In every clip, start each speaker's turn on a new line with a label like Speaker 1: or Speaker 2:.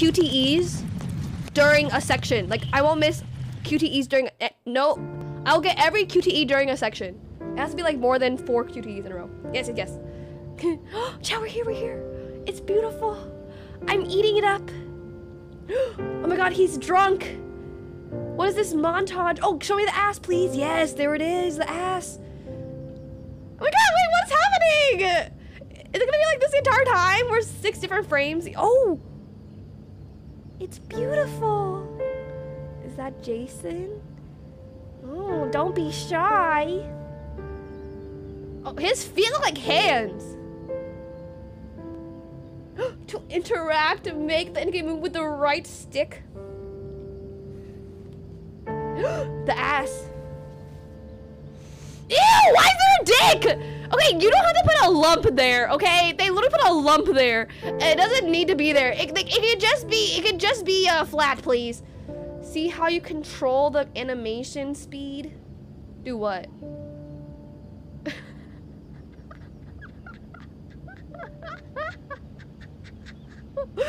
Speaker 1: QTEs during a section. Like I won't miss QTEs during eh, no. I'll get every QTE during a section. It has to be like more than four QTEs in a row. Yes, yes, yes. Chat, we're here, we're here. It's beautiful. I'm eating it up. Oh my god, he's drunk. What is this montage? Oh, show me the ass, please. Yes, there it is, the ass. Oh my god, wait, what's happening? Is it gonna be like this the entire time? We're six different frames. Oh! It's beautiful. Is that Jason? Oh, don't be shy. Oh, his feet look like hands. to interact and make the endgame move with the right stick. the ass. Ew, why is there a dick? Okay, you don't have to put a lump there, okay? They literally put a lump there. It doesn't need to be there. It, it, it could just be, it could just be uh, flat, please. See how you control the animation speed? Do what?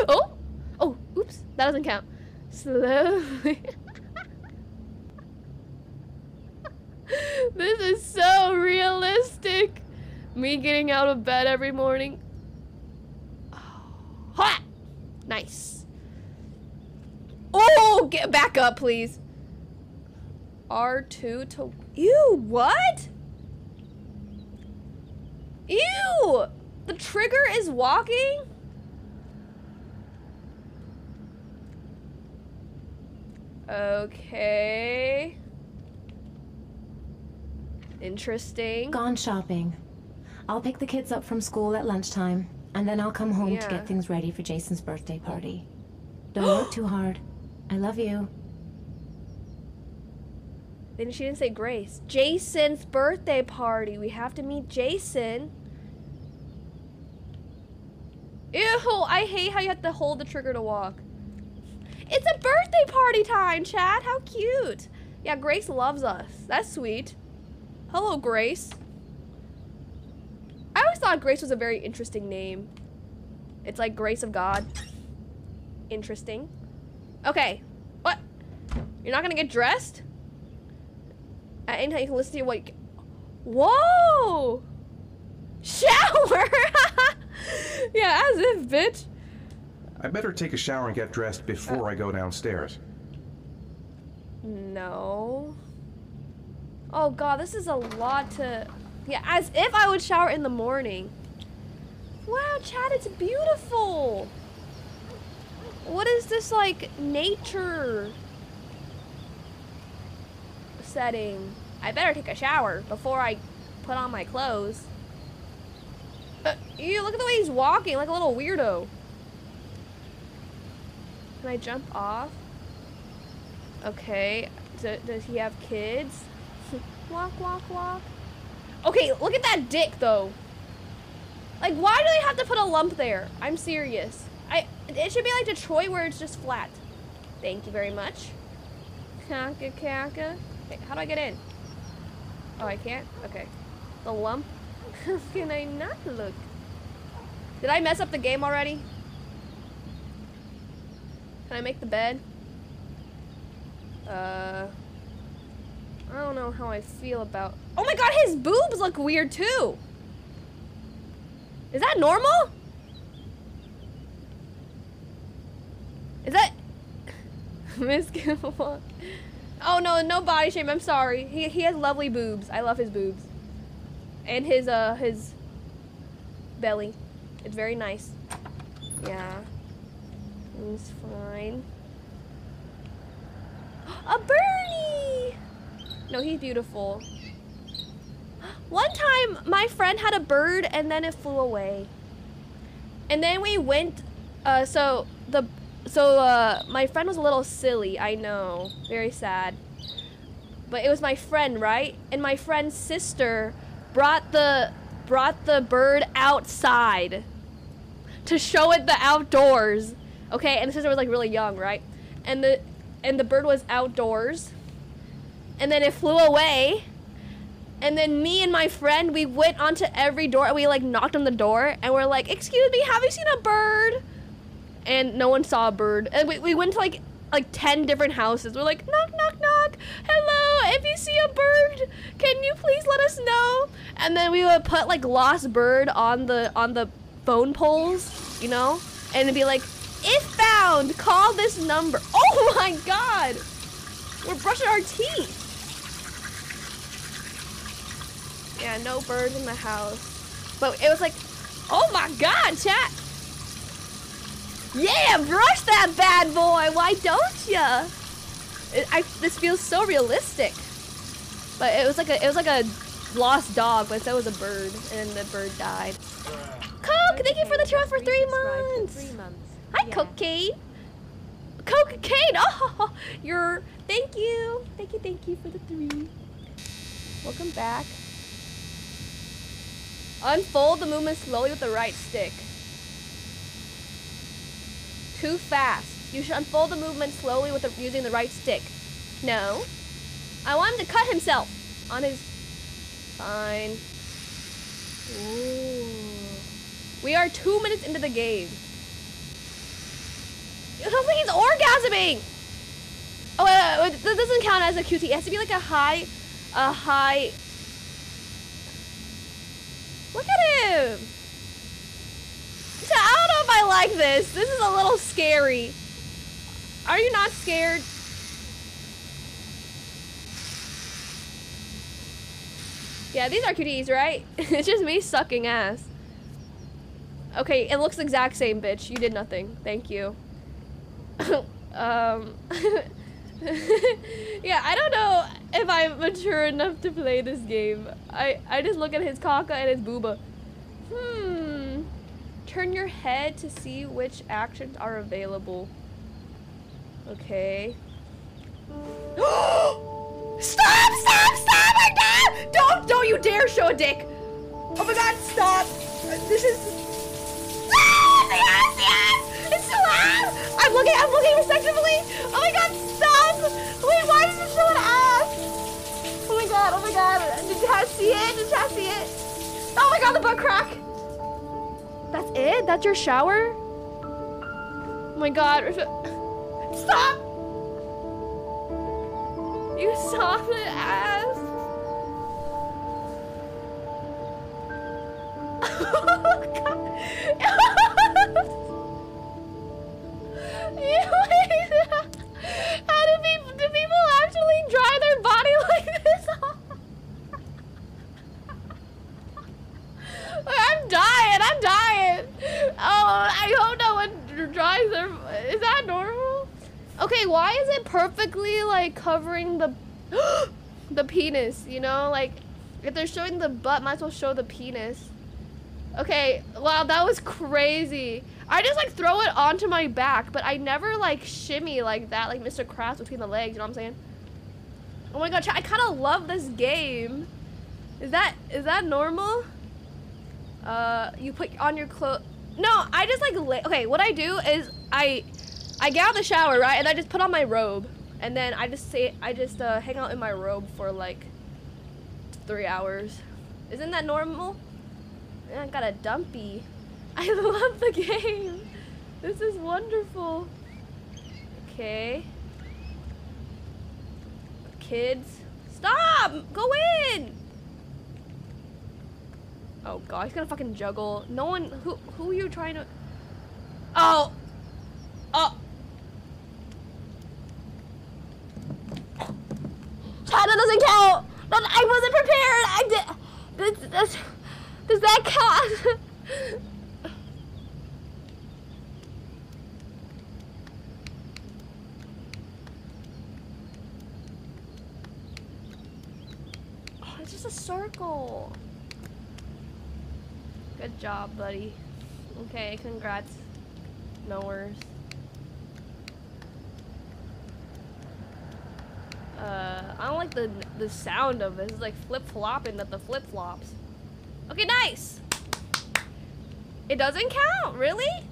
Speaker 1: oh, oh, oops, that doesn't count. Slowly. this is so realistic. Me getting out of bed every morning. Oh, ha! Nice. Oh, get back up, please. R2 to... Ew, what? Ew! The trigger is walking? Okay. Interesting.
Speaker 2: Gone shopping. I'll pick the kids up from school at lunchtime, and then I'll come home
Speaker 1: Yeah.
Speaker 2: to get things ready for Jason's birthday party. Don't work too hard. I love you.
Speaker 1: Then she didn't say Grace. Jason's birthday party. We have to meet Jason. Ew, I hate how you have to hold the trigger to walk. It's a birthday party time, Chad. How cute. Yeah, Grace loves us. That's sweet. Hello, Grace. I thought Grace was a very interesting name. It's like Grace of God. Interesting. Okay. What? You're not gonna get dressed? At any time you can listen to what Whoa! Shower! yeah, as if, bitch.
Speaker 3: I better take a shower and get dressed before I go downstairs.
Speaker 1: No. Oh god, this is a lot to... Yeah, as if I would shower in the morning. Wow, Chad, it's beautiful. What is this, like, nature setting? I better take a shower before I put on my clothes. Uh, ew, look at the way he's walking, like a little weirdo. Can I jump off? Okay. Does he have kids? walk, walk, walk. Okay, look at that dick, though. Like, why do they have to put a lump there? I'm serious. I. It should be like Detroit, where it's just flat. Thank you very much. Kaka, kaka. Okay, how do I get in? Oh, I can't? Okay. The lump? Can I not look? Did I mess up the game already? Can I make the bed? Uh, I don't know how I feel about. Oh my god, his boobs look weird too. Is that normal? Is that Miss Gilmore? Oh no, no body shame. I'm sorry. He he has lovely boobs. I love his boobs, and his uh his belly. It's very nice. Yeah. It's fine. A Bernie! No, he's beautiful. One time, my friend had a bird and then it flew away. And then we went, uh, so the, so, uh, my friend was a little silly, I know. Very sad. But it was my friend, right? And my friend's sister brought the, brought the bird outside to show it the outdoors. Okay, and the sister was like really young, right? And the and the bird was outdoors. And then it flew away. And then me and my friend, we went onto every door we like knocked on the door and we're like, "Excuse me, have you seen a bird?" and no one saw a bird. And we, we went to like like 10 different houses. We're like, knock, knock, knock. Hello, if you see a bird, can you please let us know? And then we would put like lost bird on the on the phone poles, you know? And it'd be like, if found, call this number. Oh my god! We're brushing our teeth. Yeah, no birds in the house. But it was like, oh my god, chat. Yeah, brush that bad boy. Why don't ya? It, I, this feels so realistic. But it was like a, it was like a lost dog, but it was a bird, and the bird died. Coke, thank you for the trust for three months.
Speaker 4: Three months.
Speaker 1: Hi,
Speaker 4: Yeah.
Speaker 1: Cocaine. Cocaine. Oh, you're. Thank you. Thank you. Thank you for the three. Welcome back. Unfold the movement slowly with the right stick. Too fast. You should unfold the movement slowly with the, using the right stick. No. I want him to cut himself on his. Fine. Ooh. We are two minutes into the game. It looks like he's orgasming. Oh wait, wait, wait, that doesn't count as a QT. It has to be like a high, a high. Look at him. So I don't know if I like this. This is a little scary. Are you not scared? Yeah, these are QTs, right? it's just me sucking ass. Okay, it looks exact same, bitch. You did nothing. Thank you. um. yeah, I don't know if I'm mature enough to play this game. I I just look at his kaka and his booba. Hmm. Turn your head to see which actions are available. Okay. stop! Stop! Stop! My God! Don't! Don't you dare show a dick! Oh my God! Stop! This is. Ah, the ass! It's so ass! I'm looking, I'm looking respectively! Oh my god, stop! Wait, why does it an ass? Oh my god, oh my god. Did Chad see it? Did Chad see it? Oh my god, the butt crack! That's it? That's your shower? Oh my god. Stop! You the ass! Oh How do people do people actually dry their body like this? I'm dying. I'm dying. Oh, I hope no one dries their. Is that normal? Okay, why is it perfectly like covering the the penis? You know, like if they're showing the butt, might as well show the penis. Okay, wow, that was crazy. I just like throw it onto my back, but I never like shimmy like that, like Mr. Krabs between the legs. You know what I'm saying? Oh my god, I kind of love this game. Is that is that normal? Uh, you put on your clothes. No, I just like lay. Okay, what I do is I I get out of the shower right, and I just put on my robe, and then I just say I just uh, hang out in my robe for like three hours. Isn't that normal? I got a dumpy. I love the game. This is wonderful. Okay. Kids. Stop! Go in! Oh god, he's gonna fucking juggle. No one who who are you trying to Oh Oh China doesn't count! I wasn't prepared! I did does, does, does that count? oh, it's just a circle. Good job, buddy. Okay, congrats. No worries. Uh, I don't like the the sound of it. It's like flip flopping at the flip flops. Okay, nice. It doesn't count, really?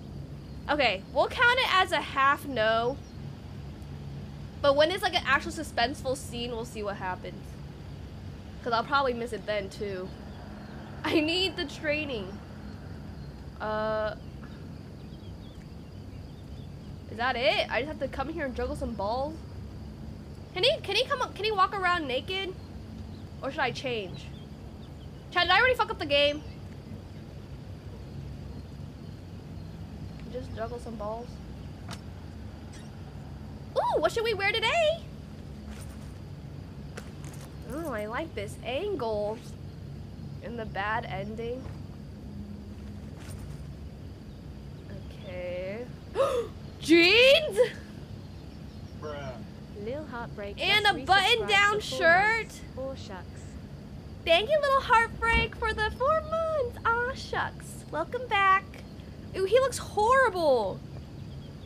Speaker 1: Okay, we'll count it as a half no. But when it's like an actual suspenseful scene, we'll see what happens. Cause I'll probably miss it then too. I need the training. Uh. Is that it? I just have to come here and juggle some balls? Can he, can he come up, can he walk around naked? Or should I change? Chad, did I already fuck up the game? Just juggle some balls. Ooh, what should we wear today? Oh, I like this angle. And the bad ending. Okay. Jeans?
Speaker 4: Lil Heartbreak.
Speaker 1: And a button-down
Speaker 4: resubscribed four
Speaker 1: shirt.
Speaker 4: Oh shucks.
Speaker 1: Thank you, little heartbreak, for the four months. Aw, shucks. Welcome back. Ooh, he looks horrible.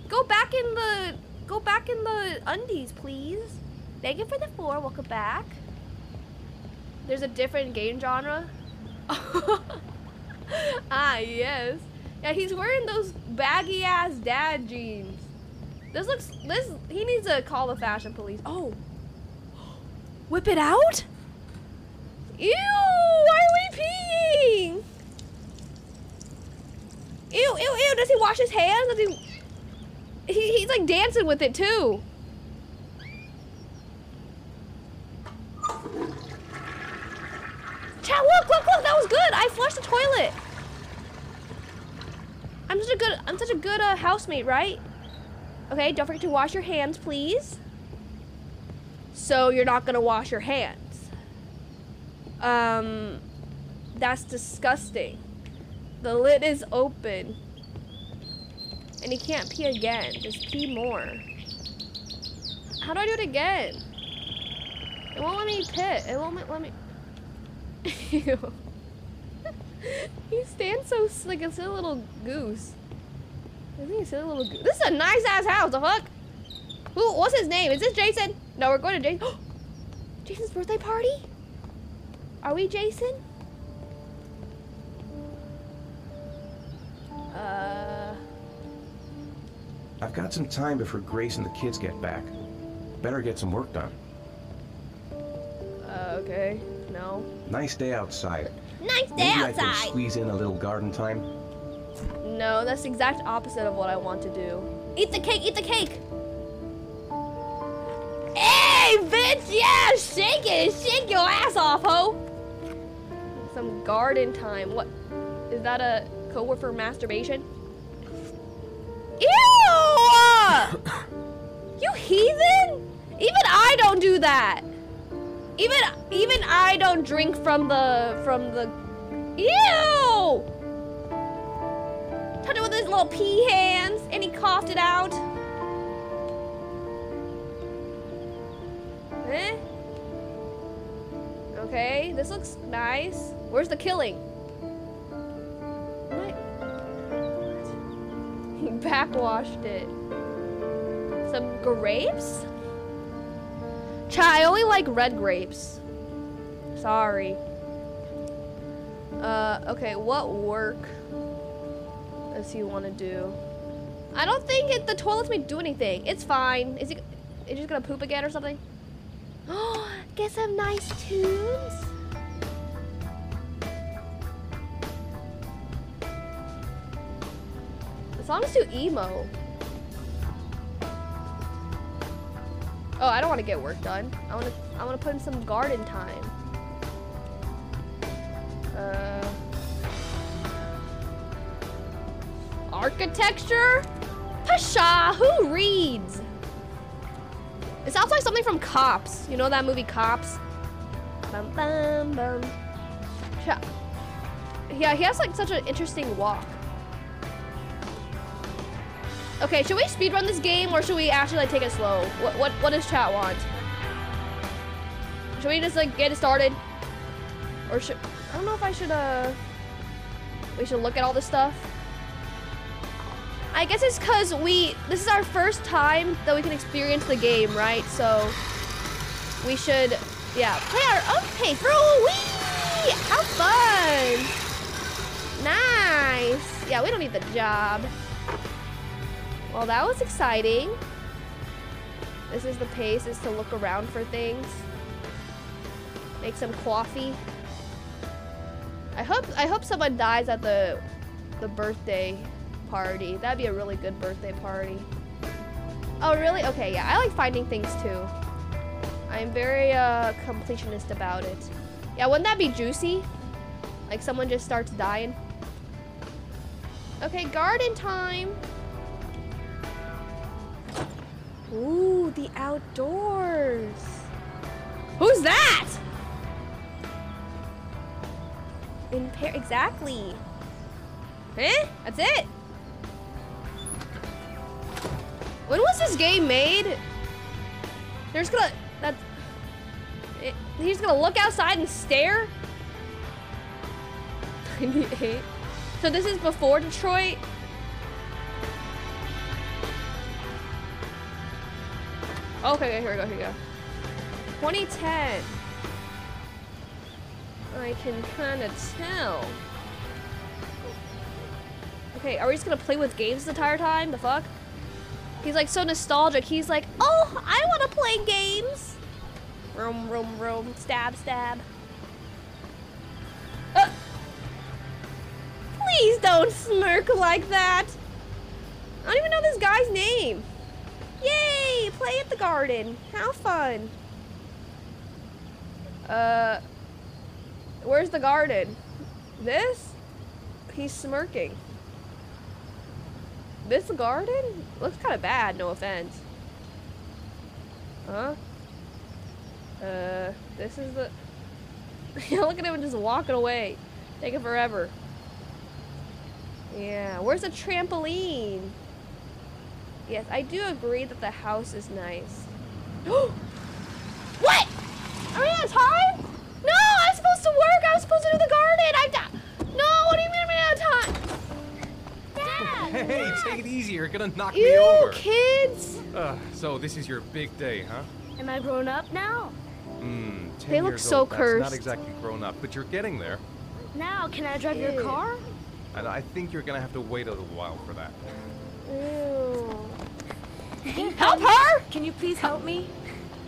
Speaker 1: Go back in the go back in the undies, please. Thank you for the four. Welcome back. There's a different game genre. ah, yes. Yeah, he's wearing those baggy ass dad jeans. This looks this he needs to call the fashion police. Oh. Whip it out? Ew, why are we peeing? Ew, ew, ew, does he wash his hands? Does he, he he's like dancing with it too. Chat, look, look, look, that was good. I flushed the toilet. I'm such a good, I'm such a good uh, housemate, right? Okay, don't forget to wash your hands, please. So you're not gonna wash your hands. Um, that's disgusting. The lid is open. And he can't pee again. Just pee more. How do I do it again? It won't let me pit. It won't let me. Ew. he stands so like a silly little goose. I think he's a silly little goose. This is a nice ass house. The fuck? Who? What's his name? Is this Jason? No, we're going to Jason. Jason's birthday party. Are we Jason? Uh.
Speaker 3: I've got some time before Grace and the kids get back. Better get some work done.
Speaker 1: Uh, okay. No.
Speaker 3: Nice day outside.
Speaker 1: Nice day
Speaker 3: Maybe I can squeeze in a little garden time.
Speaker 1: No, that's the exact opposite of what I want to do. Eat the cake, eat the cake! Hey, bitch! Yeah, shake it! Shake your ass off, ho! Some garden time. What? Is that a code for masturbation? Ew! you heathen! Even I don't do that! Even even I don't drink from the from the Ew! Touch it with his little pea hands, and he coughed it out. Eh? Okay, this looks nice. Where's the killing? What? He backwashed it. Some grapes? Chat, I only like red grapes. Sorry. Uh, okay, what work does he want to do? I don't think it, the toilet lets me do anything. It's fine. Is he, is he just gonna poop again or something? Oh, get some nice tunes. The song's too emo. Oh, I don't want to get work done. I want to. I want to put in some garden time. Uh, architecture? Pasha, who reads? It sounds like something from Cops. You know that movie Cops? Bum, bum, bum. Yeah, he has like such an interesting walk. Okay, should we speedrun this game or should we actually like take it slow? What what what does chat want? Should we just like get it started? Or should I don't know if I should uh we should look at all this stuff. I guess it's cause we this is our first time that we can experience the game, right? So we should yeah, play our own pace. Bro, wee! How fun! Nice! Yeah, we don't need the job. Well, that was exciting. This is the pace, is to look around for things. Make some coffee. I hope I hope someone dies at the the birthday party. That'd be a really good birthday party. Oh, really? Okay, yeah. I like finding things too. I'm very uh, completionist about it. Yeah, wouldn't that be juicy? Like someone just starts dying. Okay, garden time. Ooh, the outdoors. Who's that? In pair, exactly. Eh? That's it. When was this game made? They're just gonna that. It, he's gonna look outside and stare. 98. So this is before Detroit. Okay, here we go, here we go. 2010. I can kind of tell. Okay, are we just gonna play with games the entire time? The fuck? He's like so nostalgic. He's like, oh, I want to play games. Room, room, room. Stab, stab. Uh, please don't smirk like that. I don't even know this guy's name. Yay! Play at the garden. How fun. Uh, where's the garden? This? He's smirking. This garden looks kind of bad, no offense. Huh? Uh, this is the. Yeah look at him just walking away. Taking forever. Yeah, where's the trampoline? Yes, I do agree that the house is nice. what? Are we out of time? No, I was supposed to work. I was supposed to do the garden. I'm. No, what do you mean I'm out of time? Dad!
Speaker 5: Hey, take it easy. You're gonna knock me
Speaker 1: You
Speaker 5: over.
Speaker 1: kids!
Speaker 5: Uh, so this is your big day, huh?
Speaker 4: Am I grown up now?
Speaker 5: 10
Speaker 1: They look so
Speaker 5: old, That's
Speaker 1: cursed.
Speaker 5: not exactly grown up, but you're getting there.
Speaker 4: Now, can I drive
Speaker 1: Ew.
Speaker 4: your car?
Speaker 5: And I think you're gonna have to wait a little while for that.
Speaker 1: Ew. Help her!
Speaker 2: Can you please help me?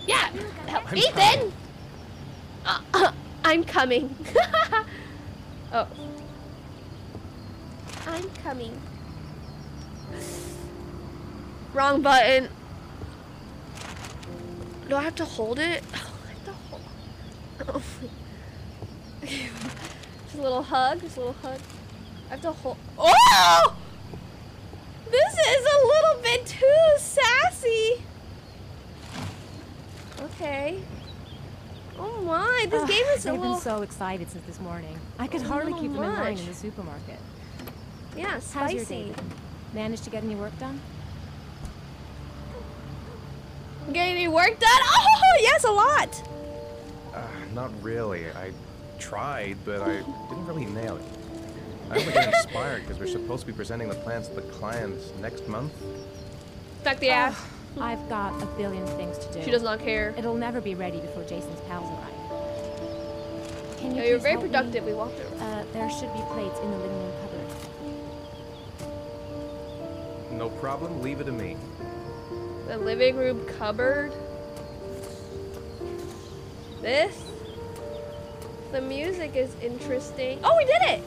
Speaker 1: Yeah, help.
Speaker 5: I'm
Speaker 1: Ethan! Uh, uh, I'm coming. oh. I'm coming. Wrong button. Do I have to hold it? Oh, I have to hold. Oh. just a little hug. Just a little hug. I have to hold. Oh! This is a little bit too sassy. Okay. Oh my, this
Speaker 2: Ugh,
Speaker 1: game is a
Speaker 2: I've
Speaker 1: little.
Speaker 2: been so excited since this morning. I could
Speaker 1: A
Speaker 2: hardly keep them in line in the supermarket.
Speaker 1: yeah, spicy.
Speaker 2: How's
Speaker 1: spicy.
Speaker 2: your day? Managed to get any work done?
Speaker 1: Getting any work done? Oh, yes, a lot.
Speaker 5: Uh, not really. I tried, but I didn't really nail it. I only get inspired because we're supposed to be presenting the plans to the clients next month.
Speaker 1: Stuck the ass.
Speaker 2: I've got a billion things to do.
Speaker 1: She does not care.
Speaker 2: It'll never be ready before Jason's pals arrive. Can you
Speaker 1: Yeah, you're very
Speaker 2: help me?
Speaker 1: productive. We walked through.
Speaker 2: Uh, there should be plates in the living room cupboard.
Speaker 5: No problem. Leave it to me.
Speaker 1: The living room cupboard. This. The music is interesting. Oh, we did it!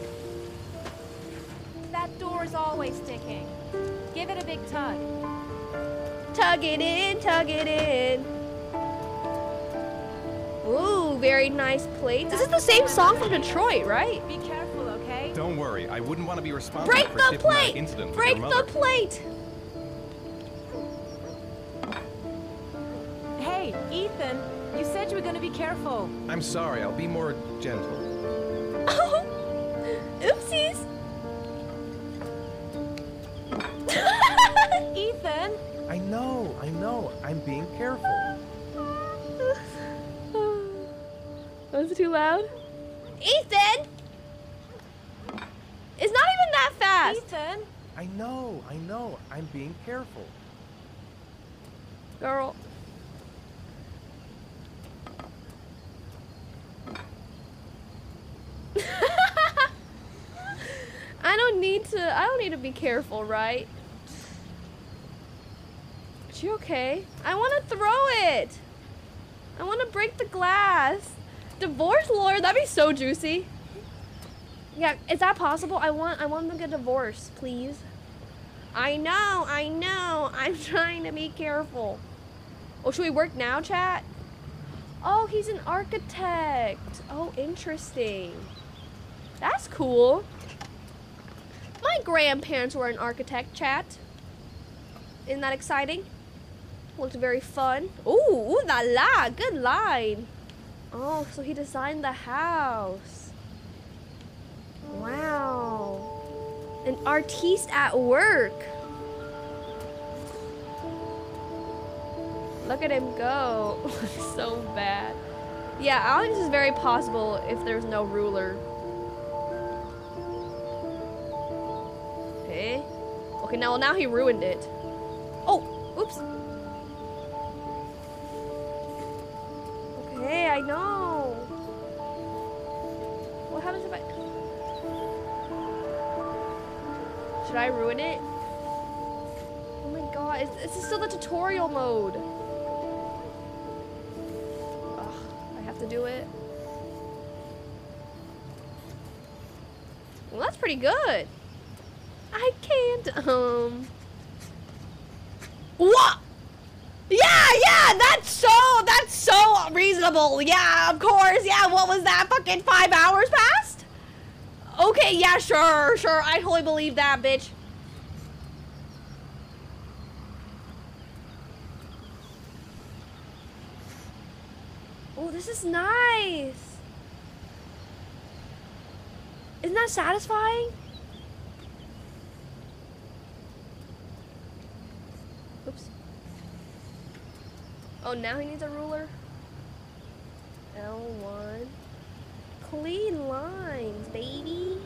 Speaker 2: That door is always ticking. Give it a big tug.
Speaker 1: Tug it in, tug it in. Ooh, very nice plates. This is the same song from Detroit, right?
Speaker 2: Be careful, okay?
Speaker 5: Don't worry. I wouldn't want to be responsible
Speaker 1: Break
Speaker 5: for
Speaker 1: the
Speaker 5: a diplomatic
Speaker 1: plate!
Speaker 5: incident with
Speaker 1: Break
Speaker 5: your
Speaker 1: the plate!
Speaker 2: Hey, Ethan, you said you were going to be careful.
Speaker 5: I'm sorry. I'll be more gentle.
Speaker 1: Too loud? Ethan! It's not even that fast.
Speaker 2: Ethan!
Speaker 5: I know. I know. I'm being careful.
Speaker 1: Girl. I don't need to I don't need to be careful, right? Is she okay? I wanna throw it! I wanna break the glass. Divorce lawyer, that'd be so juicy. Yeah, is that possible? I want I want them to get divorced, please. I know, I know. I'm trying to be careful. Oh, should we work now, chat? Oh, he's an architect. Oh, interesting. That's cool. My grandparents were an architect, chat. Isn't that exciting? Looked very fun. Ooh, ooh la la, good line. Oh, so he designed the house. Wow. An artiste at work. Look at him go. so bad. Yeah, I think this is very possible if there's no ruler. Okay. Okay, now well, now he ruined it. Oh, oops. Okay, I know. What happens if I... Should I ruin it? Oh my god, it's, it's still the tutorial mode. Ugh, I have to do it. Well, that's pretty good. I can't, um... What? Yeah, yeah, that's so, that's so reasonable. Yeah, of course. Yeah, what was that? Fucking five hours past? Okay, yeah, sure, sure. I totally believe that, bitch. Oh, this is nice. Isn't that satisfying? Oops. Oh, now he needs a ruler? L1. Clean lines, baby.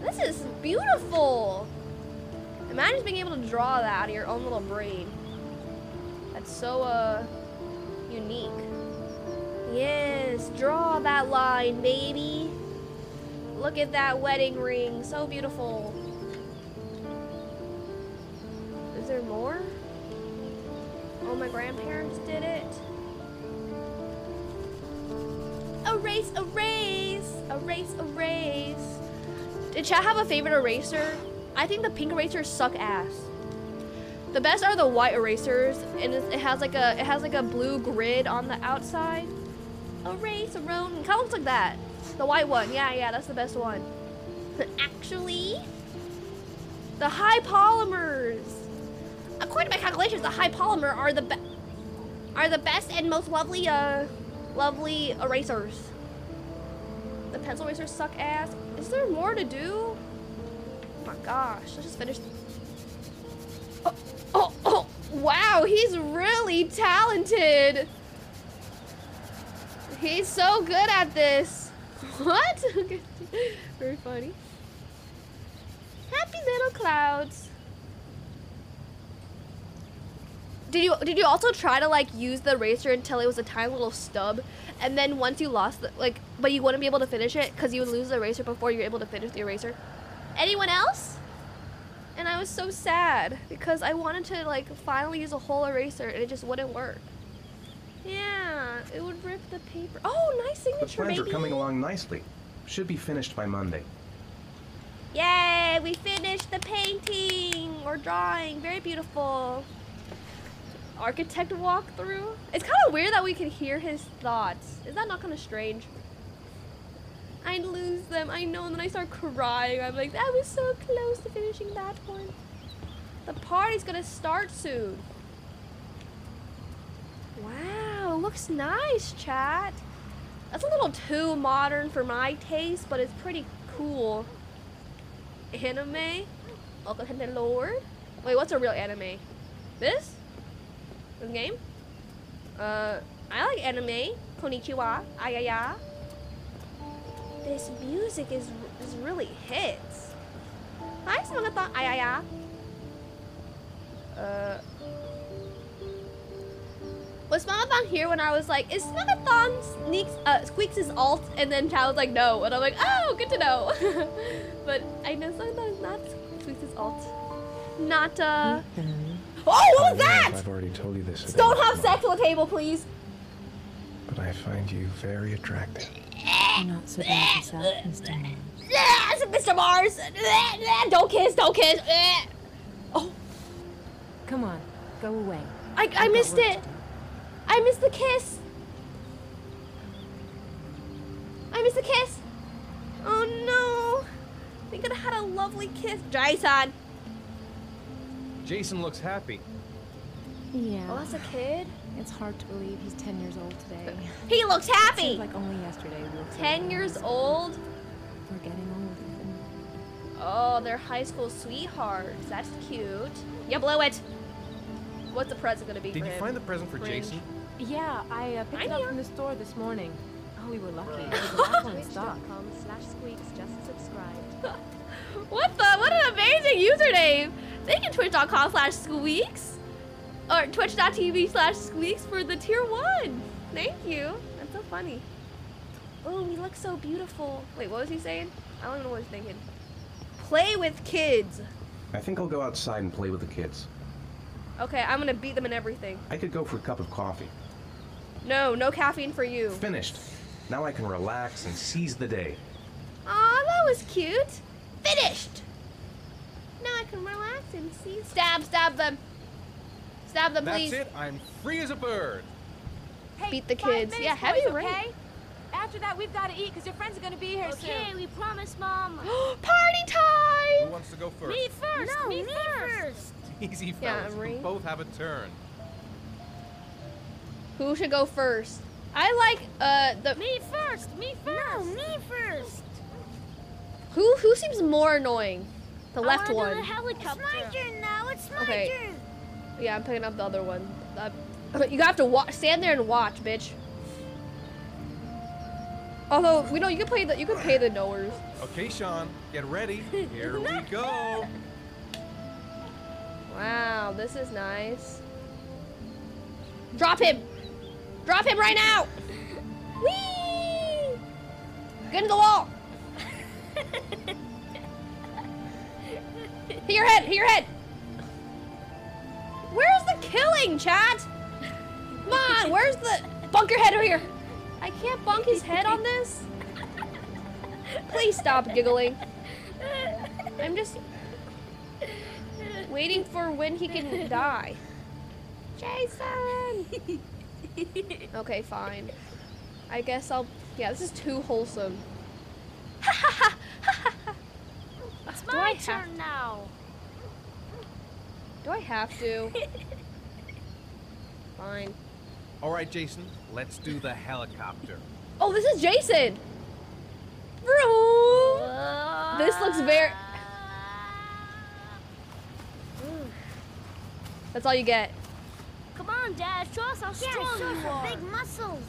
Speaker 1: This is beautiful. Imagine being able to draw that out of your own little brain. That's so, uh, unique. Yes, draw that line, baby. Look at that wedding ring. So beautiful. Is there more? Oh, my grandparents did it. Erase, erase, erase, erase. Did chat have a favorite eraser? I think the pink erasers suck ass. The best are the white erasers, and it has like a it has like a blue grid on the outside. Erase, erone, kind of looks like that. The white one, yeah, yeah, that's the best one. Actually, the high polymers. According to my calculations, the high polymer are the are the best and most lovely uh lovely erasers. The pencil erasers suck ass. Is there more to do? Oh my gosh, let's just finish. Oh, oh, oh, wow, he's really talented. He's so good at this. What? Very funny. Happy little clouds. Did you did you also try to like use the eraser until it was a tiny little stub, and then once you lost the like, but you wouldn't be able to finish it because you would lose the eraser before you're able to finish the eraser? Anyone else? And I was so sad because I wanted to like finally use a whole eraser and it just wouldn't work. Yeah, it would rip the paper. Oh, nice signature, The
Speaker 3: plans
Speaker 1: baby.
Speaker 3: are coming along nicely. Should be finished by Monday.
Speaker 1: Yay, we finished the painting or drawing. Very beautiful. Architect walkthrough. It's kind of weird that we can hear his thoughts. Is that not kind of strange? I lose them, I know, and then I start crying. I'm like, that was so close to finishing that one. The party's gonna start soon. Wow, looks nice, chat. That's a little too modern for my taste, but it's pretty cool. Anime? Welcome to the Lord. Wait, what's a real anime? This? This game? Uh, I like anime. Konnichiwa. Ayaya. This music is is really hits. Hi, Samantha. Ayaya. Uh. Was Smagathon here when I was like, is Smagathon sneaks uh squeaks' his alt? And then Chow was like, no. And I'm like, oh, good to know. but I know Smagathon is not squeaks' his alt. Not uh Oh, what was that?
Speaker 3: I've already told you this. at
Speaker 1: Don't have sex on the table, please.
Speaker 3: But I find you very attractive.
Speaker 2: You're not so bad yourself, Mr. Mars.
Speaker 1: Yeah, it's Mr. Mars. Don't kiss. Don't kiss. Oh,
Speaker 2: Come on, go away.
Speaker 1: I, I missed it. I missed the kiss. I missed the kiss. Oh no. We could have had a lovely kiss. Jason.
Speaker 5: Jason looks happy.
Speaker 2: Yeah.
Speaker 1: Well, that's a kid.
Speaker 2: It's hard to believe he's 10 years old today.
Speaker 1: He looks happy.
Speaker 2: Seems like only yesterday we were
Speaker 1: 10 years old.
Speaker 2: We're getting old, Ethan.
Speaker 1: Oh, they're high school sweethearts. That's cute. You blew it. What's the present gonna be
Speaker 5: Did
Speaker 1: for
Speaker 5: you
Speaker 1: him?
Speaker 5: find the present for
Speaker 1: Cringe.
Speaker 5: Jason?
Speaker 2: Yeah, I uh, picked
Speaker 1: I
Speaker 2: it up
Speaker 1: knew.
Speaker 2: from the store this morning. Oh, we were lucky. It was the last one in stock.
Speaker 4: Twitch.com slash squeaks just subscribed.
Speaker 1: What the? What an amazing username! Thank you, twitch.com slash squeaks. Or twitch.tv slash squeaks for the tier one. Thank you. That's so funny. Oh, we look so beautiful. Wait, what was he saying? I don't even know what he's thinking. Play with kids.
Speaker 3: I think I'll go outside and play with the kids.
Speaker 1: Okay, I'm gonna beat them in everything.
Speaker 3: I could go for a cup of coffee.
Speaker 1: No, no caffeine for you.
Speaker 3: Finished. Now I can relax and seize the day.
Speaker 1: Aw, that was cute. Finished. Now I can relax and see. Stab, stab them. Stab them,
Speaker 5: That's
Speaker 1: please.
Speaker 5: it. I'm free as a bird.
Speaker 6: Hey,
Speaker 1: Beat the kids. Yeah, heavy
Speaker 6: boys,
Speaker 1: rain.
Speaker 6: okay? After that, we've got to eat because your friends are going to be here
Speaker 4: Okay,
Speaker 6: soon.
Speaker 4: we promise, Mom.
Speaker 1: Party time!
Speaker 5: Who wants to go first?
Speaker 4: Me first.
Speaker 6: No,
Speaker 4: me,
Speaker 6: me
Speaker 4: first.
Speaker 5: Easy
Speaker 1: Yeah,
Speaker 5: fellas.
Speaker 1: Marie.
Speaker 5: we both have a turn.
Speaker 1: Who should go first? I like uh the
Speaker 4: Me first. Me first. No, me first.
Speaker 1: who who seems more annoying? The
Speaker 4: I
Speaker 1: left
Speaker 4: wanna
Speaker 1: one.
Speaker 4: Do the helicopter. It's my turn now. It's my
Speaker 1: Okay.
Speaker 4: turn.
Speaker 1: Yeah, I'm picking up the other one. Uh, you have to wa- stand there and watch, bitch. Although we know you can play the you can pay the knowers.
Speaker 5: Okay, Shaun, get ready. Here we go.
Speaker 1: Wow, this is nice. Drop him! Drop him right now! Whee! Get in the wall! hit your head! Hit your head! Where's the killing, chat? Come on, where's the... Bunk your head over here! I can't bunk his head on this? Please stop giggling. I'm just waiting for when he can die. Jason! okay, fine. I guess I'll. Yeah, this is too wholesome.
Speaker 4: It's
Speaker 1: Do I
Speaker 4: my
Speaker 1: have-
Speaker 4: turn now.
Speaker 1: Do I have to? Fine.
Speaker 5: All right, Jason, let's do the helicopter.
Speaker 1: Oh, this is Jason! Vroom! This looks very. That's all you get.
Speaker 4: Come on, Dad. Show us how strong you are. big muscles.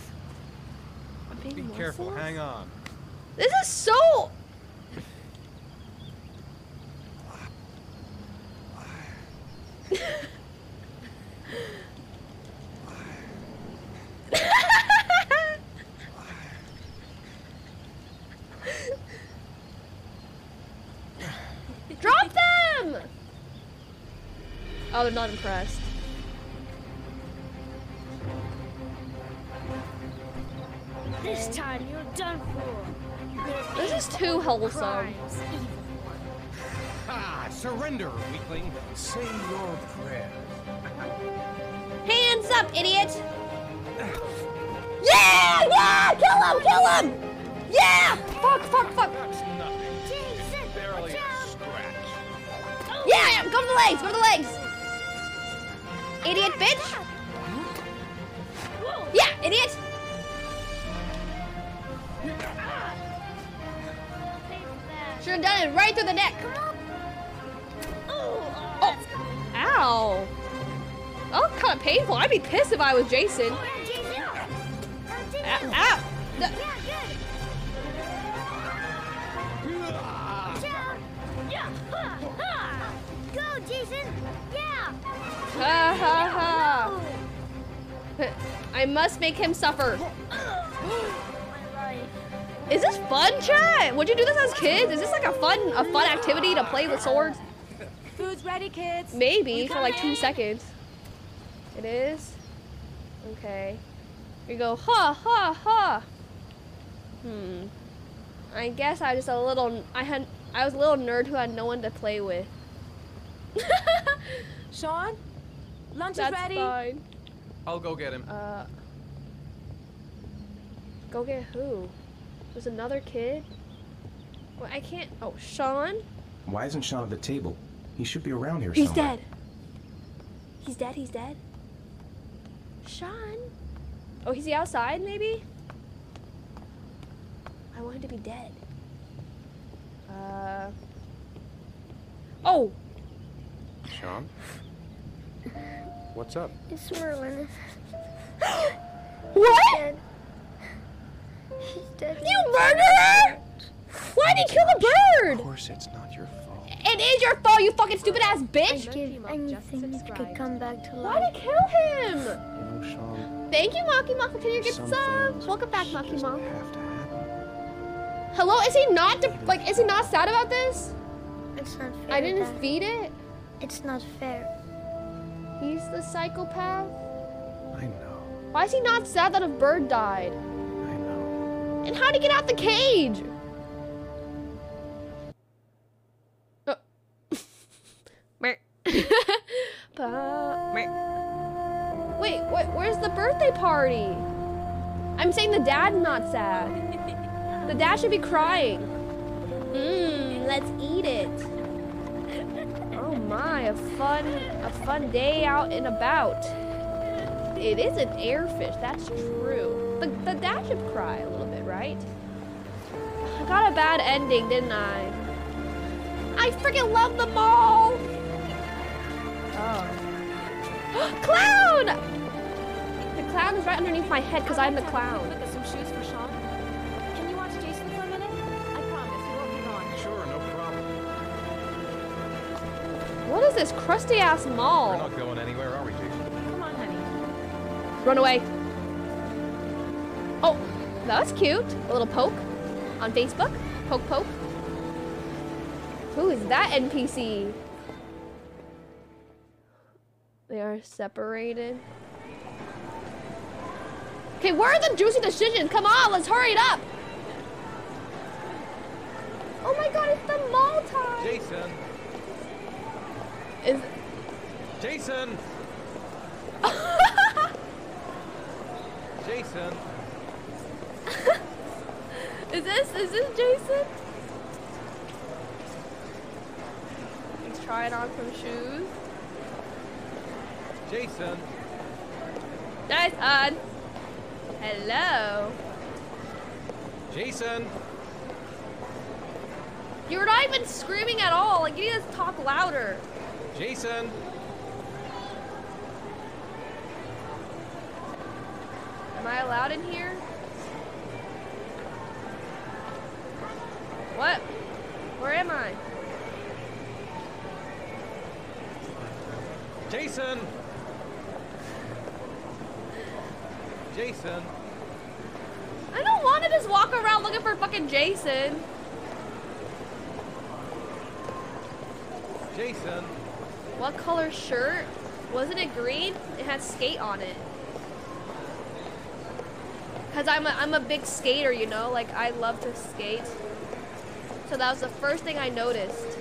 Speaker 5: Be careful, hang on.
Speaker 1: This is so. Drop them! Oh, they're not impressed.
Speaker 4: This time you're done for.
Speaker 1: This is too wholesome.
Speaker 4: crimes, evil one.
Speaker 5: Surrender, weakling. Say your prayer.
Speaker 1: Hands up, idiot! Yeah! Yeah! Kill him! Kill him! Yeah! Fuck! Fuck! Fuck!
Speaker 5: That's nothing.
Speaker 4: Jason,
Speaker 5: Barely a scratch.
Speaker 1: Yeah! Go to the legs! Go to the legs! Idiot bitch! Yeah! Idiot!
Speaker 4: Pay for that.
Speaker 1: Should have done it right through the neck.
Speaker 4: Gonna be-
Speaker 1: Oh, kind of painful. I'd be pissed if I was Jason.
Speaker 4: Oh, Jason.
Speaker 1: Ow! ow.
Speaker 4: Yeah, good. Watch out. Yeah. Ha. Go, Jason. Yeah.
Speaker 1: Ha ha ha! I must make him suffer. Is this fun, chat? Would you do this as kids? Is this like a fun, a fun activity to play with swords?
Speaker 6: Food's ready, kids.
Speaker 1: Maybe
Speaker 6: We
Speaker 1: for like two seconds. It is. Okay. Here you go. Ha ha ha. Hmm. I guess I was just a little. I had. I was a little nerd who had no one to play with.
Speaker 6: Shaun? Lunch
Speaker 1: That's
Speaker 6: is ready.
Speaker 1: fine.
Speaker 5: I'll go get him.
Speaker 1: Uh, go get who? There's another kid. Well, I can't. Oh, Shaun.
Speaker 3: Why isn't Shaun at the table? He should be around here
Speaker 1: He's
Speaker 3: somewhere.
Speaker 1: dead. He's dead. He's dead. Shaun. Oh, is he outside? Maybe. I want him to be dead. Uh. Oh,
Speaker 5: Shaun? What's up?
Speaker 4: It's Merlin.
Speaker 1: what?
Speaker 4: Dead. He's dead.
Speaker 1: You murderer! Why'd he kill the bird?
Speaker 5: Of course, it's not your fault.
Speaker 1: It is your fault, you fucking stupid ass
Speaker 4: I'd
Speaker 1: bitch.
Speaker 4: give anything if you could come back to
Speaker 1: Why'd he kill him?
Speaker 5: You know, Shaun,
Speaker 1: Thank you, Maki Maki, for your good sub. Welcome back,
Speaker 5: just
Speaker 1: Maki Maki.
Speaker 5: have to happen.
Speaker 1: Hello, is he not like? Is he not sad about this?
Speaker 4: It's not fair.
Speaker 1: I didn't
Speaker 4: Dad.
Speaker 1: feed it.
Speaker 4: It's not fair.
Speaker 1: He's the psychopath.
Speaker 5: I know.
Speaker 1: Why is he not sad that a bird died?
Speaker 5: I know.
Speaker 1: And how'd he get out the cage? Wait, wait, where's the birthday party? I'm saying the dad's not sad. The dad should be crying. Mmm, let's eat it. Oh my, a fun, a fun day out and about. It is an airfish, that's true. The, the dad should cry a little bit, right? I got a bad ending, didn't I? I freaking love the mall! Oh. clown! The clown is right underneath my head because I'm the clown.
Speaker 6: Look at some shoes for Shaun. Can you watch Jason for a minute? I promise, you won't be gone.
Speaker 5: Sure, no problem.
Speaker 1: What is this crusty ass
Speaker 5: We're
Speaker 1: mall?
Speaker 5: not going anywhere, are we, Jason?
Speaker 6: Come on, honey.
Speaker 1: Run away. Oh, that was cute. A little poke on Facebook. Poke poke. Who is that NPC? They are separated. Okay, where are the juicy decisions? Come on, let's hurry it up. Oh my god, it's the mall time.
Speaker 5: Jason!
Speaker 1: Is
Speaker 5: Jason! Jason!
Speaker 1: Is this is this Jason? He's trying on some shoes.
Speaker 5: Jason!
Speaker 1: Jason! Hello.
Speaker 5: Jason!
Speaker 1: You're not even screaming at all. Like you need to talk louder.
Speaker 5: Jason!
Speaker 1: Am I allowed in here? What? Where am I?
Speaker 5: Jason! Jason!
Speaker 1: I don't want to just walk around looking for fucking Jason.
Speaker 5: Jason!
Speaker 1: What color shirt? Wasn't it green? It had skate on it. Cause I'm a, I'm a big skater, you know. Like I love to skate. So that was the first thing I noticed.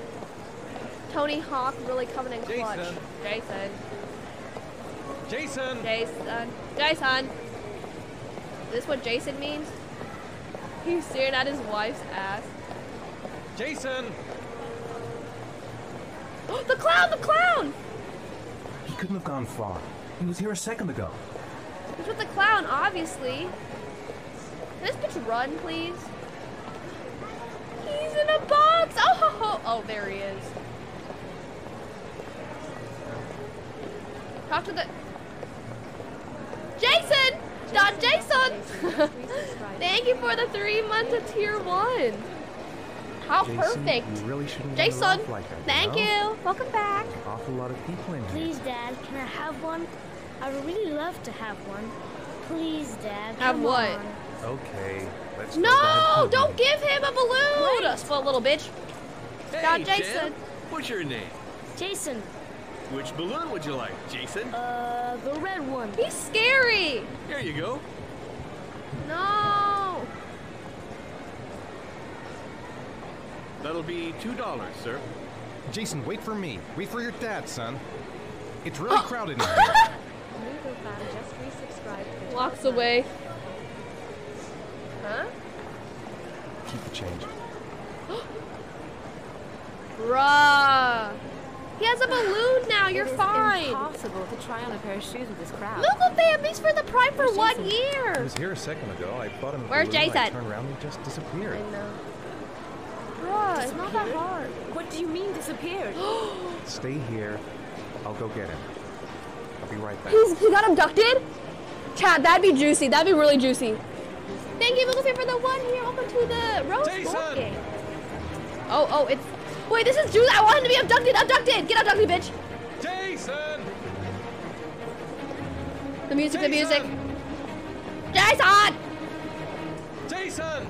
Speaker 1: Tony Hawk really coming in clutch.
Speaker 5: Jason.
Speaker 1: Jason.
Speaker 5: Jason!
Speaker 1: Jason. Jason. Is this what Jason means? He's staring at his wife's ass.
Speaker 5: Jason!
Speaker 1: the clown! The clown!
Speaker 3: He couldn't have gone far. He was here a second ago.
Speaker 1: He's with the clown, obviously. Can this bitch run, please? He's in a box! Oh, ho, ho. oh, there he is. Talk to the... Jason! Not Jason! Thank you for the three months of tier one. How
Speaker 5: Jason,
Speaker 1: perfect.
Speaker 5: You really shouldn't
Speaker 1: Jason,
Speaker 5: like that,
Speaker 1: thank
Speaker 5: know?
Speaker 1: you. Welcome back.
Speaker 5: Awful lot of people in here.
Speaker 4: Please, Dad, can I have one? I would really love to have one. Please, Dad.
Speaker 1: Have
Speaker 4: come
Speaker 1: what?
Speaker 4: on.
Speaker 5: Okay, let's
Speaker 1: No! Don't give him a balloon! Spoiled little bitch. Got
Speaker 7: Hey,
Speaker 1: Jason.
Speaker 7: Jen. What's your name?
Speaker 4: Jason,
Speaker 7: Which balloon would you like, Jason?
Speaker 4: uh, the red one.
Speaker 1: He's scary.
Speaker 7: Here you go.
Speaker 1: No.
Speaker 7: That'll be two dollars, sir.
Speaker 5: Jason, wait for me. Wait for your dad, son. It's really crowded in here.
Speaker 6: Just resubscribed to the
Speaker 1: Walks away. Huh?
Speaker 5: Keep the change.
Speaker 1: Bruh. He has a balloon now. You're
Speaker 6: It is
Speaker 1: fine.
Speaker 6: impossible to try on a pair of shoes with this crowd.
Speaker 1: Look what they have for the prime for
Speaker 6: Where's
Speaker 1: one
Speaker 6: Jason?
Speaker 5: He was here a second ago. I bought him a
Speaker 1: Where's
Speaker 5: balloon, I
Speaker 1: Jason?
Speaker 5: turned around and he just disappeared.
Speaker 1: I know. Bruh, it's not that hard.
Speaker 6: What do you mean disappeared?
Speaker 5: Stay here. I'll go get him. I'll be right back.
Speaker 1: He's, he got abducted? Chat, that'd be juicy. That'd be really juicy. Thank you, Lucy, for the one here. Welcome to the Rose
Speaker 7: Jason!
Speaker 1: game. Oh, oh, it's... Wait, this is juicy. I want him to be abducted. Abducted. Get abducted, bitch.
Speaker 7: Jason!
Speaker 1: The music, the music.
Speaker 7: Jason!
Speaker 1: Jason!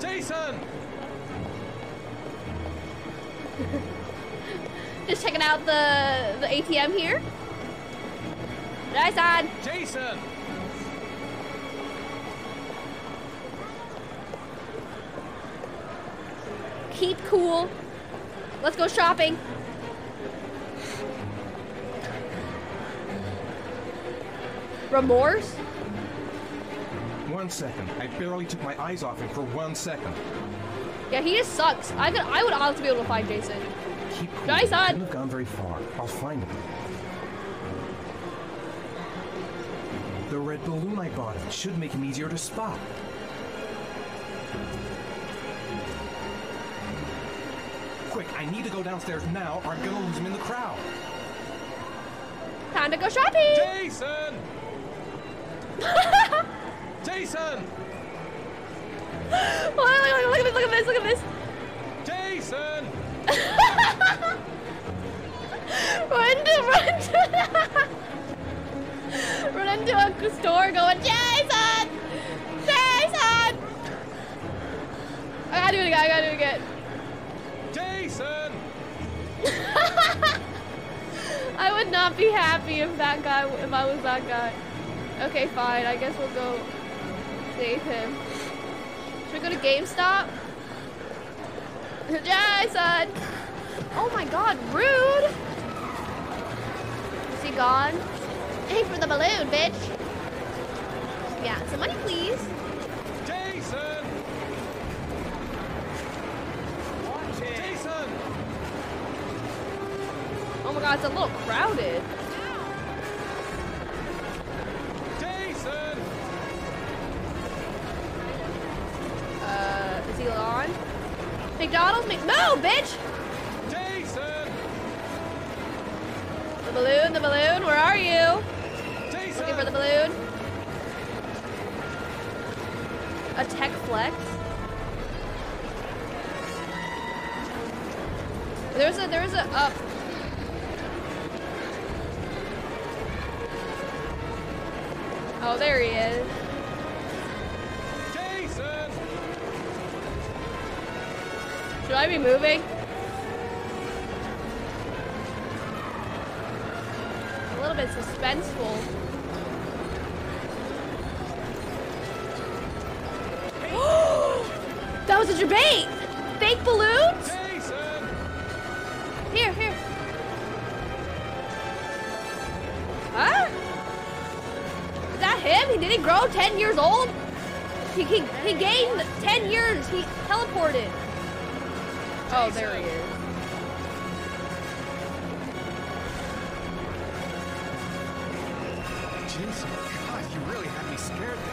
Speaker 7: Jason! Jason!
Speaker 1: Just checking out the, the ATM here. Jason!
Speaker 7: Jason!
Speaker 1: Keep cool. Let's go shopping. Remorse?
Speaker 3: One second. I barely took my eyes off him for one second.
Speaker 1: Yeah, he just sucks. I could, I would honestly be able to find Jason.
Speaker 3: Keep cool.
Speaker 1: Jason!
Speaker 3: Couldn't have gone very far. I'll find him. The red balloon I bought should make him easier to spot. I need to go downstairs now or I'm gonna lose him in the crowd.
Speaker 1: Time to go shopping!
Speaker 7: Jason! Jason!
Speaker 1: Oh, look, look, look, look at this, look at this, look at this! Jason! run to, run to, run into a store going, Jason! Jason! I gotta do it again, I gotta do it again. I would not be happy if that guy, if I was that guy. Okay, fine, I guess we'll go save him. Should we go to GameStop? Jason! Oh my god, rude! Is he gone? Hey, for the balloon, bitch! Yeah, some money, please. God, it's a little crowded.
Speaker 7: Jason!
Speaker 1: Uh, is he on? McDonald's? Mc- no, bitch!
Speaker 7: Jason!
Speaker 1: The balloon, the balloon, where are you?
Speaker 7: Jason!
Speaker 1: Looking for the balloon. A tech flex. There's a there's a up. Oh, there he is.
Speaker 7: Jason!
Speaker 1: Should I be moving? A little bit suspenseful. that was a debate! Fake balloons? Did he grow 10 years old? He, he, he gained 10 years. He teleported. Oh, there he is.
Speaker 5: Jason, God, you really had me scared there.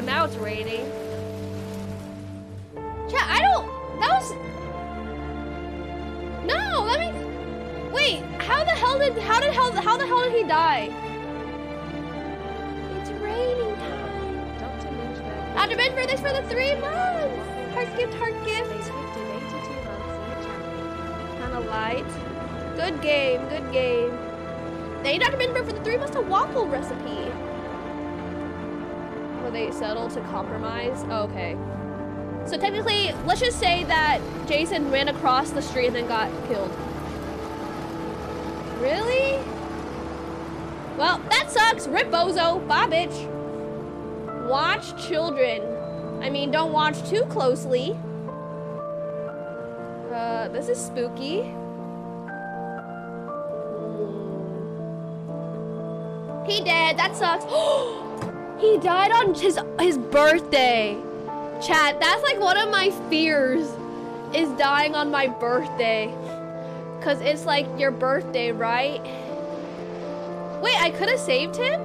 Speaker 1: Oh, now it's raining. Chat, I don't. That was. No, that means. Wait, how the hell did how did hell how the hell did he die? It's raining time.
Speaker 6: Dr. Lynchburg.
Speaker 1: Dr. Benford, thanks for the three months. Heart gift, heart gift.
Speaker 6: gifted 82 months in the channel.
Speaker 1: Kind of light. Good game, good game. Thank you, Dr. Benford, for the three months of waffle recipe. They settle to compromise? Oh, okay. So technically, let's just say that Jason ran across the street and then got killed. Really? Well, that sucks. Rip bozo. Bye, bitch. Watch children. I mean, don't watch too closely. Uh, this is spooky. He dead. That sucks. he died on his his birthday. Chat, that's like one of my fears is dying on my birthday. Cause it's like your birthday, right? Wait, I could have saved him?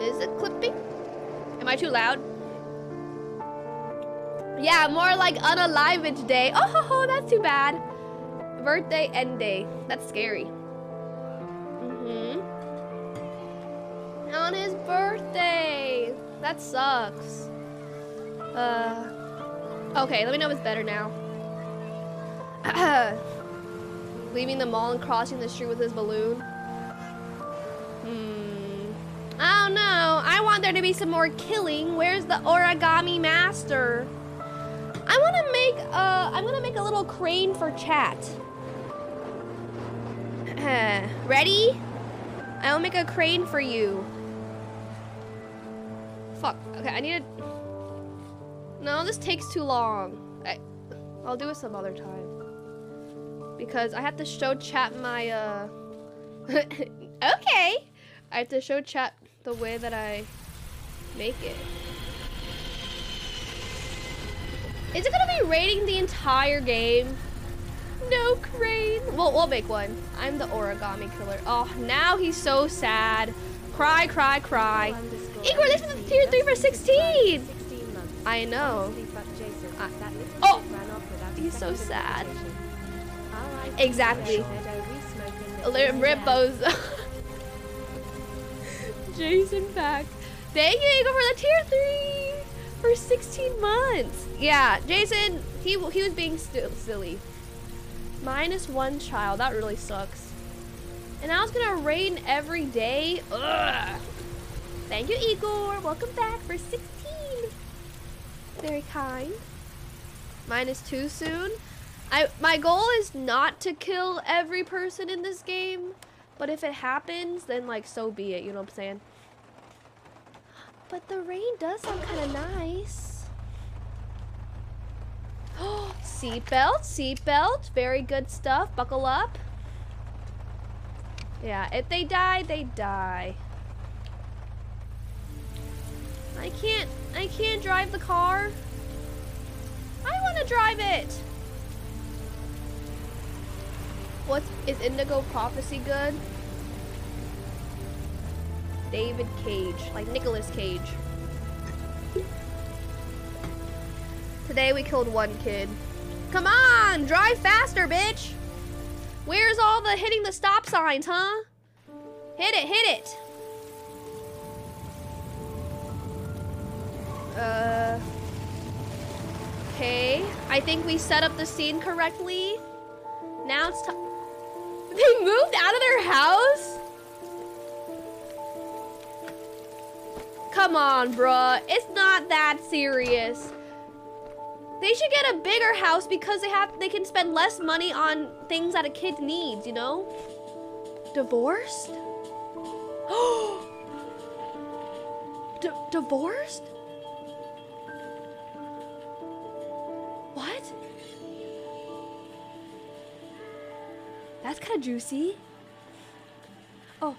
Speaker 1: Is it clipping? Am I too loud? Yeah, more like unalivage day. Oh, ho, ho, that's too bad. Birthday end day. That's scary. Mm-hmm. On his birthday. That sucks. Uh. Okay, let me know if it's better now. Leaving the mall and crossing the street with his balloon. Hmm. I don't know. I want there to be some more killing. Where's the origami master? I want to make uh I'm to make a little crane for chat. Ready? I'll make a crane for you. Fuck. Okay, I need to No, this takes too long. I I'll do it some other time. Because I have to show chat my uh Okay. I have to show chat the way that I make it. Is it gonna be rating the entire game? No crane. We'll, we'll make one. I'm the origami killer. Oh, now he's so sad. Cry, cry, cry.
Speaker 6: Underscore
Speaker 1: Igor, this is tier 3 for
Speaker 6: that's
Speaker 1: 16.
Speaker 6: 16.
Speaker 1: I know. I- Oh!
Speaker 6: shit ran off without a
Speaker 1: He's so sad. Exactly.
Speaker 6: Meadow, we smoking the
Speaker 1: Rip bozo. Jason back. Thank you, Igor, for the tier 3 for 16 months. Yeah, Jason, he, he was being silly. Minus one child. That really sucks. And I was gonna rain every day. Ugh. Thank you, Igor. Welcome back for 16. Very kind. Minus two soon. I my goal is not to kill every person in this game, but if it happens, then like so be it. You know what I'm saying? But the rain does sound kind of nice. Seatbelt, seatbelt, very good stuff. Buckle up. Yeah, if they die, they die. I can't, I can't drive the car. I want to drive it. What is Indigo Prophecy good? David Cage, like Nicolas Cage. Today we killed one kid. Come on, drive faster, bitch. Where's all the hitting the stop signs, huh? Hit it, hit it. Uh. Okay, I think we set up the scene correctly. Now it's time. They moved out of their house? come on, bruh. It's not that serious. They should get a bigger house because they have they can spend less money on things that a kid needs, you know? Divorced? D- divorced? That's kind of juicy. Oh.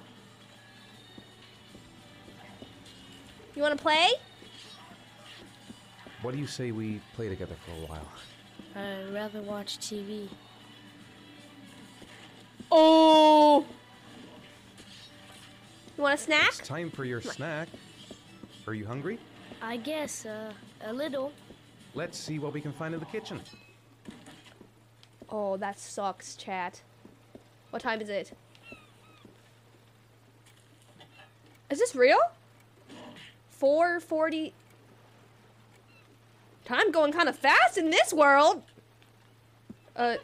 Speaker 1: You want to play?
Speaker 5: What do you say we play together for a while?
Speaker 4: I'd rather watch TV.
Speaker 1: Oh. You want a snack?
Speaker 5: It's time for your snack. Are you hungry?
Speaker 4: I guess, uh, a little.
Speaker 5: Let's see what we can find in the kitchen.
Speaker 1: Oh, that sucks, chat. What time is it? Is this real? 440. Time going kind of fast in this world. Uh.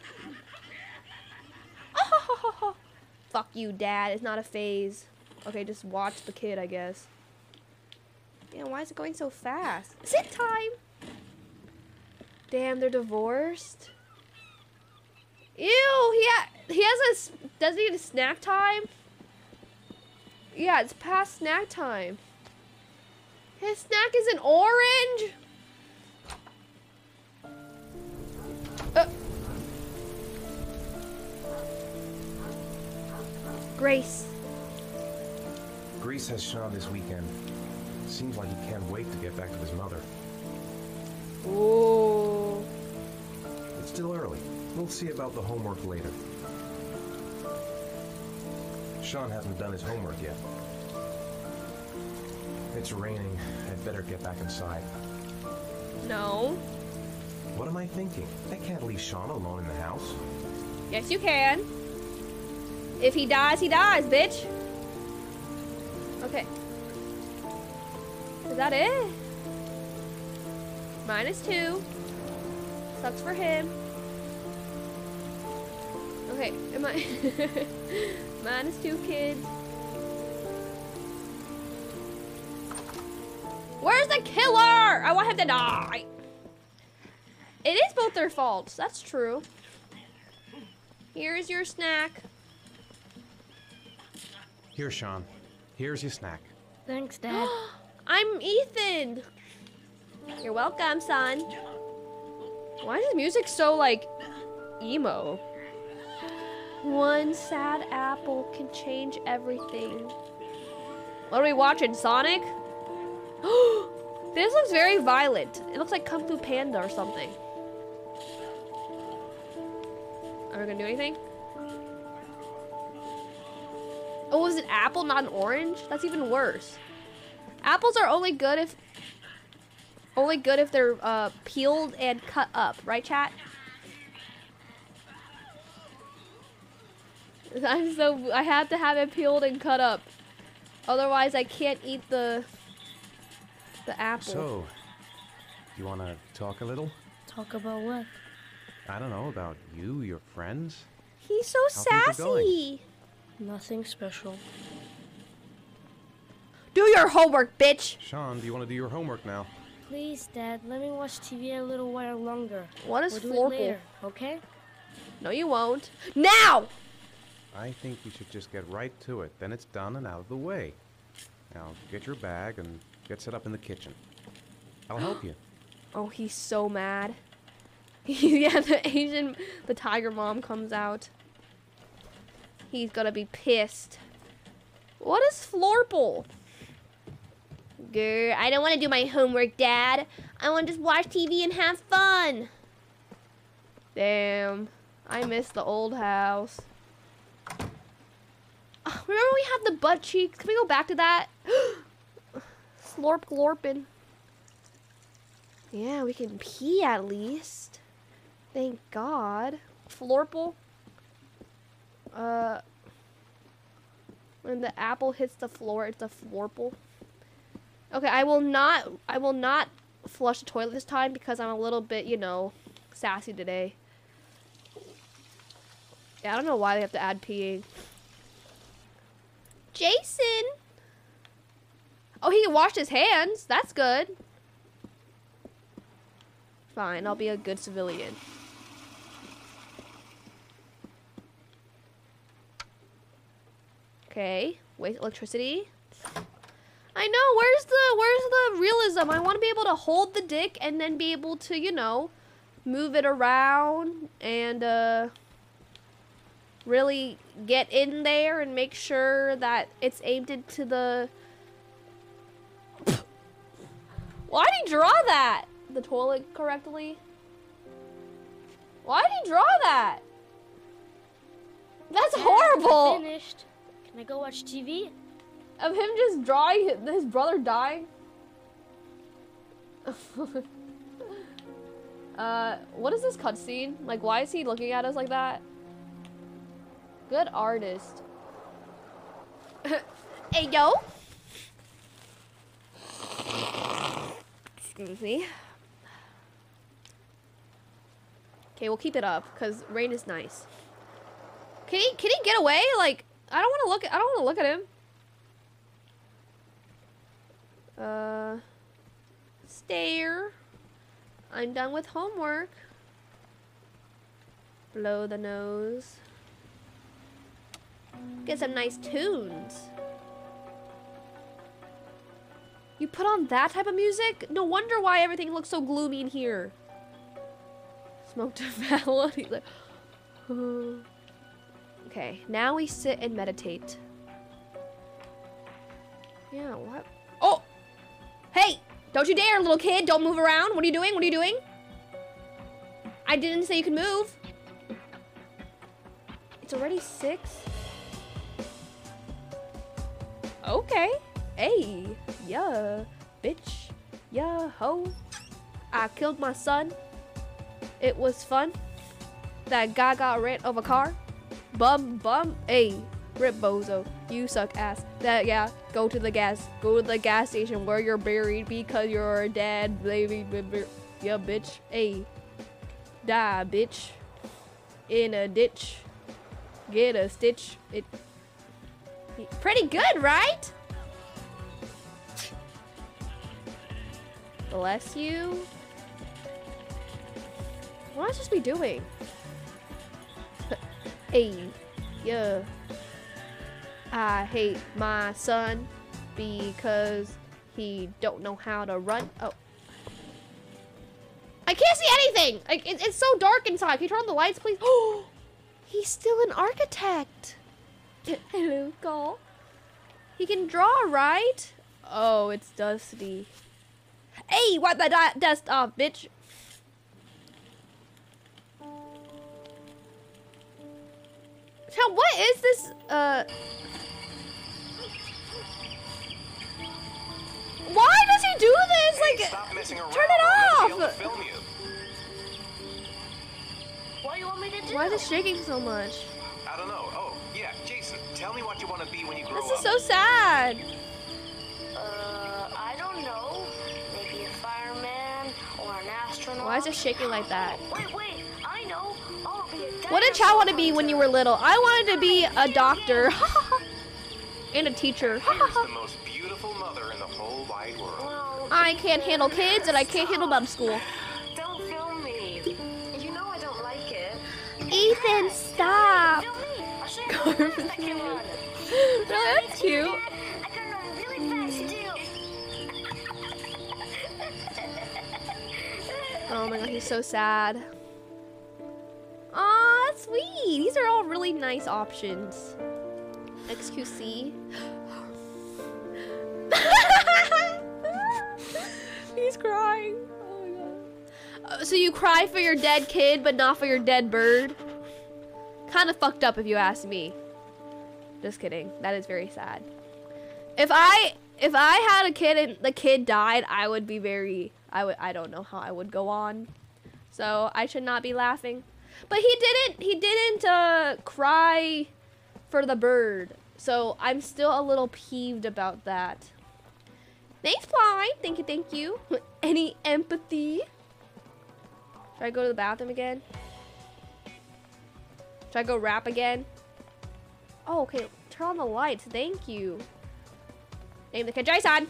Speaker 1: Oh, Fuck you, dad. It's not a phase. Okay, just watch the kid, I guess. Yeah, why is it going so fast? Sit time! Damn, they're divorced. Ew, he ha he has a s- does he have a snack time? Yeah, it's past snack time. His snack is an orange. Uh. Grace.
Speaker 3: Grease has Shaun this weekend. Seems like he can't wait to get back to his mother.
Speaker 1: Ooh.
Speaker 3: It's still early. We'll see about the homework later. Shaun hasn't done his homework yet. It's raining. I'd better get back inside.
Speaker 1: No.
Speaker 3: What am I thinking? I can't leave Shaun alone in the house.
Speaker 1: Yes, you can. If he dies, he dies, bitch. Okay. Is that it? Minus two. Sucks for him. Okay, am I minus two kids? Where's the killer? Oh, I want him to die. It is both their faults. That's true. Here's your snack.
Speaker 5: Here, Shaun. Here's your snack.
Speaker 4: Thanks, Dad.
Speaker 1: I'm Ethan. You're welcome, son. Why is the music so like emo? One sad apple can change everything. What are we watching? Sonic? this looks very violent. It looks like Kung Fu Panda or something. Are we gonna do anything? Oh, is it apple, not an orange? That's even worse. Apples are only good if only good if they're uh, peeled and cut up, right, chat? I'm so I have to have it peeled and cut up, otherwise I can't eat the the apple.
Speaker 5: So, you want to talk a little?
Speaker 4: Talk about what?
Speaker 5: I don't know about you, your friends.
Speaker 1: He's so
Speaker 5: How things are going?
Speaker 1: sassy.
Speaker 4: Nothing special.
Speaker 1: Do your homework, bitch.
Speaker 5: Shaun, do you want to do your homework now?
Speaker 4: Please, Dad, let me watch TV a little while longer.
Speaker 1: What is
Speaker 4: we'll
Speaker 1: Florple?
Speaker 4: okay?
Speaker 1: No, you won't. Now.
Speaker 5: I think we should just get right to it. Then it's done and out of the way. Now, get your bag and get set up in the kitchen. I'll help you.
Speaker 1: Oh, he's so mad. yeah, the Asian, the tiger mom comes out. He's gonna be pissed. What is Florple? Grr, I don't want to do my homework, Dad. I want to just watch TV and have fun. Damn, I miss the old house. Remember we had the butt cheeks? Can we go back to that? Slorp glorpin. Yeah, we can pee at least. Thank God. Florple. Uh, when the apple hits the floor, it's a florple. Okay, I will not. I will not flush the toilet this time because I'm a little bit, you know, sassy today. Yeah, I don't know why they have to add peeing. Jason. Oh, he washed his hands. That's good. Fine, I'll be a good civilian. Okay, waste electricity. I know. Where's the where's the realism? I want to be able to hold the dick and then be able to, you know, move it around and uh really get in there and make sure that it's aimed into the Why did he draw that? The toilet correctly? Why did he draw that? That's horrible.
Speaker 4: I'm finished. Can I go watch TV?
Speaker 1: Of him just drawing his, his brother dying. uh, what is this cutscene? Like, why is he looking at us like that? Good artist. hey, yo. Excuse me. Okay, we'll keep it up because rain is nice. Can he? Can he get away? Like, I don't want to look. At, I don't want to look at him. Uh, stare. I'm done with homework. Blow the nose. Get some nice tunes. You put on that type of music? No wonder why everything looks so gloomy in here. Smoked a. He's like, uh. okay, now we sit and meditate. Yeah, what? Oh! Hey! Don't you dare, little kid! Don't move around! What are you doing? What are you doing? I didn't say you could move. It's already six. Okay. Hey. Yeah. Bitch. Yeah, ho. I killed my son. It was fun. That guy got rid of a car. Bum, bum. Hey. Rip bozo. You suck ass. That, yeah. Go to the gas. Go to the gas station where you're buried because you're dead, baby. Yeah, bitch. Hey. Die, bitch. In a ditch. Get a stitch. It. Pretty good, right? Bless you. What supposed to be doing? hey, yeah. I hate my son because he don't know how to run. Oh. I can't see anything! Like, it, it's so dark inside. Can you turn on the lights, please? Oh! He's still an architect! Hello, Call. He can draw, right? Oh, it's Dusty. Hey, wipe that di- dust off, bitch. Now, what is this, uh... Why does he do this? Like,
Speaker 3: Stop messing around.
Speaker 1: turn it
Speaker 3: or I'm gonna be able
Speaker 1: off.
Speaker 3: Why film you.
Speaker 4: Do you want me to do?
Speaker 1: Why is it shaking so much?
Speaker 3: I don't know. Oh, yeah, Jason, tell me what you want to be when you grow
Speaker 1: This
Speaker 3: up.
Speaker 1: is so sad.
Speaker 4: Uh, I don't know. Maybe a fireman or an astronaut.
Speaker 1: Why is it shaking like that?
Speaker 4: Wait, wait. I know. I'll be a
Speaker 1: What did Chad want to be when you were little? I wanted to be a doctor. and a teacher.
Speaker 3: Here's the most beautiful mother in the whole wide world.
Speaker 4: Well,
Speaker 1: I can't handle kids and I can't handle mom school.
Speaker 4: don't film me. You know I don't like it.
Speaker 1: Ethan, stop.
Speaker 4: I can run.
Speaker 1: Really, that's cute. Oh my god, he's so sad. Aw, sweet. These are all really nice options. XQC. he's crying. Oh my god. Uh, so you cry for your dead kid, but not for your dead bird? Kind of fucked up if you ask me. Just kidding. That is very sad. If I if I had a kid and the kid died, I would be very I would I don't know how I would go on. So I should not be laughing. But he didn't he didn't uh cry for the bird. So I'm still a little peeved about that. Thanks, Fly. Thank you, thank you. Any empathy? Should I go to the bathroom again? Should I go rap again? Oh, okay. Turn on the lights. Thank you. Name the kid Jason.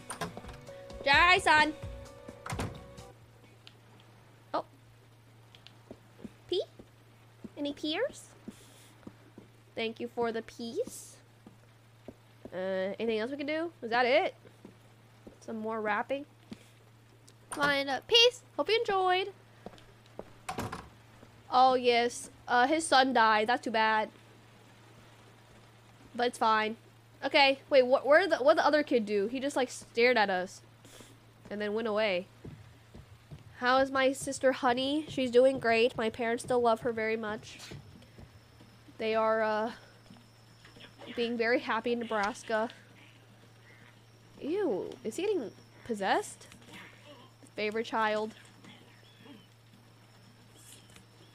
Speaker 1: Jason. Oh. Pee? Any peers? Thank you for the peace. Uh, anything else we can do? Is that it? Some more rapping. Line up. Peace. Hope you enjoyed. Oh yes. Uh, his son died. That's too bad. But it's fine. Okay. Wait. What? Where the? What the other kid do? He just like stared at us, and then went away. How is my sister Honey? She's doing great. My parents still love her very much. They are uh, being very happy in Nebraska. Ew. Is he getting possessed? Favorite child.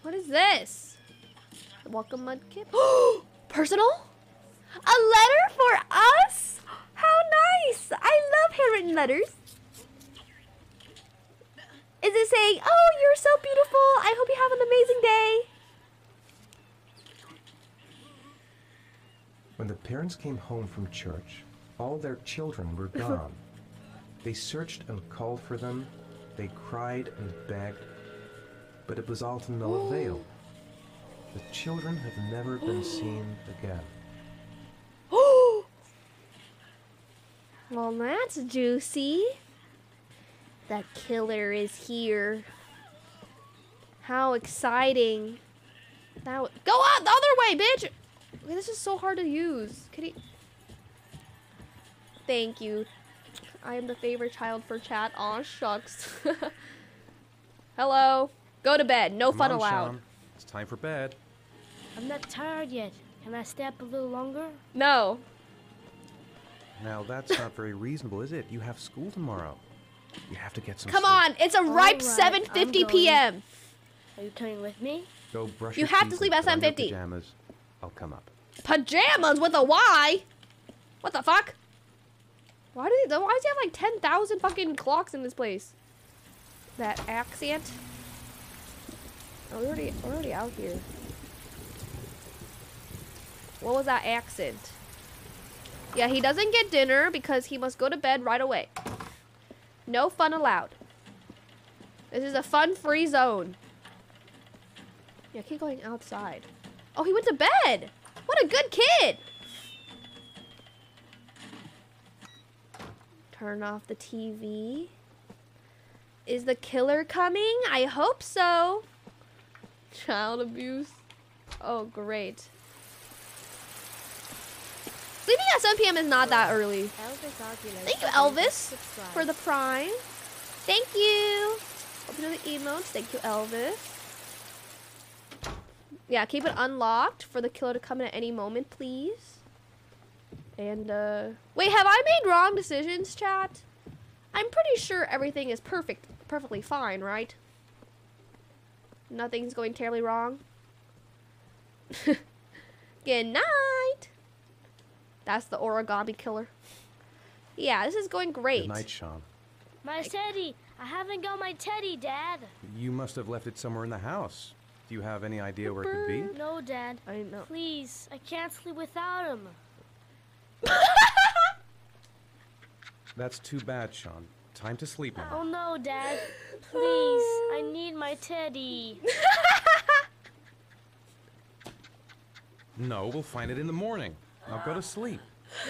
Speaker 1: What is this? Welcome mud kit. Personal? A letter for us? How nice! I love handwritten letters. Is it saying, "Oh, you're so beautiful. I hope you have an amazing day."
Speaker 3: When the parents came home from church, all their children were gone. they searched and called for them. They cried and begged, but it was all to no avail. The children have never been seen again.
Speaker 1: well, that's juicy. The killer is here. How exciting. That w- Go out the other way, bitch! Okay, this is so hard to use. Can he... Thank you. I am the favorite child for chat. Aw, shucks. Hello. Go to bed. No
Speaker 5: Come
Speaker 1: fun
Speaker 5: on,
Speaker 1: allowed.
Speaker 5: Shaun. It's time for bed.
Speaker 4: I'm not tired yet. Can I stay up a little longer?
Speaker 1: No.
Speaker 5: Now that's not very reasonable, is it? You have school tomorrow. You have to get some
Speaker 1: Come
Speaker 5: sleep.
Speaker 1: on. It's a ripe
Speaker 4: right,
Speaker 1: 7.50
Speaker 4: going.
Speaker 1: p.m.
Speaker 4: Are you coming with me?
Speaker 5: Go brush
Speaker 1: You
Speaker 5: your
Speaker 1: have to sleep
Speaker 5: and
Speaker 1: at
Speaker 5: put on your
Speaker 1: 7:50.
Speaker 5: Pajamas. I'll come up.
Speaker 1: Pajamas with a Y? What the fuck? Why do they, why does he have like 10,000 fucking clocks in this place? That accent? Oh, we're already, we're already out here. What was that accent? Yeah, he doesn't get dinner because he must go to bed right away. No fun allowed. This is a fun-free zone. Yeah, keep going outside. Oh, he went to bed. What a good kid. Turn off the TV. Is the killer coming? I hope so. Child abuse. Oh, great. Sleeping at 7 p.m. is not that early. Thank you, Elvis, for the prime. Thank you. Open the emotes. Thank you, Elvis. Yeah, keep it unlocked for the killer to come in at any moment, please. And, uh... Wait, have I made wrong decisions, chat? I'm pretty sure everything is perfect, perfectly fine, right? Nothing's going terribly wrong. Good night. That's the origami killer. Yeah, this is going great.
Speaker 5: Good night, Shaun.
Speaker 4: My teddy. I haven't got my teddy, Dad.
Speaker 5: You must have left it somewhere in the house. Do you have any idea where it could be?
Speaker 4: No, Dad.
Speaker 1: I know.
Speaker 4: Please, I can't sleep without him.
Speaker 5: That's too bad, Shaun. Time to sleep now.
Speaker 4: Oh no, Dad. Please, I need my teddy.
Speaker 5: No, we'll find it in the morning. Now go to sleep.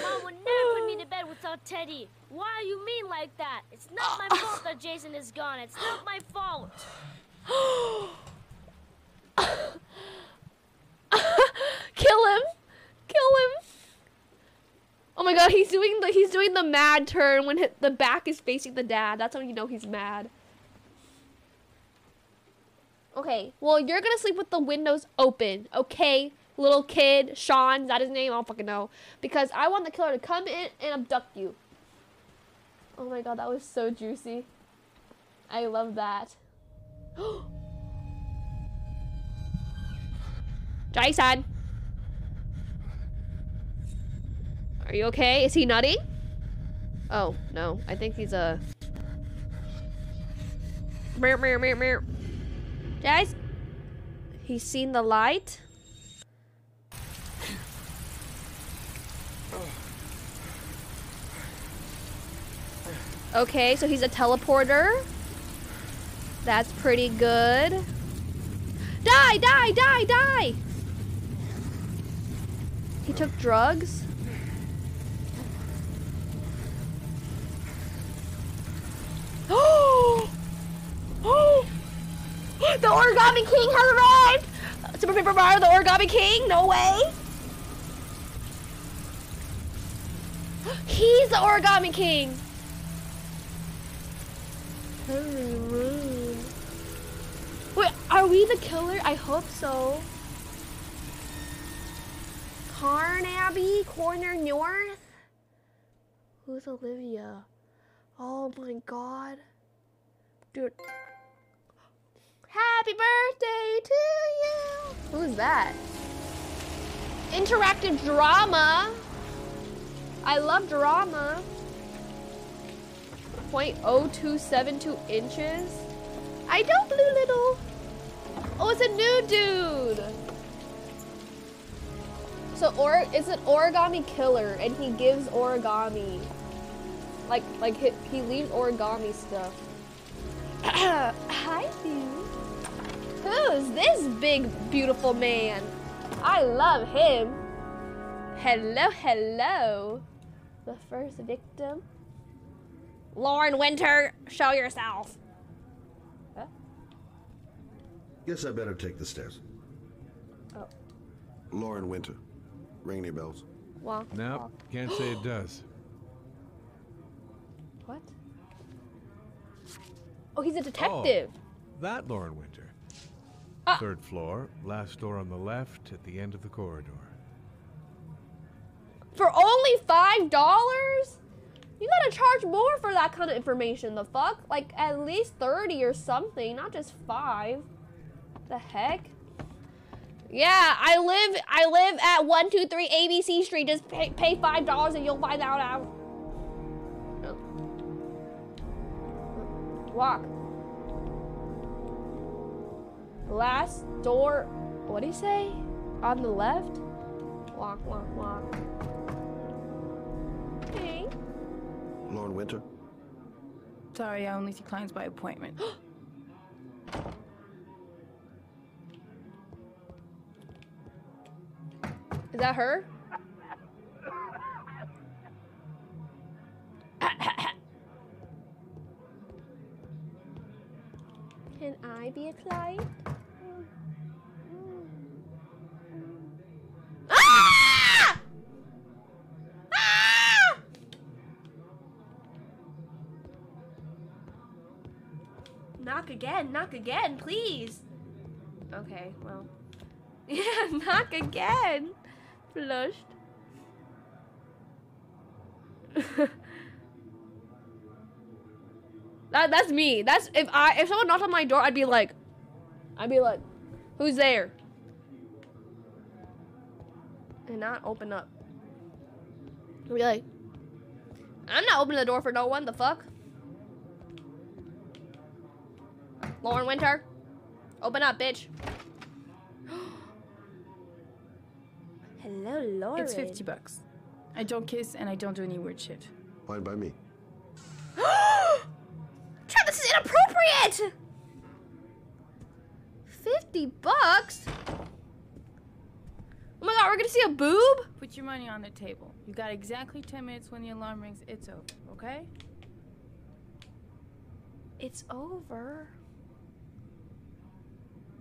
Speaker 4: Mom would never put me to bed without Teddy. Why are you mean like that? It's not my fault that Jason is gone. It's not my fault.
Speaker 1: Kill him! Kill him! Oh my god, he's doing the he's doing the mad turn when hi- the back is facing the dad. That's when you know he's mad. Okay, well you're gonna sleep with the windows open, okay? Little kid, Shaun, is that his name? I don't fucking know. Because I want the killer to come in and abduct you. Oh my god, that was so juicy. I love that. Jason! Are you okay? Is he nutty? Oh, no. I think he's a... Meow, meow, meow, meow. Guys? He's seen the light? Okay, so he's a teleporter. That's pretty good. Die, die, die, die! He took drugs. Oh! Oh! The Origami King has arrived! Super Paper Mario, the Origami King? No way! He's the Origami King! Wait, are we the killer? I hope so. Carnaby, Corner North? Who's Olivia? Oh my god. Dude. Happy birthday to you! Who is that? Interactive drama. I love drama. 0.0272 inches. I don't blue little. Oh, it's a new dude. So or it's an origami killer, and he gives origami. Like like he, he leaves origami stuff. Hi, dude. Who's this big beautiful man? I love him. Hello, hello. The first victim. Lauren Winter, show yourself. Huh?
Speaker 8: Guess I better take the stairs.
Speaker 1: Oh,
Speaker 8: Lauren Winter. Ring any bells?
Speaker 1: well.
Speaker 9: Nope, can't say it does.
Speaker 1: What? Oh, he's a detective.
Speaker 9: That Lauren Winter.
Speaker 1: Ah.
Speaker 9: Third floor, last door on the left at the end of the corridor.
Speaker 1: For only five dollars? You gotta charge more for that kind of information. The fuck? Like at least thirty or something, not just five. The heck? Yeah, I live. I live at one two three ABC Street. Just pay, pay five dollars and you'll find out. out. Walk. Last door. What do you say? On the left. Walk, walk, walk. Hey.
Speaker 8: Lauren Winter?
Speaker 10: Sorry, I only see clients by appointment.
Speaker 1: Is that her? Can I be a client? Knock again, knock again, please. Okay, well. Yeah, knock again. Flushed. that that's me. That's if I if someone knocked on my door, I'd be like, I'd be like, who's there? And not open up. Be like, I'm not opening the door for no one. The fuck? Lauren Winter, open up, bitch. Hello, Lauren.
Speaker 10: It's 50 bucks. I don't kiss and I don't do any weird shit.
Speaker 8: Fine by me.
Speaker 1: Trent, this is inappropriate! 50 bucks? Oh my god, we're gonna see a boob?
Speaker 10: Put your money on the table. You got exactly 10 minutes when the alarm rings. It's over, okay?
Speaker 1: It's over.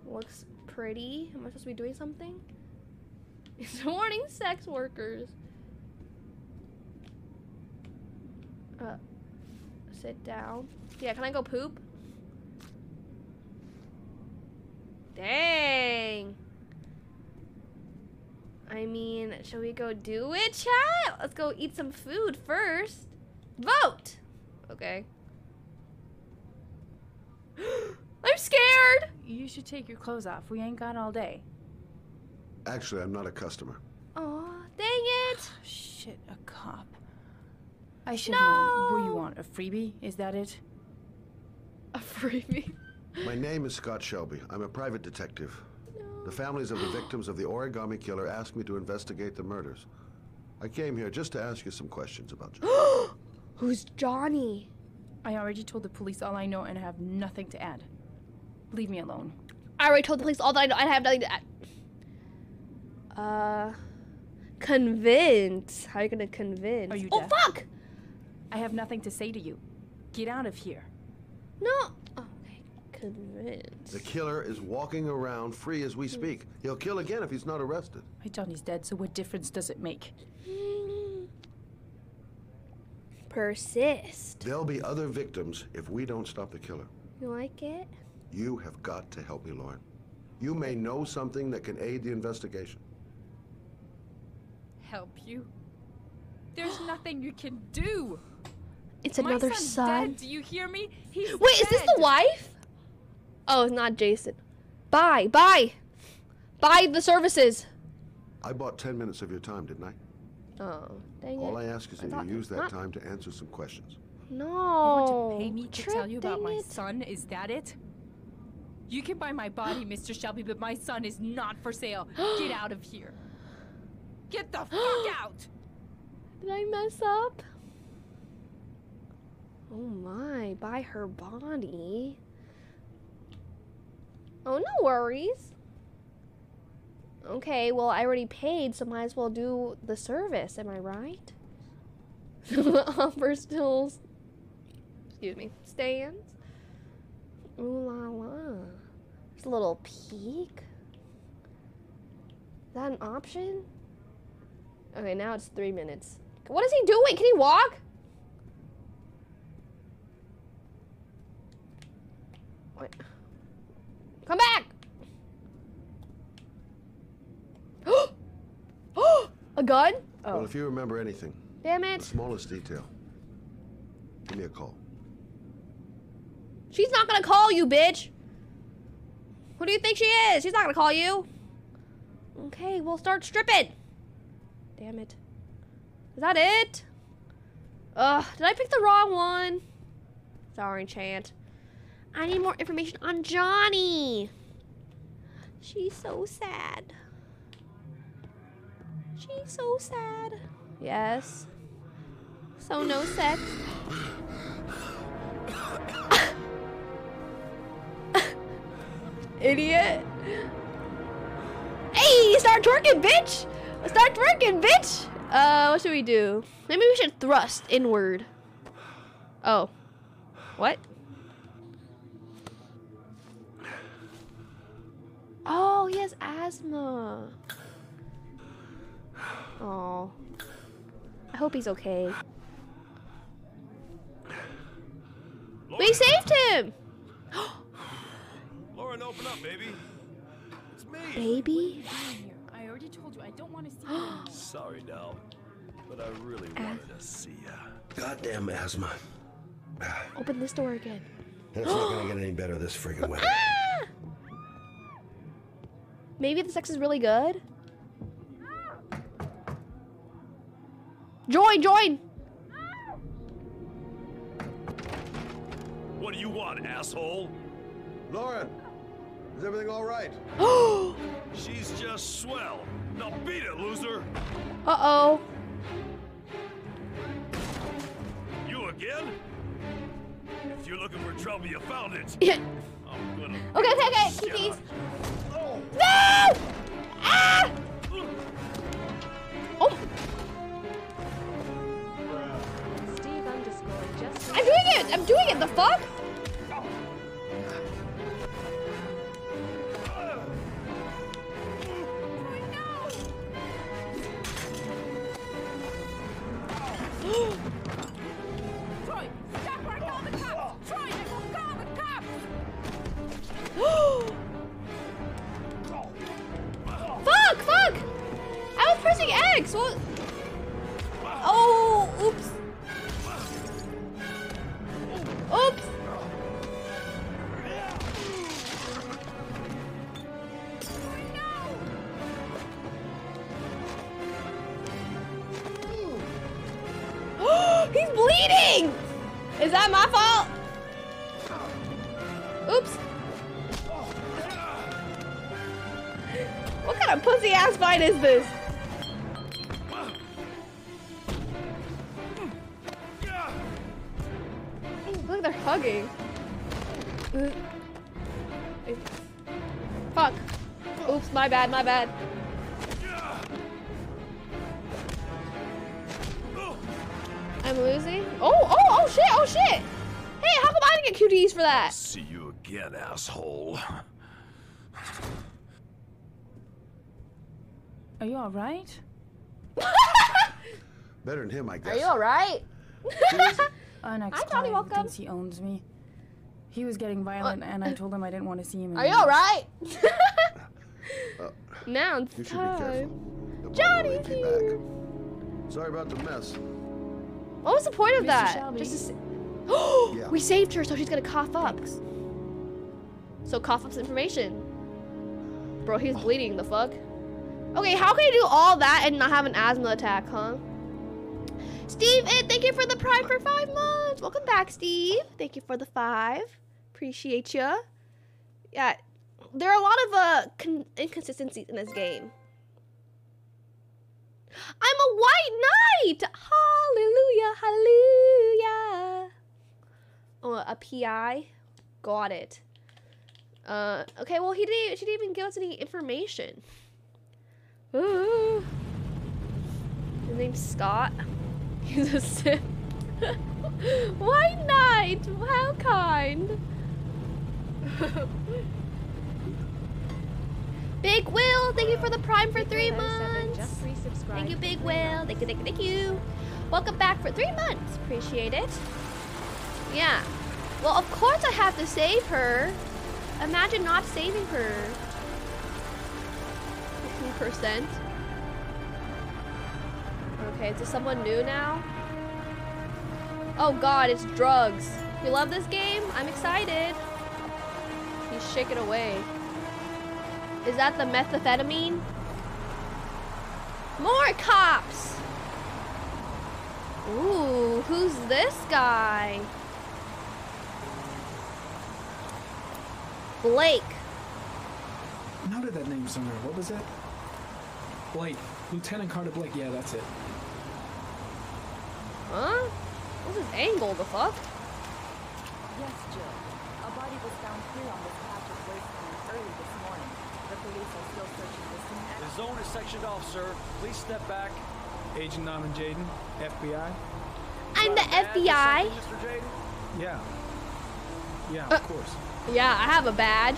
Speaker 1: Looks pretty. Am I supposed to be doing something? It's warning sex workers. Uh, sit down. Yeah, can I go poop? Dang. I mean, shall we go do it, chat? Let's go eat some food first. Vote! Okay. I'm scared!
Speaker 10: You should take your clothes off. We ain't got all day.
Speaker 8: Actually, I'm not a customer.
Speaker 1: Oh, dang it!
Speaker 10: Shit, a cop. I should have known. What do you want? A freebie? Is that it?
Speaker 1: A freebie.
Speaker 8: My name is Scott Shelby. I'm a private detective. No. The families of the victims of the origami killer asked me to investigate the murders. I came here just to ask you some questions about Johnny.
Speaker 1: Who's Johnny?
Speaker 11: I already told the police all I know and I have nothing to add. Leave me alone.
Speaker 1: I already told the police all that I know. I have nothing to add. Uh, convince. How are you gonna convince?
Speaker 11: Are you
Speaker 1: oh
Speaker 11: deaf?
Speaker 1: fuck!
Speaker 11: I have nothing to say to you. Get out of here.
Speaker 1: No. Okay, convince.
Speaker 8: The killer is walking around free as we speak. He'll kill again if he's not arrested.
Speaker 11: My Johnny's dead, so what difference does it make?
Speaker 1: Persist.
Speaker 8: There'll be other victims if we don't stop the killer.
Speaker 1: You like it?
Speaker 8: You have got to help me, Lauren. You may know something that can aid the investigation.
Speaker 10: Help you? There's nothing you can do.
Speaker 1: It's
Speaker 10: My
Speaker 1: another
Speaker 10: son's
Speaker 1: son.
Speaker 10: Dead. Do you hear me? He's
Speaker 1: Wait, is this the wife? Oh, it's not Jason. Bye, bye. Buy the services.
Speaker 8: I bought 10 minutes of your time, didn't I?
Speaker 1: Oh, dang
Speaker 8: All
Speaker 1: it.
Speaker 8: I ask is that
Speaker 1: thought-
Speaker 8: you use that
Speaker 1: not-
Speaker 8: time to answer some questions.
Speaker 1: No.
Speaker 10: You want to pay me to
Speaker 1: Trip,
Speaker 10: tell you about my
Speaker 1: it.
Speaker 10: son? Is that it? You can buy my body, Mr. Shelby, but my son is not for sale. Get out of here. Get the fuck out!
Speaker 1: Did I mess up? Oh my, buy her body. Oh, no worries. Okay, well, I already paid, so might as well do the service, am I right? Offer still, excuse me, stands. Ooh la la. A little peek. Is that an option? Okay, now it's three minutes. What is he doing? Can he walk? What? Come back! A gun? Oh.
Speaker 8: Well, if you remember anything,
Speaker 1: damn
Speaker 8: the
Speaker 1: it.
Speaker 8: smallest detail, give me a call.
Speaker 1: She's not gonna call you, bitch. Who do you think she is? She's not gonna call you. Okay, we'll start stripping. Damn it. Is that it? Ugh, did I pick the wrong one? Sorry, Chant. I need more information on Johnny. She's so sad. She's so sad. Yes. So no sex. Idiot. Hey, start twerking, bitch! Start twerking, bitch! Uh, what should we do? Maybe we should thrust inward. Oh. What? Oh, he has asthma. Oh. I hope he's okay. We saved him!
Speaker 12: Lauren, open up, baby. It's me.
Speaker 1: Baby?
Speaker 11: I already told you I don't want to see you.
Speaker 12: Sorry, Dal, but I really wanted to see ya.
Speaker 8: Goddamn asthma.
Speaker 1: Open this door again.
Speaker 8: And It's not gonna get any better this friggin' weather.
Speaker 1: Ah! Maybe the sex is really good. Join, join!
Speaker 12: What do you want, asshole?
Speaker 8: Lauren, is everything all right?
Speaker 12: She's just swell. Now beat it, loser.
Speaker 1: Uh-oh.
Speaker 12: You again? If you're looking for trouble, you found it.
Speaker 1: Yeah.
Speaker 12: I'm gonna.
Speaker 1: Okay, okay, okay.
Speaker 12: Yeah.
Speaker 1: Cookies. No! Ah! Oh,
Speaker 10: Steve underscore just
Speaker 1: I'm doing it! I'm doing it! The fuck? Bad, my bad. I'm losing. Oh, oh, oh shit, oh shit. Hey, how come I didn't get QTEs for that?
Speaker 9: See you again, asshole.
Speaker 13: Are you alright?
Speaker 12: Better than him, I guess.
Speaker 1: Are you alright?
Speaker 13: An
Speaker 1: Hi, Johnny, welcome.
Speaker 13: thinks he owns me. He was getting violent, uh, and I told him I didn't want to see him.
Speaker 1: Are you alright?
Speaker 12: Uh,
Speaker 1: now it's
Speaker 12: you should be
Speaker 1: time.
Speaker 12: careful. The
Speaker 1: Johnny!
Speaker 12: body back. Sorry about the mess.
Speaker 1: What was the point of
Speaker 13: Mr.
Speaker 1: that?
Speaker 13: Shelby.
Speaker 1: Just to say-
Speaker 12: Yeah.
Speaker 1: we saved her, so she's gonna cough up. So cough up some information. Bro, he's bleeding. The fuck? Okay, how can you do all that and not have an asthma attack, huh? Steve, and thank you for the prime for five months. Welcome back, Steve. Thank you for the five. Appreciate ya. Yeah, there are a lot of uh con- inconsistencies in this game. I'm a white knight. Hallelujah, hallelujah. Oh, a PI. Got it. Uh, okay. Well, he didn't. She didn't even give us any information. Ooh. His name's Scott. He's a Sith. White knight. How kind. Big Will, thank you for the prime for three months. Thank you, Big Will. Thank you, thank you, thank you. Welcome back for three months. Appreciate it. Yeah. Well, of course I have to save her. Imagine not saving her. 15%. Okay, is this someone new now? Oh god, it's drugs. You love this game? I'm excited. He's shaking away. Is that the methamphetamine? More cops! Ooh, who's this guy? Blake.
Speaker 14: Noted that name somewhere. What was it? Blake. Lieutenant Carter Blake. Yeah, that's it.
Speaker 1: Huh? What's his angle, the fuck?
Speaker 15: Yes, Jill. A body was found here on this patch of wasteland early this morning. The police are still searching the scene.
Speaker 16: The zone is sectioned off, sir. Please step back.
Speaker 14: Agent Norman Jayden, FBI.
Speaker 1: I'm the FBI.
Speaker 16: Mr. Jayden?
Speaker 14: Yeah. Yeah,
Speaker 1: Uh.
Speaker 14: of course.
Speaker 1: Yeah, I have a badge.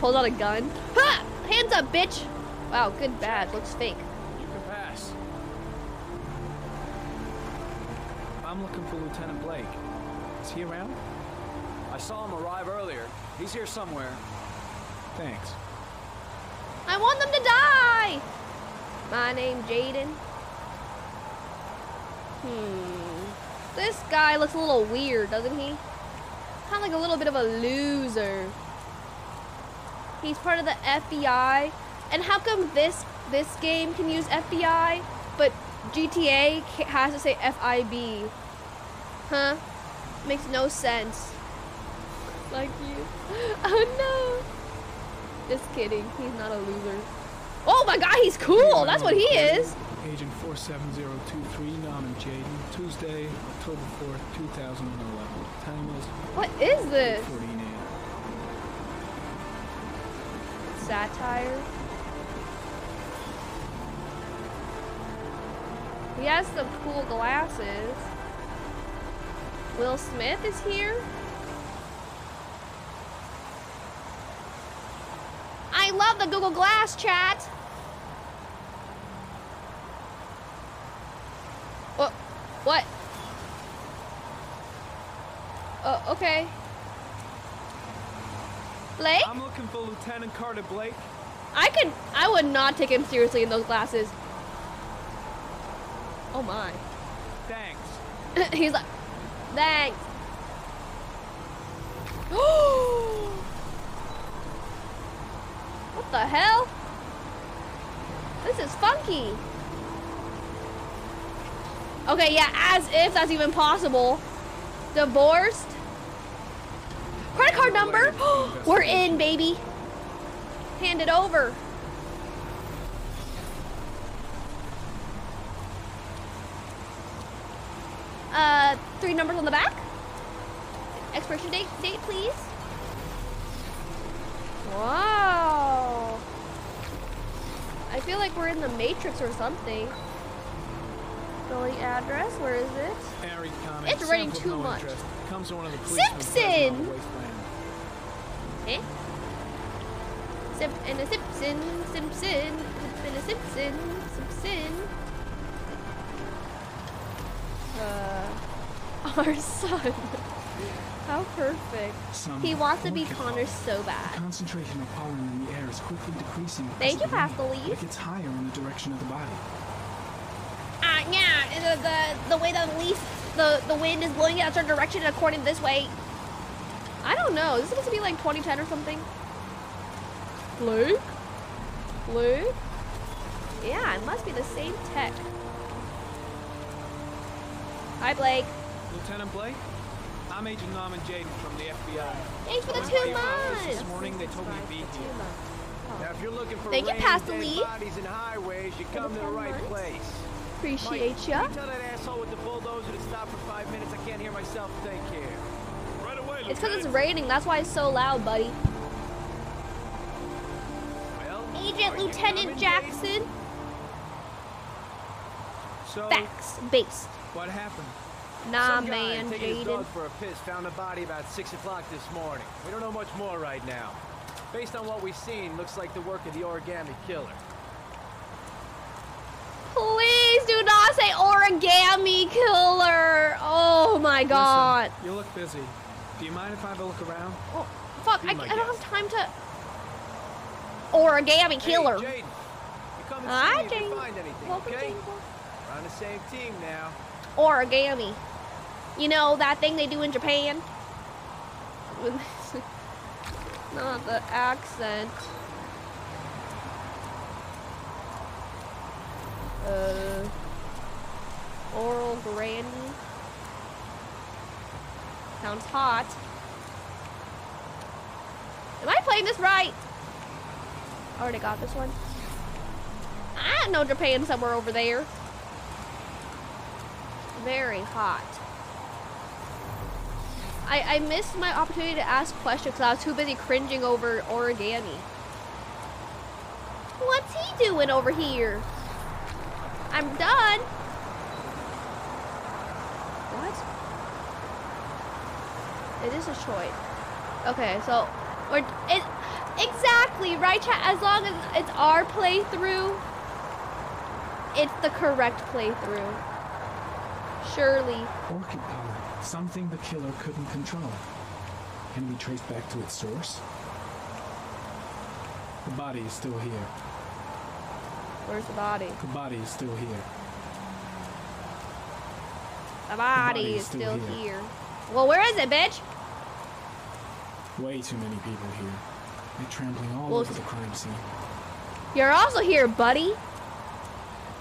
Speaker 1: Pulls out a gun. Ha! Hands up, bitch! Wow, good badge. Looks fake.
Speaker 16: You can pass.
Speaker 14: I'm looking for Lieutenant Blake. Is he around?
Speaker 16: I saw him arrive earlier. He's here somewhere.
Speaker 14: Thanks.
Speaker 1: I want them to die! My name Jayden. Hmm. This guy looks a little weird, doesn't he? Kind of like a little bit of a loser. He's part of the FBI. And how come this this game can use FBI, but GTA has to say FIB? Huh? Makes no sense. Like you. Oh no. Just kidding. He's not a loser. Oh my god, he's cool. That's what he is.
Speaker 14: Agent 47023, Norman Jayden. Tuesday, October 4th, 2011. Time is
Speaker 1: What is this?
Speaker 14: 14
Speaker 1: Satire. He has some cool glasses. Will Smith is here. I love the Google Glass chat. What? What? Oh, okay. Blake?
Speaker 14: I'm looking for Lieutenant Carter Blake.
Speaker 1: I could, I would not take him seriously in those glasses. Oh my.
Speaker 14: Thanks.
Speaker 1: He's like, thanks. the hell? This is funky. Okay, yeah, as if that's even possible. Divorced. Credit card number. We're in, baby. Hand it over. Uh, three numbers on the back. expiration date, date, please. Wow. I feel like we're in the Matrix or something. Billing address, where is it?
Speaker 14: Harry comment.
Speaker 1: It's raining too
Speaker 14: no
Speaker 1: much.
Speaker 14: Comes one of the policemen present on
Speaker 1: Simpson! Eh? Simp and a Simpson, Simpson, Simp and a Simpson, Simpson. Uh, our son. How perfect.
Speaker 14: Some
Speaker 1: He wants to be
Speaker 14: orchid
Speaker 1: Connor
Speaker 14: pollen.
Speaker 1: so
Speaker 14: The
Speaker 1: bad.
Speaker 14: concentration of pollen in the air is quickly decreasing.
Speaker 1: Thank you,
Speaker 14: across the
Speaker 1: Pastor
Speaker 14: room. It gets higher in the direction of the body.
Speaker 1: Ah, yeah, the, the, the way the leaf, the, the wind is blowing in a certain direction according to this way. I don't know. Is this supposed to be like 2010 or something? Blue? Blue? Yeah, it must be the same tech. Hi, Blake.
Speaker 16: Lieutenant Blake? I'm Agent Norman Jayden from the FBI.
Speaker 1: Thanks for the two
Speaker 16: by
Speaker 1: months.
Speaker 16: This morning they told me to be here. Now, if you're looking for
Speaker 1: Thank you,
Speaker 16: rain,
Speaker 1: Pastor
Speaker 16: dead
Speaker 1: Lee.
Speaker 16: bodies and highways, you come to the right place.
Speaker 1: Appreciate
Speaker 16: Mike,
Speaker 1: ya.
Speaker 16: you tell that asshole with the bulldozer to stop for five minutes? I can't hear myself think here.
Speaker 9: Right away,
Speaker 1: It's because it's raining. That's why it's so loud, buddy.
Speaker 16: Well,
Speaker 1: Agent Lieutenant Jackson.
Speaker 16: So,
Speaker 1: Facts based.
Speaker 16: what happened?
Speaker 1: Nah,
Speaker 16: Some guy
Speaker 1: man,
Speaker 16: taking his
Speaker 1: Jayden.
Speaker 16: dog for a piss found a body about 6 o'clock this morning. We don't know much more right now. Based on what we've seen, looks like the work of the origami killer.
Speaker 1: Please do not say origami killer. Oh my god.
Speaker 14: Listen, you look busy. Do you mind if I have a look around?
Speaker 1: Oh, fuck, I, I don't
Speaker 14: guest.
Speaker 1: have time to. Origami killer.
Speaker 16: Hey, Jayden, you come and
Speaker 1: Hi,
Speaker 16: see me if you find anything,
Speaker 1: Welcome,
Speaker 16: okay?
Speaker 1: Jayden.
Speaker 16: We're on the same team now.
Speaker 1: Origami. You know that thing they do in Japan? Not the accent. Uh, oral granny. Sounds hot. Am I playing this right? Already got this one. I know Japan somewhere over there. Very hot. I, I missed my opportunity to ask questions because I was too busy cringing over origami. What's he doing over here? I'm done. What? It is a choice. Okay, so we're it exactly right, chat. As long as it's our playthrough, it's the correct playthrough. Surely.
Speaker 14: Pollen. Something the killer couldn't control. Can we trace back to its source? The body is still here.
Speaker 1: Where's the body?
Speaker 14: The body is still here.
Speaker 1: The body is still here. Well, where is it, bitch?
Speaker 14: Way too many people here. They're trampling all
Speaker 1: Well,
Speaker 14: over the crime scene.
Speaker 1: You're also here, buddy.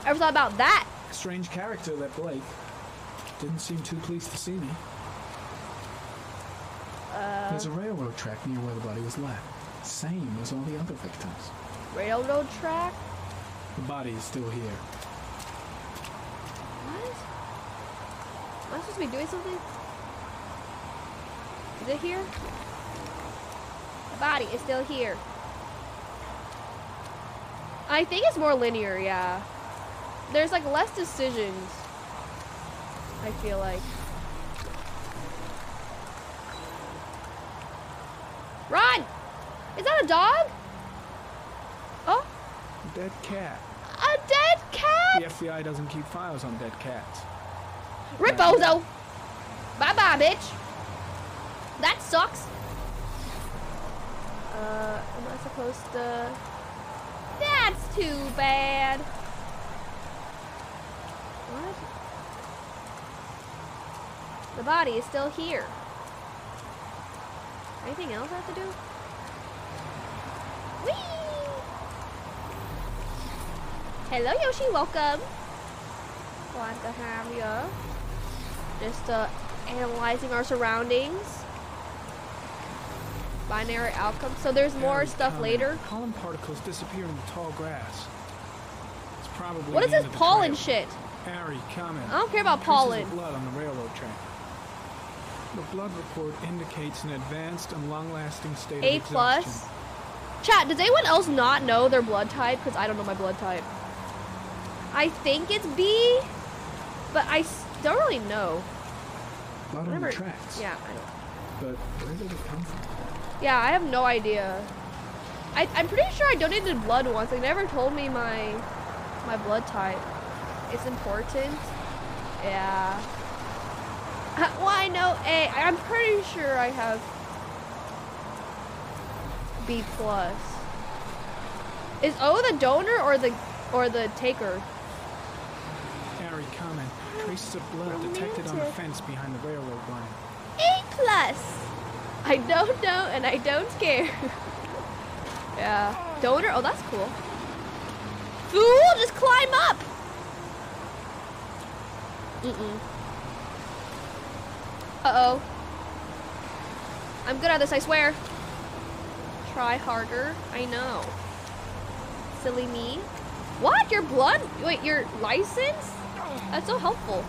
Speaker 1: Ever thought about that?
Speaker 14: Strange character, that Blake. Didn't seem too pleased to see me.
Speaker 1: Uh,
Speaker 14: There's a railroad track near where the body was left. Same as all the other victims.
Speaker 1: railroad track?
Speaker 14: The body is still here.
Speaker 1: What? Am I supposed to be doing something? Is it here? The body is still here. I think it's more linear, yeah. There's like less decisions. I feel like. Run! Is that a dog? Oh,
Speaker 14: Dead cat.
Speaker 1: a dead cat!
Speaker 14: The FBI doesn't keep files on dead cats.
Speaker 1: Ripozo! Bye bye, bitch! That sucks! Uh, am I supposed to. That's too bad! What? The body is still here. Anything else I have to do? Whee! Hello, Yoshi, welcome! Glad to have you. Just uh, analyzing our surroundings. Binary outcome. So there's more stuff
Speaker 14: comment.
Speaker 1: later.
Speaker 14: Pollen particles disappear in the tall grass. It's probably
Speaker 1: What is this
Speaker 14: end of the
Speaker 1: pollen shit?
Speaker 14: Harry, comment.
Speaker 1: I don't care about pollen.
Speaker 14: blood on the railroad track. The blood report indicates an advanced and long-lasting state
Speaker 1: A
Speaker 14: of
Speaker 1: plus. Chat, does anyone else not know their blood type? Because I don't know my blood type. I think it's B, but I don't really know.
Speaker 14: Blood on the tracks.
Speaker 1: Yeah, I don't.
Speaker 14: But where did it come from?
Speaker 1: Yeah, I have no idea. I, I'm pretty sure I donated blood once. They never told me my my blood type. It's important. Yeah. Uh, well, I know A. I'm pretty sure I have B plus. Is O the donor or the or the taker?
Speaker 14: Gary comment. Traces of blood detected on the fence behind the railroad line.
Speaker 1: A plus. I don't know and I don't care. yeah. Donor? Oh, that's cool. Fool, just climb up. Mm-mm. Uh-oh. I'm good at this, I swear. Try harder. I know. Silly me. What? Your blood? Wait, your license? That's so helpful.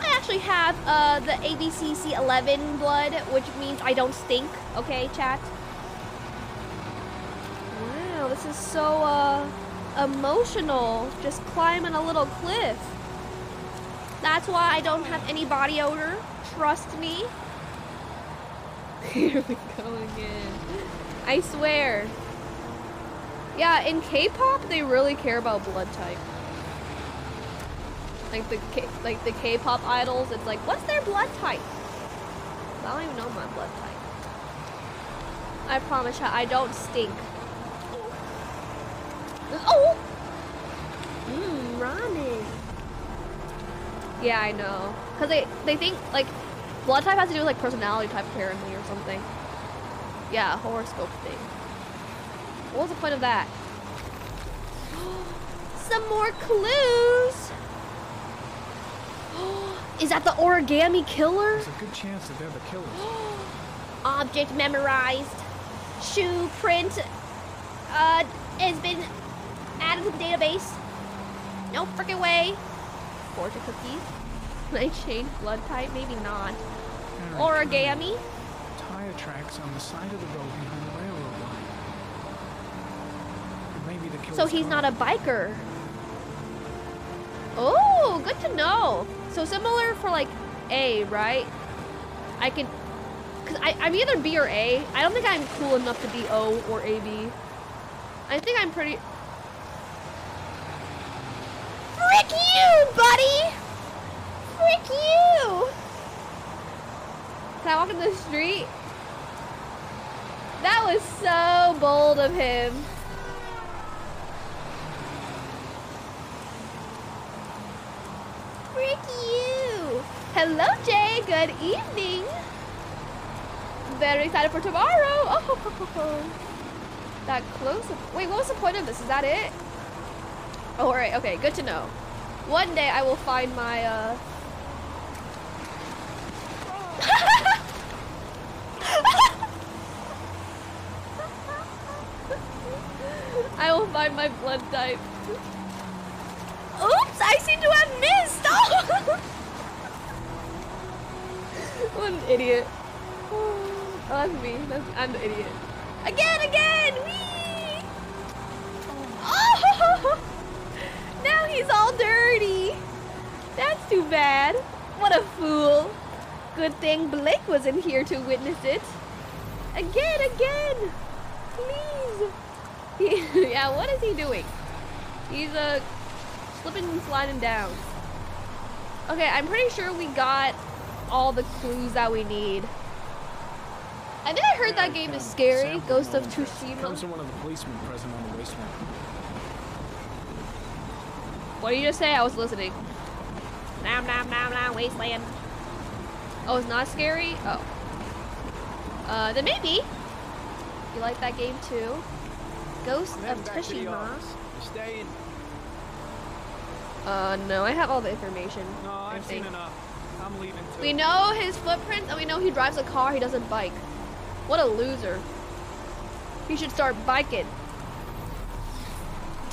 Speaker 1: I actually have uh, the ABCC 11 blood, which means I don't stink. Okay, chat? Wow, this is so uh, emotional. Just climbing a little cliff. That's why I don't have any body odor. Trust me. Here we go again. I swear. Yeah, in K-pop, they really care about blood type. Like the K like the K-pop idols, it's like, what's their blood type? I don't even know my blood type. I promise you, I don't stink. Oh! oh. Mmm, ramen. Yeah, I know. Cause they they think like blood type has to do with like personality type apparently or something. Yeah, horoscope thing. What was the point of that? Some more clues. Is that the origami killer?
Speaker 14: There's a good chance that they're the killers.
Speaker 1: Object memorized. Shoe print uh, has been added to the database. No freaking way. Fortune cookies. Change blood type? Maybe not.
Speaker 14: Alright,
Speaker 1: Origami.
Speaker 14: Um, tire tracks on the side of the road behind the railroad line. Maybe the
Speaker 1: So he's not a biker. Oh, good to know. So similar for like A, right? I can, cause I, I'm either B or A. I don't think I'm cool enough to be O or AB. I think I'm pretty. Frick you, buddy! Frick you! Can I walk in the street? That was so bold of him. Frick you! Hello, Jay. Good evening. Very excited for tomorrow. Oh, that close. Wait, what was the point of this? Is that it? Oh, alright. Okay, good to know. One day I will find my, uh... I will find my blood type. Oops, I seem to have missed. Oh! what an idiot. Oh, that's me. That's, I'm the idiot. Again, again! Whee! Oh! Now he's all dirty. That's too bad. What a fool. Good thing Blake was in here to witness it. Again, again! Please! He, yeah, what is he doing? He's uh, slipping and sliding down. Okay, I'm pretty sure we got all the clues that we need. I think I heard that game is scary. Ghost of
Speaker 14: Comes
Speaker 1: Tsushima.
Speaker 14: from one of the policemen present on the wasteland.
Speaker 1: What did you just say? I was listening. Nam nam nam nam wasteland. Oh, it's not scary? Oh. Uh, then maybe. You like that game too? Ghost of Tsushima.
Speaker 16: staying?
Speaker 1: Uh, no, I have all the information.
Speaker 14: No, I've seen enough. I'm leaving too.
Speaker 1: We know his footprints and we know he drives a car, he doesn't bike. What a loser. He should start biking.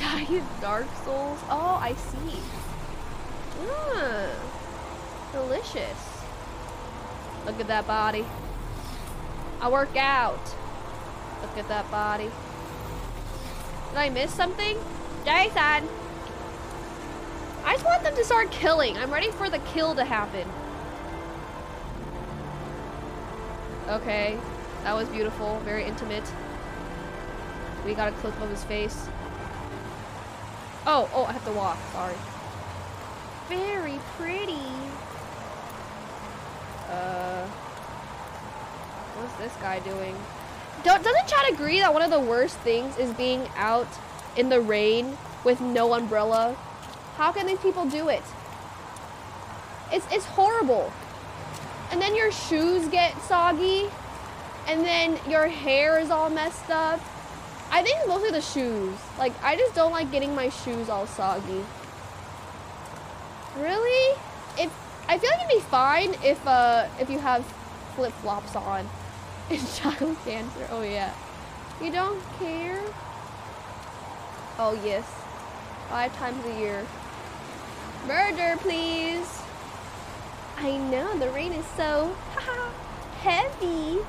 Speaker 1: Die in Dark Souls? Oh, I see. Mmm. Delicious. Look at that body. I work out. Look at that body. Did I miss something? Jason! I just want them to start killing. I'm ready for the kill to happen. Okay. That was beautiful. Very intimate. We got a up of his face. Oh, oh, I have to walk. Sorry. Very pretty. Uh, what's this guy doing? Don't, doesn't Chad agree that one of the worst things is being out in the rain with no umbrella? How can these people do it? It's, it's horrible. And then your shoes get soggy. And then your hair is all messed up. I think it's mostly the shoes. Like, I just don't like getting my shoes all soggy. Really? If I feel like it'd be fine if uh if you have flip flops on. It's child cancer. Oh yeah. You don't care? Oh yes. Five times a year. Murder, please. I know the rain is so heavy.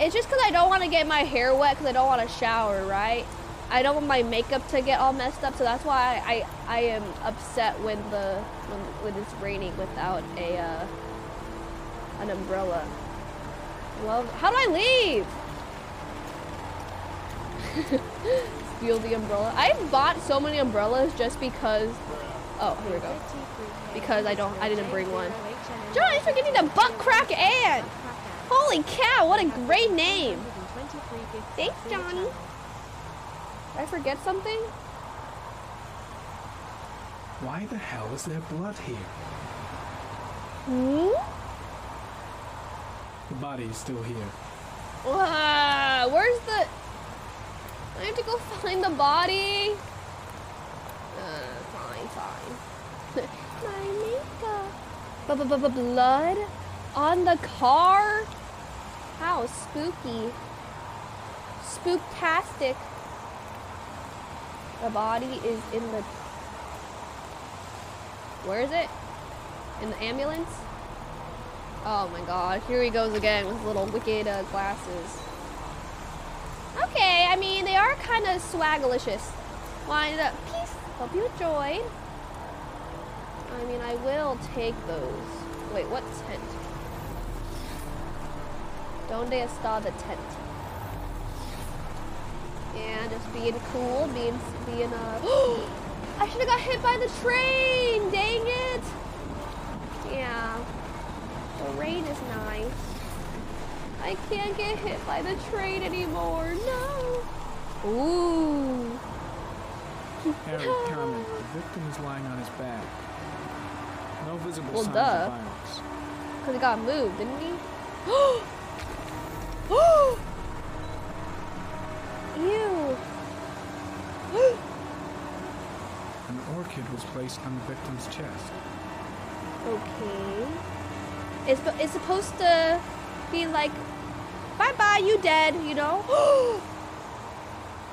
Speaker 1: It's just because I don't want to get my hair wet because I don't want to shower, right? I don't want my makeup to get all messed up, so that's why I I am upset when the when, when it's raining without a uh, an umbrella. Love. How do I leave? Steal the umbrella. I've bought so many umbrellas just because. Oh, here we go. Because I don't. I didn't bring one. John, thanks for giving the butt crack and. Holy cow! What a great name. Thanks, Johnny. Did I forget something?
Speaker 14: Why the hell is there blood here?
Speaker 1: Hmm?
Speaker 14: The body is still here.
Speaker 1: Wow, where's the... I have to go find the body. Uh, fine, fine. My makeup. B -b -b Blood on the car? How spooky. Spooktastic. The body is in the... Where is it? In the ambulance? Oh my god, here he goes again with little wicked uh, glasses. Okay, I mean, they are kind of swagalicious. Wind up. Peace. Hope you enjoyed. I mean, I will take those. Wait, what tent? Donde está the tent? And just being cool, being, being, uh... I should have got hit by the train! Dang it! Yeah. The rain is nice. I can't get hit by the train anymore. No. Ooh.
Speaker 14: Harry, comment. The victim is lying on his back. No visible
Speaker 1: Well,
Speaker 14: signs
Speaker 1: duh.
Speaker 14: of violence.
Speaker 1: Because he got moved, didn't he? Ew.
Speaker 14: An orchid was placed on the victim's chest.
Speaker 1: Okay. It's, it's supposed to be like, bye bye, you dead, you know?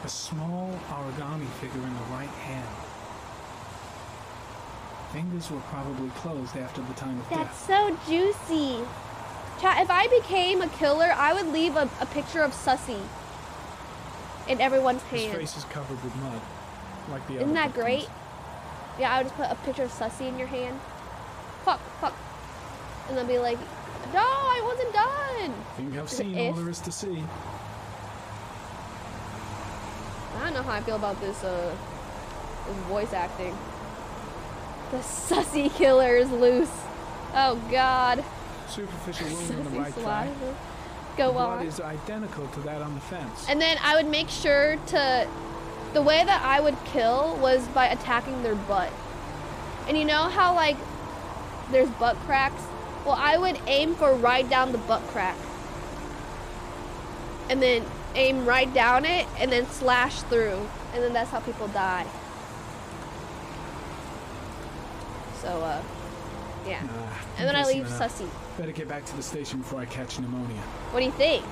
Speaker 14: A small origami figure in the right hand. Fingers were probably closed after the time of
Speaker 1: That's
Speaker 14: death.
Speaker 1: so juicy. Chat, if I became a killer, I would leave a, a picture of Sussy in everyone's
Speaker 14: His
Speaker 1: hand.
Speaker 14: face is covered with mud, like the
Speaker 1: Isn't that great? Yeah, I would just put a picture of Sussy in your hand. Fuck, fuck. And then be like, no, I wasn't done.
Speaker 14: You have seen all there is to see.
Speaker 1: I don't know how I feel about this, uh, this voice acting. The Sussy killer is loose. Oh, God.
Speaker 14: Superficial wound on the right thigh.
Speaker 1: Go
Speaker 14: Blood
Speaker 1: on.
Speaker 14: is identical to that on the fence.
Speaker 1: And then I would make sure to. The way that I would kill was by attacking their butt. And you know how, like, there's butt cracks? Well, I would aim for right down the butt crack. And then aim right down it and then slash through. And then that's how people die. So, uh, yeah.
Speaker 14: Ah,
Speaker 1: and then I leave. Sussy.
Speaker 14: Better get back to the station before I catch pneumonia.
Speaker 1: What do you think?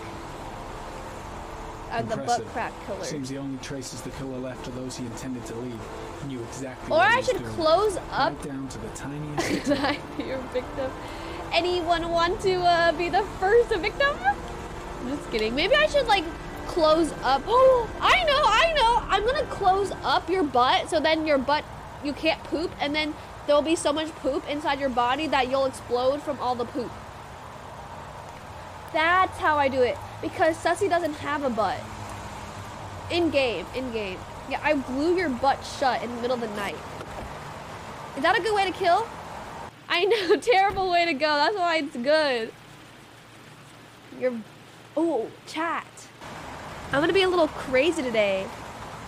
Speaker 1: Of the butt crack killer.
Speaker 14: Seems the only traces the killer left are those he intended to leave. He knew exactly
Speaker 1: Or I should
Speaker 14: doing.
Speaker 1: close up
Speaker 14: Right down to the tiniest.
Speaker 1: your victim. Anyone want to uh, be the first victim? I'm Just kidding. Maybe I should like close up. Oh, I know, I know. I'm gonna close up your butt so then your butt you can't poop, and then there'll be so much poop inside your body that you'll explode from all the poop. That's how I do it because Sussy doesn't have a butt. In game, in game. Yeah, I blew your butt shut in the middle of the night. Is that a good way to kill? I know, terrible way to go. That's why it's good. You're, oh, chat. I'm gonna be a little crazy today.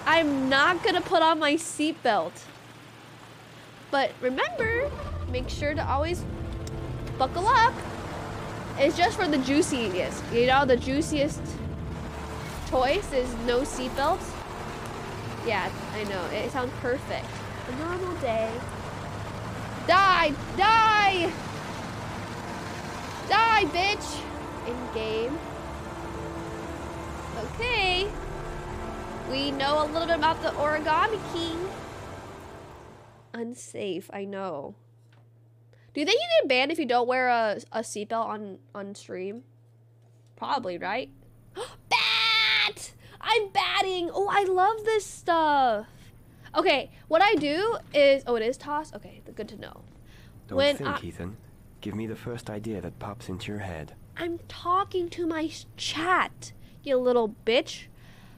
Speaker 1: I'm not gonna put on my seatbelt. But remember, make sure to always buckle up. It's just for the juiciest. You know, the juiciest choice is no seatbelt. Yeah, I know. It sounds perfect. A normal day. Die! Die! Die, bitch! In game. Okay. We know a little bit about the Origami King. Unsafe, I know. Do you think you get banned if you don't wear a, a seatbelt on, on stream? Probably, right? Bat! I'm batting! Oh, I love this stuff. Okay, what I do is... Oh, it is toss? Okay, good to know.
Speaker 17: Don't
Speaker 1: When
Speaker 17: think,
Speaker 1: I-
Speaker 17: Ethan. Give me the first idea that pops into your head.
Speaker 1: I'm talking to my chat, you little bitch.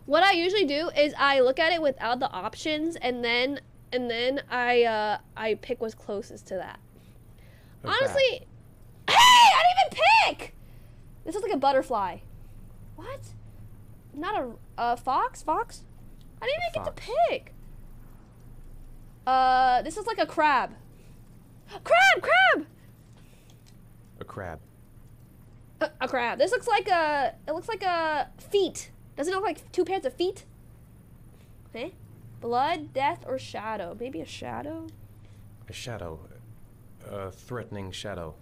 Speaker 1: What I usually do is I look at it without the options and then and then I uh I pick what's closest to that.
Speaker 5: Bat.
Speaker 1: Honestly, hey, I didn't even pick. This is like a butterfly. What? Not a fox? Fox? I didn't even get to pick. Uh, this is like a crab. Crab, crab.
Speaker 5: A crab.
Speaker 1: A, a crab. This looks like a. It looks like a feet. Doesn't it look like two pairs of feet? Eh? Blood, death, or shadow? Maybe a shadow.
Speaker 5: A shadow. A threatening shadow.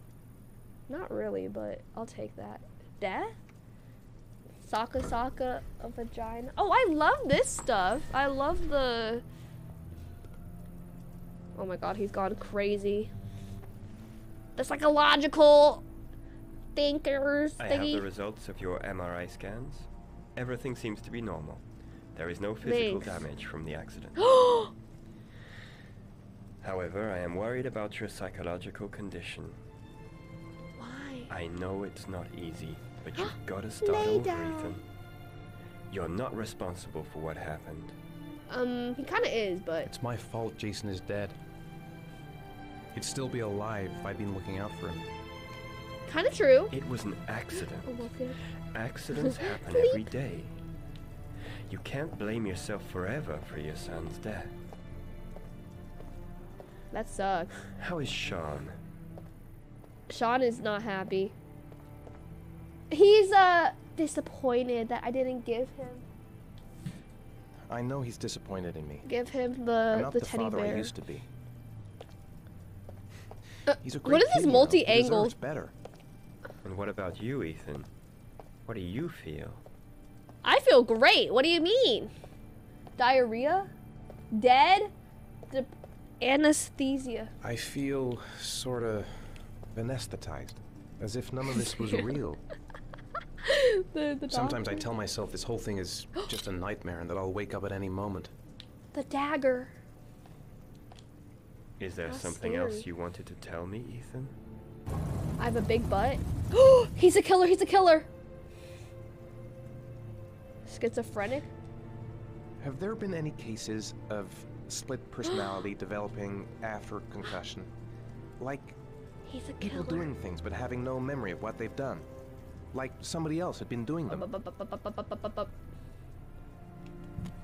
Speaker 1: Not really, but I'll take that. Death. Saka Saka, a vagina. Oh, I love this stuff. I love the. Oh my god, he's gone crazy. The psychological thinkers
Speaker 17: I have the results of your MRI scans. Everything seems to be normal. There is no physical
Speaker 1: Thanks.
Speaker 17: damage from the accident. However, I am worried about your psychological condition.
Speaker 1: Why?
Speaker 17: I know it's not easy, but you've got to start
Speaker 1: Lay
Speaker 17: over,
Speaker 1: down.
Speaker 17: Ethan. You're not responsible for what happened.
Speaker 1: Um, he kind of is, but
Speaker 5: It's my fault Jason is dead. He'd still be alive if I'd been looking out for him.
Speaker 1: kind of true.
Speaker 17: It was an accident.
Speaker 1: Oh.
Speaker 17: Accidents happen every day. You can't blame yourself forever for your son's death.
Speaker 1: That sucks.
Speaker 17: How is Shaun?
Speaker 1: Shaun is not happy. He's uh disappointed that I didn't give him
Speaker 5: I know he's disappointed in me.
Speaker 1: give him the,
Speaker 5: I'm
Speaker 1: the
Speaker 5: not
Speaker 1: the
Speaker 5: the,
Speaker 1: teddy
Speaker 5: father I used to be.
Speaker 1: Uh,
Speaker 5: He's a
Speaker 1: what
Speaker 5: great
Speaker 1: is this
Speaker 5: kid, you know. He
Speaker 1: multi-angle?
Speaker 5: deserves better.
Speaker 17: And what about you, Ethan? What do you feel?
Speaker 1: I feel great. What do you mean? Diarrhea? Dead? De- anesthesia.
Speaker 5: I feel sort of anesthetized, as if none of this was real.
Speaker 1: the, the
Speaker 5: Sometimes I tell myself this whole thing is just a nightmare and that I'll wake up at any moment.
Speaker 1: the dagger.
Speaker 17: Is there
Speaker 1: How
Speaker 17: something
Speaker 1: scary.
Speaker 17: else you wanted to tell me, Ethan?
Speaker 1: I have a big butt. he's a killer. He's a killer. Schizophrenic.
Speaker 5: Have there been any cases of split personality developing after concussion? Like
Speaker 1: He's a
Speaker 5: people
Speaker 1: killer.
Speaker 5: doing things but having no memory of what they've done. Like somebody else had been doing them.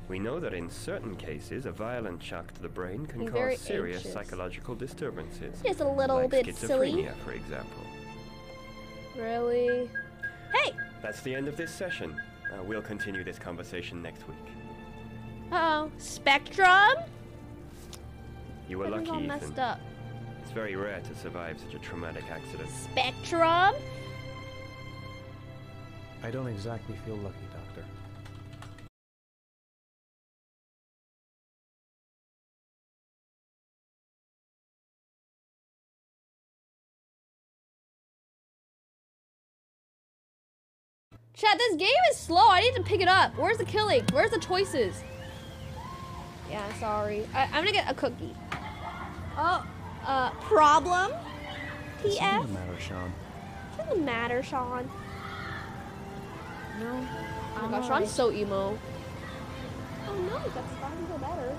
Speaker 17: We know that in certain cases, a violent shock to the brain can
Speaker 1: He's
Speaker 17: cause serious
Speaker 1: anxious.
Speaker 17: psychological disturbances.
Speaker 1: Just a little
Speaker 17: like
Speaker 1: bit
Speaker 17: schizophrenia,
Speaker 1: silly.
Speaker 17: for example.
Speaker 1: Really? Hey!
Speaker 17: That's the end of this session. Uh, we'll continue this conversation next week.
Speaker 1: Uh oh. Spectrum?
Speaker 17: You were
Speaker 1: Everything's
Speaker 17: lucky,
Speaker 1: all messed
Speaker 17: Ethan.
Speaker 1: up.
Speaker 17: It's very rare to survive such a traumatic accident.
Speaker 1: Spectrum?
Speaker 5: I don't exactly feel lucky,
Speaker 1: Chat, this game is slow. I need to pick it up. Where's the killing? Where's the choices? Yeah, sorry. I, I'm gonna get a cookie. Oh, uh, problem?
Speaker 5: What's
Speaker 1: TF?
Speaker 5: the matter, Shaun?
Speaker 1: Doesn't matter, Shaun.
Speaker 4: No.
Speaker 1: Oh my
Speaker 4: I'm
Speaker 1: gosh,
Speaker 4: alright.
Speaker 1: Shaun's so emo. Oh no, that's starting to go better.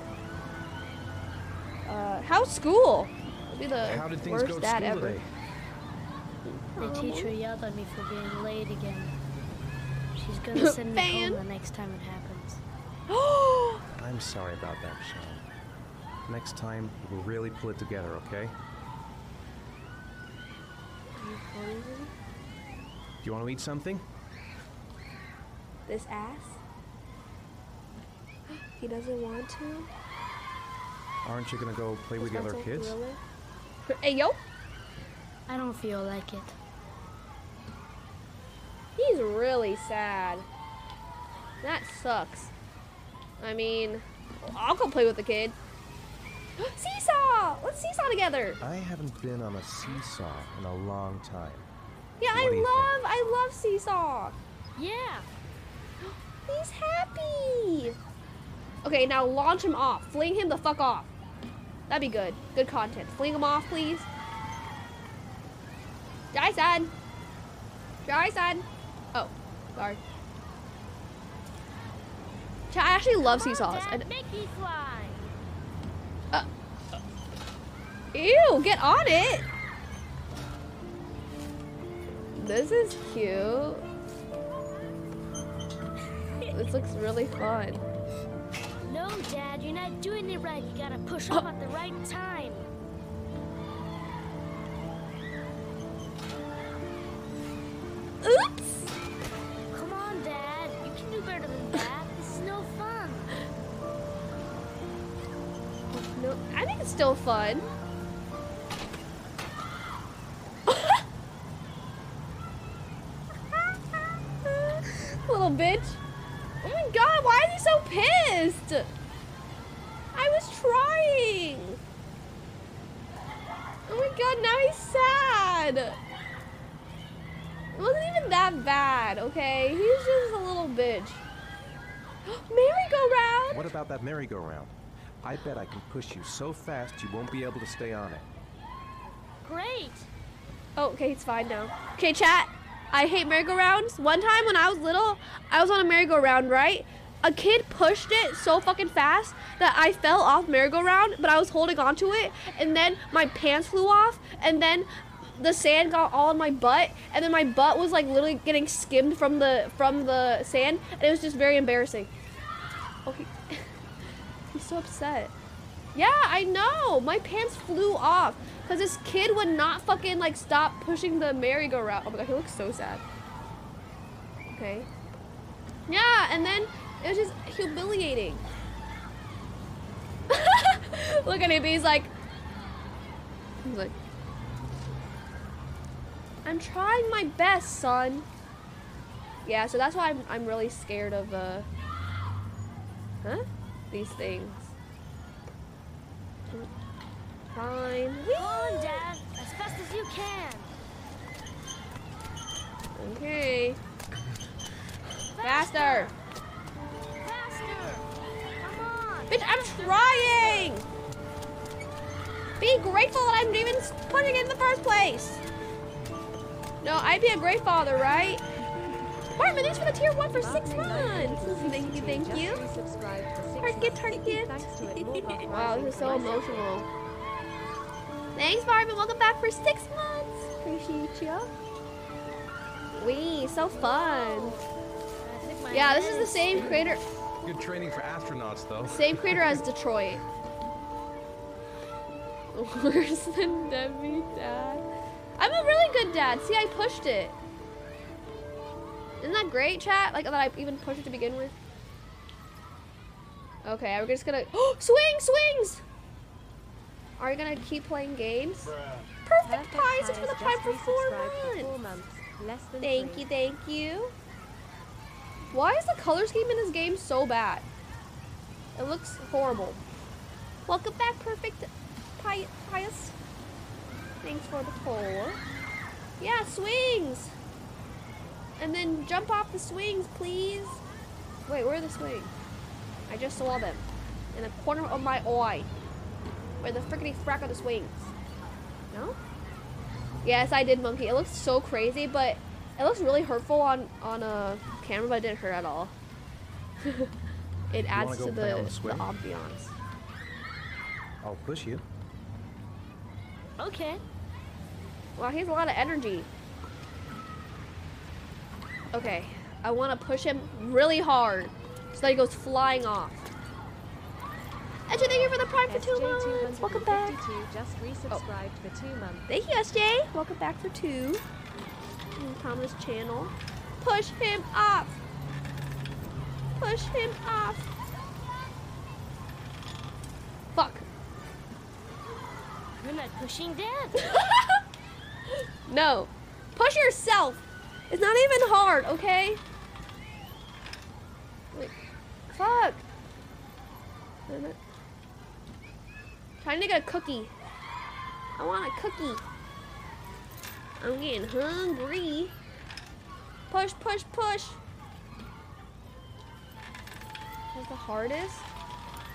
Speaker 1: Uh, how's school? It'll be the
Speaker 5: How did things
Speaker 1: worst
Speaker 5: go at
Speaker 1: dad
Speaker 5: school
Speaker 1: ever.
Speaker 5: today?
Speaker 4: The teacher yelled at me for being late again. She's gonna send me
Speaker 1: Fan.
Speaker 4: home the next time it happens.
Speaker 5: I'm sorry about that, Shaun. Next time, we'll really pull it together, okay? Do you want to eat something?
Speaker 1: This ass? he doesn't want to?
Speaker 5: Aren't you gonna go play with the other kids?
Speaker 1: thriller. Hey, yo!
Speaker 4: I don't feel like it.
Speaker 1: He's really sad. That sucks. I mean, I'll go play with the kid. seesaw! Let's seesaw together!
Speaker 5: I haven't been on a seesaw in a long time.
Speaker 1: Yeah,
Speaker 5: What
Speaker 1: I
Speaker 5: you
Speaker 1: love, I love seesaw!
Speaker 4: Yeah.
Speaker 1: He's happy! Okay, now launch him off. Fling him the fuck off. That'd be good. Good content. Fling him off, please. Die, son. Die, son. Sorry. I actually love seesaws. I
Speaker 4: me fly.
Speaker 1: Uh, uh, ew, get on it. This is cute. This looks really fun.
Speaker 4: No, Dad, you're not doing it right. You gotta push uh. up at the right time.
Speaker 1: Oops! Still fun. Little bitch. Oh my god, why is he so pissed? I was trying. Oh my god, now he's sad. It wasn't even that bad, okay? He's just a little bitch. Merry-go-round!
Speaker 5: What about that merry-go-round? I bet I can push you so fast you won't be able to stay on it.
Speaker 4: Great.
Speaker 1: Oh, okay, it's fine now. Okay, chat. I hate merry-go-rounds. One time when I was little, I was on a merry-go-round, right? A kid pushed it so fucking fast that I fell off merry-go-round, but I was holding onto it, and then my pants flew off, and then the sand got all in my butt, and then my butt was like literally getting skimmed from the from the sand, and it was just very embarrassing. He's so upset. Yeah, I know. My pants flew off because this kid would not fucking like stop pushing the merry-go-round. Oh my god, he looks so sad. Okay. Yeah, and then it was just humiliating. Look at him. He's like, he's like, I'm trying my best, son. Yeah, so that's why I'm, I'm really scared of uh, huh? These things. Fine.
Speaker 4: Come on, Dad. As fast as you can.
Speaker 1: Okay. Faster.
Speaker 4: Faster. Come on.
Speaker 1: Bitch, I'm trying. Be grateful that I'm even putting it in the first place. No, I'd be a great father, right? Bartman, thanks for the tier one for six months. Thank you, thank you. Target, target. wow, this is so emotional. Thanks, Bartman. Welcome back for six months. Appreciate you. Wee, so fun. Yeah, this is the same creator,
Speaker 5: Good training for astronauts, though.
Speaker 1: same creator as Detroit. Worse than Debbie Dad. I'm a really good dad. See, I pushed it. Isn't that great, chat? Like that I even pushed it to begin with. Okay, we're just gonna oh, swing, swings. Are you gonna keep playing games? Perfect pies. It's for the prime for four months. Thank you, thank you. Why is the color scheme in this game so bad? It looks horrible. Welcome back, perfect pi pious. Thanks for the poll. Yeah, swings. and then jump off the swings, please. Wait, where are the swings? I just saw them in the corner of my eye. Where the frickety frack are the swings? No? Yes, I did, monkey. It looks so crazy, but it looks really hurtful on on a camera, but it didn't hurt at all. it adds
Speaker 5: wanna
Speaker 1: the,
Speaker 5: play the
Speaker 1: the
Speaker 5: swing?
Speaker 1: ambiance.
Speaker 5: I'll push you.
Speaker 4: Okay.
Speaker 1: Wow, he has a lot of energy. Okay, I want to push him really hard so that he goes flying off. Edge, thank you for the prime for two months. Welcome back.
Speaker 15: just resubscribed for two months.
Speaker 1: Thank you, SJ. Welcome back for two. Thomas channel. Push him off. Push him off. Fuck.
Speaker 4: You're not pushing Dad.
Speaker 1: No. Push yourself. It's not even hard, okay? Fuck. Trying to get a cookie. I want a cookie. I'm getting hungry. Push, push, push. That's the hardest.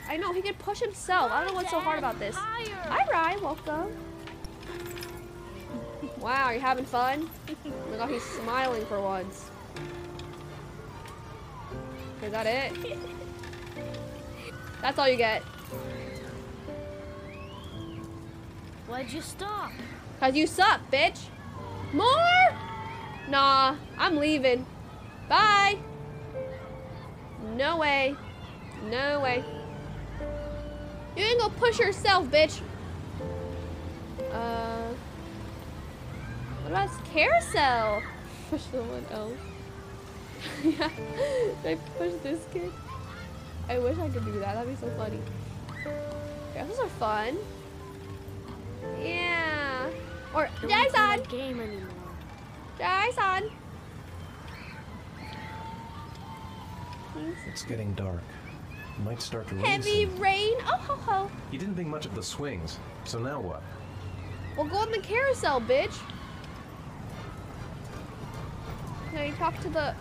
Speaker 1: I know, he could push himself. I don't know what's so hard about this. Hi, Rye. Welcome. Wow, are you having fun? Look how he's smiling for once. Is that it? That's all you get.
Speaker 4: Why'd you stop?
Speaker 1: Cause you suck, bitch. More? Nah, I'm leaving. Bye. No way. No way. You ain't gonna push yourself, bitch. Uh. What about carousel? For someone else. Yeah. Should I push this kid? I wish I could do that. That'd be so funny. Carousels are fun. Yeah. Or
Speaker 4: Don't
Speaker 1: Jason.
Speaker 4: game anymore.
Speaker 1: Jason. Please.
Speaker 3: It's getting dark. It might start to rain
Speaker 1: Heavy
Speaker 3: soon.
Speaker 1: rain. Oh ho ho.
Speaker 3: You didn't think much of the swings, so now what?
Speaker 1: Well, go on the carousel, bitch. Now you talk to the.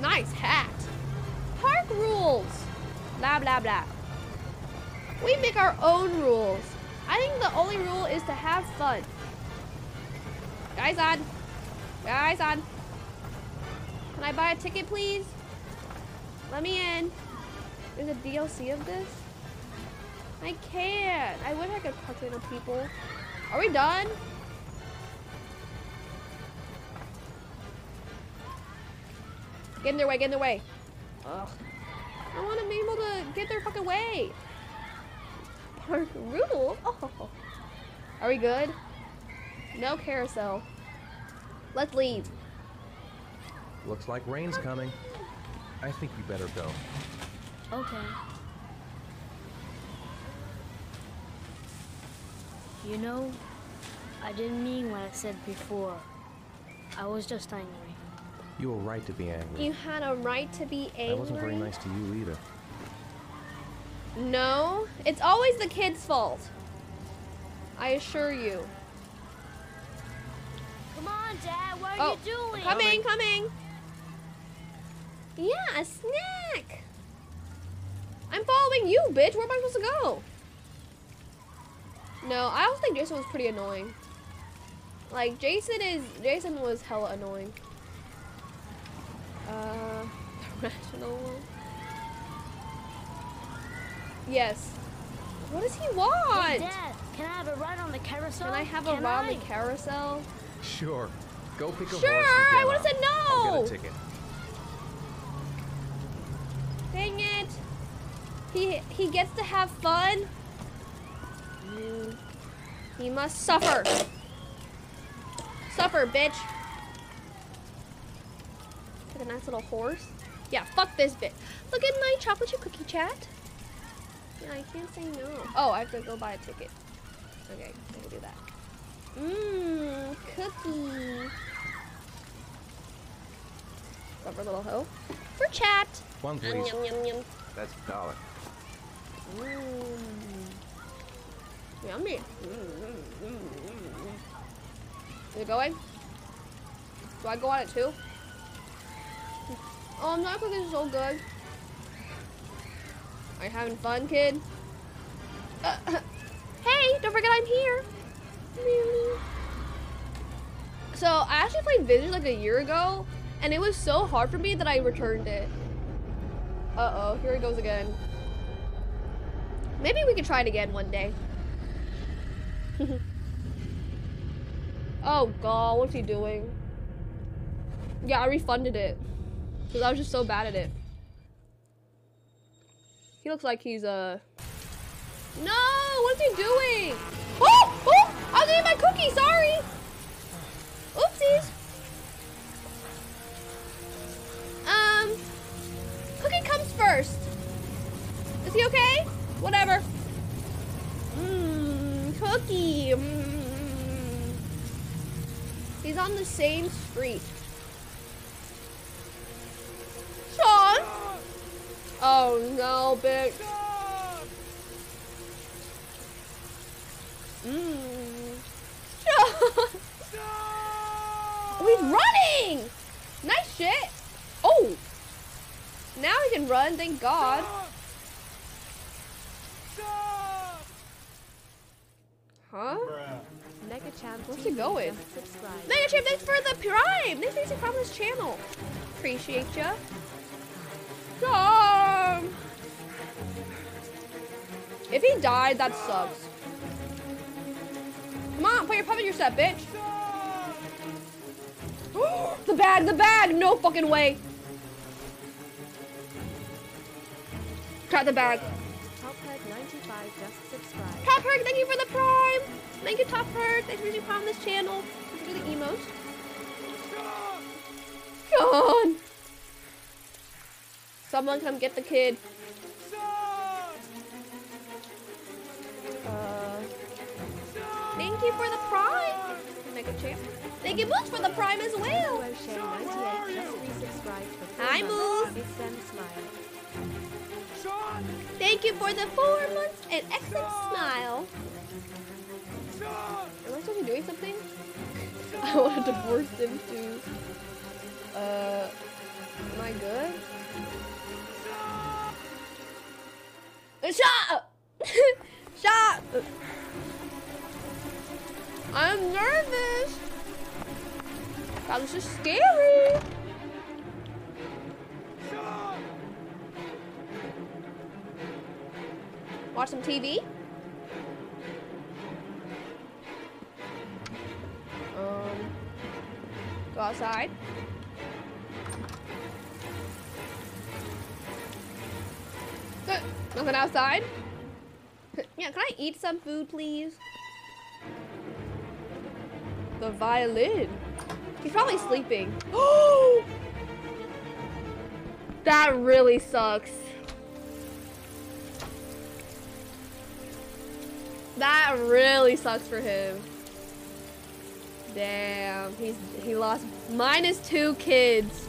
Speaker 1: Nice hat. Park rules. Blah blah blah. We make our own rules. I think the only rule is to have fun. Guys on. Guys on. Can I buy a ticket, please? Let me in. There's a DLC of this? I can't. I wish I could punch into people. Are we done? Get in their way, get in their way. Ugh. I want to be able to get their fucking way. Park rule? Oh. Are we good? No carousel. Let's leave.
Speaker 5: Looks like rain's coming. I think you better go.
Speaker 4: Okay. You know, I didn't mean what I said before. I was just angry.
Speaker 5: You were right to be angry.
Speaker 1: You had a right to be angry.
Speaker 5: I wasn't very nice to you either.
Speaker 1: No, it's always the kid's fault. I assure you.
Speaker 4: Come on, Dad. What are
Speaker 1: Oh,
Speaker 4: you doing?
Speaker 1: Coming, coming. Yeah, a snack. I'm following you, bitch. Where am I supposed to go? No, I also think Jason was pretty annoying. Like Jason is Jason was hella annoying. Uh, rational one. Yes. What does he want?
Speaker 4: Hey, Dad, can I have a ride on the carousel?
Speaker 1: Can I have a
Speaker 4: Can
Speaker 1: ride on the carousel?
Speaker 5: Sure. Go pick a
Speaker 1: Sure,
Speaker 5: horse. and
Speaker 1: I
Speaker 5: get
Speaker 1: would've
Speaker 5: on.
Speaker 1: said
Speaker 5: I'll
Speaker 1: no.
Speaker 5: get a ticket.
Speaker 1: Dang it! He he gets to have fun. Mm. He must suffer. Suffer, bitch. Like a nice little horse. Yeah, fuck this bitch. Look at my chocolate chip cookie chat. Yeah, I can't say no. Oh, I have to go buy a ticket. Okay, I can do that. Mmm, cookie. Rubber little hoe. For chat.
Speaker 5: One,
Speaker 1: Yum,
Speaker 5: please.
Speaker 1: yum, yum, yum.
Speaker 5: That's a dollar.
Speaker 1: Mmm. Yummy. Mm, mm, mm, mm, mm. Is it going? Do I go on it too? Oh, I'm not cooking so good. Are you having fun, kid? Uh, hey, don't forget I'm here. So I actually played Vision like a year ago, and it was so hard for me that I returned it. Uh-oh, here it goes again. Maybe we could try it again one day. oh god, what's he doing? Yeah, I refunded it. Because I was just so bad at it. He looks like he's, uh... No! What's he doing? Oh! Oh! I was eating my cookie! Sorry! Oopsies! Um... Cookie comes first. Is he okay? Whatever. Mmm, cookie. Mmm. He's on the same street. Shaun! Oh no, bitch. Mmm. Shaun! He's running! Nice shit. Oh! Now he can run, thank God. Huh? Mega Champ Where's he going? Mega Champ, thanks for the prime! Thanks for on this channel. Appreciate ya. Um, if he died, that sucks. Come on, put your puppet in your step, bitch. the bag, the bag! No fucking way. Cut the bag. Top Herc, thank you for the prime. Thank you, Top Herc. Thanks for prime on this channel. Thanks for the emos. Gone. Someone come get the kid. Uh, thank you for the prime. Mega champ. Thank you, Moose, for the prime as well. Hi, Moose. Thank you for the four months and excellent smile. Am I supposed to be doing something? I want to divorce him too. Uh, am I good? Shut up! Shut up! I'm nervous. God, this is scary. Watch some TV. Um, go outside. Nothing outside. Yeah, can I eat some food, please? The violin. He's probably sleeping. Oh! that really sucks. That really sucks for him. Damn, he's he lost minus two kids.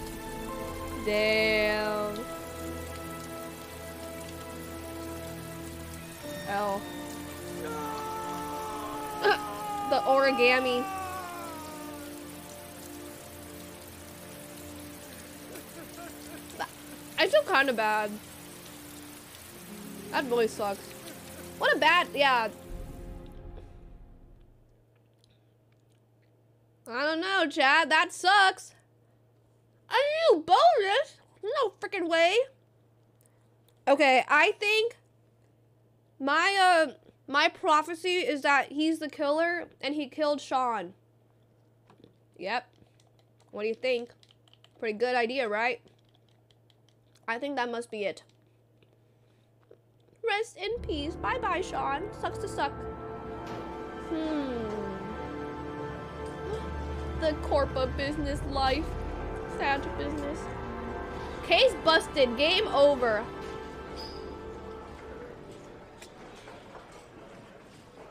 Speaker 1: Damn. L. the origami. I feel kind of bad. That really sucks. What a bad, yeah. I don't know, Chad. That sucks. A new bonus? No freaking way. Okay, I think my uh my prophecy is that he's the killer and he killed Shaun. Yep. What do you think? Pretty good idea, right? I think that must be it. Rest in peace. Bye-bye, Shaun. Sucks to suck. Hmm. The Corpa business life. Sad business. Case busted. Game over.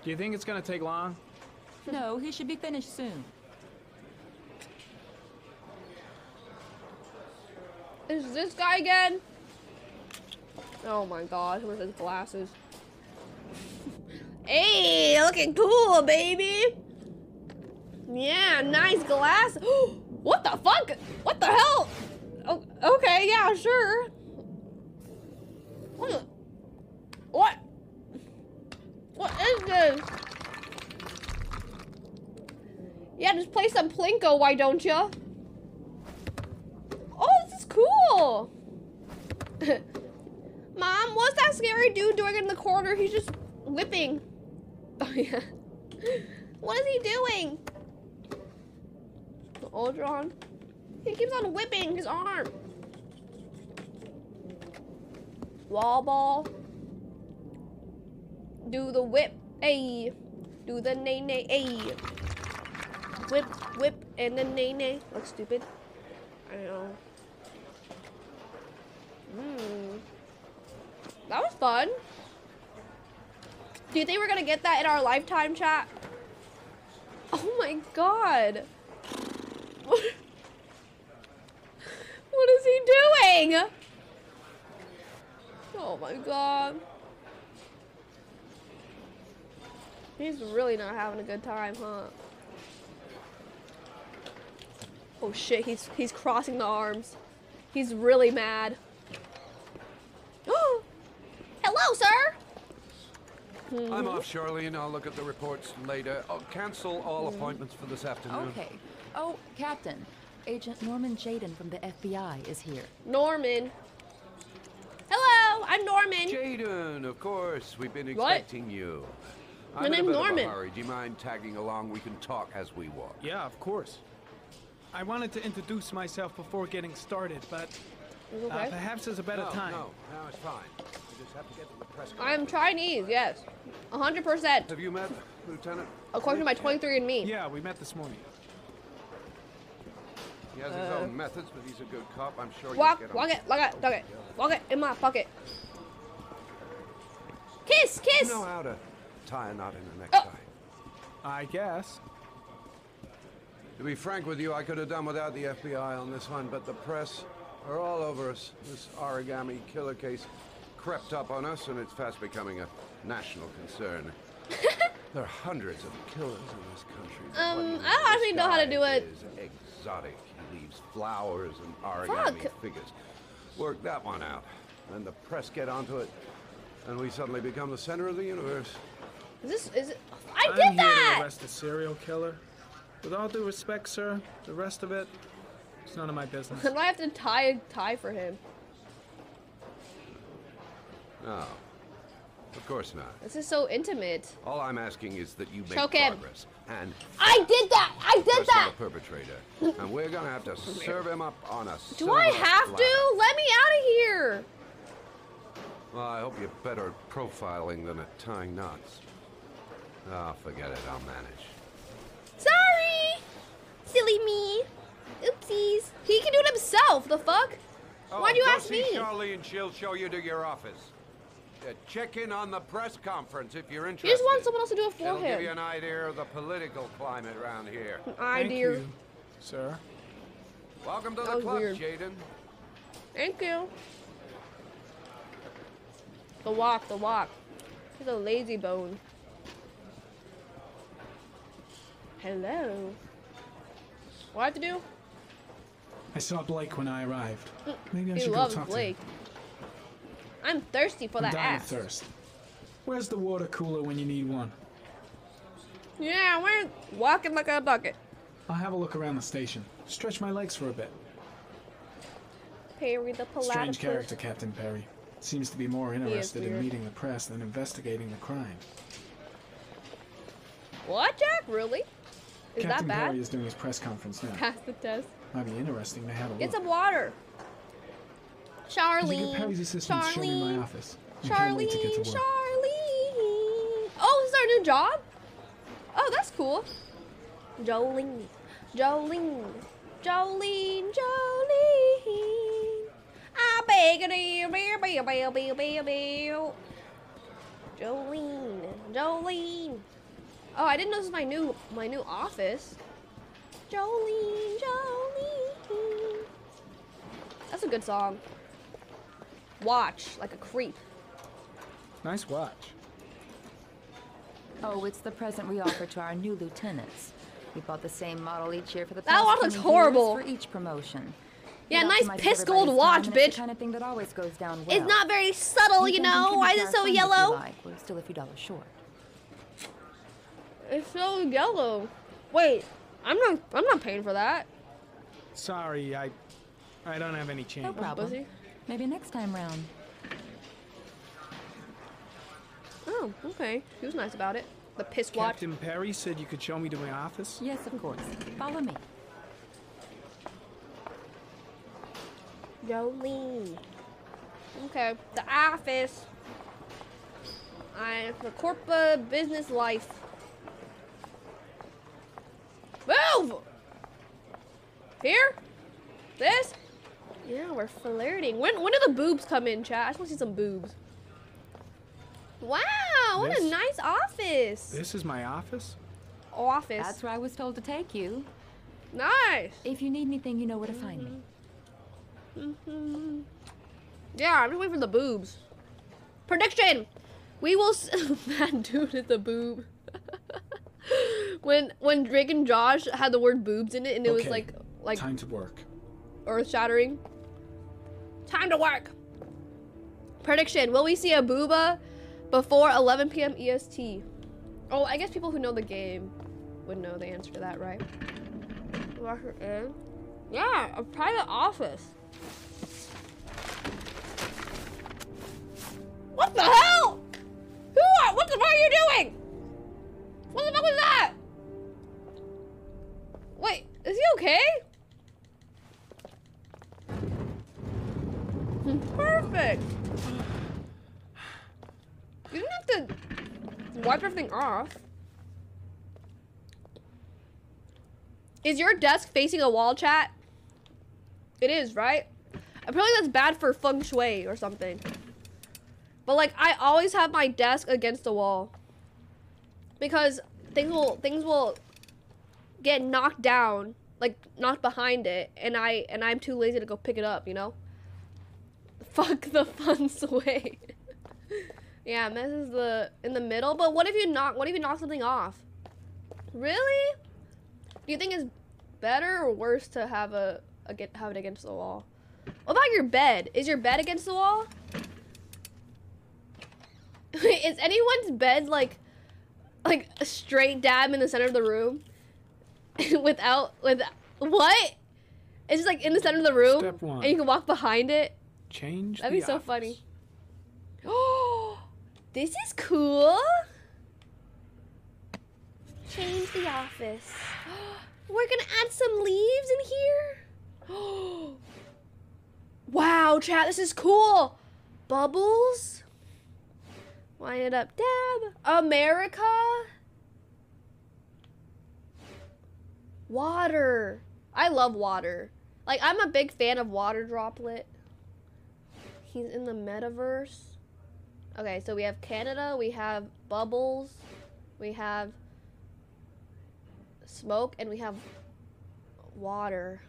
Speaker 14: Do you think it's gonna take long?
Speaker 15: No, he should be finished soon.
Speaker 1: Is this guy again? Oh my god, with his glasses. hey, looking cool, baby. Yeah, nice glass. What the fuck? What the hell? Oh, okay, yeah, sure. What? What? Is this? Yeah, just play some Plinko, why don't ya? Oh, this is cool. Mom, what's that scary dude doing in the corner? He's just whipping. Oh, yeah. What is he doing? Aldron. He keeps on whipping his arm. Wall ball. Do the whip. Ayy. Do the nay nay. Ayy. Whip, whip, and the nay nay. Looks stupid. I know. Hmm. That was fun. Do you think we're gonna get that in our lifetime chat? Oh my god. What, what is he doing? Oh my god. He's really not having a good time, huh? Oh shit, he's he's crossing the arms. He's really mad. Hello, sir.
Speaker 18: I'm hmm. off, Charlene. I'll look at the reports later. I'll cancel all hmm. appointments for this afternoon.
Speaker 15: Okay. Oh, Captain. Agent Norman Jayden from the FBI is here.
Speaker 1: Norman. Hello, I'm Norman.
Speaker 18: Jayden, of course. We've been
Speaker 1: What?
Speaker 18: expecting you.
Speaker 1: My
Speaker 18: I'm in
Speaker 1: name's
Speaker 18: bit of a
Speaker 1: Norman.
Speaker 18: hurry. Do you mind tagging along? We can talk as we walk.
Speaker 14: Yeah, of course. I wanted to introduce myself before getting started, but uh,
Speaker 1: Okay.
Speaker 14: perhaps there's a better
Speaker 18: no,
Speaker 14: time.
Speaker 18: No, no, it's fine. We just have to get to the press
Speaker 1: I'm Chinese, yes. 100%.
Speaker 18: Have you met Lieutenant?
Speaker 1: According to my 23 and me.
Speaker 14: Yeah, we met this morning.
Speaker 18: He has his
Speaker 1: Uh,
Speaker 18: own methods, but he's a good cop. I'm sure you'll
Speaker 1: Walk,
Speaker 18: get
Speaker 1: walk
Speaker 18: on.
Speaker 1: it, walk it, walk it, walk it in my pocket. Kiss, kiss.
Speaker 18: You know how to tie a knot in
Speaker 1: Oh.
Speaker 18: a necktie.
Speaker 14: I guess.
Speaker 18: To be frank with you, I could have done without the FBI on this one, but the press are all over us. This origami killer case crept up on us, and it's fast becoming a national concern. there are hundreds of killers in this country. but what do
Speaker 1: Um, I don't actually know how to do it.
Speaker 18: is exotic. He leaves flowers and origami
Speaker 1: Fuck.
Speaker 18: figures. Work that one out. Then the press get onto it, and we suddenly become the center of the universe.
Speaker 1: Is this, is it? I
Speaker 14: I'm
Speaker 1: did
Speaker 14: here to arrest a serial killer. With all due respect, sir, the rest of it, it's none of my business.
Speaker 1: Then I have to tie a tie for him.
Speaker 18: No. Of course not.
Speaker 1: This is so intimate.
Speaker 18: All I'm asking is that you make
Speaker 1: Choke him.
Speaker 18: And
Speaker 1: I did that! I did
Speaker 18: arrest
Speaker 1: that!
Speaker 18: the perpetrator. and we're gonna have to serve him up on a
Speaker 1: Do I have
Speaker 18: platter.
Speaker 1: to? Let me out of here!
Speaker 18: Well, I hope you're better at profiling than at tying knots. Ah, forget it. I'll manage.
Speaker 1: Sorry! Silly me. Oopsies. He can do it himself, the fuck? Why'd you
Speaker 18: Oh, go
Speaker 1: ask
Speaker 18: see
Speaker 1: me?
Speaker 18: Charlie and she'll show you to your office. Uh, check in on the press conference if you're
Speaker 1: He
Speaker 18: interested.
Speaker 1: just wants someone else to do it for
Speaker 18: It'll give you an idea of the political climate around here.
Speaker 1: An idea.
Speaker 14: you, sir.
Speaker 18: Welcome to
Speaker 1: That
Speaker 18: the club,
Speaker 1: weird.
Speaker 18: Jayden.
Speaker 1: Thank you. The walk, the walk. He's a lazy bone. Hello. What do I have to do?
Speaker 14: I saw Blake when I arrived. Maybe I
Speaker 1: he
Speaker 14: should go talk
Speaker 1: Blake. I'm thirsty for
Speaker 14: to him. I'm
Speaker 1: that
Speaker 14: dying
Speaker 1: ass.
Speaker 14: of thirst. Where's the water cooler when you need one?
Speaker 1: Yeah, we're walking like a bucket.
Speaker 14: I'll have a look around the station. Stretch my legs for a bit.
Speaker 1: Perry the platypus.
Speaker 14: Strange character, Captain Perry. Seems to be more interested in meeting the press than investigating the crime.
Speaker 1: What, Jack? Really? Is
Speaker 14: Captain
Speaker 1: that bad?
Speaker 14: Perry is doing his press conference now.
Speaker 1: Pass the test.
Speaker 14: Might be interesting to have a look.
Speaker 1: Get some water.
Speaker 14: Could you
Speaker 1: Charlene.
Speaker 14: get Perry's assistant to my
Speaker 1: Charlene.
Speaker 14: office? I can't to
Speaker 1: Charlene.
Speaker 14: to.
Speaker 1: Charlene. Oh, this is our new job? Oh, that's cool. Jolene. Jolene. Jolene. Jolene. I beg of you. Beow, beow, beow, beow, beow, beow. Jolene. Jolene. Oh, I didn't know this was my new my new office. Jolene, Jolene. That's a good song. Watch like a creep.
Speaker 14: Nice watch.
Speaker 15: Oh, it's the present we offer to our new lieutenants. We bought the same model each year for the
Speaker 1: That
Speaker 15: past
Speaker 1: watch looks horrible.
Speaker 15: for each promotion.
Speaker 1: Yeah,
Speaker 15: It
Speaker 1: nice piss gold watch,
Speaker 15: it's
Speaker 1: bitch.
Speaker 15: Kind of thing that always goes down well.
Speaker 1: It's not very subtle, you
Speaker 15: can
Speaker 1: know? Why is it so
Speaker 15: our funds if you
Speaker 1: yellow?
Speaker 15: like. We're still a few dollars short.
Speaker 1: It's so yellow. Wait, I'm not. I'm not paying for that.
Speaker 14: Sorry, I I don't have any change.
Speaker 15: No problem.
Speaker 1: pussy.
Speaker 15: Maybe next time round.
Speaker 1: Oh, okay. He was nice about it. The piss watch.
Speaker 14: Captain Perry said you could show me to my office.
Speaker 15: Yes, of course. Follow me.
Speaker 1: Jolene. Okay, the office. I the corporate business life. Move! Here? This? Yeah, we're flirting. When when do the boobs come in, chat? I just want to see some boobs. Wow, what a nice office.
Speaker 14: This is my office.
Speaker 1: Office.
Speaker 15: That's where I was told to take you.
Speaker 1: Nice.
Speaker 15: If you need anything, you know where to find me.
Speaker 1: Mhm. Yeah, I'm just waiting for the boobs. Prediction: We will. S- that dude is a boob. when when Drake and Josh had the word boobs in it, and it was like like
Speaker 14: Time to work.
Speaker 1: earth shattering. Time to work. Prediction: Will we see a booba before 11 p.m. EST? Oh, I guess people who know the game would know the answer to that, right? Lock her in. Yeah, a private office. What the hell? Who are? What the fuck are you doing? What the fuck was that? Wait, is he okay? Perfect. You didn't have to wipe everything off. Is your desk facing a wall, chat? It is, right? Apparently that's bad for feng shui or something. But like, I always have my desk against the wall because things will things will get knocked down, like knocked behind it, and I and I'm too lazy to go pick it up. You know. Fuck the feng shui. yeah, messes the in the middle. But what if you knock? What if you knock something off? Really? Do you think it's better or worse to have a, a get have it against the wall? What about your bed? Is your bed against the wall? Is anyone's bed like like a straight dab in the center of the room? Without with what? It's just like in the center of the room
Speaker 14: Step one.
Speaker 1: and you can walk behind it.
Speaker 14: Change
Speaker 1: That'd be so
Speaker 14: office.
Speaker 1: funny. Oh, this is cool. Change the office. We're gonna add some leaves in here. wow, chat, this is cool. Bubbles. Wind it up, dab. America. Water. I love water. Like, I'm a big fan of water droplet. He's in the metaverse. Okay, so we have Canada, we have bubbles, we have smoke, and we have water.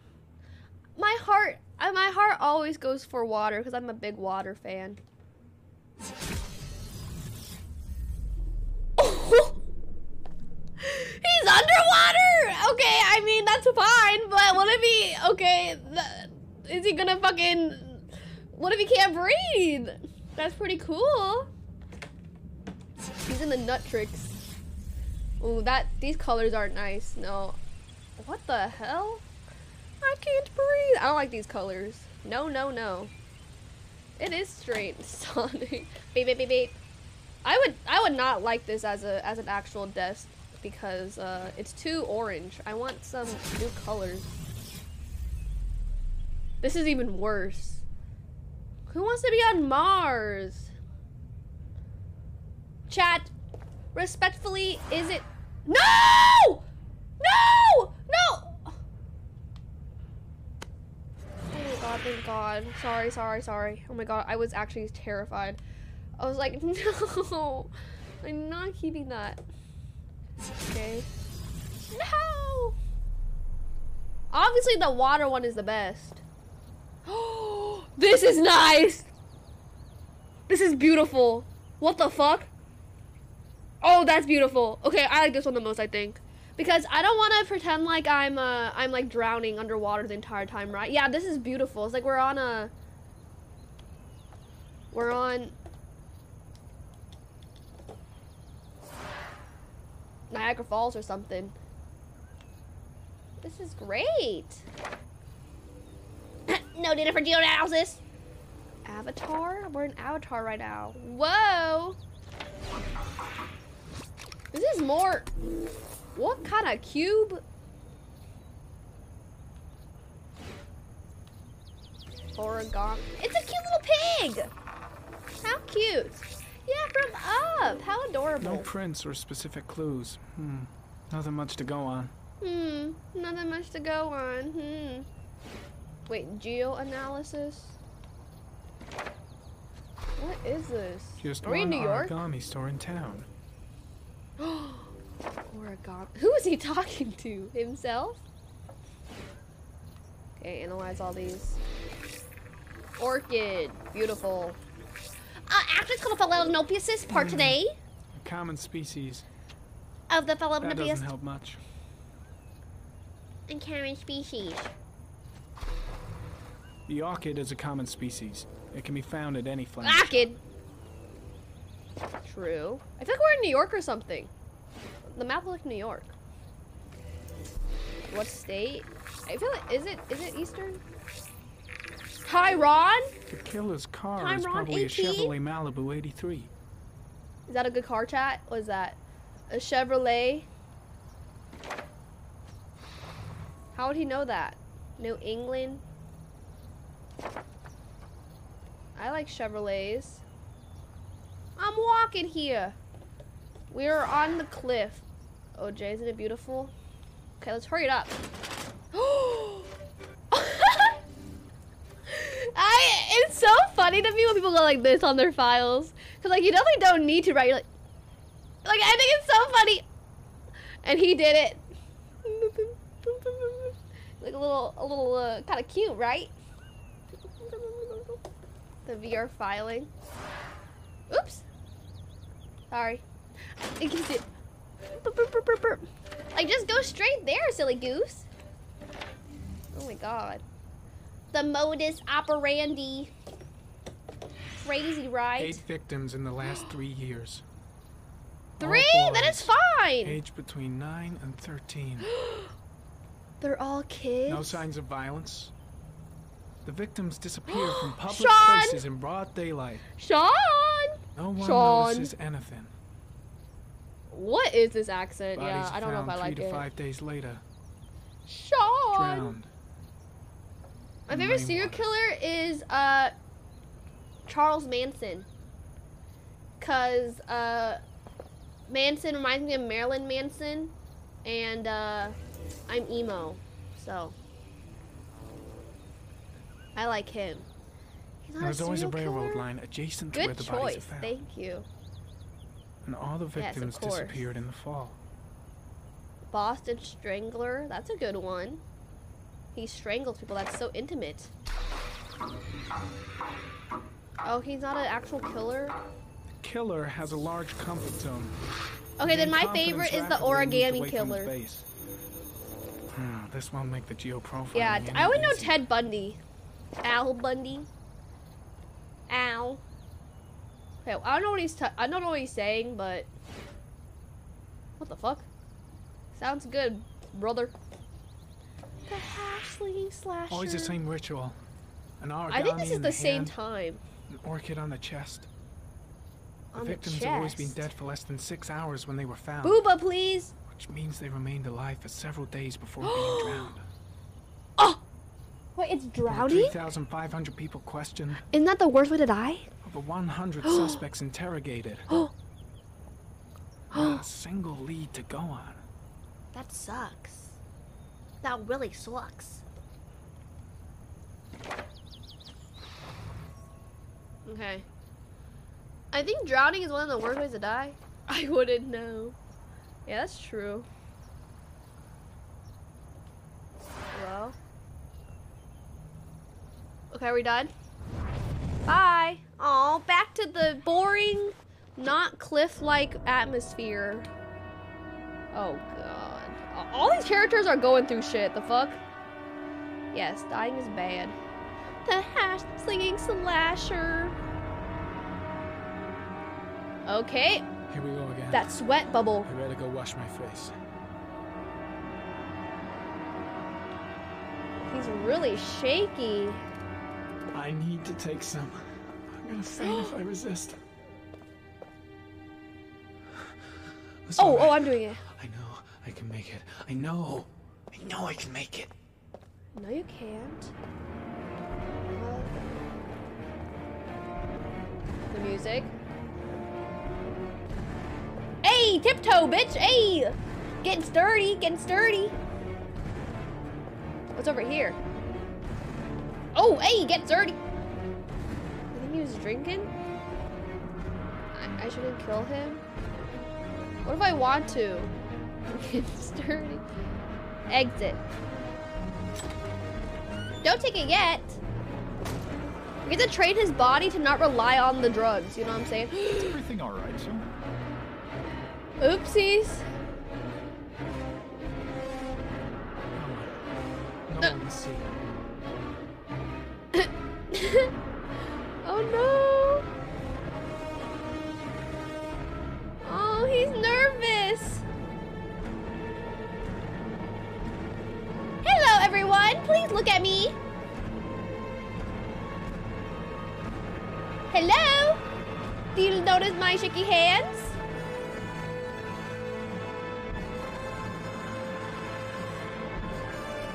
Speaker 1: My heart, uh, my heart always goes for water because I'm a big water fan. He's underwater. Okay, I mean that's fine, but what if he? Okay, is he gonna fucking? What if he can't breathe? That's pretty cool. He's in the nut tricks. Ooh, that these colors aren't nice. No. What the hell? I can't breathe. I don't like these colors. No, no, no. It is straight, Sonic. beep, beep, beep, beep. I would, I would not like this as a, as an actual desk because uh, it's too orange. I want some new colors. This is even worse. Who wants to be on Mars? Chat, respectfully, is it? No! No! No! Oh my god, thank god. Sorry, sorry, sorry. Oh my god, I was actually terrified. I was like, no! I'm not keeping that. Okay. No! Obviously, the water one is the best. this is nice! This is beautiful. What the fuck? Oh, that's beautiful. Okay, I like this one the most, I think. Because I don't want to pretend like I'm uh I'm like drowning underwater the entire time, right? Yeah, this is beautiful. It's like we're on a we're on Niagara Falls or something. This is great. no data for geoanalysis. Avatar? We're in Avatar right now. Whoa. This is more. What kind of cube? Origami. It's a cute little pig. How cute. Yeah, from up. How adorable.
Speaker 14: No prints or specific clues. Hmm. Nothing much to go on.
Speaker 1: Hmm. Nothing much to go on. Hmm. Wait, geoanalysis? What is this?
Speaker 14: Just
Speaker 1: Are we in New York?
Speaker 14: origami store in town.
Speaker 1: Origami. Who is he talking to? Himself? Okay, analyze all these. Orchid. Beautiful. Uh, actually, it's called a Phalaenopsis
Speaker 14: Hmm.
Speaker 1: partenay
Speaker 14: A common species.
Speaker 1: of the Phalaenopsis.
Speaker 14: That doesn't help much.
Speaker 1: and common species.
Speaker 14: The orchid is a common species. It can be found at any plant.
Speaker 1: Orchid. True. I feel like we're in New York or something. The map looks like New York. What state? I feel like is it is it Eastern? Tyron?
Speaker 14: The killer's car
Speaker 1: Time
Speaker 14: is probably a Chevrolet Malibu 83.
Speaker 1: Is that a good car chat? What is that? A Chevrolet? How would he know that? New England? I like Chevrolets. I'm walking here. We're on the cliff. Oh, Jay, isn't it beautiful? Okay, let's hurry it up. Oh, I it's so funny to me when people go like this on their files. Cause like you definitely don't need to write. Like, like I think it's so funny. And he did it. Like a little, a little, uh, kind of cute, right? The VR filing. Oops. Sorry. It. Burp, burp. Like just go straight there, silly goose. Oh my god. The modus operandi. Crazy, right?
Speaker 14: Eight victims in the last three years.
Speaker 1: Three? That is
Speaker 14: boys,
Speaker 1: fine.
Speaker 14: Aged between 9 and 13.
Speaker 1: They're all kids.
Speaker 14: No signs of violence. The victims disappear from public
Speaker 1: Shaun!
Speaker 14: places in broad daylight.
Speaker 1: Shaun!
Speaker 14: No one
Speaker 1: Shaun.
Speaker 14: notices anything.
Speaker 1: What is this accent?
Speaker 14: Bodies
Speaker 1: yeah, I don't know if I like
Speaker 14: three to five days later.
Speaker 1: Shaun!
Speaker 14: Drowned.
Speaker 1: My favorite serial killer is uh Charles Manson. Cause uh Manson reminds me of Marilyn Manson and uh I'm emo. So I like him. He's not
Speaker 14: There was always a railroad
Speaker 1: killer?
Speaker 14: line adjacent to where
Speaker 1: Good
Speaker 14: the bodies
Speaker 1: choice.
Speaker 14: are found.
Speaker 1: Thank you.
Speaker 14: And all the victims
Speaker 1: course.
Speaker 14: disappeared in the fall.
Speaker 1: Boston Strangler. That's a good one. He strangles people. That's so intimate. Oh, he's not an actual killer?
Speaker 14: Killer has a large comfort zone.
Speaker 1: Okay, then my favorite is the origami
Speaker 14: from the
Speaker 1: killer.
Speaker 14: Hmm, this won't make the geo profile.
Speaker 1: Yeah, I would know Ted Bundy. Al Bundy. Al. Okay, I don't know what he's. T- I don't know what he's saying, but what the fuck? Sounds good, brother. The slasher.
Speaker 14: Always the same ritual. An origami
Speaker 1: I think this is
Speaker 14: in
Speaker 1: the same
Speaker 14: hand,
Speaker 1: time.
Speaker 14: An orchid on the chest. The
Speaker 1: On the
Speaker 14: victims have always been dead for less than six hours when they were found.
Speaker 1: Booba, please.
Speaker 14: Which means they remained alive for several days before being drowned. Oh!
Speaker 1: Wait, it's drowning?
Speaker 14: 3,500 people questioned.
Speaker 1: Isn't that the worst way to die?
Speaker 14: Over 100 suspects interrogated.
Speaker 1: Oh.
Speaker 14: Not a single lead to go on.
Speaker 1: That sucks. That really sucks. Okay. I think drowning is one of the worst ways to die. I wouldn't know. Yeah, that's true. Well. Okay, are we done? Bye. Oh, back to the boring, not cliff-like atmosphere. Oh god. All these characters are going through shit. The fuck? Yes, dying is bad. The hash slinging slasher. Okay,
Speaker 14: Here we go again.
Speaker 1: that sweat bubble.
Speaker 14: I better go wash my face.
Speaker 1: He's really shaky.
Speaker 14: I need to take some. I'm gonna faint if I resist.
Speaker 1: Oh, oh,
Speaker 14: right.
Speaker 1: I'm doing it.
Speaker 14: I can make it. I know. I know I can make it.
Speaker 1: No, you can't. The music. Hey, tiptoe, bitch. Hey, getting sturdy, getting sturdy. Oh, What's over here? Oh, hey, get sturdy. I think he was drinking. I, I shouldn't kill him. What if I want to? Get sturdy. Exit. Don't take it yet. We get to train his body to not rely on the drugs. You know what I'm saying?
Speaker 19: Is everything all right, sir?
Speaker 1: Oopsies.
Speaker 14: No one see.
Speaker 1: oh no. Oh, he's nervous. Hello, everyone. Please look at me. Hello. Do you notice my shaky hands?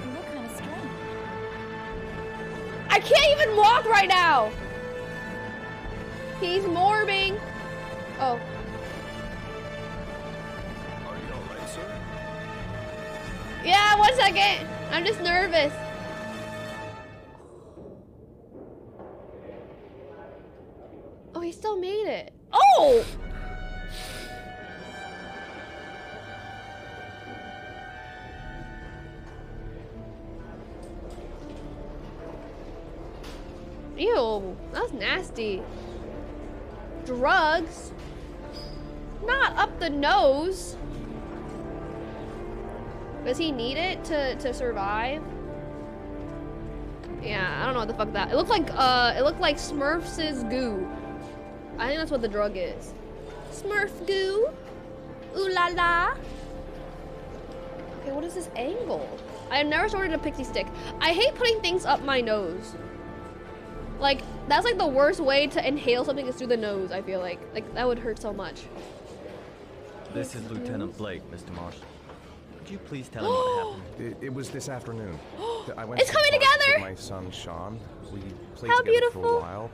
Speaker 15: You look kind of strange.
Speaker 1: I can't even walk right now. He's morbing. Oh.
Speaker 9: Are you alright, sir?
Speaker 1: Yeah, one second. I'm just nervous. Oh, he still made it. Oh! Ew, that's nasty. Drugs? Not up the nose. Does he need it to, to survive? Yeah, I don't know what the fuck that. It looked like uh, it looked like Smurfs' goo. I think that's what the drug is. Smurf goo. Ooh la la. Okay, what is this angle? I have never started a pixie stick. I hate putting things up my nose. Like that's like the worst way to inhale something is through the nose. I feel like like that would hurt so much.
Speaker 20: This is Lieutenant Blake, Mr. Mars. Could you please tell him what happened?
Speaker 5: It, it was this afternoon. I went
Speaker 1: It's
Speaker 5: to the
Speaker 1: coming
Speaker 5: park
Speaker 1: together!
Speaker 5: With my son Shaun. We played
Speaker 1: How
Speaker 5: together for
Speaker 1: beautiful.
Speaker 5: a while,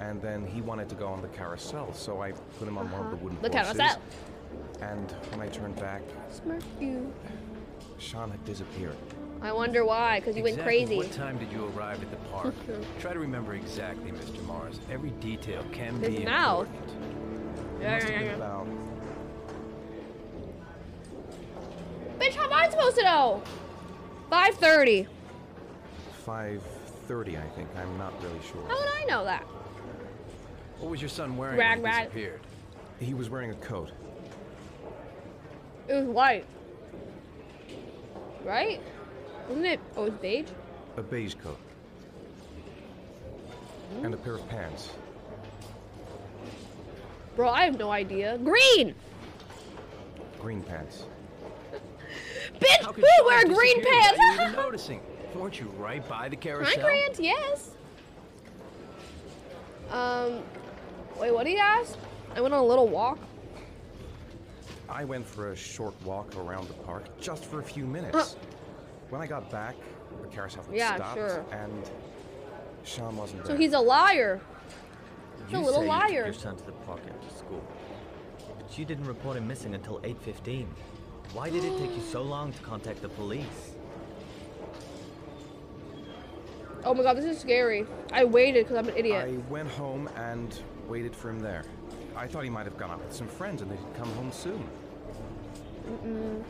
Speaker 5: and then he wanted to go on the carousel, so I put him on one of the uh-huh. wooden
Speaker 1: The
Speaker 5: horses.
Speaker 1: carousel.
Speaker 5: And when I turned back,
Speaker 1: Smurf goo.
Speaker 5: Shaun had disappeared.
Speaker 1: I wonder why, because you went
Speaker 16: Exactly
Speaker 1: crazy.
Speaker 16: What time did you arrive at the park? Try to remember exactly, Mr. Mars. Every detail can
Speaker 1: His
Speaker 16: be
Speaker 1: mouth.
Speaker 16: important.
Speaker 1: Yeah,
Speaker 5: Must
Speaker 1: yeah,
Speaker 5: have been
Speaker 1: yeah.
Speaker 5: about
Speaker 1: Bitch, how am I supposed to know? 5:30.
Speaker 5: 5:30, I think. I'm not really sure.
Speaker 1: How would I know that?
Speaker 16: What was your son wearing
Speaker 1: Rag,
Speaker 16: when he
Speaker 1: rag.
Speaker 16: disappeared?
Speaker 5: He was wearing a coat.
Speaker 1: It was white. Right? Wasn't it? Oh, it's beige.
Speaker 5: A beige coat. And a pair of pants.
Speaker 1: Bro, I have no idea. Green.
Speaker 5: Green pants.
Speaker 1: Bitch,
Speaker 16: Shaun
Speaker 1: wear green
Speaker 16: disappeared without you even
Speaker 1: pants?
Speaker 16: noticing. Weren't you right by the carousel?
Speaker 1: Hi, Grant. Yes. Um, wait, what did he ask? I went on a little walk.
Speaker 5: I went for a short walk around the park just for a few minutes.
Speaker 1: Uh.
Speaker 5: When I got back, the carousel had
Speaker 1: Yeah,
Speaker 5: stopped
Speaker 1: sure.
Speaker 5: and Shaun wasn't there.
Speaker 1: So he's a liar. He's a little
Speaker 20: say you took
Speaker 1: liar.
Speaker 20: your son to the park after school, but you didn't report him missing until 8:15. Why did it take you so long to contact the police?
Speaker 1: Oh my god, this is scary. I waited because I'm an idiot.
Speaker 5: I went home and waited for him there. I thought he might have gone out with some friends and they'd come home soon.
Speaker 1: Mm-mm.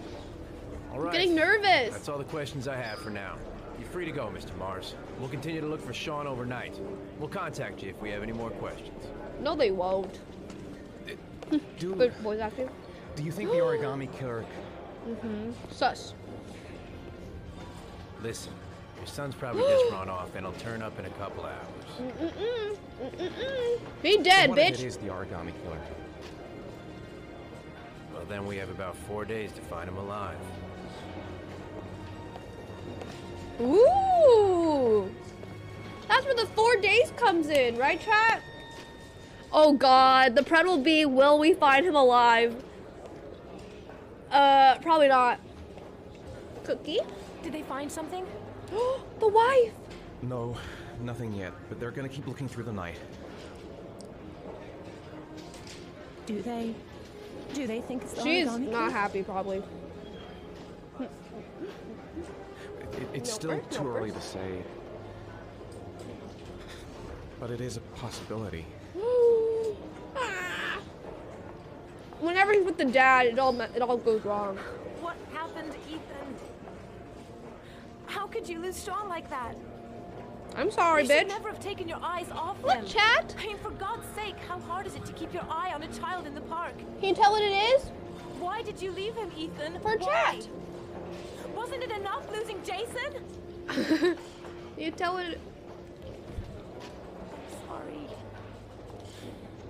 Speaker 16: All
Speaker 1: I'm getting nervous.
Speaker 16: That's all the questions I have for now. You're free to go, Mr. Mars. We'll continue to look for Shaun overnight. We'll contact you if we have any more questions.
Speaker 1: No, they won't.
Speaker 5: Do,
Speaker 1: Good voice acting.
Speaker 5: do you think the origami killer
Speaker 1: Mm-hmm. Sus.
Speaker 16: Listen, your son's probably just run off and he'll turn up in a couple hours.
Speaker 1: Mm-mm-mm. Mm-mm-mm. He dead,
Speaker 5: what if
Speaker 1: bitch.
Speaker 5: it is the origami killer?
Speaker 16: Well, then we have about four days to find him alive.
Speaker 1: Ooh. That's where the four days comes in, right, chat? Oh god, the pred will be, will we find him alive? Uh, probably not. Cookie?
Speaker 2: Did they find something?
Speaker 1: the wife!
Speaker 5: No, nothing yet, but they're gonna keep looking through the night.
Speaker 2: Do they? Do they think it's the
Speaker 1: She's
Speaker 2: origami
Speaker 1: not
Speaker 2: killer?
Speaker 1: happy, probably.
Speaker 5: It, it's
Speaker 1: No
Speaker 5: still
Speaker 1: first, no
Speaker 5: too early
Speaker 1: first.
Speaker 5: to say. But it is a possibility.
Speaker 1: Whenever he's with the dad, it all it all goes wrong.
Speaker 2: What happened, Ethan? How could you lose Shaun like that?
Speaker 1: I'm sorry,
Speaker 2: you should
Speaker 1: bitch.
Speaker 2: never have taken your eyes off
Speaker 1: Look,
Speaker 2: him.
Speaker 1: chat.
Speaker 2: I mean, for God's sake, how hard is it to keep your eye on a child in the park?
Speaker 1: Can you tell what it is?
Speaker 2: Why did you leave him, Ethan?
Speaker 1: For
Speaker 2: Why?
Speaker 1: chat.
Speaker 2: Wasn't it enough losing Jason?
Speaker 1: you tell it.
Speaker 2: Sorry.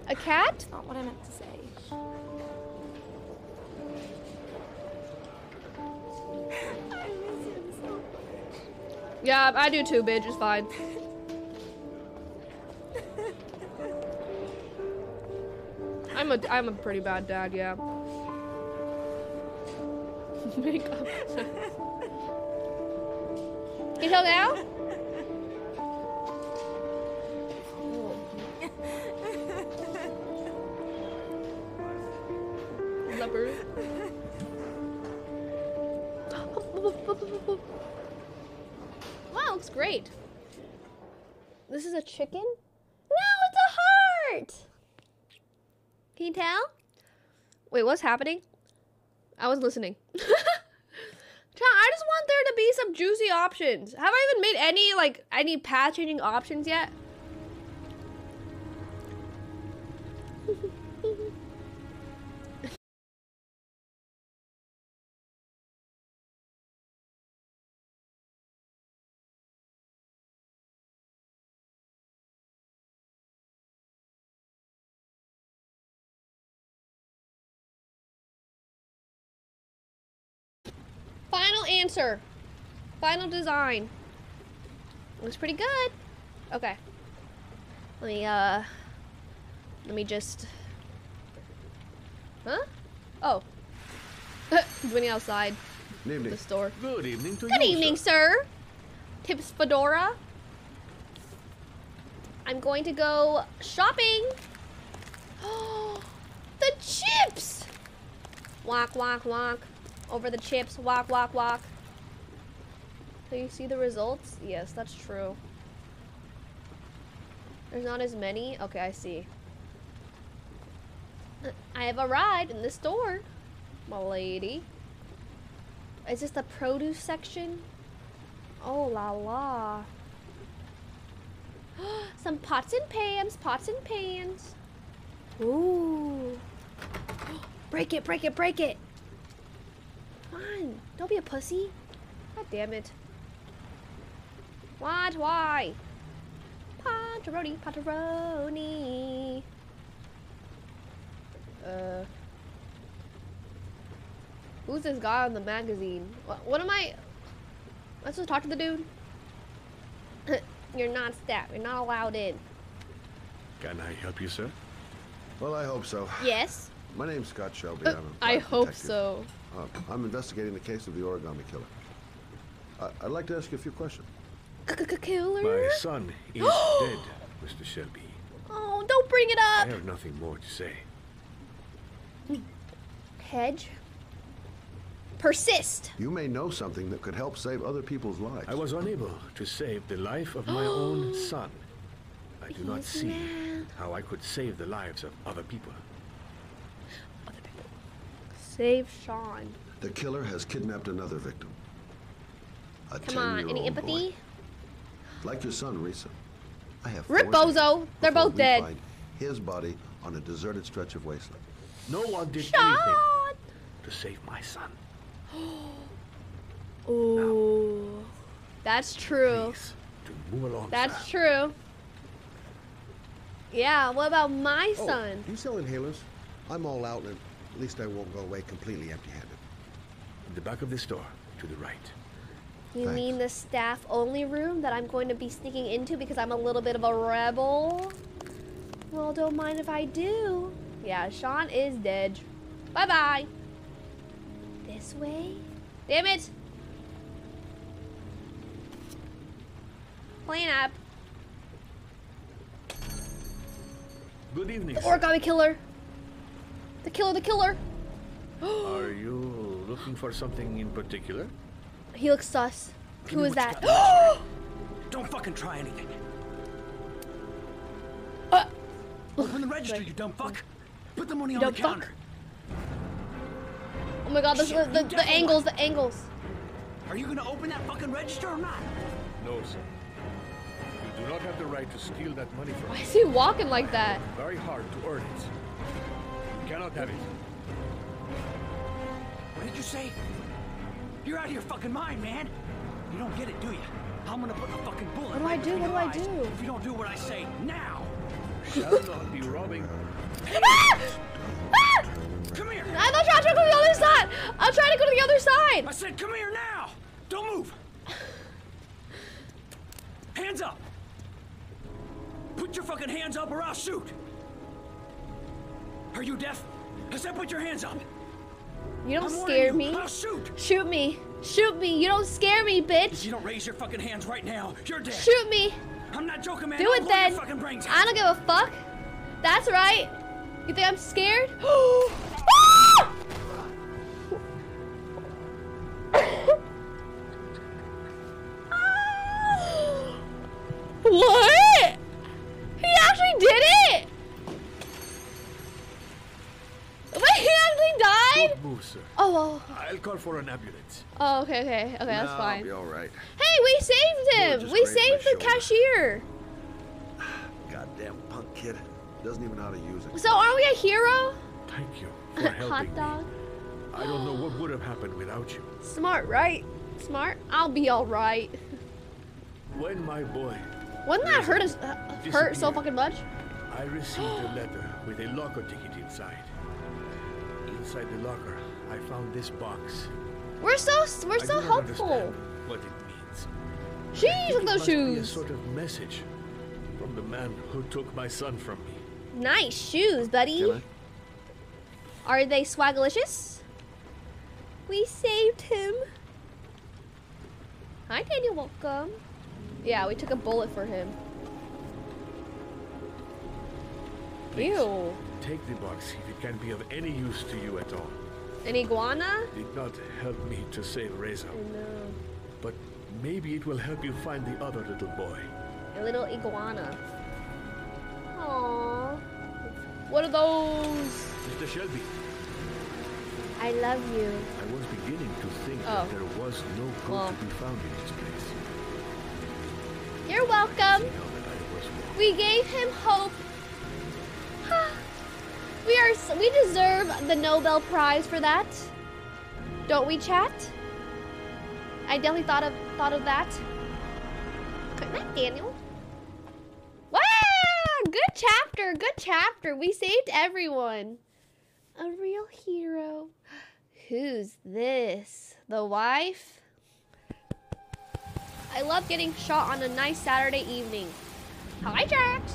Speaker 1: A cat?
Speaker 2: That's not what I meant to say. I miss him so much.
Speaker 1: Yeah, I do too, bitch. It's fine. I'm a I'm a pretty bad dad, yeah. Makeup. Can you tell now? Leopard. Wow, looks great. This is a chicken? No, it's a heart! Can you tell? Wait, what's happening? I was listening. I just want there to be some juicy options. Have I even made any, like, any path changing options yet? answer. Final design. Looks pretty good. Okay. Let me, uh... Let me just... Huh? Oh. Winning outside
Speaker 8: Evening.
Speaker 1: the store.
Speaker 9: Good evening to
Speaker 1: Good
Speaker 9: you,
Speaker 1: evening, sir. Tips Fedora. I'm going to go shopping. the chips! Walk, walk, walk. Over the chips. Walk, walk, walk. Do you see the results? Yes, that's true. There's not as many? Okay, I see. I have arrived in the store, my lady. Is this the produce section? Oh la la. Some pots and pans, pots and pans. Ooh. Break it, break it, break it. Come on, don't be a pussy. God damn it. What? Why? Pataroni, pataroni. Uh. Who's this guy on the magazine? What, what am I? Let's just talk to the dude. You're not staff. You're not allowed in.
Speaker 9: Can I help you, sir?
Speaker 8: Well, I hope so.
Speaker 1: Yes.
Speaker 8: My name's Scott Shelby.
Speaker 1: Uh,
Speaker 8: I'm a
Speaker 1: I
Speaker 8: private
Speaker 1: hope
Speaker 8: detective.
Speaker 1: so.
Speaker 8: Uh, I'm investigating the case of the origami killer. I- I'd like to ask you a few questions.
Speaker 1: Killer.
Speaker 9: My son is dead, Mr. Shelby.
Speaker 1: Oh, don't bring it up.
Speaker 9: I have nothing more to say.
Speaker 1: Hedge. Persist.
Speaker 8: You may know something that could help save other people's lives.
Speaker 9: I was unable to save the life of my own son. I do not see how I could save the lives of other people. Other people.
Speaker 1: Save Shaun.
Speaker 8: The killer has kidnapped another victim. A
Speaker 1: Come on. Any empathy?
Speaker 8: boy. Like your son, Risa. I have
Speaker 1: Rip Bozo. They're
Speaker 8: before
Speaker 1: both
Speaker 8: we
Speaker 1: dead.
Speaker 8: find his body on a deserted stretch of wasteland.
Speaker 9: No one did
Speaker 1: Shaun.
Speaker 9: anything to save my son.
Speaker 1: Ooh. That's true.
Speaker 9: Move along.
Speaker 1: That's true. Yeah, what about my
Speaker 12: Oh,
Speaker 1: son?
Speaker 12: you sell inhalers? I'm all out, and at least I won't go away completely empty-handed.
Speaker 9: In the back of the store, to the right.
Speaker 1: You
Speaker 12: Thanks.
Speaker 1: mean the staff only room that I'm going to be sneaking into because I'm a little bit of a rebel? Well, don't mind if I do. Yeah, Shaun is dead. Bye bye. This way? Damn it! Playing up.
Speaker 9: Good evening.
Speaker 1: The
Speaker 9: sir.
Speaker 1: origami killer. The killer, the killer.
Speaker 9: Are you looking for something in particular?
Speaker 1: He looks sus. Who
Speaker 9: me
Speaker 1: is that?
Speaker 21: Don't fucking try anything.
Speaker 1: Uh,
Speaker 21: Open the register, you dumb fuck. Put the money on
Speaker 1: Dumb
Speaker 21: the
Speaker 1: fuck.
Speaker 21: counter.
Speaker 1: oh my god, the,
Speaker 21: Shit,
Speaker 1: the,
Speaker 21: you
Speaker 1: the, angles, the angles.
Speaker 21: Are you gonna open that fucking register or not?
Speaker 9: No, sir. You do not have the right to steal that money from
Speaker 1: Why is he walking like that?
Speaker 9: Very hard to earn it. You cannot have it.
Speaker 21: What did you say? You're out of your fucking mind, man. You don't get it, do you? I'm gonna put the fucking bullet.
Speaker 1: What do I do? What do I do?
Speaker 21: If you don't do what I say now.
Speaker 9: Shall not be robbing.
Speaker 1: Ah! Ah!
Speaker 21: Come here.
Speaker 1: I thought I was trying to go to the other side. I'm trying to go to the other side.
Speaker 21: I said, come here now. Don't move. Hands up. Put your fucking hands up or I'll shoot. Are you deaf? I said, put your hands up.
Speaker 1: You don't
Speaker 21: I'm
Speaker 1: scare
Speaker 21: you.
Speaker 1: me.
Speaker 21: I'll shoot.
Speaker 1: Shoot me. Shoot me. You don't scare me, bitch.
Speaker 21: If you don't raise your fucking hands right now, you're dead.
Speaker 1: Shoot me.
Speaker 21: I'm not joking, man.
Speaker 1: Do it then.
Speaker 21: Your fucking brains
Speaker 1: I don't give a fuck. That's right. You think I'm scared? Ah! what? He actually did it? Died?
Speaker 9: Sir.
Speaker 1: Oh, well.
Speaker 9: I'll call for an ambulance.
Speaker 1: Oh, okay, okay, okay, that's
Speaker 12: No, I'll be all right.
Speaker 1: Hey, we saved him. We saved the
Speaker 12: shoulder.
Speaker 1: cashier.
Speaker 12: Goddamn punk kid. Doesn't even know how to use it.
Speaker 1: So, are we a hero?
Speaker 9: Thank you for helping
Speaker 1: Hot
Speaker 9: me.
Speaker 1: dog.
Speaker 9: I don't know what would have happened without you.
Speaker 1: Smart, right? Smart. I'll be all right.
Speaker 9: When my boy,
Speaker 1: Wouldn't that hurt us? Uh, hurt so fucking much?
Speaker 9: I received a letter with a locker ticket inside. Inside the locker, I found this box.
Speaker 1: We're so we're
Speaker 9: I
Speaker 1: so
Speaker 9: do not
Speaker 1: helpful.
Speaker 9: understand what it means.
Speaker 1: Jeez,
Speaker 9: I think
Speaker 1: look
Speaker 9: it
Speaker 1: those
Speaker 9: must be a sort of message from the man who took my son from me.
Speaker 1: Nice shoes, buddy. Are they swagalicious? We saved him. Hi, Daniel. Welcome. Yeah, we took a bullet for him. Ew.
Speaker 9: Take the box if it can be of any use to you at all.
Speaker 1: An iguana?
Speaker 9: Did not help me to save Reza,
Speaker 1: No.
Speaker 9: but maybe it will help you find the other little boy.
Speaker 1: A little iguana. Aww. What are those?
Speaker 9: Mr. Shelby,
Speaker 1: I love you.
Speaker 9: I was beginning to think
Speaker 1: Oh.
Speaker 9: that there was no good
Speaker 1: Well.
Speaker 9: to be found in this place.
Speaker 1: You're welcome.
Speaker 9: Now that I was wrong.
Speaker 1: We gave him hope. we are we deserve the Nobel Prize for that. Don't we, chat? I definitely thought of thought of that. Good night, Daniel. Wow! Good chapter. Good chapter. We saved everyone. A real hero. Who's this? The wife? I love getting shot on a nice Saturday evening. Hi, Jax.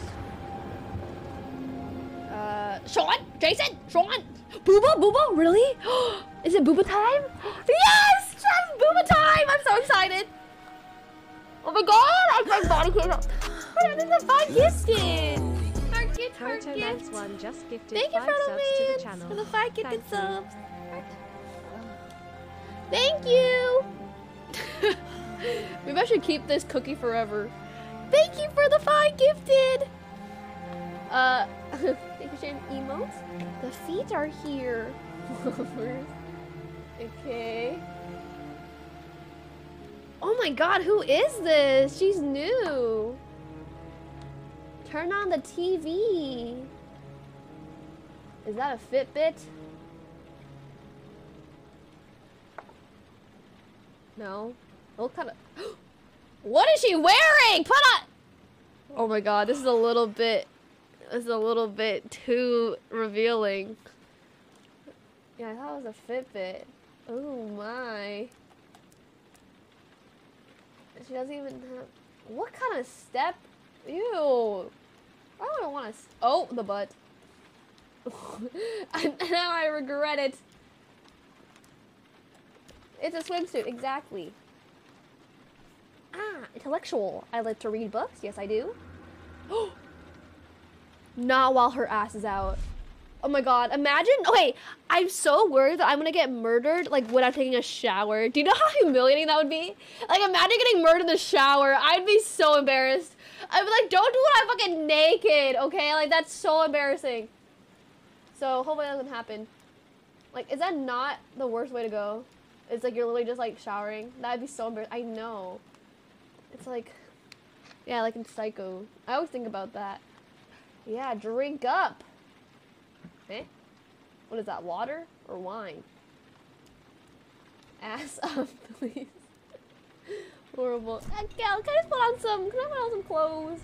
Speaker 1: Uh, Shaun, Jason, Shaun, Booba, Booba, really? Is it Booba time? Yes, it's Booba time. I'm so excited. Oh my God, I my body can't. Oh, this is a fun gifted. Our gift, our gift.
Speaker 22: One just gifted
Speaker 1: Thank you, Frodo
Speaker 22: subs to the
Speaker 1: Mans,
Speaker 22: channel.
Speaker 1: for the five gifted subs. Thank you. Maybe I should keep this cookie forever. Thank you for the five gifted. Uh, emotes. The feet are here. okay. Oh my god, who is this? She's new. Turn on the TV. Is that a Fitbit? No. What kind of? What is she wearing? Put on. Oh my god, this is a little bit. Is a little bit too revealing. Yeah, I thought it was a Fitbit. Oh my. She doesn't even have. What kind of step? Ew. I don't want to. Oh, the butt. now I regret it. It's a swimsuit, exactly. Ah, intellectual. I like to read books. Yes, I do. Not while her ass is out. Oh my god, imagine. Okay, I'm so worried that I'm gonna get murdered like when I'm taking a shower. Do you know how humiliating that would be? Like, imagine getting murdered in the shower. I'd be so embarrassed. I'd be like, don't do it, I'm fucking naked, okay? Like, that's so embarrassing. So, hopefully that doesn't happen. Like, is that not the worst way to go? It's like you're literally just like showering. That'd be so embarrassing. I know. It's like, yeah, like in Psycho. I always think about that. Yeah, drink up. Eh? What is that, water or wine? Ass up, please. Horrible. Uh, Gal, can I just put on some, can I put on some clothes?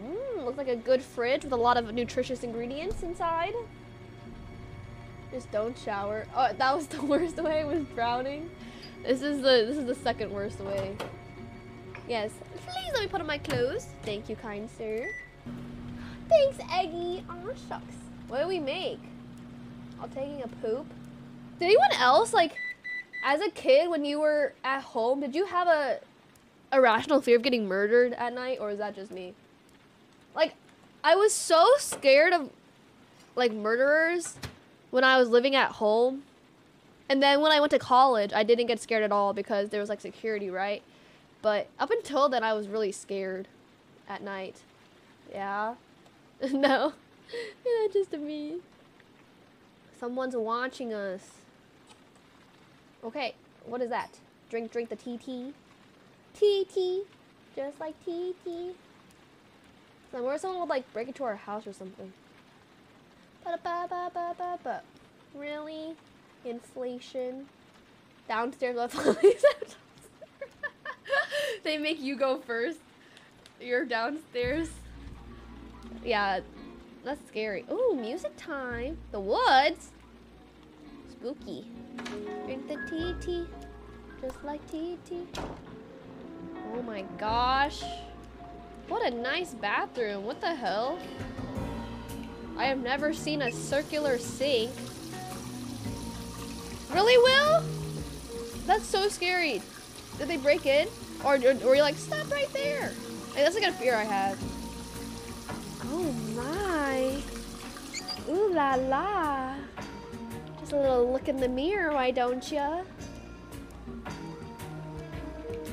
Speaker 1: Mmm, looks like a good fridge with a lot of nutritious ingredients inside. Just don't shower. Oh, that was the worst way, was drowning. This is the, this is the second worst way. Yes, please let me put on my clothes. Thank you, kind sir. Thanks, Eggy. Aw, shucks. What do we make? I'm taking a poop. Did anyone else, like, as a kid, when you were at home, did you have a irrational fear of getting murdered at night, or is that just me? Like, I was so scared of, like, murderers when I was living at home. And then when I went to college, I didn't get scared at all because there was, like, security, right? But up until then, I was really scared at night. Yeah. no. yeah, just me. Someone's watching us. Okay, what is that? Drink, drink the TT. TT. Just like TT. So where someone would like break into our house or something. Ba ba ba ba ba ba. Really? Inflation. Downstairs left They make you go first. You're downstairs. Yeah, that's scary. Ooh, music time. The woods. Spooky. Drink the tea tea. Just like tea tea. Oh my gosh. What a nice bathroom. What the hell? I have never seen a circular sink. Really, Will? That's so scary. Did they break in? Or, or you're like, stop right there. Like, that's like a fear I have. Oh my. Ooh la la. Just a little look in the mirror, why don't ya?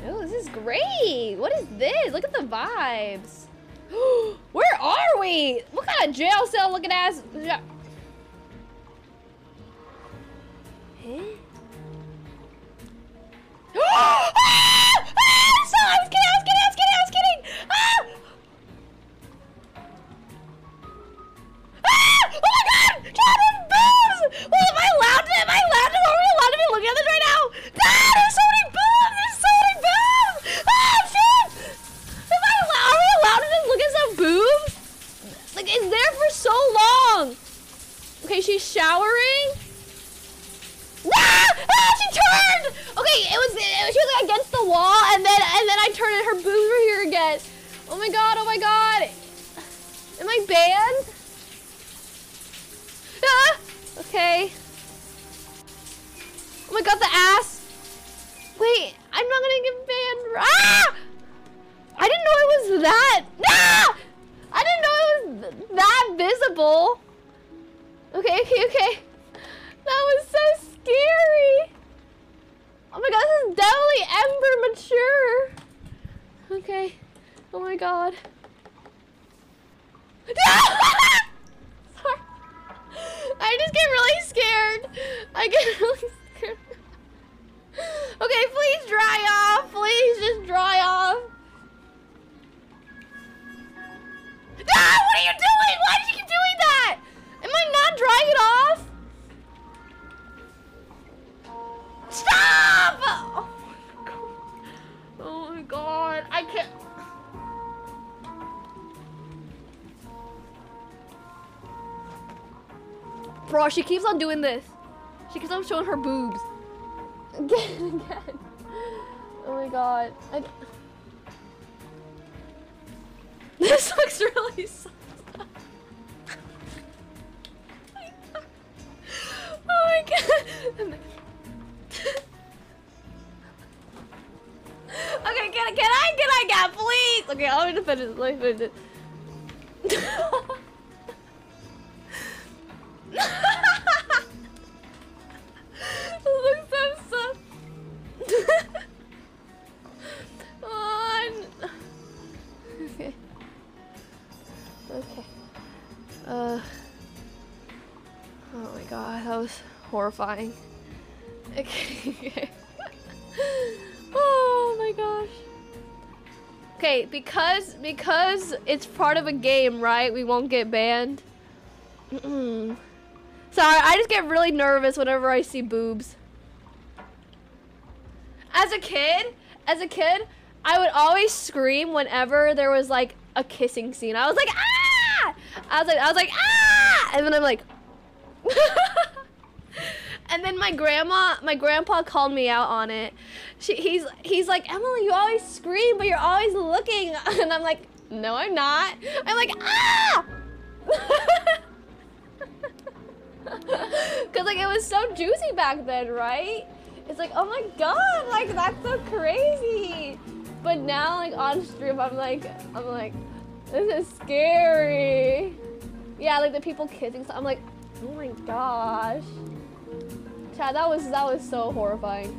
Speaker 1: Oh, this is great. What is this? Look at the vibes. Where are we? What kind of jail cell looking ass? Huh? ah! Ah! I was kidding! I was kidding! I was kidding! I was kidding! Ah! Ah! Oh my god! Jonathan boobs! Well, am I allowed to? Am I allowed to? Are we allowed to be looking at this right now? Ah! There's so many boobs! There's so many boobs! Ah! Shit! Am I allowed? Are we allowed to just look at some boobs? Like it's there for so long. Okay, she's showering. Ah! ah! She turned. Okay, it was she was like against the wall, and then and then I turned, and her boobs were here again. Oh my god! Oh my god! Am I banned? Ah! Okay. Oh my god, the ass! Wait, I'm not gonna get banned. Ah! I didn't know it was that. Ah! I didn't know it was that visible. Okay, okay, okay. That was so scary. Oh my god, this is definitely ember mature. Okay. Oh my god. Sorry. I just get really scared. I get really scared. Okay, please dry off. Please just dry off. Ah, what are you doing? Why did you keep doing that? Am I not drying it off? Stop! Oh my god. Oh my god. I can't. Bro, she keeps on doing this. She keeps on showing her boobs. Again again. Oh my god. I... This looks really sus. Oh my god. Okay, can, I- can I can I get please? Okay, I'm gonna finish. Let me finish it. Horrifying. Okay. oh my gosh. Okay, because because it's part of a game, right? We won't get banned. Sorry, I just get really nervous whenever I see boobs. As a kid, as a kid, I would always scream whenever there was like a kissing scene. I was like, ah! I was like, I was like, ah! And then I'm like, and then my grandma, my grandpa called me out on it. She, he's, he's like, Emily, you always scream, but you're always looking. And I'm like, no, I'm not. I'm like, ah! Cause like it was so juicy back then, right? It's like, oh my god, like that's so crazy. But now, like on stream, I'm like, I'm like, this is scary. Yeah, like the people kissing. So I'm like, oh my gosh. Chad, that was that was so horrifying.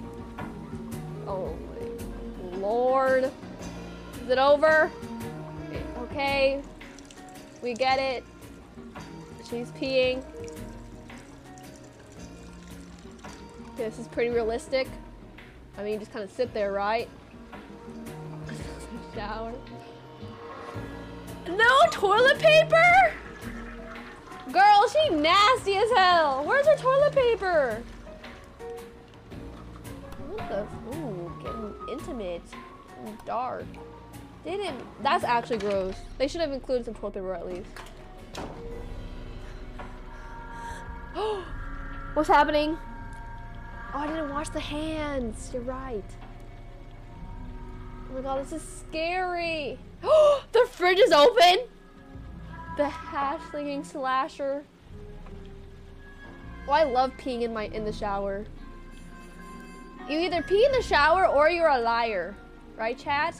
Speaker 1: Oh my lord. Is it over? Okay. We get it. She's peeing. This is pretty realistic. I mean, you just kind of sit there, right? Shower. No toilet paper? Girl, she nasty as hell. Where's her toilet paper? The? Ooh, getting intimate and dark. They didn't. That's actually gross. They should have included some toilet paper at least. What's happening? Oh, I didn't wash the hands. You're right. Oh my god, this is scary. the fridge is open. The hash slinging slasher. Oh, I love peeing in my in the shower. You either pee in the shower or you're a liar, right, chat?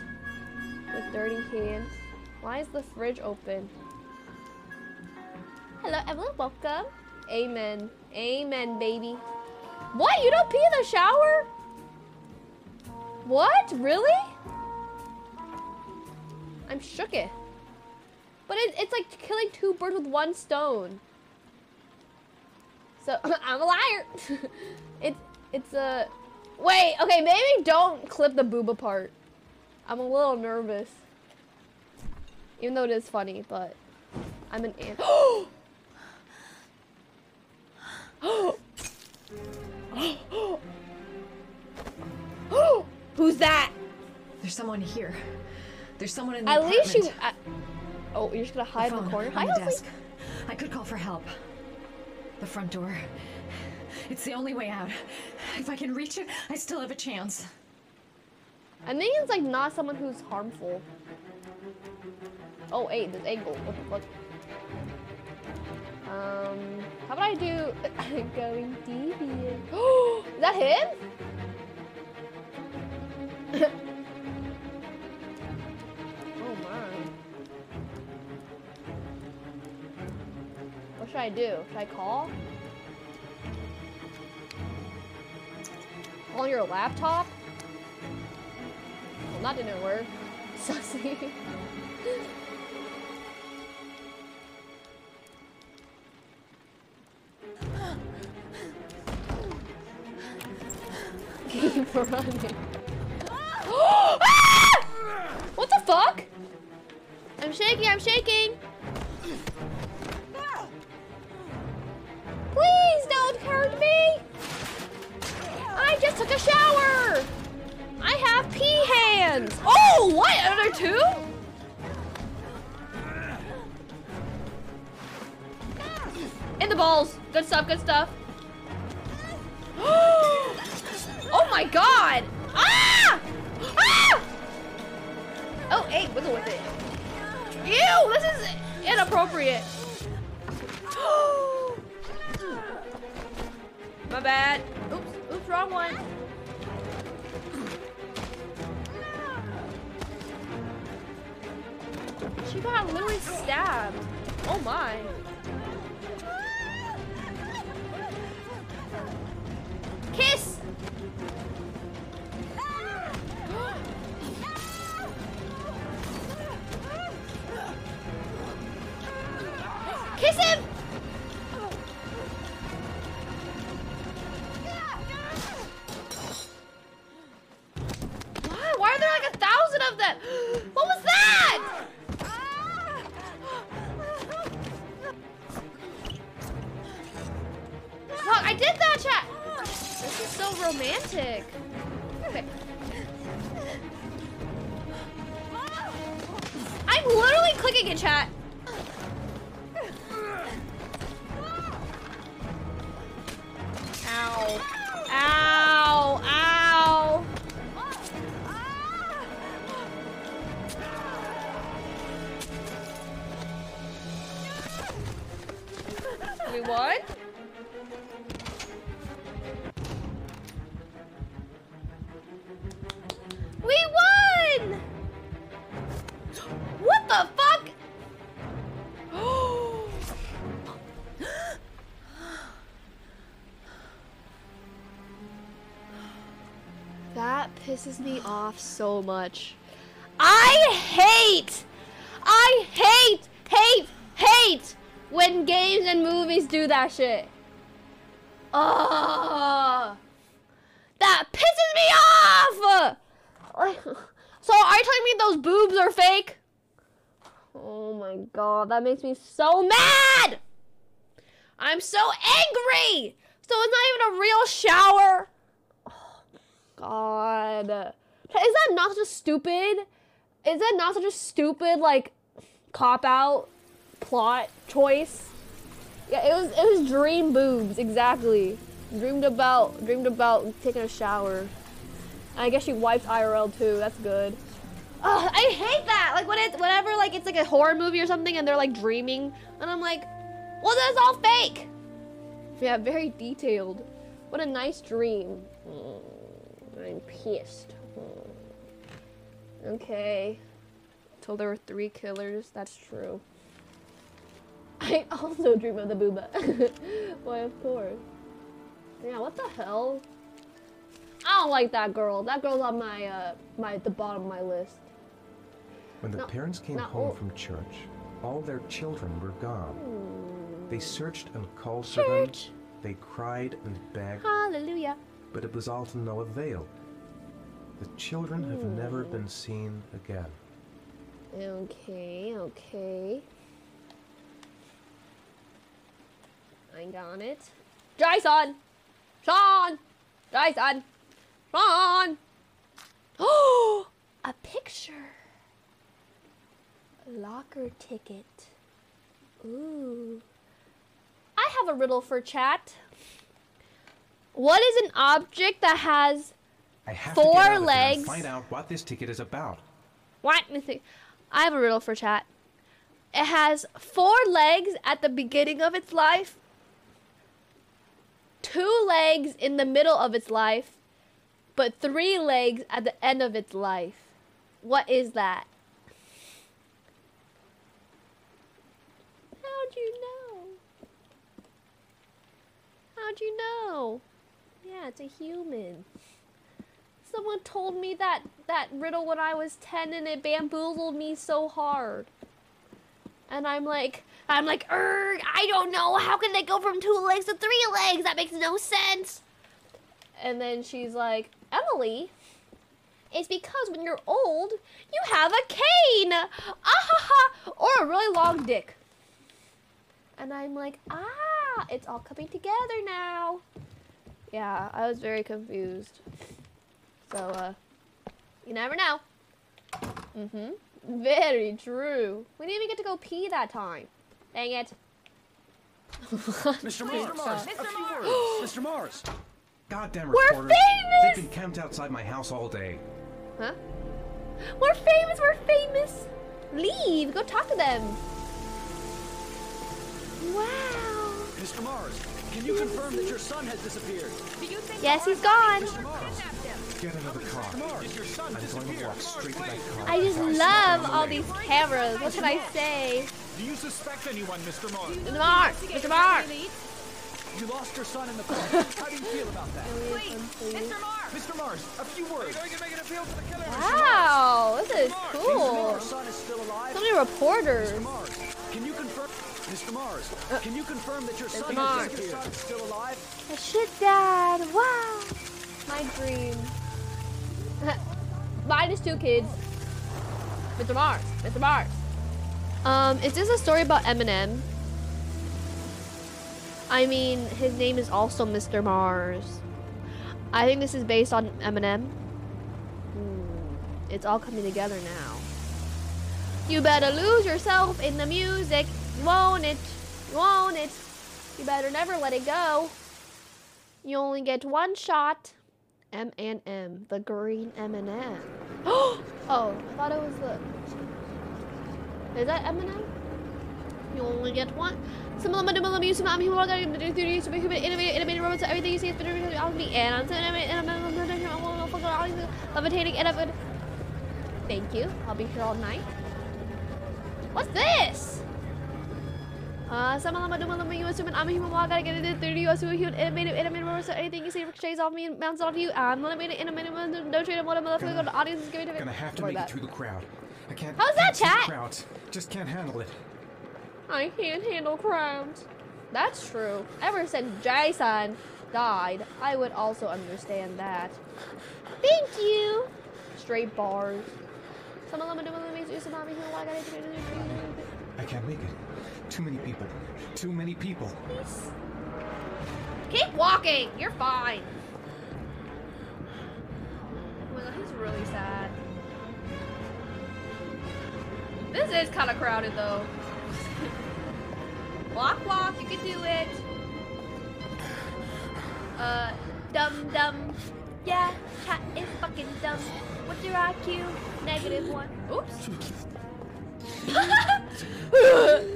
Speaker 1: With dirty hands. Why is the fridge open? Hello, everyone. Welcome. Amen. Amen, baby. What? You don't pee in the shower? What? Really? I'm shook it. But it, it's like killing two birds with one stone. So I'm a liar. it's it's a wait. Okay, maybe don't clip the boob apart. I'm a little nervous. Even though it is funny, but I'm an ant. Who's that?
Speaker 22: There's someone here. There's someone in the
Speaker 1: At least you.
Speaker 22: apartment.
Speaker 1: uh, oh, you're just gonna hide in the corner. Hi,
Speaker 22: the desk. I could call for help. The front door. It's the only way out. If I can reach it, I still have a chance.
Speaker 1: I think it's like not someone who's harmful. Oh, wait, this angle. What the fuck? Um, how about I do going deviant? Is that him? oh my. What should I do? Should I call? On your laptop? Well, that didn't work. Sussy. Keep running. Ah! What the fuck? I'm shaking, I'm shaking. Please don't hurt me. I just took a shower. I have pee hands. Oh, what? Are there two? In the balls. Good stuff, good stuff. oh my god! Ah! Ah! Oh, hey, wiggle with it. Ew, this is inappropriate. My bad. Oops, oops, wrong one. She got literally stabbed. Oh my. Kiss! Kiss him! Of them? What was that? Fuck, I did that, chat! This is so romantic. Okay. I'm literally clicking in chat. Ow. Ow. Ow. We won? We won! What the fuck? That pisses me off so much. I hate, I hate, hate, hate when games and movies do that shit. Ugh. That pisses me off! So are you telling me those boobs are fake? Oh my god, that makes me so mad! I'm so angry! So it's not even a real shower? Oh, god. Is that not a stupid? Is that not such a stupid, like, cop out plot choice? Yeah, it was it was dream boobs, exactly. Dreamed about dreamed about taking a shower. I guess she wiped IRL too. That's good. Ugh, I hate that. Like when it's whenever like it's like a horror movie or something and they're like dreaming and I'm like, well that's all fake. Yeah, very detailed. What a nice dream. Mm, I'm pissed. Mm. Okay. Told there were three killers. That's true. I also dream of the booba. Why, of course. Yeah, what the hell? I don't like that girl. That girl's on my, uh, my, the bottom of my list.
Speaker 3: When the
Speaker 1: No,
Speaker 3: parents came
Speaker 1: no,
Speaker 3: home
Speaker 1: oh.
Speaker 3: from church, all their children were gone.
Speaker 1: Hmm.
Speaker 3: They searched and called for them. They cried and begged,
Speaker 1: Hallelujah.
Speaker 3: but it was all to no avail. The children have never
Speaker 1: Hmm.
Speaker 3: been seen again.
Speaker 1: Okay, okay. I got it. Jason! Shaun! Jason! Shaun! Oh! A picture! Locker ticket. Ooh. I have a riddle for chat. What is an object that has
Speaker 3: I have
Speaker 1: Four
Speaker 3: to get out of here and
Speaker 1: legs.
Speaker 3: find out what this ticket is about.
Speaker 1: What? I have a riddle for chat. It has four legs at the beginning of its life, two legs in the middle of its life, but three legs at the end of its life. What is that? How'd you know? How'd you know? Yeah, it's a human. Someone told me that that riddle when I was 10 and it bamboozled me so hard. And I'm like, I'm like, er, I don't know. How can they go from two legs to three legs? That makes no sense. And then she's like, Emily, it's because when you're old, you have a cane. Ah ha ha. Or a really long dick. And I'm like, ah, it's all coming together now. Yeah, I was very confused. So, uh, you never know. Mm-hmm. Very true. We didn't even get to go pee that time. Dang it.
Speaker 21: Mr. Mars, a few words. Mr. Mars.
Speaker 3: Goddamn
Speaker 1: We're
Speaker 3: reporters.
Speaker 1: famous!
Speaker 3: They've been camped outside my house all day.
Speaker 1: Huh? We're famous, we're famous! Leave, go talk to them. Wow.
Speaker 21: Mr. Mars, can you confirm that your son has disappeared? Do you think
Speaker 1: Yes, he's gone.
Speaker 21: Mr. Mars,
Speaker 3: Get another car.
Speaker 21: Your son
Speaker 3: I'm going to walk straight to that car.
Speaker 1: I just
Speaker 3: without
Speaker 1: love all
Speaker 3: on the way.
Speaker 1: these cameras. What can I say?
Speaker 14: Do you suspect anyone, Mr. Mars?
Speaker 1: Mr. Mars, Mr. Mars.
Speaker 21: You lost your son in the car. How do you feel about that?
Speaker 19: Mr. Mars!
Speaker 21: Mr. Mars, a few words.
Speaker 1: Wow, this is
Speaker 21: Do you think
Speaker 1: cool.
Speaker 21: your son is still alive?
Speaker 1: So many reporters.
Speaker 21: Mr. Mars, can you confirm? Mr. Mars, uh, can you confirm that your son
Speaker 1: Mars.
Speaker 21: has disappeared? Still alive?
Speaker 1: A shit dad. Wow. My dream. Minus two kids. Mr. Mars. Mr. Mars. Um, is this a story about Eminem? I mean, his name is also Mr. Mars. I think this is based on Eminem. It's all coming together now. You better lose yourself in the music. You want it. You want it. You better never let it go. You only get one shot. M and M, the green M&M. oh, I thought it was the. Is that M&M? You only get one. Some of them do love you, some of them are going to do through to make it innovative, innovative robots. Everything you see is better on me, and I'm and I'm levitating, and I'm. Thank you. I'll be here all night. What's this? Uh, some of them are you assuming I'm a human. Well, I gotta get it through you. Assume a human animated, animated. So anything you see ricochets off me and bounces off you. I'm animated. No trade. I'm one of the audience is giving to me.
Speaker 3: Gonna have to make it through the crowd. I can't.
Speaker 1: How's that,
Speaker 3: can't see the
Speaker 1: chat?
Speaker 3: Crowds. Just can't handle it.
Speaker 1: I can't handle crowds. That's true. Ever since Jason died, I would also understand that. Thank you. Straight bars. Some of them are doing the music. Some of them are like
Speaker 3: I can't make it. Too many people. Too many people.
Speaker 1: Keep walking. You're fine. Well, he's really sad. This is kind of crowded though. walk, walk. You can do it. Uh, dumb, dumb. Yeah, cat is fucking dumb. What's your IQ? Negative one. Oops.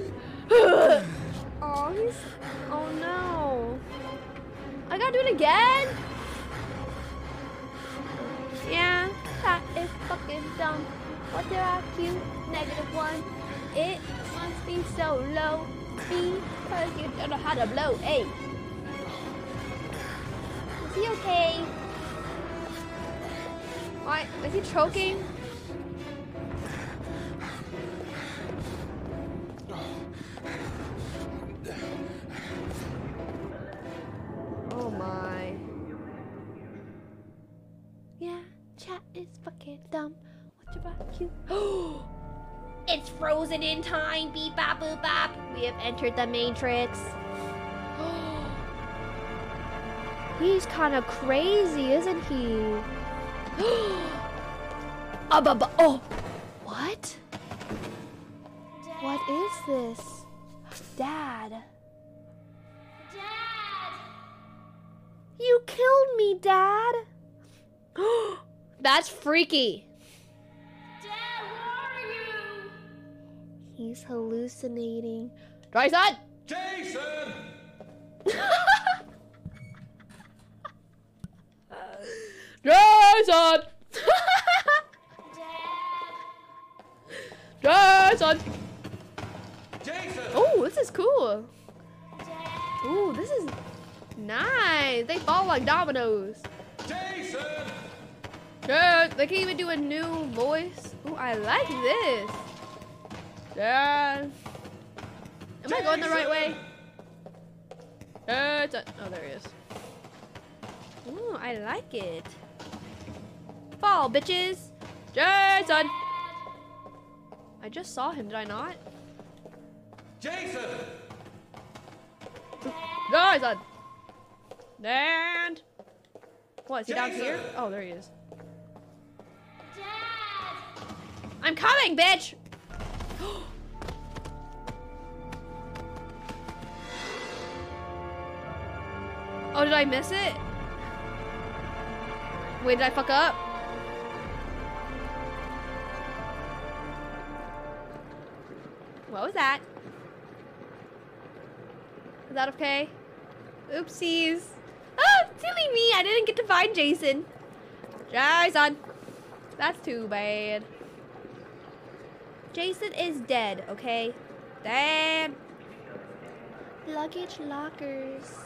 Speaker 1: oh, he's. Oh no. I gotta do it again? Yeah, that is fucking dumb. What's your IQ? Negative one. It must be so low because you don't know how to blow. Hey. Is he okay? Why? Is he choking? Oh my. Yeah, chat is fucking dumb. What about you? it's frozen in time. Beep bop boop bop. We have entered the matrix. He's kind of crazy, isn't he? oh, what? What is this? Dad. Dad! You killed me, Dad. That's freaky. Dad, where are you? He's hallucinating. Jason!
Speaker 18: Jason!
Speaker 1: Jason! Jason!
Speaker 18: Jason!
Speaker 1: Oh, this is cool. Ooh, this is nice. They fall like dominoes.
Speaker 18: Jason!
Speaker 1: Yeah, they can even do a new voice. Ooh, I like this. Yeah. Am I going the right way? Uh, it's oh, there he is. Ooh, I like it. Fall, bitches. Jason! I just saw him, did I not?
Speaker 18: Jason!
Speaker 1: Jason! And... What, is he down here? Oh, there he is. Dad! I'm coming, bitch! Oh, did I miss it? Wait, did I fuck up? What was that? Is that okay? Oopsies. Ah, silly me. I didn't get to find Jason. Jason. That's too bad. Jason is dead, okay? Dead. Luggage lockers.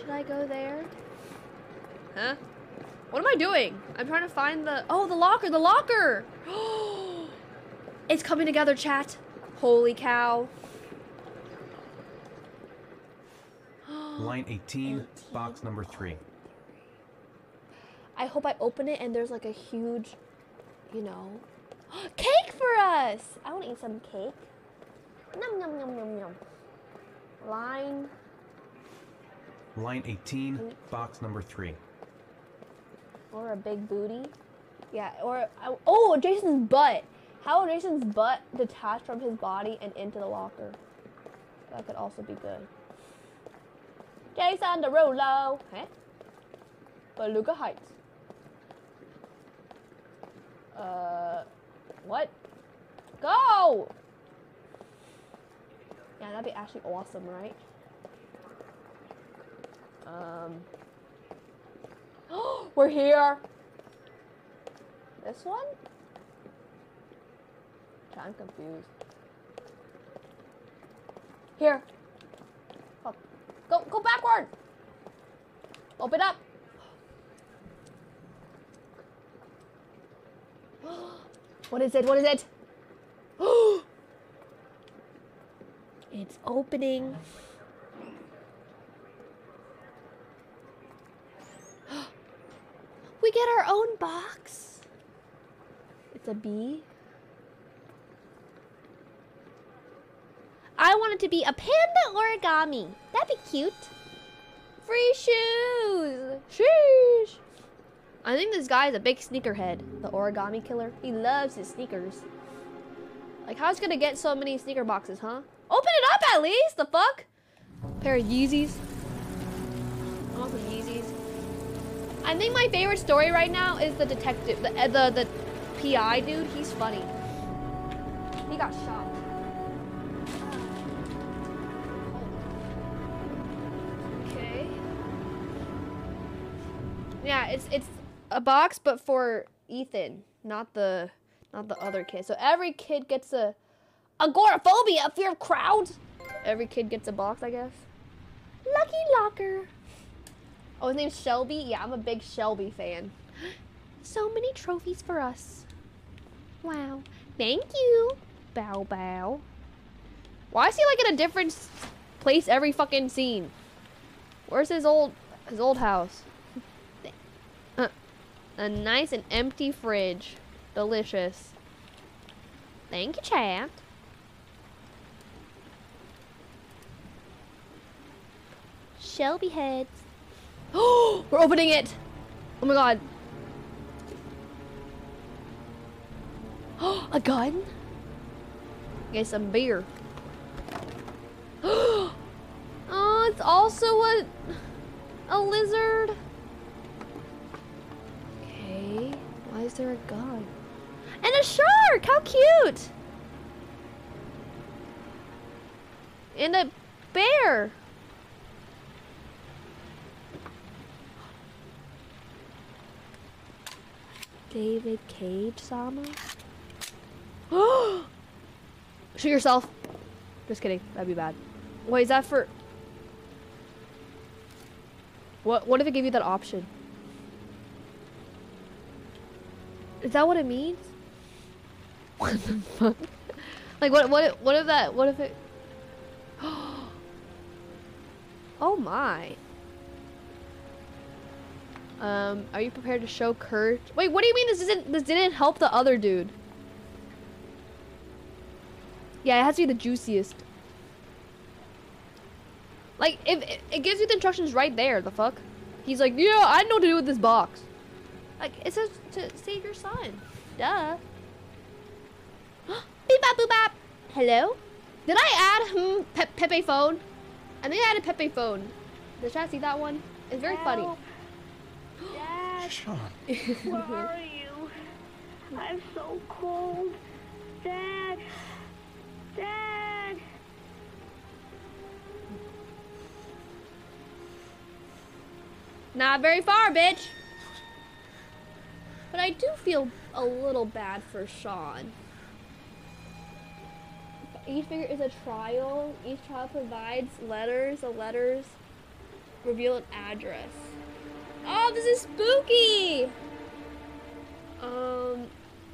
Speaker 1: Should I go there? Huh? What am I doing? I'm trying to find the... Oh, the locker, the locker! it's coming together, chat. Holy cow.
Speaker 3: Line 18, box number 3.
Speaker 1: I hope I open it and there's like a huge, you know, cake for us. I want to eat some cake. Num num num num num. Line.
Speaker 3: Line 18, box number 3.
Speaker 1: Or a big booty. Yeah, or oh, Jason's butt. How Jason's butt detached from his body and into the locker. That could also be good. Jason Derulo. Huh? Beluga Heights. Uh, what? Go! Yeah, that'd be actually awesome, right? Um. We're here. This one? I'm confused. Here. Go, go backward. Open up. What is it? What is it? it's opening. we get our own box. It's a bee. I want it to be a panda origami. That'd be cute. Free shoes. Sheesh. I think this guy is a big sneakerhead. The origami killer. He loves his sneakers. Like, how's he gonna get so many sneaker boxes, huh? Open it up at least. The fuck? Pair of Yeezys. I want some Yeezys. I think my favorite story right now is the detective, the uh, the the PI dude. He's funny. He got shot. Yeah, it's it's a box, but for Ethan, not the not the other kid. So every kid gets a agoraphobia, fear of crowds. Every kid gets a box, I guess. Lucky Locker. Oh, his name's Shelby? Yeah, I'm a big Shelby fan. So many trophies for us. Wow. Thank you. Bow bow. Why is he like in a different place every fucking scene? Where's his old his old house? A nice and empty fridge. Delicious. Thank you, chat. Shelby heads. Oh, we're opening it. Oh my god. a gun? Get some beer. oh, it's also a a lizard. Okay, why is there a gun? And a shark! How cute! And a bear. David Cage Sama? Shoot yourself. Just kidding. That'd be bad. Wait, is that for... What, what if it gave you that option? Is that what it means? What the fuck? Like, what, what, what if that, what if it... Oh my. Um, are you prepared to show courage? Wait, what do you mean this isn't, this didn't help the other dude? Yeah, it has to be the juiciest. Like, if it, it gives you the instructions right there, the fuck? He's like, yeah, I know what to do with this box. Like, it says to save your son. Duh. Beep bop boop bop. Hello? Did I add hmm, Pe Pepe phone? I think I added Pepe phone. Does chat see that one? It's very funny.
Speaker 23: Dad,
Speaker 14: Shaun.
Speaker 23: where are you? I'm so cold. Dad. Dad.
Speaker 1: Not very far, bitch. But I do feel a little bad for Shaun. Each figure is a trial. Each trial provides letters. The letters reveal an address. Oh, this is spooky! Um,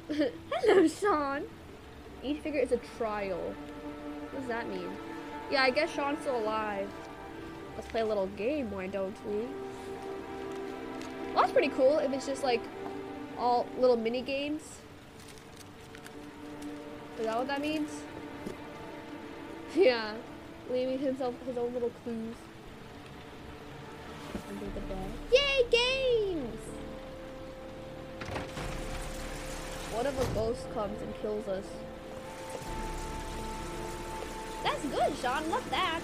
Speaker 1: hello, Shaun. Each figure is a trial. What does that mean? Yeah, I guess Shaun's still alive. Let's play a little game, why don't we? Well, that's pretty cool if it's just like all little mini games. Is that what that means? Yeah, leaving himself his own little clues. Under the bed. Yay, games! What if a ghost comes and kills us? That's good, Shaun. Love that.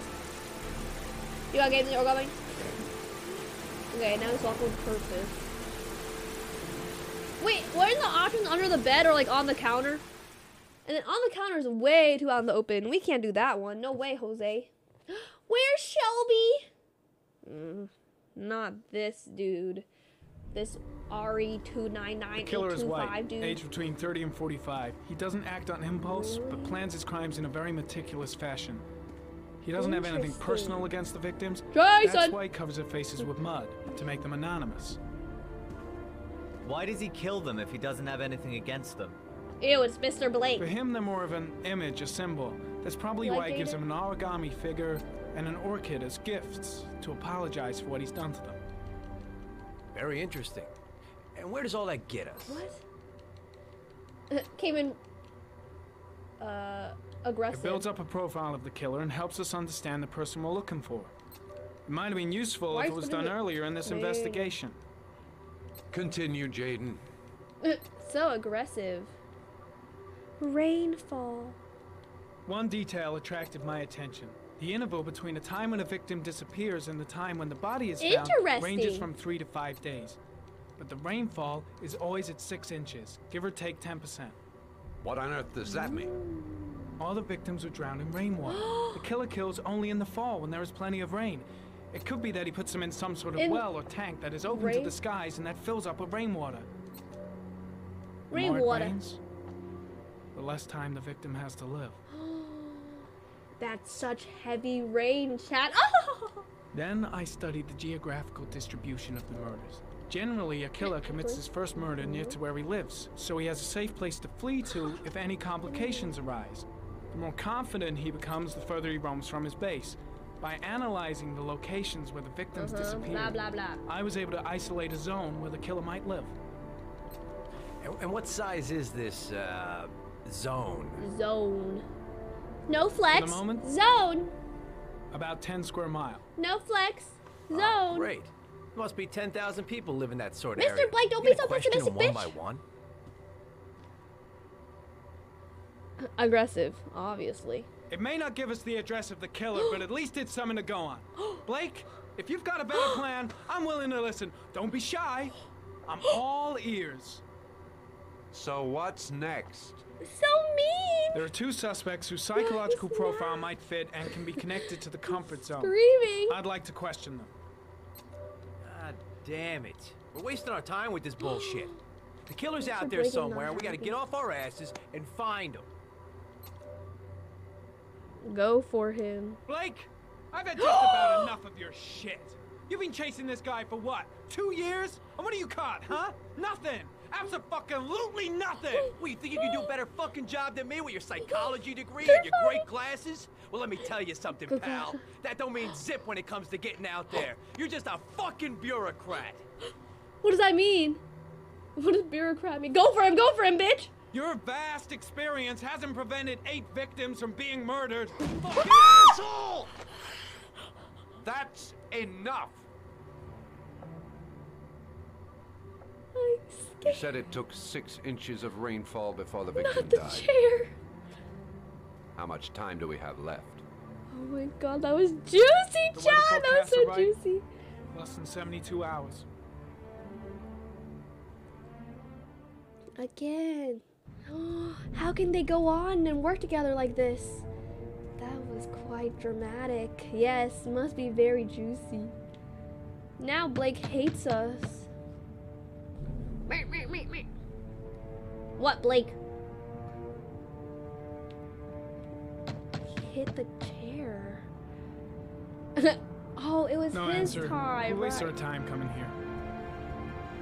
Speaker 1: You got games in your going? Okay, now it's walk with purpose. Wait, weren't the options under the bed or like on the counter? And then on the counter is way too out in the open. We can't do that one. No way, Jose. Where's Shelby? Mm, not this dude. This E
Speaker 14: The killer is white,
Speaker 1: RE299825 dude.
Speaker 14: aged between 30 and 45. He doesn't act on impulse, but plans his crimes in a very meticulous fashion. He doesn't have anything personal against the victims.
Speaker 1: Jason!
Speaker 14: That's why he covers their faces with mud, to make them anonymous.
Speaker 20: Why does he kill them if he doesn't have anything against them?
Speaker 1: Ew, it's Mr. Blake.
Speaker 14: For him, they're more of an image, a symbol. That's probably
Speaker 1: You
Speaker 14: why he gives
Speaker 1: Jayden?
Speaker 14: them an origami figure and an orchid as gifts to apologize for what he's done to them.
Speaker 16: Very interesting. And where does all that get us?
Speaker 1: What? Came in uh aggressive.
Speaker 14: It builds up a profile of the killer and helps us understand the person we're looking for. It might have been useful
Speaker 1: Why
Speaker 14: if it was done earlier in this
Speaker 1: Wait.
Speaker 14: investigation.
Speaker 18: Continue, Jayden.
Speaker 1: Uh, so aggressive. Rainfall.
Speaker 14: One detail attracted my attention. The interval between the time when a victim disappears and the time when the body is found ranges from three to five days. But the rainfall is always at six inches, give or take 10%.
Speaker 18: What on earth does that mean?
Speaker 14: All the victims were drowned in rainwater. the killer kills only in the fall when there is plenty of rain. It could be that he puts them in some sort of
Speaker 1: In
Speaker 14: well or tank that is open to the skies and that fills up with rainwater. The more it
Speaker 1: Rainwater.
Speaker 14: rains, the less time the victim has to live.
Speaker 1: That's such heavy rain, chat. Oh!
Speaker 14: Then I studied the geographical distribution of the murders. Generally, a killer commits his first murder near to where he lives, so he has a safe place to flee to if any complications arise. The more confident he becomes, the further he roams from his base. By analyzing the locations where the victims
Speaker 1: Uh-huh,
Speaker 14: disappeared,
Speaker 1: blah, blah, blah.
Speaker 14: I was able to isolate a zone where the killer might live.
Speaker 16: And, and what size is this, uh, zone?
Speaker 1: Zone. No flex.
Speaker 14: moment?
Speaker 1: Zone.
Speaker 14: About 10 square mile.
Speaker 1: No flex. Zone.
Speaker 16: Oh, Great. Must be 10,000 people live in that sort of
Speaker 1: Mr.
Speaker 16: area.
Speaker 1: Blake, don't
Speaker 16: You
Speaker 1: be so
Speaker 16: question 'em
Speaker 1: pessimistic,
Speaker 16: one
Speaker 1: bitch.
Speaker 16: by one?
Speaker 1: Aggressive, obviously.
Speaker 14: It may not give us the address of the killer, but at least it's something to go on. Blake, if you've got a better plan, I'm willing to listen. Don't be shy. I'm all ears.
Speaker 18: So what's next?
Speaker 1: So mean.
Speaker 14: There are two suspects whose psychological profile might fit and can be connected to the comfort zone.
Speaker 1: Screaming.
Speaker 14: I'd like to question them.
Speaker 16: God damn it. We're wasting our time with this bullshit. The killer's
Speaker 1: Mr.
Speaker 16: out there somewhere. We gotta get off our asses and find him.
Speaker 1: Go for him.
Speaker 14: Blake, I've had just about enough of your shit. You've been chasing this guy for what? Two years? And what are you caught, huh? Nothing. Absolutely nothing.
Speaker 16: What, you think you can do a better fucking job than me with your psychology degree and your great glasses? Well, let me tell you something, pal. That don't mean zip when it comes to getting out there. You're just a fucking bureaucrat.
Speaker 1: What does that mean? What does bureaucrat mean? Go for him. Go for him, bitch.
Speaker 14: Your vast experience hasn't prevented eight victims from being murdered.
Speaker 18: Fucking asshole! That's enough. You said it took six inches of rainfall before the victim
Speaker 1: Not the
Speaker 18: died.
Speaker 1: chair.
Speaker 18: How much time do we have left?
Speaker 1: Oh my god, that was juicy,
Speaker 14: The weather
Speaker 1: That was so
Speaker 14: right.
Speaker 1: juicy.
Speaker 14: Less than 72 hours.
Speaker 1: Again. How can they go on and work together like this? That was quite dramatic. Yes, must be very juicy. Now Blake hates us. What, Blake? He hit the chair. oh, it was
Speaker 14: No
Speaker 1: his
Speaker 14: answer.
Speaker 1: time.
Speaker 14: We waste our
Speaker 1: right.
Speaker 14: time coming here.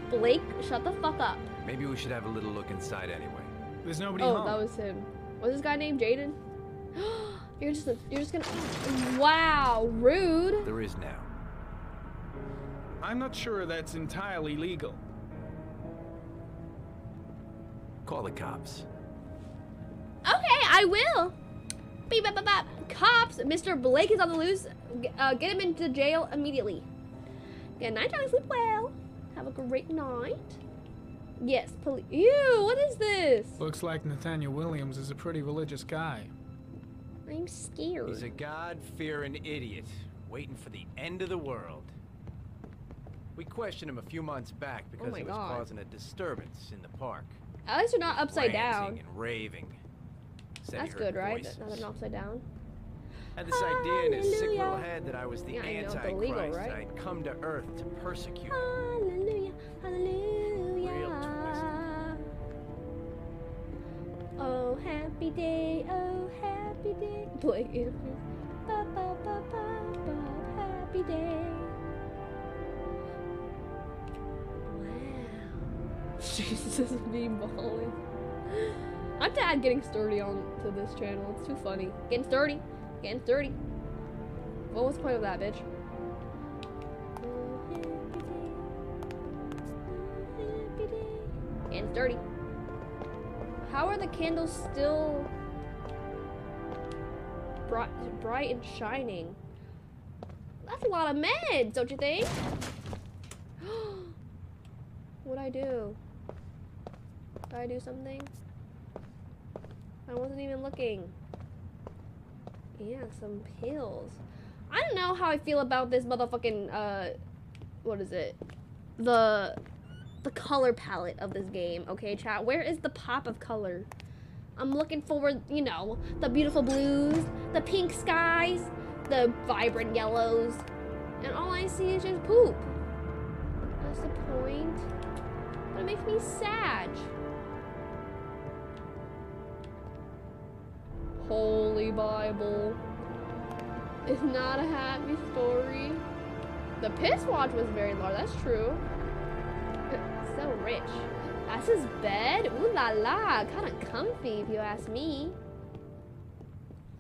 Speaker 1: Blake, shut the fuck up.
Speaker 16: Maybe we should have a little look inside anyway.
Speaker 14: There's nobody
Speaker 1: oh,
Speaker 14: home.
Speaker 1: that was him. Was this guy named Jayden? you're just a, you're just gonna. Wow, rude.
Speaker 16: There is now.
Speaker 14: I'm not sure that's entirely legal.
Speaker 16: Call the cops.
Speaker 1: Okay, I will. Beep, beep, beep, beep. Cops, Mr. Blake is on the loose. Uh, get him into jail immediately. Good night, Charlie. Sleep well. Have a great night. Yes, police. Ew, what is this?
Speaker 14: Looks like Nathaniel Williams is a pretty religious guy.
Speaker 1: I'm scared.
Speaker 16: He's a God-fearing idiot, waiting for the end of the world. We questioned him a few months back because
Speaker 1: Oh
Speaker 16: he was
Speaker 1: God.
Speaker 16: causing a disturbance in the park.
Speaker 1: At least you're not upside down.
Speaker 16: Ranting and raving. Said
Speaker 1: That's
Speaker 16: heard
Speaker 1: good, right?
Speaker 16: voices.
Speaker 1: Now they're not upside down.
Speaker 16: Had this idea in his sick little head that I was the
Speaker 1: Yeah, I
Speaker 16: Antichrist.
Speaker 1: right?
Speaker 16: I'd come to Earth to persecute. him.
Speaker 1: Hallelujah, hallelujah. Oh, happy day, oh, happy day. Blake Andrews. Ba, ba, ba, ba, ba, happy day. Wow. Jesus, me balling. I'm dad getting sturdy on to this channel. It's too funny. Getting sturdy. Getting sturdy. What was the point of that, bitch? And it's the candles still bright, bright and shining? That's a lot of meds, don't you think? What'd I do? Did I do something? I wasn't even looking. Yeah, some pills. I don't know how I feel about this motherfucking, uh, what is it? The, the color palette of this game, okay, chat? Where is the pop of color? I'm looking for, you know, the beautiful blues, the pink skies, the vibrant yellows, and all I see is just poop. That's the point. But it makes me sad. Holy Bible. It's not a happy story. The piss watch was very large, that's true. So rich. That's his bed? Ooh la la, kinda comfy if you ask me.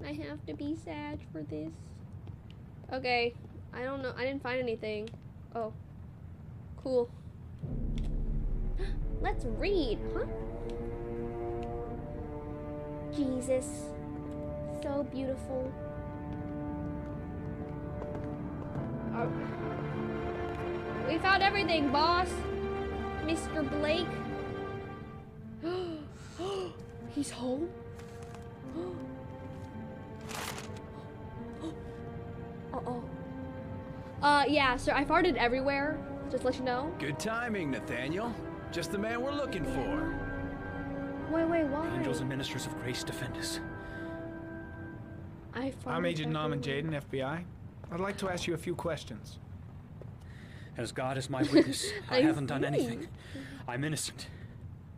Speaker 1: I have to be sad for this. Okay, I don't know, I didn't find anything. Oh, cool. Let's read, huh? Jesus, so beautiful. Oh. We found everything, boss. Mr. Blake. He's home? Uh-oh. Uh, yeah, sir, I farted everywhere. Just to let you know.
Speaker 16: Good timing, Nathaniel. Just the man we're looking for.
Speaker 1: Wait, wait, why?
Speaker 21: Angels and ministers of grace defend us.
Speaker 1: I farted
Speaker 14: I'm Agent Norman
Speaker 1: everywhere.
Speaker 14: Jayden, FBI. I'd like to ask you a few questions.
Speaker 21: As God is my witness, I
Speaker 1: I
Speaker 21: haven't done anything. I'm innocent.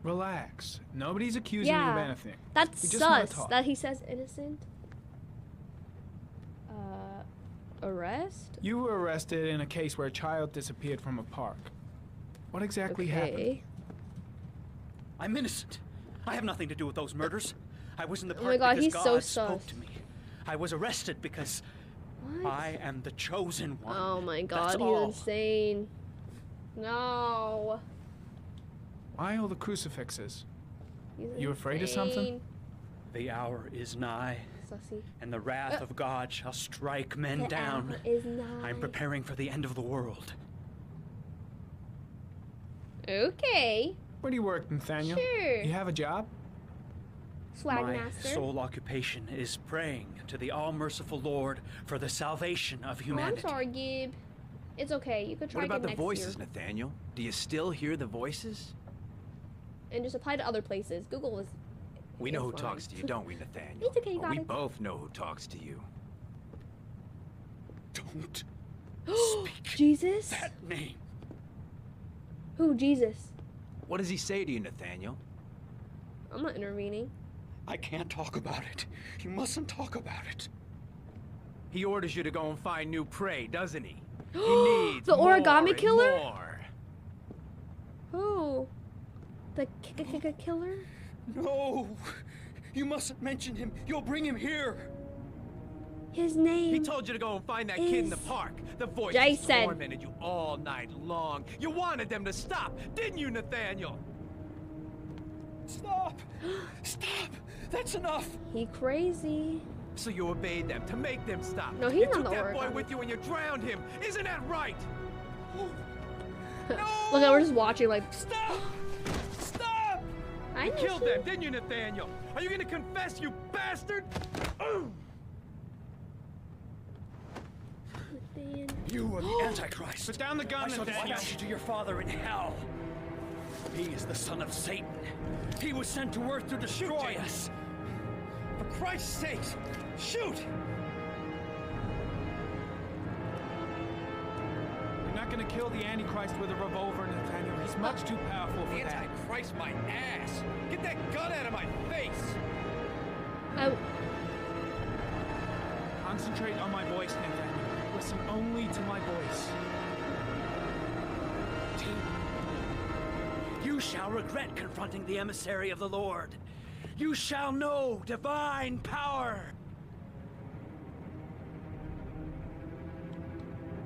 Speaker 14: Relax. Nobody's accusing you of anything.
Speaker 1: that's
Speaker 14: We just
Speaker 1: sus that he says innocent. Uh, arrest?
Speaker 14: You were arrested in a case where a child disappeared from a park. What exactly happened?
Speaker 21: I'm innocent. I have nothing to do with those murders. I was in the
Speaker 1: Oh
Speaker 21: park
Speaker 1: my God,
Speaker 21: because
Speaker 1: he's
Speaker 21: God
Speaker 1: so
Speaker 21: spoke
Speaker 1: sus.
Speaker 21: to me. I was arrested because
Speaker 1: What?
Speaker 21: I am the chosen one.
Speaker 1: Oh my
Speaker 21: That's
Speaker 1: god, he's
Speaker 21: all.
Speaker 1: insane. No.
Speaker 14: Why all the crucifixes?
Speaker 1: He's
Speaker 14: You afraid of something?
Speaker 21: The hour is nigh,
Speaker 1: Sussy.
Speaker 21: and the wrath
Speaker 1: Uh,
Speaker 21: of God shall strike men
Speaker 1: The
Speaker 21: down.
Speaker 1: hour is nigh.
Speaker 21: I'm preparing for the end of the world.
Speaker 1: Okay.
Speaker 14: Where do you work, Nathaniel?
Speaker 1: Sure.
Speaker 14: You have a job?
Speaker 1: Swag
Speaker 21: My sole occupation is praying to the all-merciful Lord for the salvation of
Speaker 1: Oh, I'm sorry, Gib. It's okay. You could try
Speaker 16: What about
Speaker 1: again
Speaker 16: the
Speaker 1: next
Speaker 16: voices,
Speaker 1: year.
Speaker 16: Nathaniel? Do you still hear the voices?
Speaker 1: And just apply to other places. Google is.
Speaker 16: We know who
Speaker 1: It's
Speaker 16: talks to you, don't we, Nathaniel?
Speaker 1: It's okay, you
Speaker 16: Or
Speaker 1: got
Speaker 16: we
Speaker 1: it.
Speaker 16: both know who talks to you.
Speaker 21: Don't
Speaker 1: Jesus?
Speaker 21: that name.
Speaker 1: Who? Jesus?
Speaker 16: What does he say to you, Nathaniel?
Speaker 1: I'm not intervening.
Speaker 21: I can't talk about it. You mustn't talk about it.
Speaker 16: He orders you to go and find new prey, doesn't he? He needs
Speaker 1: The
Speaker 16: more
Speaker 1: origami
Speaker 16: and
Speaker 1: killer?
Speaker 16: more.
Speaker 1: Who? The k- k- k- killer?
Speaker 21: No! You mustn't mention him. You'll bring him here.
Speaker 1: His name.
Speaker 16: He told you to go and find that kid in the park. The voice
Speaker 1: Jason.
Speaker 16: tormented you all night long. You wanted them to stop, didn't you, Nathaniel?
Speaker 21: Stop! Stop! That's enough!
Speaker 1: He crazy.
Speaker 16: So you obeyed them to make them stop.
Speaker 1: No, he's
Speaker 16: you
Speaker 1: not
Speaker 16: took
Speaker 1: the
Speaker 16: that boy with you and you drowned him. Isn't that right?
Speaker 1: Look, we're just watching like.
Speaker 16: Stop! Stop!
Speaker 1: I
Speaker 16: you killed
Speaker 1: she-
Speaker 16: them, didn't you, Nathaniel? Are you gonna confess, you bastard? Ugh.
Speaker 21: You are the Antichrist.
Speaker 14: Put down the gun,
Speaker 21: I shall
Speaker 14: Nathaniel.
Speaker 21: dispatch you to your father in hell. He is the son of Satan. He was sent to earth to destroy us. For Christ's sake, shoot!
Speaker 14: You're not gonna kill the Antichrist with a revolver, Nathaniel. He's much too powerful for that.
Speaker 16: Antichrist, my ass! Get that gun out of my face!
Speaker 1: Oh.
Speaker 14: Concentrate on my voice, Nathaniel. Listen only to my voice.
Speaker 21: You shall regret confronting the emissary of the Lord. You shall know divine power.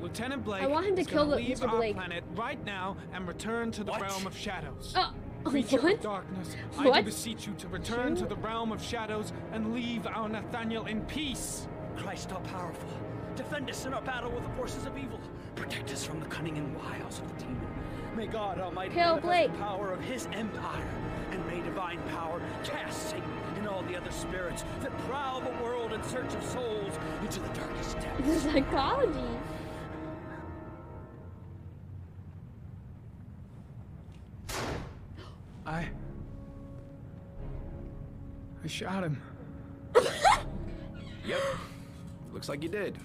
Speaker 14: Lieutenant Blake
Speaker 1: I want him to kill
Speaker 14: gonna
Speaker 1: the-
Speaker 14: leave
Speaker 1: Mr.
Speaker 14: our
Speaker 1: Blake.
Speaker 14: planet right now and return to the realm of shadows.
Speaker 1: Uh,
Speaker 14: Creature
Speaker 1: what?
Speaker 14: of darkness, I do
Speaker 1: What?
Speaker 14: beseech you to return to the realm of shadows and leave our Nathaniel in peace.
Speaker 21: Christ all powerful, defend us in our battle with the forces of evil. Protect us from the cunning and wiles of the demon. May God Almighty
Speaker 1: Kill
Speaker 21: manifest
Speaker 1: Blake.
Speaker 21: the power of His empire, and may divine power cast Satan and all the other spirits that prowl the world in search of souls into the darkest depths.
Speaker 1: Psychology.
Speaker 14: I. I shot him.
Speaker 16: Yep. Looks like you did.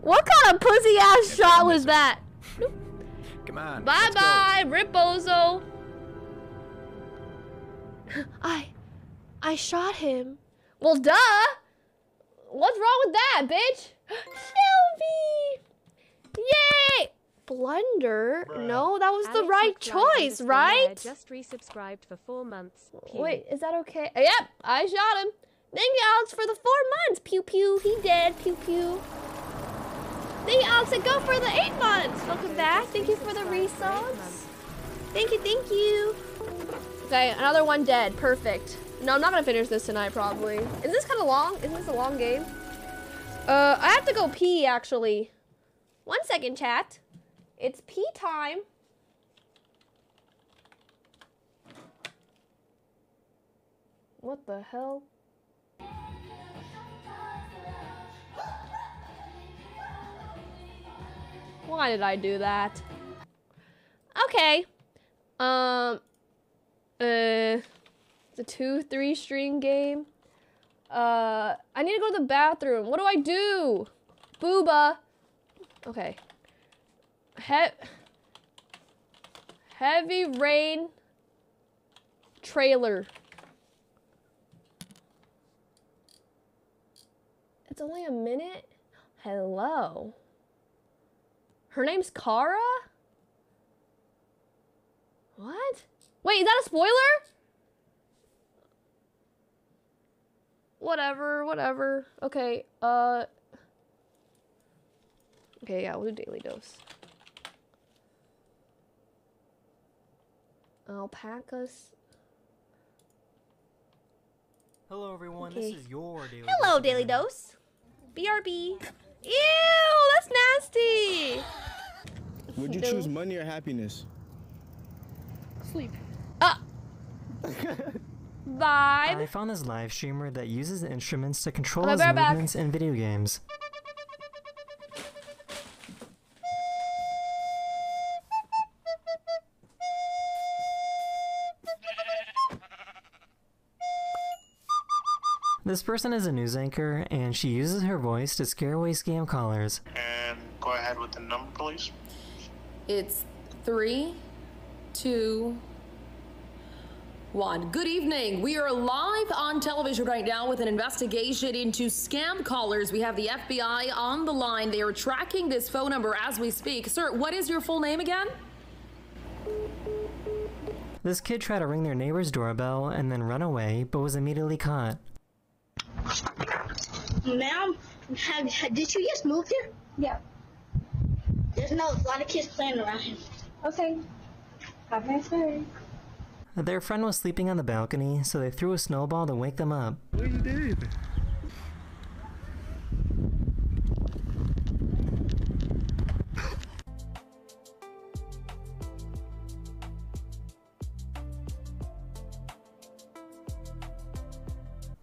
Speaker 1: What kind of pussy ass shot was that?
Speaker 16: Come on.
Speaker 1: Bye
Speaker 16: let's go.
Speaker 1: bye, Ripozo. I, I shot him. Well, duh. What's wrong with that, bitch? Shelby. Yay! Blunder? No, that was the
Speaker 24: Alex
Speaker 1: right
Speaker 24: McFly
Speaker 1: choice, right?
Speaker 24: Lair Just resubscribed for four months. Pew.
Speaker 1: Wait, is that okay? Uh, Yep, I shot him. Thank you, Alex, for the four months. Pew pew. He dead. Pew pew. Thank you, Alex, and go for the eight months. Welcome back. Thank you for the resubs. Thank you, thank you. Okay, another one dead. Perfect. No, I'm not gonna finish this tonight, probably. Is this kind of long? Isn't this a long game? Uh, I have to go pee, actually. One second, chat. It's pee time. What the hell? Why did I do that? Okay. Um. Uh. It's a two, three string game. Uh. I need to go to the bathroom. What do I do? Booba. Okay. He- heavy rain trailer. It's only a minute? Hello. Her name's Kara? What? Wait, is that a spoiler? Whatever, whatever. Okay, uh. Okay, yeah, we'll do daily dose. Alpacas.
Speaker 25: Hello, everyone.
Speaker 1: Okay.
Speaker 25: This is your daily.
Speaker 1: Hello,
Speaker 25: Dose of
Speaker 1: Daily Dose. BRB. Ew, that's nasty.
Speaker 26: Would you
Speaker 1: No.
Speaker 26: choose money or happiness?
Speaker 1: Sleep. Ah. vibe.
Speaker 27: I found this live streamer that uses instruments to control his
Speaker 1: be right back.
Speaker 27: movements in video games. This person is a news anchor, and she uses her voice to scare away scam callers.
Speaker 28: And go ahead with the number, please.
Speaker 26: It's three, two, one. Good evening. We are live on television right now with an investigation into scam callers. We have the FBI on the line. They are tracking this phone number as we speak. Sir, what is your full name again?
Speaker 27: This kid tried to ring their neighbor's doorbell and then run away, but was immediately caught.
Speaker 23: Ma'am, have, have, did you just move here? Yeah. There's no a lot of kids playing around here. Okay. Have a nice day.
Speaker 27: Their friend was sleeping on the balcony, so they threw a snowball to wake them up.
Speaker 9: What you did?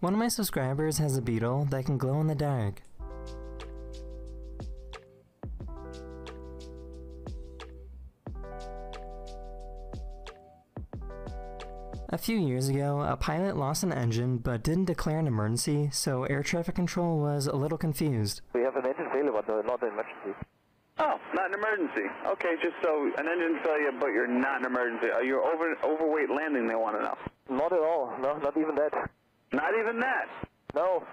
Speaker 27: One of my subscribers has a beetle that can glow in the dark. Few years ago, a pilot lost an engine but didn't declare an emergency, so air traffic control was a little confused.
Speaker 29: We have an engine failure, but not an emergency. Oh, not an emergency. Okay, just so an engine failure, but you're not an emergency. Are you over overweight landing? They want to know. Not at all. No, not even that. Not even that. No.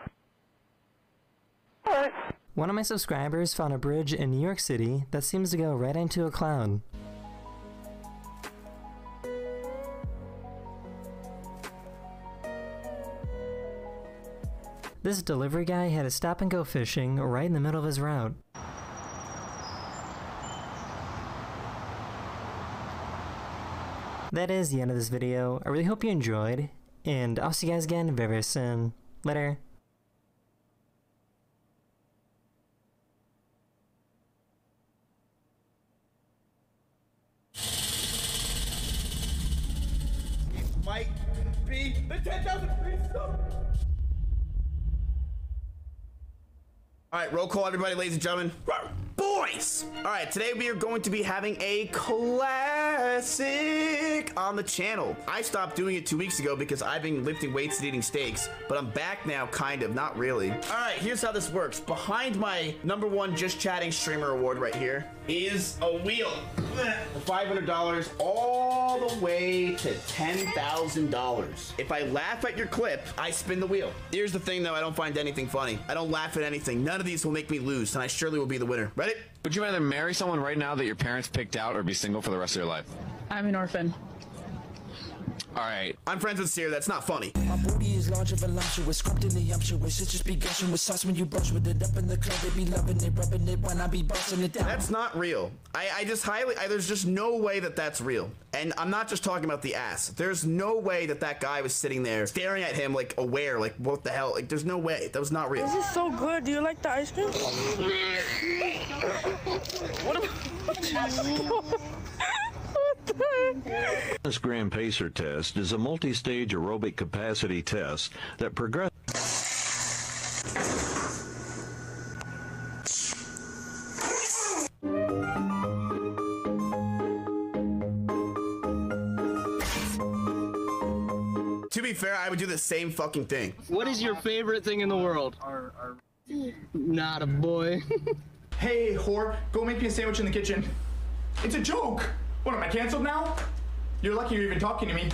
Speaker 29: All right.
Speaker 27: One of my subscribers found a bridge in New York City that seems to go right into a cloud. This delivery guy had to stop and go fishing right in the middle of his route. That is the end of this video. I really hope you enjoyed, and I'll see you guys again very, very soon. Later.
Speaker 30: All right, roll call, everybody, ladies and gentlemen. Boys! All right, today we are going to be having a classic on the channel. I stopped doing it two weeks ago because I've been lifting weights and eating steaks, but I'm back now, kind of, not really. All right, here's how this works. Behind my number one Just Chatting Streamer Award right here is a wheel. $500 all the way to $10,000. If I laugh at your clip, I spin the wheel. Here's the thing though, I don't find anything funny. I don't laugh at anything. None of these will make me lose, and I surely will be the winner. Ready?
Speaker 31: Would you rather marry someone right now that your parents picked out or be single for the rest of your life?
Speaker 30: I'm an orphan.
Speaker 31: All right.
Speaker 30: I'm friends with Seer, that's not funny.
Speaker 32: My booty is large and voluptuous, scrubbed in the umptuous. It just be gushing with sauce when you brush with it up in the club. They be loving it, rubbing it when I be busting it down.
Speaker 30: That's not real. I, I just highly, I, there's just no way that that's real. And I'm not just talking about the ass. There's no way that that guy was sitting there staring at him like aware, like what the hell? Like there's no way. That was not real.
Speaker 33: This is so good. Do you like the ice cream? what
Speaker 34: This Grand Pacer test is a multi-stage aerobic capacity test that progresses.
Speaker 30: To be fair, I would do the same fucking thing.
Speaker 35: What is your favorite thing in the world? Not a boy.
Speaker 36: Hey, whore, go make me a sandwich in the kitchen. It's a joke. What, am I canceled now? You're lucky you're even talking to me.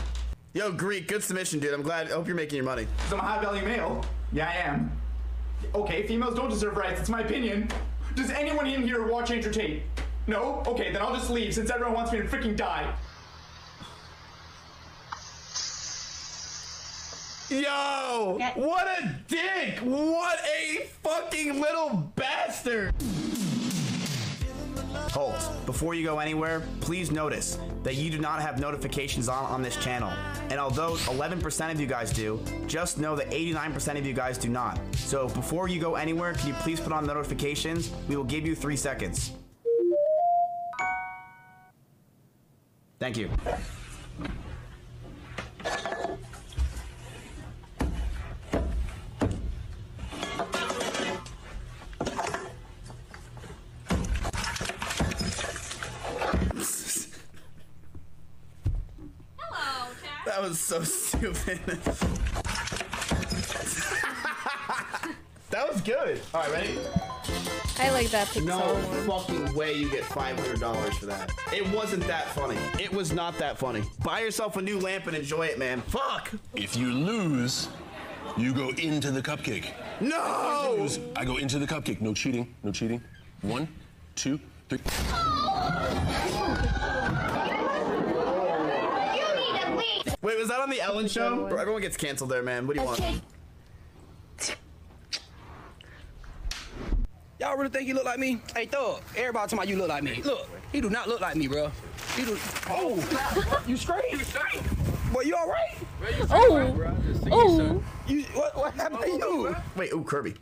Speaker 30: Yo, Greek, good submission, dude. I'm glad. I hope you're making your money.
Speaker 36: Because I'm a high value male. Yeah, I am. Okay, females don't deserve rights. It's my opinion. Does anyone in here watch Andrew Tate? No? Okay, then I'll just leave since everyone wants me to freaking die.
Speaker 30: Yo! What a dick! What a fucking little bastard! Hold. Before you go anywhere, please notice that you do not have notifications on on this channel. And although 11% of you guys do, just know that 89% of you guys do not. So before you go anywhere, can you please put on notifications? We will give you three seconds. Thank you. Was so stupid. that was good. All right, ready?
Speaker 1: I like that Pixar
Speaker 30: No
Speaker 1: one.
Speaker 30: fucking way you get $500 for that. It wasn't that funny. It was not that funny. Buy yourself a new lamp and enjoy it, man. Fuck.
Speaker 37: If you lose, you go into the cupcake.
Speaker 30: No!
Speaker 37: Lose, I go into the cupcake. No cheating. No cheating. One, two, three.
Speaker 30: Wait, was that on the Ellen show? Bro, everyone gets canceled there, man. What do you want?
Speaker 35: Y'all really think he look like me? Hey, Thug, everybody talking about you look like me. Look, he do not look like me, bro. He do. Oh, you straight? You straight? Boy, you all right?
Speaker 1: Oh. Oh.
Speaker 35: You what? What happened to you?
Speaker 30: Wait, ooh, Kirby.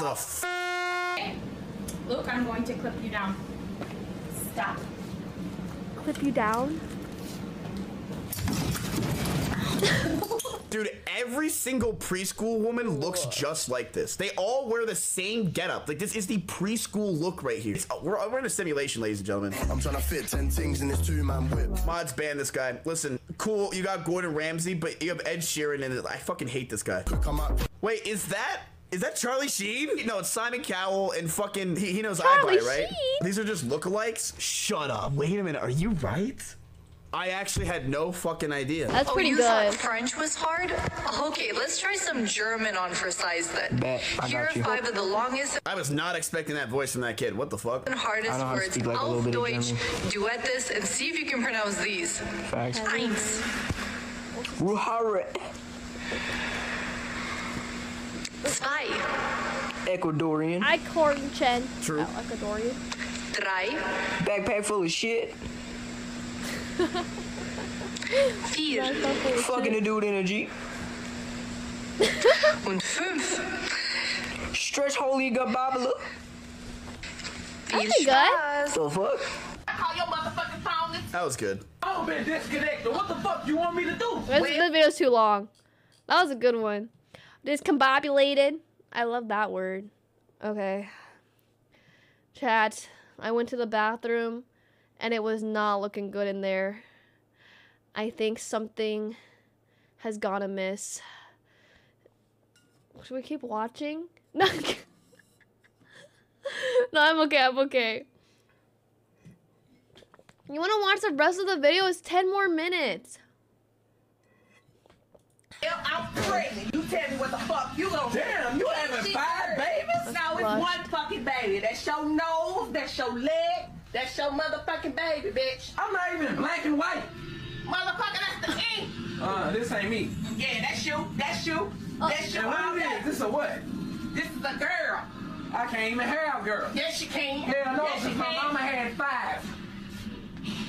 Speaker 30: The f?
Speaker 38: Look, I'm going to clip you down. Stop.
Speaker 1: Clip you down.
Speaker 30: Dude, every single preschool woman looks just like this. They all wear the same getup. Like, this is the preschool look right here. It's- uh, we're, we're in a simulation, ladies and gentlemen.
Speaker 39: I'm trying to fit 10 things in this two man whip.
Speaker 30: Mods ban this guy. Listen, cool, you got Gordon Ramsay, but you have Ed Sheeran in it. I fucking hate this guy. Come up. Wait, is that is that Charlie Sheen? No, it's Simon Cowell and fucking he, he knows
Speaker 1: Charlie
Speaker 30: iBuy, right?
Speaker 1: Sheen?
Speaker 30: These are just lookalikes? Shut up. Wait a minute, are you right? I actually had no fucking idea.
Speaker 1: That's
Speaker 40: oh,
Speaker 1: pretty oh,
Speaker 40: you
Speaker 1: good.
Speaker 40: thought French was hard? Okay, let's try some German on for size then.
Speaker 30: Bet, I
Speaker 40: Here are
Speaker 30: you.
Speaker 40: five of the longest
Speaker 30: I was not expecting that voice from that kid. What the fuck?
Speaker 40: and hardest words. Auf Deutsch, duet this, and see if you can pronounce these.
Speaker 35: Facts.
Speaker 40: Eins.
Speaker 35: Ruhare.
Speaker 40: Zwei.
Speaker 35: Ecuadorian.
Speaker 1: I Korean Chen.
Speaker 35: True.
Speaker 1: Oh, Ecuadorian.
Speaker 40: Drei.
Speaker 35: Backpack full of shit.
Speaker 40: Vier.
Speaker 35: Fucking a dude in a Jeep.
Speaker 40: Und fünf.
Speaker 35: Stretch holy gababala.
Speaker 40: Viel
Speaker 1: Pretty good.
Speaker 40: Spaß.
Speaker 35: The fuck?
Speaker 40: Call your motherfucking phone.
Speaker 30: That was good.
Speaker 40: I've been disconnected. What the fuck you want me to do?
Speaker 1: This, this video's too long. That was a good one. Discombobulated. I love that word. Okay. Chat. I went to the bathroom and it was not looking good in there. I think something has gone amiss. Should we keep watching? No. no, I'm okay. I'm okay. You want to watch the rest of the video? It's 10 more minutes.
Speaker 40: I'm pregnant. You tell me what the fuck you gonna do.
Speaker 41: Damn, you having five babies?
Speaker 40: No, it's
Speaker 41: Flush.
Speaker 40: one fucking baby. That's your nose, that's your leg, that's your motherfucking baby, bitch.
Speaker 41: I'm not even black and white.
Speaker 40: Motherfucker, that's the ink.
Speaker 41: Uh, this ain't me.
Speaker 40: Yeah, that's you, that's you, that's you.
Speaker 41: And what
Speaker 40: all
Speaker 41: is this? This a what?
Speaker 40: This is a girl.
Speaker 41: I can't even have girl.
Speaker 40: Yes, you can.
Speaker 41: Hell no,
Speaker 40: Yes, you
Speaker 41: because my
Speaker 40: can.
Speaker 41: mama had five.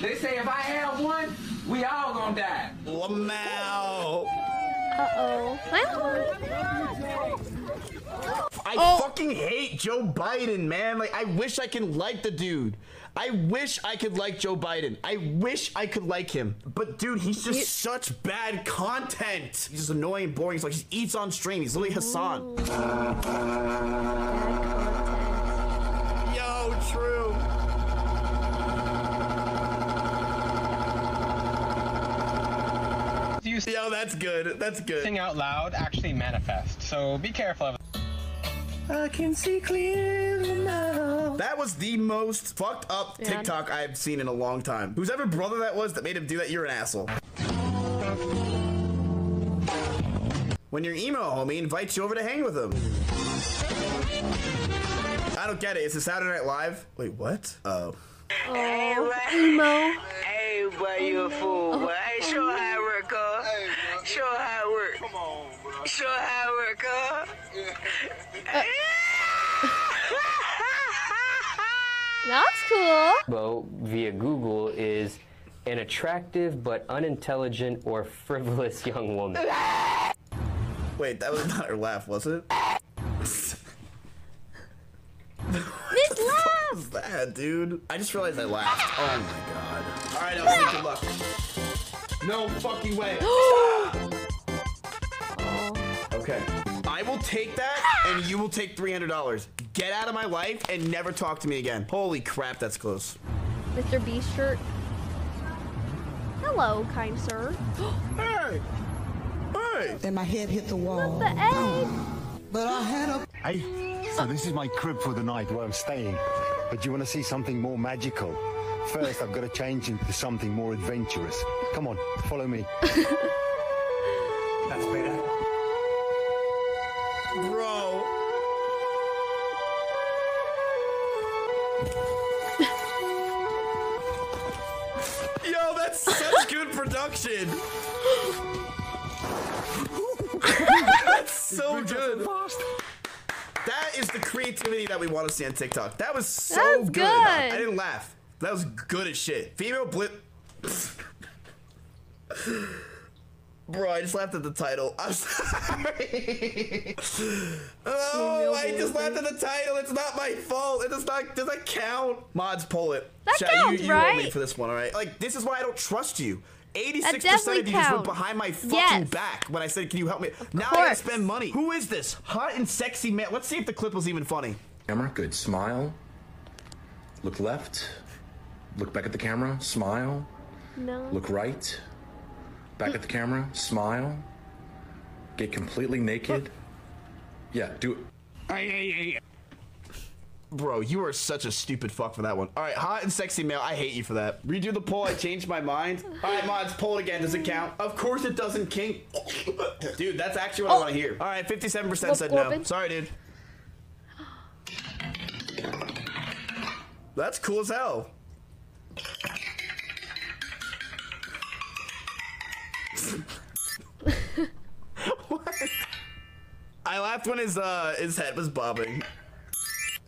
Speaker 41: They say if I have one, we all gonna die.
Speaker 30: Lamau.
Speaker 1: Uh-oh.
Speaker 30: I
Speaker 1: Oh.
Speaker 30: fucking hate Joe Biden, man. Like, I wish I can like the dude. I wish I could like Joe Biden. I wish I could like him. But dude, he's just such bad content. He's just annoying boring. He's like he eats on stream. He's literally Hasan. Yo, true.
Speaker 42: You
Speaker 30: Yo, that's good. That's good.
Speaker 42: Sing out loud actually manifest. So be careful of
Speaker 30: I can see clearly now. That was the most fucked up
Speaker 42: Yeah.
Speaker 30: TikTok I've seen in a long time. Whose ever brother that was that made him do that, you're an asshole. When your emo homie invites you over to hang with him. I don't get it. It's a Saturday Night Live. Wait, what? Oh.
Speaker 40: Hey, oh,
Speaker 1: emo.
Speaker 40: Hey, boy, you a fool, oh. boy. Hey, show how it work, huh? Show how it work. Come on, bro. Show how it work, huh? Uh.
Speaker 1: That's cool.
Speaker 43: Bo via Google is an attractive but unintelligent or frivolous young woman.
Speaker 30: Wait, that was not her laugh, was it?
Speaker 1: This
Speaker 30: What was that, dude? I just realized I laughed. Oh my god. Alright, Elsie, good luck. No fucking way. Oh. Okay. I will take that, and you will take $300. Get out of my life and never talk to me again. Holy crap, that's close.
Speaker 1: Mr. Beast shirt. Hello, kind sir.
Speaker 30: hey! Hey!
Speaker 44: And my head hit the wall.
Speaker 1: The egg.
Speaker 44: But I had a.
Speaker 45: Hey, so this is my crib for the night where I'm staying. But you want to see something more magical? First, I've got to change into something more adventurous. Come on, follow me. That's better.
Speaker 30: Bro. Yo, that's such good production. that's so good. That is the creativity that we want to see on TikTok. That was so
Speaker 1: That was
Speaker 30: good. I
Speaker 1: good.
Speaker 30: didn't laugh. That was good as shit. Female blip. Bro, I just laughed at the title. I'm sorry. oh, I just laughed at the title. It's not my fault. It does not does that count? Mods, pull it.
Speaker 1: That
Speaker 30: Chat,
Speaker 1: counts,
Speaker 30: you, you owe me for this one, all right? Like, this is why I don't trust you. 86% of
Speaker 1: definitely
Speaker 30: you just went behind my fucking
Speaker 1: Yes.
Speaker 30: back when I said, can you help me? now I gotta spend money. Who is this? Hot and sexy man. Let's see if the clip was even funny.
Speaker 46: Camera, good. Smile. Look left. Look back at the camera. Smile.
Speaker 1: No.
Speaker 46: Look right. Back at the camera. Smile. Get completely naked. Yeah, do it.
Speaker 30: Bro, you are such a stupid fuck for that one. All right, hot and sexy male. I hate you for that. Redo the poll. I changed my mind. All right, mods, poll it again. Does it count? Of course it doesn't, King. Dude, that's actually what I want to hear. All right, 57% said no. Sorry, dude. That's cool as hell. what? I laughed when his uh his head was bobbing.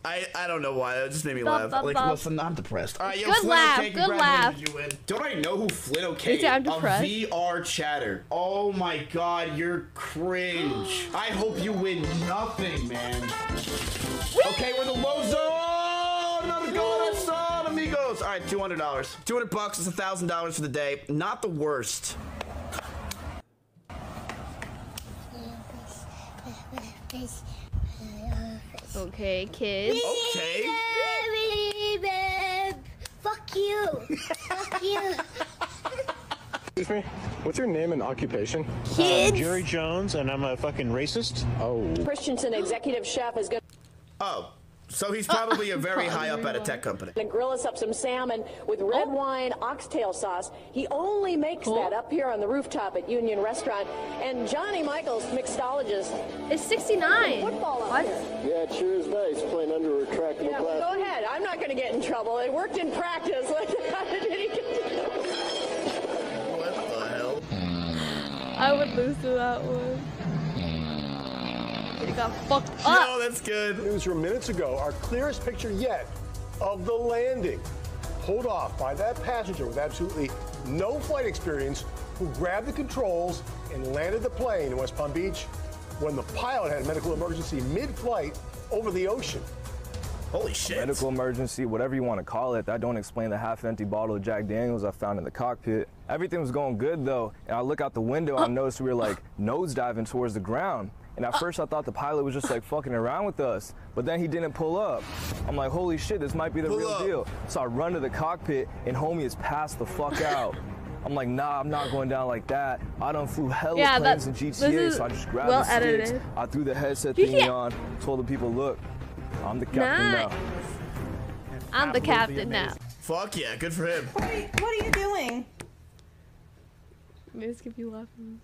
Speaker 30: I I don't know why. That just made me
Speaker 1: Bob,
Speaker 30: laugh.
Speaker 1: Bob,
Speaker 30: like,
Speaker 1: Bob.
Speaker 30: listen, I'm depressed. All right, yo,
Speaker 1: Good
Speaker 30: Flynn
Speaker 1: laugh,
Speaker 30: O'Kay,
Speaker 1: good
Speaker 30: congratulations, you win. Don't I know who Flynn O'Kay
Speaker 1: You say I'm
Speaker 30: is?
Speaker 1: depressed?
Speaker 30: A VR chatter. Oh my god, you're cringe. I hope you win nothing, man. Okay, we're the low zone. Another goal, that's all, amigos. All right, two hundred dollars. Two hundred bucks is a thousand dollars for the day. Not the worst.
Speaker 1: Okay, kids.
Speaker 30: Okay.
Speaker 23: Fuck you. Fuck you.
Speaker 9: Excuse me. What's your name and occupation?
Speaker 1: Kids.
Speaker 9: Jerry Jones, and I'm a fucking racist. Oh.
Speaker 36: Christensen, executive chef, is good.
Speaker 30: Oh, so he's probably a very oh, high up at a tech company.
Speaker 36: to grill us up some salmon with red oh. wine oxtail sauce. He only makes oh. that up here on the rooftop at Union Restaurant. And Johnny Michaels, mixologist,
Speaker 1: is 69.
Speaker 36: What?
Speaker 9: Yeah, it sure is nice playing under a retractable
Speaker 36: Yeah, go ahead. I'm not going to get in trouble. It worked in practice. How did he get
Speaker 30: What the hell?
Speaker 1: I would lose to that one. You got fucked
Speaker 30: Yo,
Speaker 1: up.
Speaker 30: that's good.
Speaker 9: News from minutes ago, our clearest picture yet of the landing. Pulled off by that passenger with absolutely no flight experience who grabbed the controls and landed the plane in West Palm Beach when the pilot had a medical emergency mid-flight over the ocean.
Speaker 30: Holy shit.
Speaker 47: Medical emergency, whatever you want to call it, that don't explain the half-empty bottle of Jack Daniels I found in the cockpit. Everything was going good though, and I look out the window, I noticed we were like nose diving towards the ground. And at first I thought the pilot was just like fucking around with us, but then he didn't pull up. I'm like, holy shit, this might be the
Speaker 30: Pull
Speaker 47: real
Speaker 30: up.
Speaker 47: deal. So I run to the cockpit, and homie is passed the fuck out. I'm like, nah, I'm not going down like that. I done flew hella
Speaker 1: Yeah,
Speaker 47: planes in GTA,
Speaker 1: is
Speaker 47: so I just grabbed
Speaker 1: well
Speaker 47: the sticks.
Speaker 1: edited.
Speaker 47: I threw the headset
Speaker 1: GTA.
Speaker 47: thingy on, told the people, look, I'm the captain
Speaker 1: Nice.
Speaker 47: now.
Speaker 1: I'm the captain now.
Speaker 30: Fuck yeah, good for him.
Speaker 48: What are you doing?
Speaker 1: Maybe skip you laughing.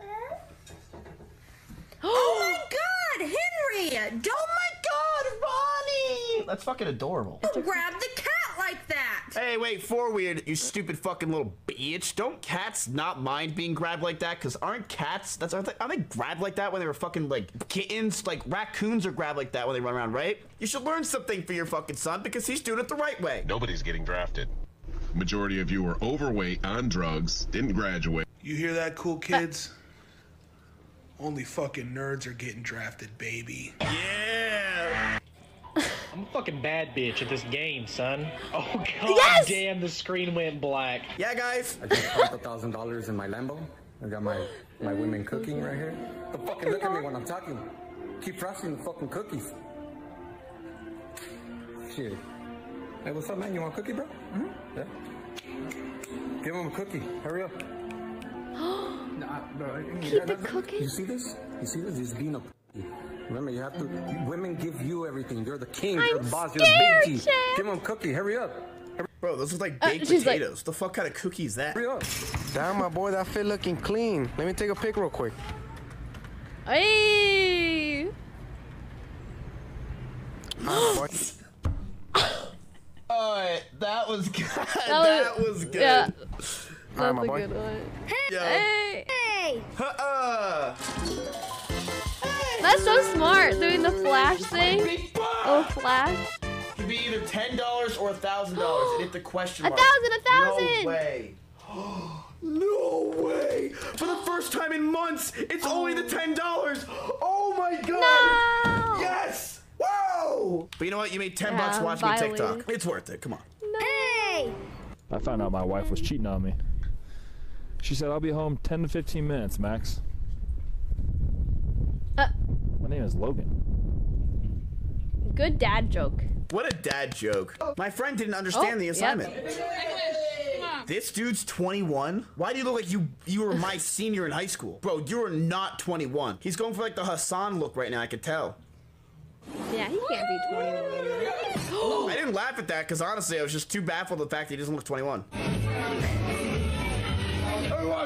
Speaker 48: Oh my God, Henry! Oh my God, Ronnie!
Speaker 30: That's fucking adorable.
Speaker 48: Grab the cat like that.
Speaker 30: Hey, wait, four weird, you stupid fucking little bitch. Don't cats not mind being grabbed like that? Cause aren't cats that's aren't they, aren't they grabbed like that when they were fucking like kittens? Like raccoons are grabbed like that when they run around, right? You should learn something for your fucking son because he's doing it the right way.
Speaker 37: Nobody's getting drafted. Majority of you are overweight, on drugs, didn't graduate.
Speaker 49: You hear that, cool kids? Only fucking nerds are getting drafted, baby.
Speaker 30: Yeah.
Speaker 49: I'm a
Speaker 50: fucking bad bitch at this game, son. Oh god
Speaker 1: Yes!
Speaker 50: damn, the screen went black.
Speaker 30: Yeah, guys.
Speaker 46: I just spent a thousand dollars in my Lambo. I got my my women cooking right here. But fucking look at me when I'm talking. Keep frosting the fucking cookies. Shit. Hey, what's up, man? You want a cookie, bro? Mm-hmm. Yeah. Give him a cookie. Hurry up. Nah, bro.
Speaker 1: Keep it cooking.
Speaker 46: You see this? You see this? He's being a. Remember, you have to. Women give you everything. You're the king. You're the boss. You're the
Speaker 1: scared,
Speaker 46: big G. Give him a cookie. Hurry up.
Speaker 30: Bro, those look like
Speaker 1: Uh,
Speaker 30: baked
Speaker 1: like-
Speaker 30: potatoes. the fuck kind of cookie is that?
Speaker 46: Hurry up.
Speaker 35: Damn, my boy, that fit looking clean. Let me take a pic real quick.
Speaker 1: Hey.
Speaker 30: Alright, that was good.
Speaker 1: That
Speaker 30: That, was, good.
Speaker 1: Yeah.
Speaker 35: Alright,
Speaker 1: That's
Speaker 35: my
Speaker 1: a
Speaker 35: boy.
Speaker 1: good one.
Speaker 30: Yo.
Speaker 1: Hey.
Speaker 23: Hey!
Speaker 30: Uh,
Speaker 1: That's so smart doing the flash thing. Oh, flash.
Speaker 30: It could be either ten dollars or a thousand dollars, and hit the question
Speaker 1: A thousand, a thousand.
Speaker 30: No way. no way! For the first time in months, it's only the ten dollars. Oh my god!
Speaker 1: No.
Speaker 30: Yes! Whoa! But you know what? You made ten bucks
Speaker 1: Yeah,
Speaker 30: watching a TikTok. It's worth it. Come on.
Speaker 23: Hey!
Speaker 47: I found out my wife was cheating on me. She said, I'll be home 10 to 15 minutes, Max.
Speaker 1: Uh.
Speaker 47: My name is Logan.
Speaker 1: Good dad joke.
Speaker 30: What a dad joke. My friend didn't understand
Speaker 1: Oh,
Speaker 30: the
Speaker 1: yep.
Speaker 30: assignment. This dude's 21. Why do you look like you you were my senior in high school? Bro, you're not 21. He's going for like the Hasan look right now, I could tell.
Speaker 1: Yeah, he can't be 21.
Speaker 30: I didn't laugh at that because honestly, I was just too baffled at the fact that he doesn't look 21.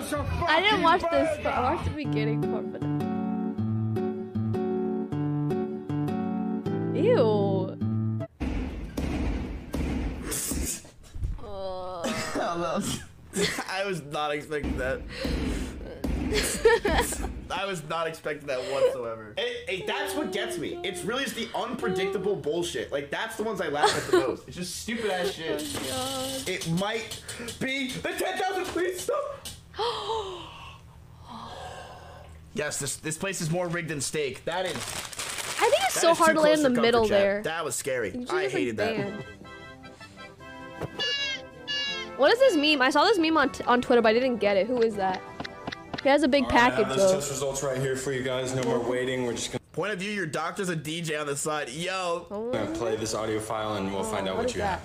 Speaker 1: I didn't watch this, but I watched the beginning part. But... Ew.
Speaker 30: I was not expecting that. I was not expecting that whatsoever. Hey, hey, that's what gets me. It's really just the unpredictable bullshit. Like that's the ones I laugh at the most. It's just stupid ass shit. Oh it might be the 10,000. Please stop. Yes, this this place is more rigged than steak. That is.
Speaker 1: I think it's so hard to land in the middle
Speaker 30: comfort, chat.
Speaker 1: there.
Speaker 30: That was scary.
Speaker 1: You
Speaker 30: I
Speaker 1: just, like,
Speaker 30: hated that.
Speaker 1: ban. What is this meme? I saw this meme on, t- on Twitter, but I didn't get it. Who is that? He has a big package
Speaker 49: I have those
Speaker 1: though.
Speaker 49: test results right here for you guys. No more waiting. We're just gonna...
Speaker 30: Point of view, your doctor's a DJ on the side. Yo.
Speaker 49: gonna play this audio file and we'll oh, find out what you have.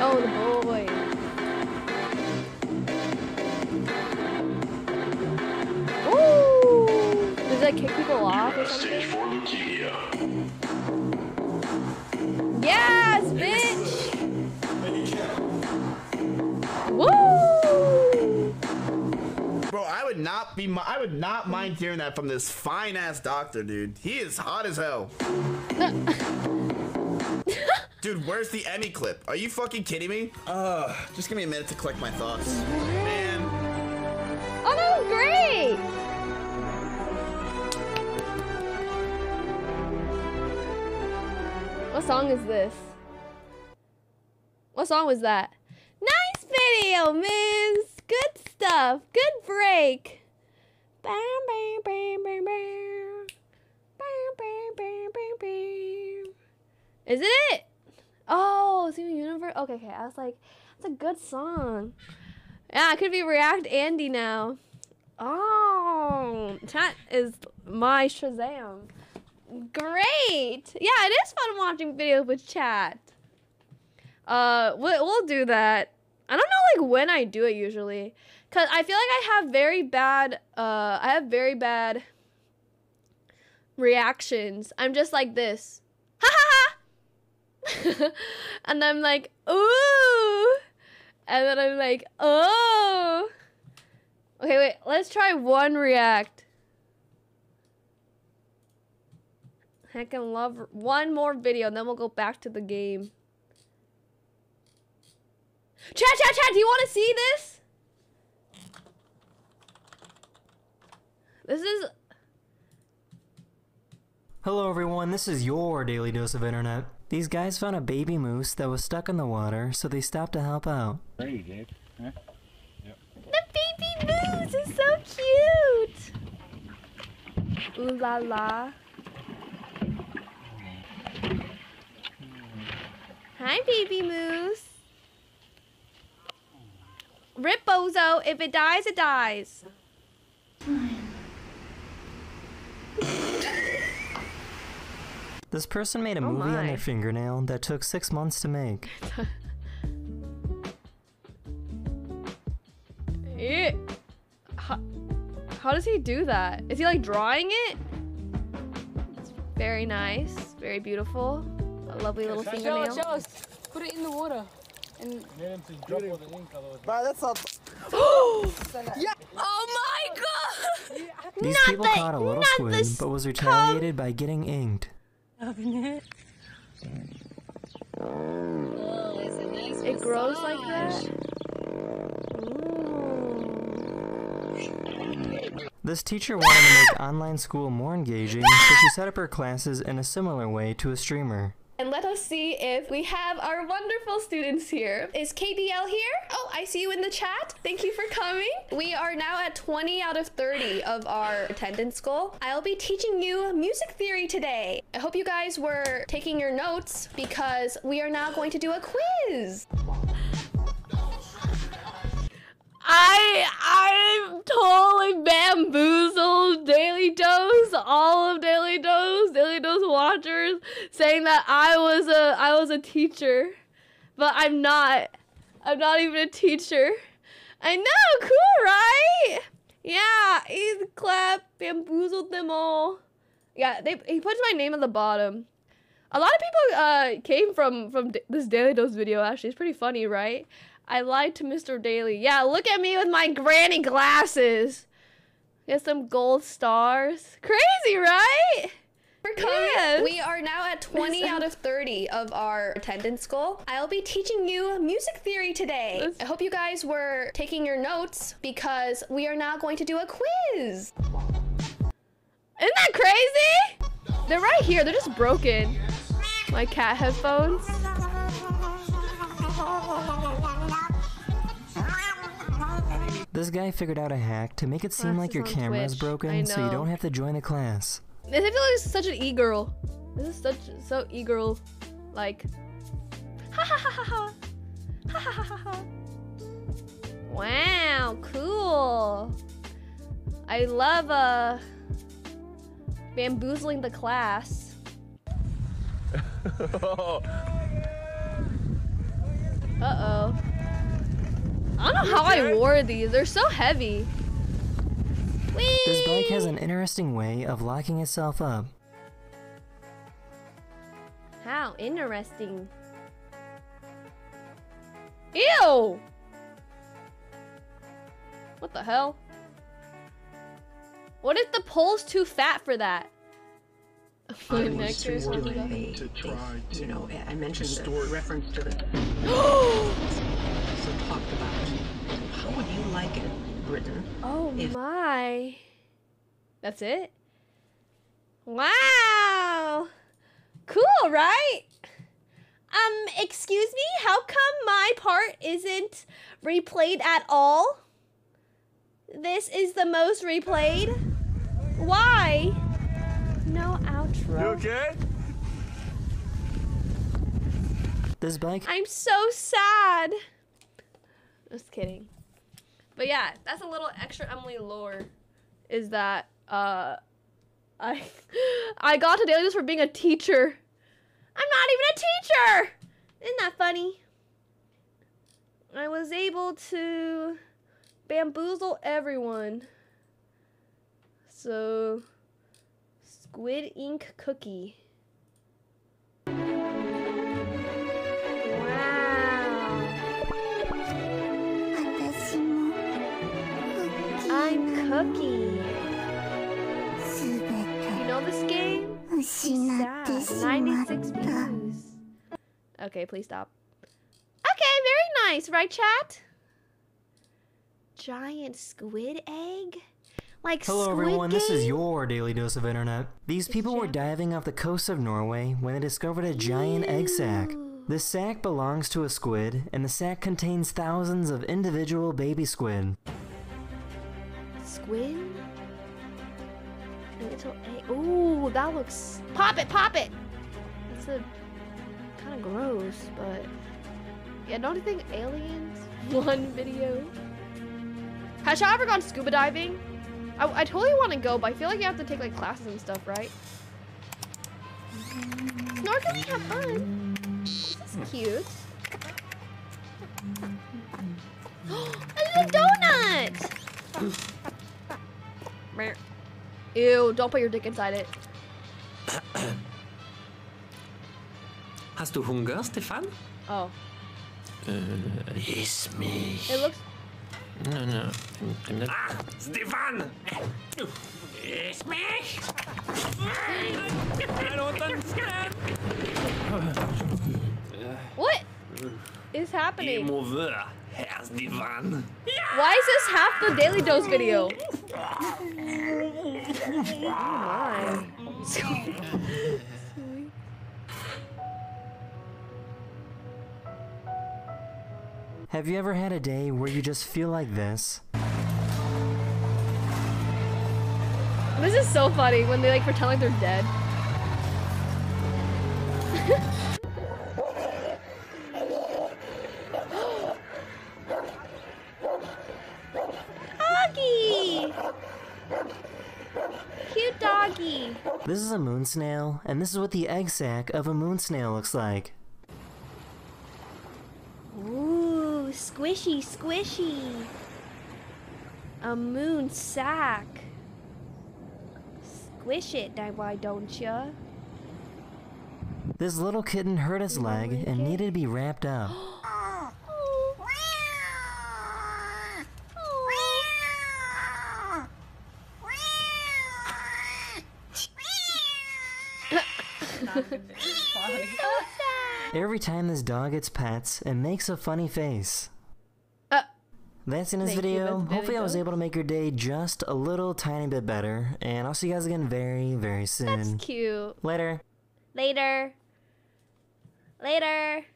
Speaker 1: Oh, the boy. Ooh! Does that kick people off or something?
Speaker 37: Stage 4 leukemia.
Speaker 1: Yes, bitch! Woo!
Speaker 30: Bro, I would not be. mi- I would not mind hearing that from this fine ass doctor, dude. He is hot as hell. dude, where's the Emmy clip? Are you fucking kidding me? Uh, just give me a minute to collect my thoughts. Man,
Speaker 1: Oh, that was great! What song is this? What song was that? Nice video, Miz! Good stuff. Good break. Bam, bam, bam, bam, bam. Bam, bam, bam, bam, bam. Is it it? Oh, Steven Universe. Okay, okay. I was like, that's a good song. Yeah, it could be React Andy now. Oh, chat is my Shazam. Great. Yeah, it is fun watching videos with chat. Uh, we'll, we'll do that. I don't know like when I do it usually, cause I feel like I have very bad. Uh, I have very bad reactions. I'm just like this. Ha ha ha. and I'm like, ooh. And then I'm like, oh. Okay, wait. Let's try one react. I can love one more video, and then we'll go back to the game. Chat, chat, chat. Do you want to see this? This is
Speaker 27: Hello everyone, this is your daily dose of internet. These guys found a baby moose that was stuck in the water, so they stopped to help out.
Speaker 51: There you did. Huh?
Speaker 1: the baby moose is so cute. Ooh la la. Hi, baby moose. Rip bozo. If it dies, it dies.
Speaker 27: This person made a
Speaker 1: Oh
Speaker 27: movie on their fingernail that took six months to make.
Speaker 1: Eh. How, how does he do that? Is he like drawing it? It's very nice, very beautiful. A lovely little
Speaker 52: Show
Speaker 1: fingernail.
Speaker 52: us, show us. Put it in the water. And
Speaker 35: Bro, that's a.
Speaker 52: yeah. Oh my god!
Speaker 27: These
Speaker 52: Not
Speaker 27: people
Speaker 52: the-
Speaker 27: caught a little
Speaker 52: not
Speaker 27: squid, but was retaliated by getting inked.
Speaker 1: It grows like that.
Speaker 27: This teacher wanted to make online school more engaging, so she set up her classes in a similar way to a streamer.
Speaker 1: And let us see if we have our wonderful students here. Is KDL here? Oh, I see you in the chat. Thank you for coming. We are now at 20 out of 30 of our attendance goal. I'll be teaching you music theory today. I hope you guys were taking your notes because we are now going to do a quiz. I I'm totally bamboozled Daily Dose, all of Daily Dose, Daily Dose watchers saying that I was a I was a teacher. But I'm not. I'm not even a teacher. I know, cool, right? Yeah, he's clap bamboozled them all. Yeah, they he puts my name at the bottom. A lot of people uh came from from this Daily Dose video. Actually, it's pretty funny, right? I lied to Mr. Daly. Yeah, look at me with my granny glasses. Get some gold stars. Crazy, right? Coming. We are now at 20 out of 30 of our attendance goal. I'll be teaching you music theory today. I hope you guys were taking your notes because we are now going to do a quiz. Isn't that crazy? They're right here. They're just broken. My cat headphones.
Speaker 27: This guy figured out a hack to make it seem like your
Speaker 1: Classes on
Speaker 27: camera is broken so you don't have to join the class.
Speaker 1: This I feel like such an e-girl. This is such so e-girl like ha ha ha ha ha ha ha ha ha ha. Wow, cool. I love uh bamboozling the class. Uh-oh. I don't know how I wore these. They're so heavy.
Speaker 27: This bike has an interesting way of locking itself up.
Speaker 1: How interesting. Ew! What the hell? What if the pole's too fat for that? My neck is
Speaker 51: doing
Speaker 1: too
Speaker 51: a, a you know, I mentioned the reference to the
Speaker 1: fat.
Speaker 51: so talked about how would you like it written?
Speaker 1: Oh my. That's it? Wow! Cool, right? Um, excuse me? How come my part isn't replayed at all? This is the most replayed? Why? No outro.
Speaker 27: You okay? This bike
Speaker 1: I'm so sad. Just kidding. But yeah, that's a little extra Emily lore. Is that uh I I got to Daily Dose for being a teacher. I'm not even a teacher! Isn't that funny? I was able to bamboozle everyone. So Squid Ink Cookie. Cookie. You know this game? Sad. 96 views. Okay, please stop. Okay, very nice, right, chat? Giant squid egg? Like
Speaker 27: Hello
Speaker 1: Squid
Speaker 27: everyone, this is your daily dose of internet. These people were diving off the coast of Norway when they discovered a giant egg sac. The sac belongs to a squid, and the sac contains thousands of individual baby squid.
Speaker 1: Squid? Little egg. Ooh, that looks. Pop it, pop it. That's a kind of gross, but yeah. Don't you think aliens? One video. Has y'all ever gone scuba diving? I, I totally want to go, but I feel like you have to take like classes and stuff, right? Snorkeling, have fun. This is cute. a donut. Meh. Ew, don't put your dick inside it.
Speaker 53: Hast du Hunger, Stefan?
Speaker 1: Oh.
Speaker 53: Äh, iss mich.
Speaker 1: It looks.
Speaker 53: No, no. Ah, Stefan! Iss mich! I don't understand.
Speaker 1: What is happening?
Speaker 53: Game over, Herr Stefan.
Speaker 1: Why is this half the Daily Dose video? Oh my.
Speaker 27: Have you ever had a day where you just feel like this?
Speaker 1: This is so funny when they like pretend like they're dead.
Speaker 27: This is a moon snail, and this is what the egg sac of a moon snail looks like.
Speaker 1: Ooh, squishy, squishy. A moon sack. Squish it, why don't ya?
Speaker 27: This little kitten hurt his leg and needed to be wrapped up. Every time this dog gets pets, it makes a funny face. That's in this video. Hopefully I was able to make your day just a little tiny bit better. And I'll see you guys again very, very soon.
Speaker 1: That's cute.
Speaker 27: Later.
Speaker 1: Later. Later.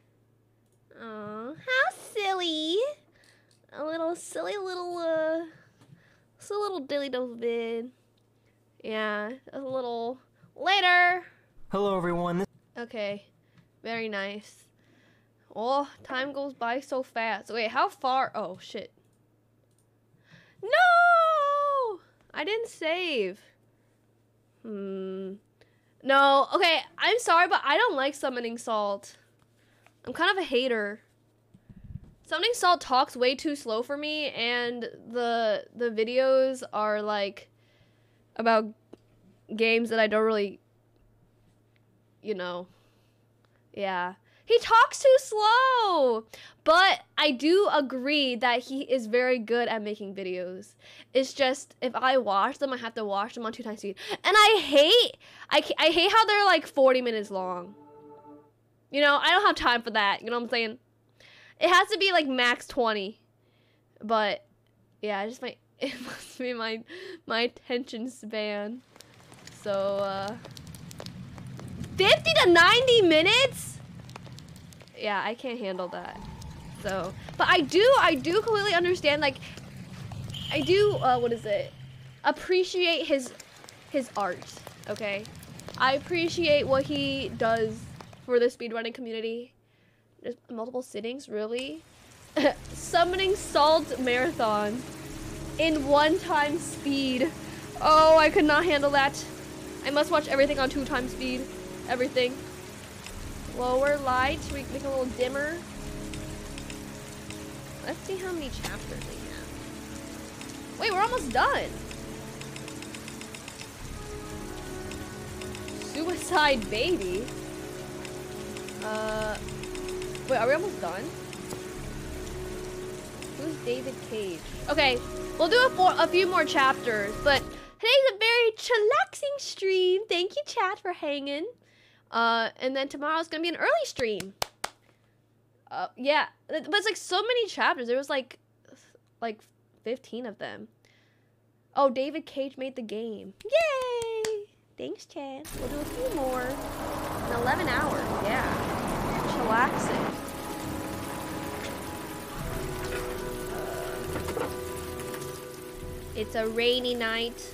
Speaker 1: Oh, how silly. A little silly little, uh, it's a little dilly dose vid. Yeah, a little. Later.
Speaker 27: Hello everyone.
Speaker 1: Okay, very nice. Oh, time goes by so fast. Wait, how far? Oh, shit. No! I didn't save. Hmm. No, okay, I'm sorry, but I don't like summoning salt. I'm kind of a hater. Summoning salt talks way too slow for me, and the the videos are like about games that I don't really, you know, yeah. He talks too slow. But I do agree that he is very good at making videos. It's just if I watch them, I have to watch them on two times speed. And I hate I, I hate how they're like 40 minutes long. You know, I don't have time for that. You know what I'm saying? It has to be like max 20. But yeah, I just my it must be my my attention span. So uh 50 to 90 minutes? Yeah, I can't handle that. So, but I do, I do completely understand. Like, I do. Uh, what is it? Appreciate his his art. Okay, I appreciate what he does for the speedrunning community. There's multiple sittings, really. Summoning Salt Marathon in one time speed. Oh, I could not handle that. I must watch everything on two times speed. Everything. Lower light. We make a little dimmer? Let's see how many chapters we have. Wait, we're almost done. Suicide baby. Uh, wait, are we almost done? Who's David Cage? Okay, we'll do a, a few more chapters, but today's a very chillaxing stream. Thank you, chat, for hanging. Uh, and then tomorrow's gonna be an early stream. Uh, yeah, but it's like so many chapters. There was like, like 15 of them. Oh, David Cage made the game. Yay! Thanks, Chad. We'll do a few more. In 11 hours, yeah. Chillaxing. It's a rainy night.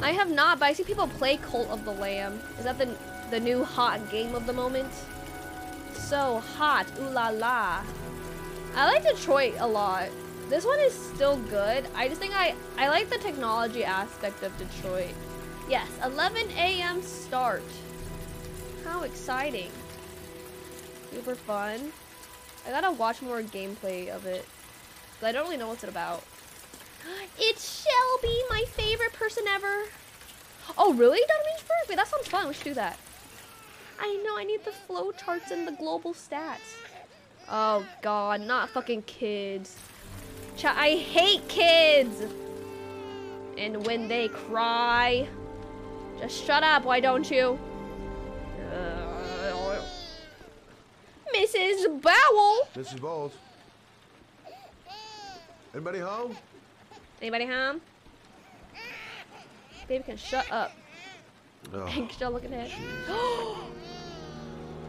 Speaker 1: I have not, but I see people play Cult of the Lamb. Is that the the new hot game of the moment? So hot, ooh la la. I like Detroit a lot. This one is still good. I just think I I like the technology aspect of Detroit. Yes, 11 a.m. start. How exciting. Super fun. I gotta watch more gameplay of it. 'cause I don't really know what's it about. It's Shelby, my favorite person ever. Oh, really? First? Wait, that sounds fun. We should do that. I know, I need the flow charts and the global stats. Oh, God, not fucking kids. Ch I hate kids. And when they cry, just shut up, why don't you? Uh, Mrs. Bowell.
Speaker 8: Mrs. Bowles. Anybody home?
Speaker 1: Anybody home? Baby can shut up.
Speaker 8: Oh,
Speaker 1: still looking at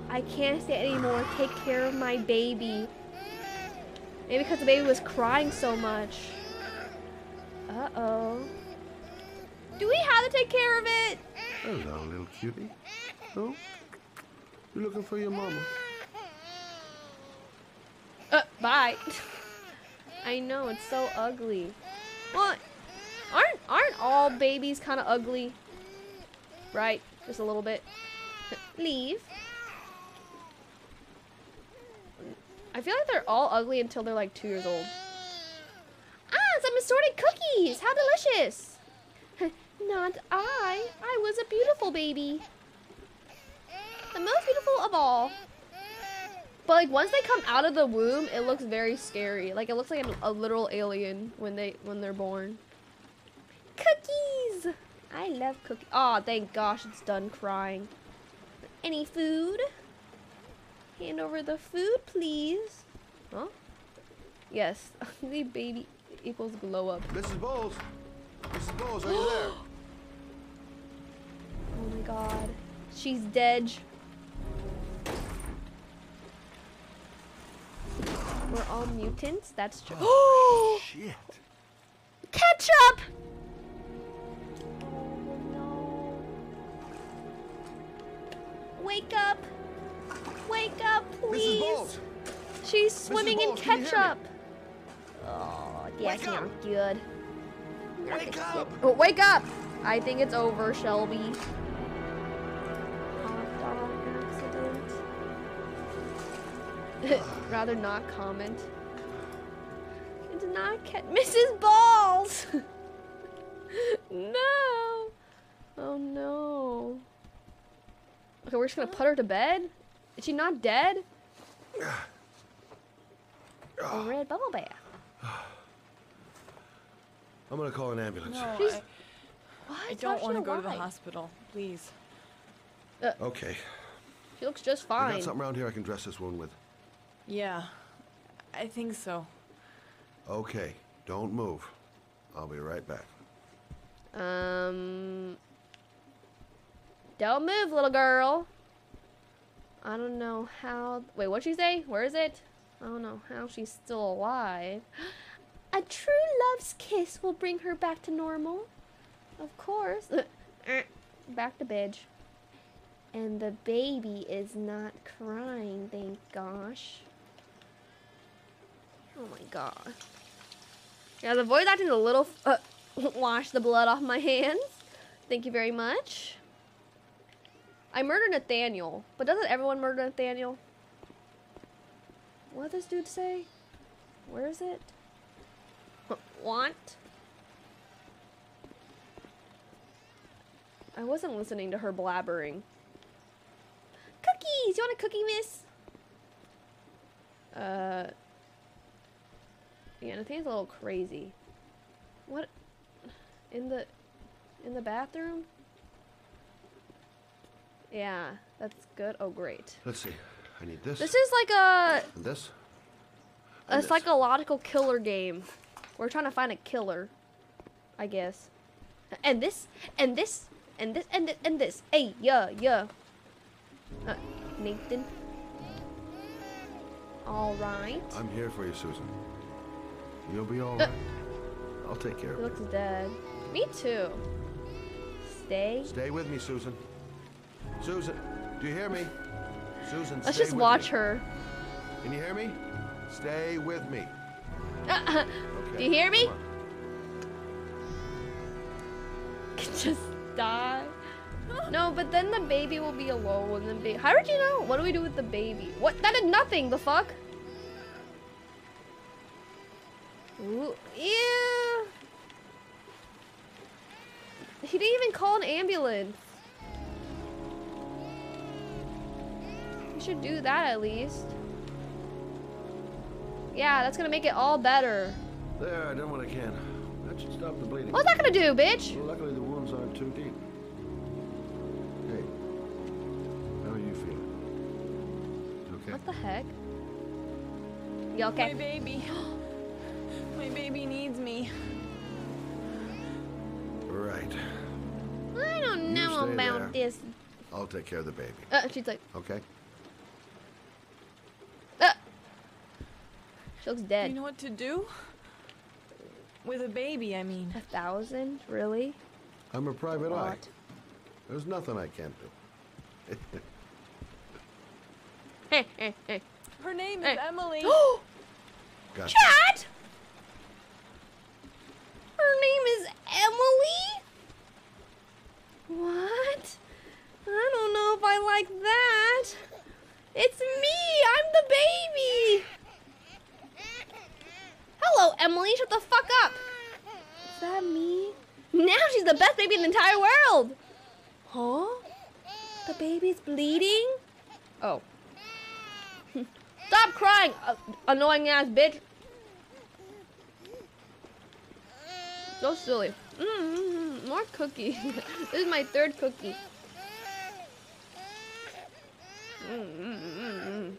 Speaker 1: I can't stay anymore. Take care of my baby. Maybe because the baby was crying so much. Uh-oh. Do we have to take care of it?
Speaker 8: Hello, little cutie. Oh, you're looking for your mama?
Speaker 1: Uh, bye. I know, it's so ugly. Well, aren't aren't all babies kind of ugly? Right? Just a little bit. Leave. I feel like they're all ugly until they're like two years old. Ah, some assorted cookies! How delicious! Not I. I was a beautiful baby. The most beautiful of all. But like once they come out of the womb, it looks very scary. Like it looks like a, a literal alien when they when they're born. Cookies! I love cookies. Oh, thank gosh it's done crying. Any food? Hand over the food, please. Huh? Yes. the baby equals glow up.
Speaker 8: Mrs. Bowles. Mrs. Bowles, are you there?
Speaker 1: Oh my god. She's dead. We're all mutants? That's true. Oh,
Speaker 8: shit.
Speaker 1: Ketchup! Wake up! Wake up, please! She's swimming in
Speaker 8: Bowles, can you hear me?
Speaker 1: ketchup! Oh,
Speaker 8: yeah,
Speaker 1: not good.
Speaker 8: Wake up!
Speaker 1: Oh, wake up! I think it's over, Shelby. Hot dog accident. Rather not comment. It's not cat. Mrs. Balls! no! Oh no. Okay, we're just gonna put her to bed? Is she not dead? A red bubble bath.
Speaker 8: I'm gonna call an ambulance.
Speaker 52: No,
Speaker 1: She's-
Speaker 52: I,
Speaker 1: What?
Speaker 52: I don't want to
Speaker 1: How's she
Speaker 52: go to the hospital. Please.
Speaker 8: Okay.
Speaker 1: She looks just fine.
Speaker 8: You
Speaker 1: fine.
Speaker 8: got something around here I can dress this wound with?
Speaker 52: Yeah, I think so.
Speaker 8: Okay. Don't move. I'll be right back.
Speaker 1: Um. Don't move, little girl. I don't know how. Wait, what'd she say? Where is it? I don't know how she's still alive. A true love's kiss will bring her back to normal. Of course. back to bed. And the baby is not crying, thank gosh. Oh my god. Yeah, the voice acting a little. Uh, wash the blood off my hands. Thank you very much. I murdered Nathaniel, but doesn't everyone murder Nathaniel? What did this dude say? Where is it? Want? I wasn't listening to her blabbering. Cookies! You want a cookie, miss? Uh. Yeah, Nathaniel's a little crazy. What? In the. In the bathroom? Yeah, that's good. Oh, great.
Speaker 8: Let's see. I need this.
Speaker 1: This is like a
Speaker 8: And this.
Speaker 1: a psychological killer game. We're trying to find a killer, I guess. And this, and this, and this, and this, and this. Hey, yeah, yeah. Uh, Nathan. All right.
Speaker 8: I'm here for you, Susan. You'll be all
Speaker 1: Uh.
Speaker 8: right. I'll take care of you.
Speaker 1: looks dead. Me too. stay.
Speaker 8: Stay with me, Susan. Susan, do you hear me? Susan,
Speaker 1: Let's just watch
Speaker 8: me.
Speaker 1: her.
Speaker 8: Can you hear me? Stay with me.
Speaker 1: Do you hear me? just die. No, but then the baby will be alone. And then ba- How did you know? What do we do with the baby? What? That did nothing. The fuck? Ooh, yeah. He didn't even call an ambulance. Should do that at least. Yeah, that's gonna make it all better.
Speaker 8: There, I done what I can. That should stop the bleeding.
Speaker 1: What's that gonna do, bitch?
Speaker 8: Well, luckily the wounds aren't too deep. Hey, how are you feeling? You okay?
Speaker 1: What the heck? You okay?
Speaker 52: My baby. My baby needs me.
Speaker 8: Right.
Speaker 1: I don't know about
Speaker 8: there.
Speaker 1: this.
Speaker 8: I'll take care of the baby.
Speaker 1: Uh, she's like,
Speaker 8: Okay?
Speaker 1: She looks dead.
Speaker 52: you know what to do? With a baby, I mean.
Speaker 1: A thousand? Really?
Speaker 8: I'm a private eye. There's nothing I can't do.
Speaker 1: Hey, hey, hey.
Speaker 52: Her name is Emily.
Speaker 8: Gotcha.
Speaker 1: Chat! Her name is Emily? What? I don't know if I like that. It's me! I'm the baby! Hello, Emily. Shut the fuck up. Is that me? Now she's the best baby in the entire world. Huh? The baby's bleeding? Oh. Stop crying, uh, annoying ass bitch. So silly. Mm, more cookie. this is my third cookie. Mm, mm, mm, mm.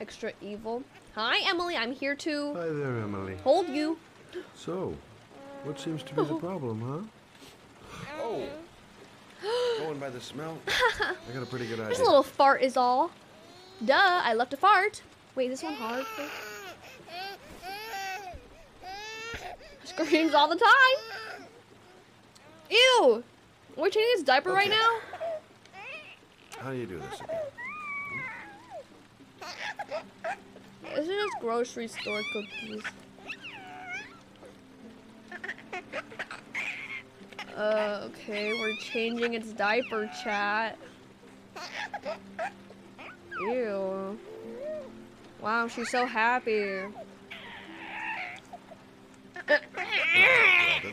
Speaker 1: Extra evil. Hi, Emily. I'm here to
Speaker 8: Hi there, Emily.
Speaker 1: hold you.
Speaker 8: So, what seems to be the problem, huh? Oh, going by the smell, I got a pretty good idea.
Speaker 1: Just a little fart is all. Duh, I left a fart. Wait, is this one hard? Screams all the time. Ew. We're changing his diaper right now?
Speaker 8: How do you do this again?
Speaker 1: This is just grocery store cookies. Uh, okay, we're changing its diaper chat. Ew. Wow, she's so happy.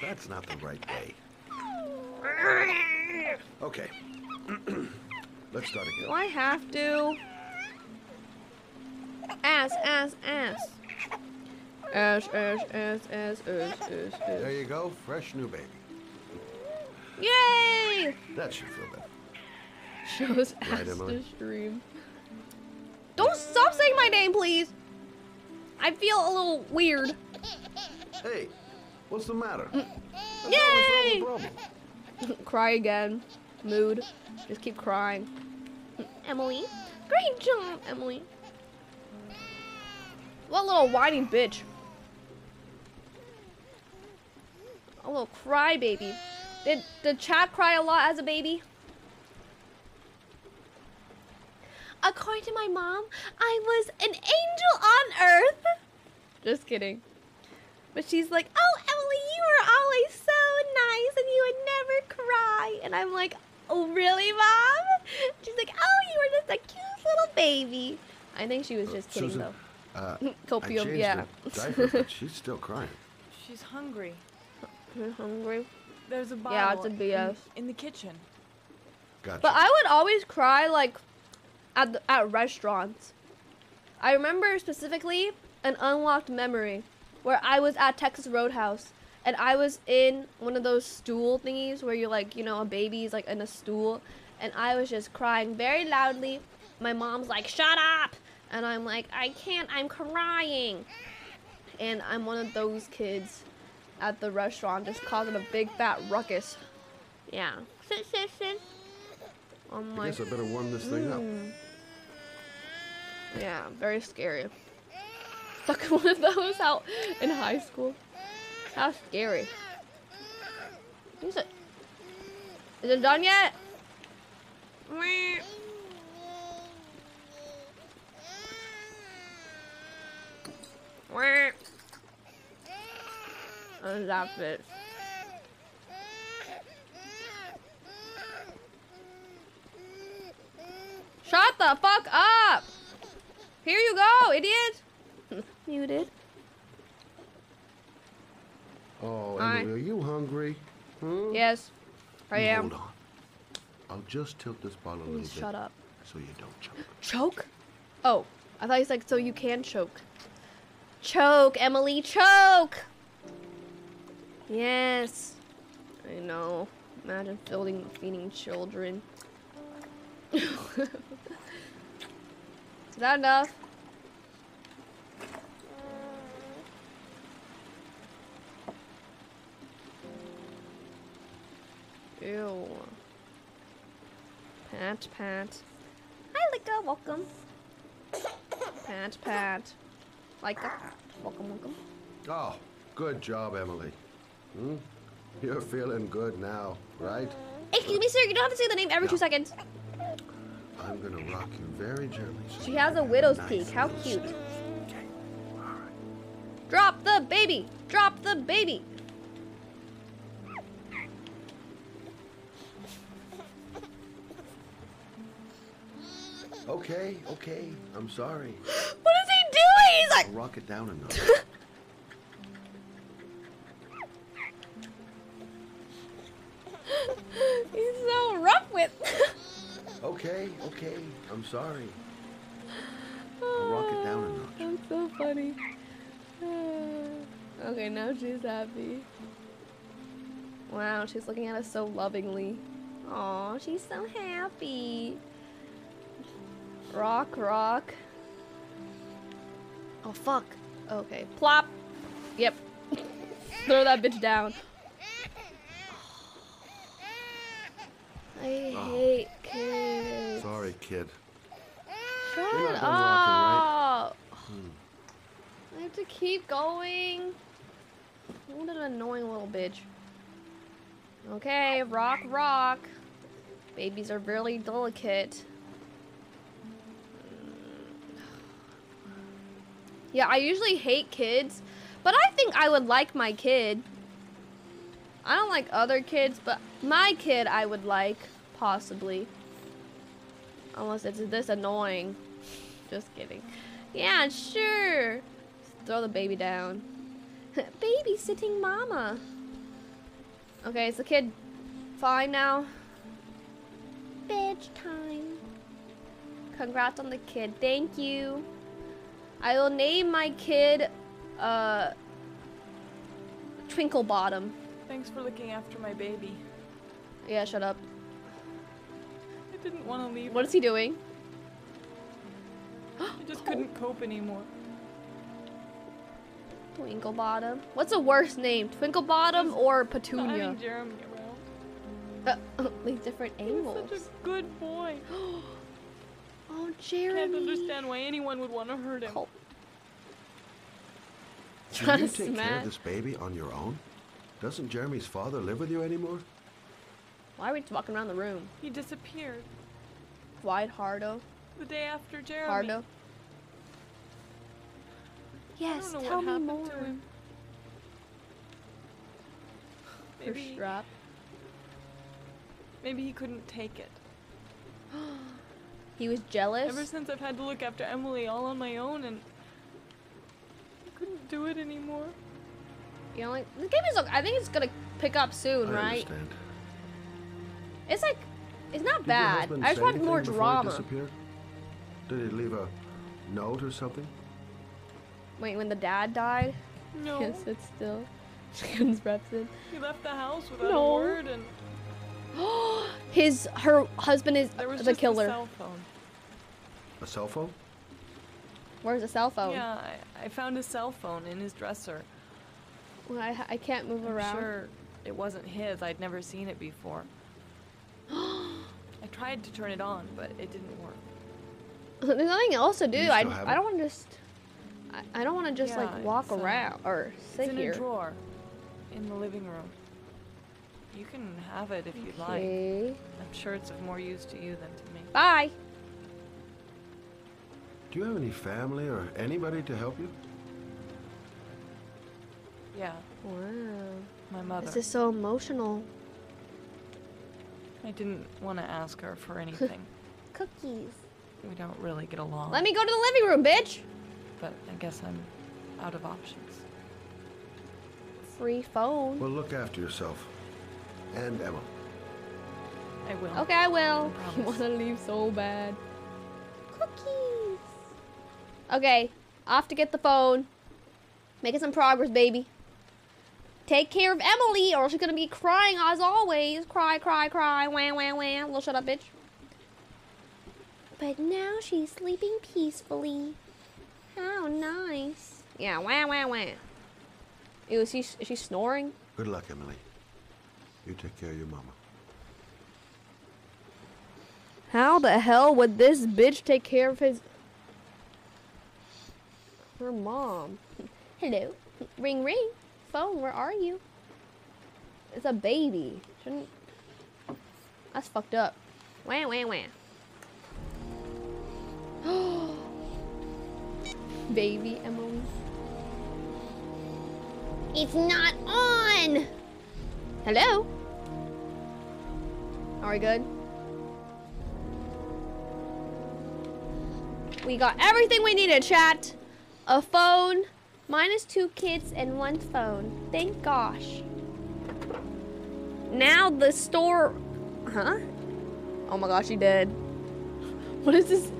Speaker 8: That's not the right way. Okay. Let's start again. Do.
Speaker 1: I have to? Ass, ass, ass. Ass, ass, ass, ass, ass, ass,
Speaker 8: There you go, fresh new baby.
Speaker 1: Yay!
Speaker 8: That should feel better.
Speaker 1: Shows
Speaker 8: Right,
Speaker 1: ass
Speaker 8: Emily?
Speaker 1: to stream. Don't stop saying my name, please. I feel a little weird.
Speaker 8: Hey, what's the matter?
Speaker 1: Mm.
Speaker 8: I thought we
Speaker 1: Yay!
Speaker 8: the.
Speaker 1: Cry again. Mood. Just keep crying. Emily. Great job, Emily. What a little whining bitch. A little crybaby. Did did Chad cry a lot as a baby? According to my mom, I was an angel on earth. Just kidding. But she's like, oh, Emily, you were always so nice and you would never cry. And I'm like, oh, really, mom? She's like, oh, you were just a cute little baby. I think she was just kidding,
Speaker 8: Susan,
Speaker 1: though.
Speaker 8: Uh,
Speaker 1: Copium,
Speaker 8: I
Speaker 1: yeah.
Speaker 8: the diaper, but she's still crying.
Speaker 52: She's hungry.
Speaker 1: You're hungry?
Speaker 52: There's a bottle
Speaker 1: Yeah, it's a
Speaker 52: in- In, the kitchen.
Speaker 8: Gotcha.
Speaker 1: But I would always cry like at the, at restaurants. I remember specifically an unlocked memory where I was at Texas Roadhouse and I was in one of those stool thingies where you're like, you know, a baby's like in a stool and I was just crying very loudly. My mom's like, "Shut up." And I'm like, "I can't. I'm crying." And I'm one of those kids at the restaurant just causing a big fat ruckus. Yeah. Sit, sit, sit. I'm like, I
Speaker 8: guess I better warm this thing up.
Speaker 1: "Mm." Yeah, very scary. Stuck in one of those out in high school. How scary. Is it? Is it done yet? Oh, that it. Shut the fuck up! Here you go, idiot! Muted.
Speaker 8: Oh, Emily, are you hungry? Hmm?
Speaker 1: Yes, I am.
Speaker 8: Hold on. I'll just tilt this bottle a little
Speaker 1: Please
Speaker 8: bit.
Speaker 1: shut up.
Speaker 8: So you don't choke.
Speaker 1: Choke? Oh, I thought you said so you can choke. Choke, Emily, choke! Yes. I know. Imagine feeding, feeding children. Is that enough? Ew. Pat, pat. Hi, Lika, welcome. Pat, pat. Lika, welcome, welcome.
Speaker 8: Oh, good job, Emily. Hmm? You're feeling good now, right?
Speaker 1: Excuse me, sir, you don't have to say the name every two seconds.
Speaker 8: I'm gonna rock you very gently.
Speaker 1: She has a widow's
Speaker 8: nice
Speaker 1: peak. How cute.
Speaker 8: sleep.
Speaker 1: Drop the baby! Drop the baby!
Speaker 8: Okay, okay. I'm sorry.
Speaker 1: What is? He's like,
Speaker 8: I'll rock it down a notch.
Speaker 1: he's so rough with.
Speaker 8: okay, okay. I'm sorry. I'll rock it down a notch.
Speaker 1: That's so funny. okay, now she's happy. Wow, she's looking at us so lovingly. Aw, she's so happy. Rock, rock. Oh, fuck. Okay, plop. Yep. Throw that bitch down. I
Speaker 8: Oh.
Speaker 1: hate kids.
Speaker 8: Sorry, kid.
Speaker 1: Shut
Speaker 8: You're not
Speaker 1: up.
Speaker 8: done rocking, right? Hmm.
Speaker 1: I have to keep going. What an annoying little bitch. Okay, rock, rock. Babies are really delicate. Yeah, I usually hate kids, but I think I would like my kid. I don't like other kids, but my kid I would like, possibly. Unless it's this annoying. Just kidding. Yeah, sure. Throw the baby down. Babysitting mama. Okay, is the kid fine now? Bedtime. Congrats on the kid. Thank you. I will name my kid, uh, Twinkle Bottom.
Speaker 52: Thanks for looking after my baby.
Speaker 1: Yeah, shut up.
Speaker 52: I didn't want to leave.
Speaker 1: What is he doing?
Speaker 52: I just couldn't cope anymore.
Speaker 1: Twinkle Bottom. What's a worse name? Twinkle Bottom or Petunia?
Speaker 52: Jeremy around.
Speaker 1: Uh, like different angles.
Speaker 52: He's such a good boy.
Speaker 1: oh,
Speaker 52: Can't understand why anyone would want to hurt him.
Speaker 8: Do
Speaker 1: Trying
Speaker 8: you
Speaker 1: to
Speaker 8: take care of this baby on your own? Doesn't Jeremy's father live with you anymore?
Speaker 1: Why are we walking around the room?
Speaker 52: He disappeared
Speaker 1: Wide Hardo.
Speaker 52: the day after Jeremy.
Speaker 1: Hardo. Yes, tell
Speaker 52: what
Speaker 1: me
Speaker 52: happened
Speaker 1: more.
Speaker 52: to him.
Speaker 1: For
Speaker 52: Maybe,
Speaker 1: strap.
Speaker 52: maybe he couldn't take it.
Speaker 1: He was jealous.
Speaker 52: Ever since I've had to look after Emily all on my own and I couldn't do it anymore.
Speaker 1: You know, like the game is. I think it's gonna pick up soon,
Speaker 8: I
Speaker 1: right?
Speaker 8: understand.
Speaker 1: It's like, it's not
Speaker 8: Did
Speaker 1: bad. I just
Speaker 8: say
Speaker 1: wanted more
Speaker 8: anything he
Speaker 1: drama.
Speaker 8: Did he leave a note or something?
Speaker 1: Wait, when the dad died?
Speaker 52: No.
Speaker 1: Yes, it's still. Chickens reps it.
Speaker 52: He left the house without
Speaker 1: No.
Speaker 52: a word and
Speaker 1: His, her husband is
Speaker 52: there was
Speaker 1: the
Speaker 52: just
Speaker 1: killer.
Speaker 52: a cell phone.
Speaker 8: A cell phone?
Speaker 1: Where's the cell phone?
Speaker 52: Yeah, I, I found a cell phone in his dresser.
Speaker 1: Well, I, I can't move
Speaker 52: I'm
Speaker 1: around.
Speaker 52: sure it wasn't his. I'd never seen it before. I tried to turn it on, but it didn't work.
Speaker 1: There's nothing else to do. I, I don't want to just. I, I don't want to just
Speaker 52: Yeah,
Speaker 1: like walk
Speaker 52: it's, uh,
Speaker 1: around or
Speaker 52: It's
Speaker 1: sit
Speaker 52: in
Speaker 1: here.
Speaker 52: a drawer in the living room. You can have it if you'd
Speaker 1: Okay.
Speaker 52: like. I'm sure it's of more use to you than to me.
Speaker 1: Bye.
Speaker 8: Do you have any family or anybody to help you?
Speaker 52: Yeah.
Speaker 1: Wow.
Speaker 52: My mother.
Speaker 1: This is so emotional.
Speaker 52: I didn't want to ask her for anything.
Speaker 1: Cookies.
Speaker 52: we don't really get along.
Speaker 1: Let me go to the living room, bitch.
Speaker 52: But I guess I'm out of options.
Speaker 1: Free phone.
Speaker 8: Well, look after yourself. And Emma.
Speaker 52: I will.
Speaker 1: Okay, I will. You want to leave so bad. Cookies. Okay, off to get the phone. Making some progress, baby. Take care of Emily, or she's gonna be crying as always. Cry, cry, cry. Wham, wham, wham. Well, shut up, bitch. But now she's sleeping peacefully. How nice. Yeah, wham, wham, wham. Ew, is she, is she snoring?
Speaker 8: Good luck, Emily. You take care of your mama.
Speaker 1: How the hell would this bitch take care of his... Her mom. Hello? Ring ring. Phone, where are you? It's a baby. Shouldn't... That's fucked up. Wham, wham, wham. baby Emily. It's not on! Hello? Are we good? We got everything we needed, chat. A phone, minus two kids, and one phone. Thank gosh. Now the store... Huh? Oh my gosh, he did. What is this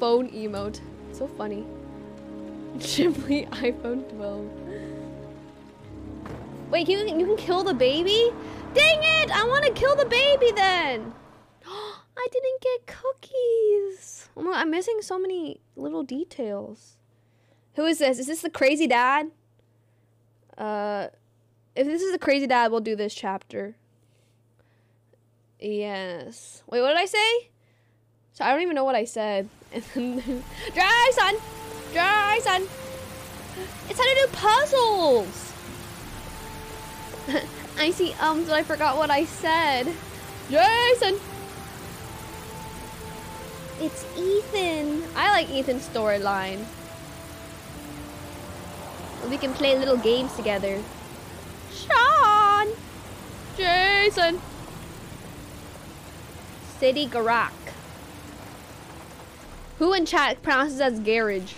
Speaker 1: phone emote? So funny. Ghibli iPhone 12. Wait, you, you can kill the baby? Dang it! I want to kill the baby then! I didn't get cookies. Oh my, I'm missing so many little details. Who is this? Is this the crazy dad? Uh, if this is the crazy dad, we'll do this chapter. Yes. Wait, what did I say? So I don't even know what I said. Dry son! Dry son! It's how to do puzzles! I see ums, but I forgot what I said. Jason! It's Ethan. I like Ethan's storyline. We can play little games together. Shaun! Jason! City Garak. Who in chat pronounces as garage?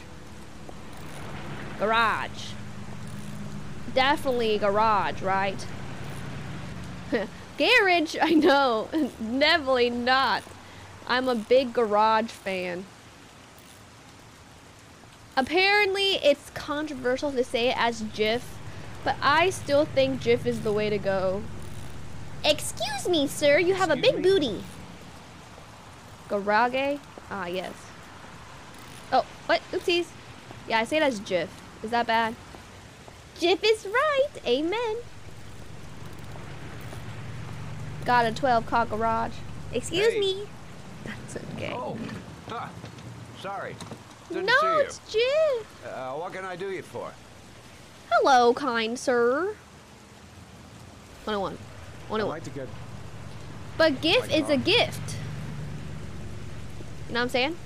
Speaker 1: Garage. Definitely garage, right? garage? I know. Definitely not. I'm a big garage fan. Apparently, it's controversial to say it as GIF, but I still think GIF is the way to go. Excuse me, sir, you have a big booty. Garage? Ah, yes. Oh, what? Oopsies. Yeah, I say it as GIF. Is that bad? GIF is right. Amen. Got a 12 car garage. Excuse
Speaker 54: Hey.
Speaker 1: me. That's okay.
Speaker 54: Oh, huh. sorry. Good
Speaker 1: no,
Speaker 54: to see you.
Speaker 1: it's GIF.
Speaker 54: Uh, what can I do you for?
Speaker 1: Hello, kind sir. 101.
Speaker 54: I'd
Speaker 1: 101.
Speaker 54: like to get.
Speaker 1: But GIF
Speaker 54: My
Speaker 1: is a gift. You know what I'm saying?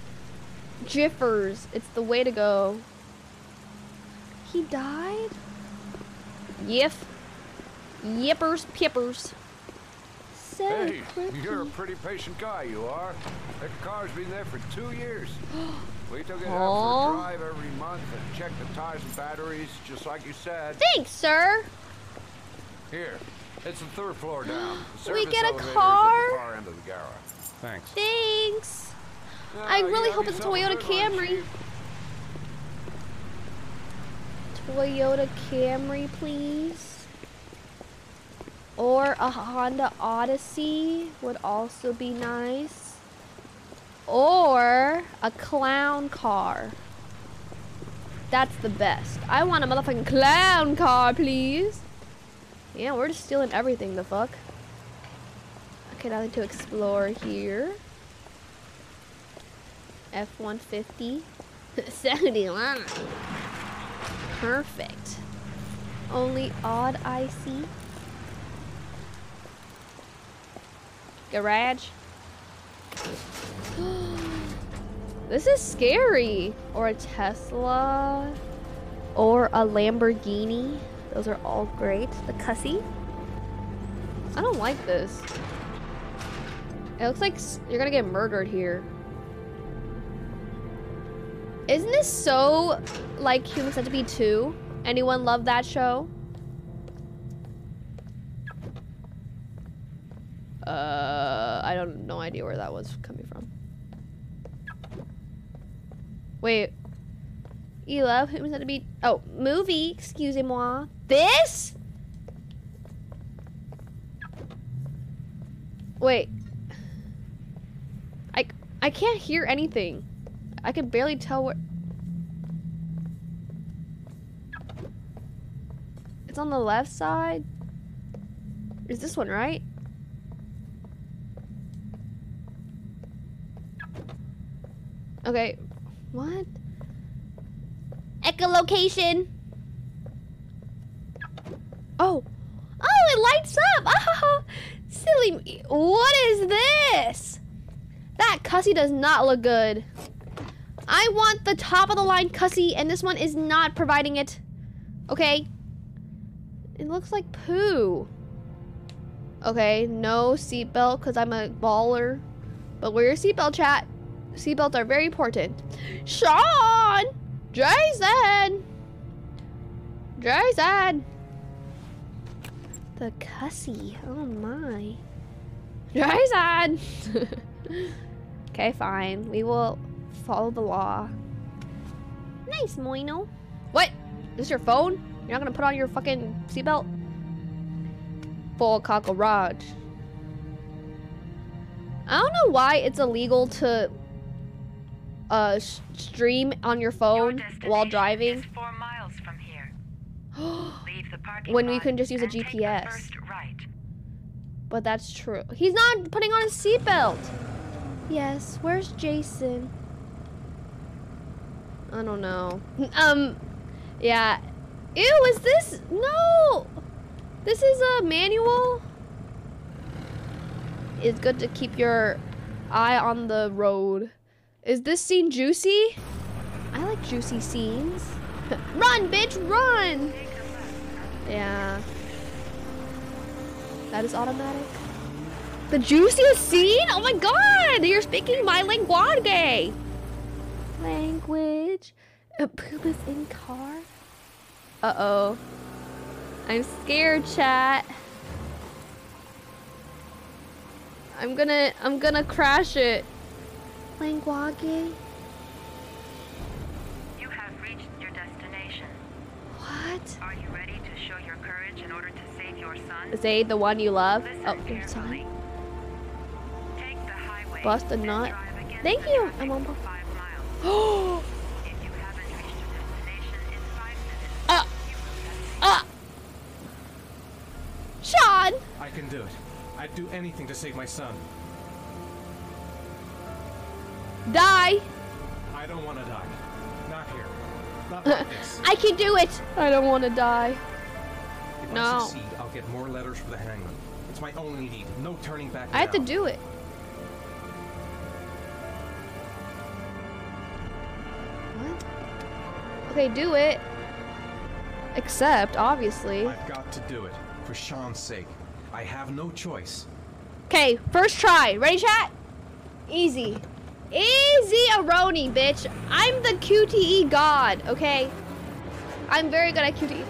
Speaker 1: Jiffers. It's the way to go. He died? Yiff. Yippers pippers. So
Speaker 54: Hey,
Speaker 1: creepy.
Speaker 54: you're a pretty patient guy, you are. That car's been there for two years. We took it out for a drive every month and checked the tires and batteries, just like you said.
Speaker 1: Thanks, sir.
Speaker 54: Here, it's the third floor down. The
Speaker 1: We get a
Speaker 54: elevator
Speaker 1: car?
Speaker 54: the far end of the garage. Thanks.
Speaker 1: Thanks.
Speaker 54: Yeah,
Speaker 1: I really hope it's a Toyota
Speaker 54: good one,
Speaker 1: Camry. Toyota Camry, please. Or a Honda Odyssey would also be nice. Or a clown car. That's the best. I want a motherfucking clown car, please. Yeah, we're just stealing everything, the fuck. Okay, nothing to explore here. F-150. 79. Perfect. Only odd I see. Garage. this is scary. Or a Tesla. Or a Lamborghini. Those are all great. The cussy. I don't like this. It looks like you're gonna get murdered here. Isn't this so like Human Centipede 2? Anyone love that show? Uh, I don't no idea where that was coming from. Wait. You love to be? Oh, movie. Excusez-moi. This? Wait. I I can't hear anything. I can barely tell what. It's on the left side. Is this one right? Okay. What? Echolocation. Oh. Oh, it lights up. Ah, silly me. What is this? That cussy does not look good. I want the top of the line cussy, and this one is not providing it. Okay? It looks like poo. Okay, no seatbelt because I'm a baller. But wear your seatbelt, chat. Seatbelts are very important. Shaun! Jason! Jason! The cussy. Oh my. Jason! okay, fine. We will follow the law. Nice, Moino. What? Is this your phone? You're not gonna put on your fucking seatbelt? Full cockroach. I don't know why it's illegal to uh stream on your phone while driving.
Speaker 55: Four miles from here. Leave the parking
Speaker 1: when we can just use a
Speaker 55: and take the
Speaker 1: GPS.
Speaker 55: right.
Speaker 1: But that's true. He's not putting on his seatbelt. Yes, where's Jason? I don't know. Um, yeah. Ew, is this? No! This is a manual? It's good to keep your eye on the road. Is this scene juicy? I like juicy scenes. run, bitch, run! Yeah. That is automatic. The juiciest scene? Oh my god! You're speaking my language! Language. A poop is in car? Uh-oh. I'm scared, chat. I'm gonna, I'm gonna crash it. Language?
Speaker 55: You have reached your destination.
Speaker 1: What?
Speaker 55: Are you ready to show your courage in order to save your son?
Speaker 1: Say the one you love.
Speaker 55: Listen
Speaker 1: Oh, your son.
Speaker 55: Take the highway
Speaker 1: Bust a nut. Thank you. I'm on.
Speaker 55: for five.
Speaker 1: Oh!
Speaker 55: if you haven't reached your destination in five minutes,
Speaker 1: Ah! Ah! Shaun!
Speaker 56: I can do it. I'd do anything to save my son.
Speaker 1: Die!
Speaker 56: I don't want to die. Not here. Not like this.
Speaker 1: I can do it! I don't want to die.
Speaker 56: If
Speaker 1: No.
Speaker 56: I succeed, I'll get more letters for the hangman. It's my only need. No turning back
Speaker 1: I have to do it. What? Okay, do it. Except, obviously.
Speaker 56: I've got to do it. For Shaun's sake. I have no choice.
Speaker 1: Okay, first try. Ready, chat? Easy. Easy Aroni, bitch. I'm the QTE god, okay? I'm very good at QTE.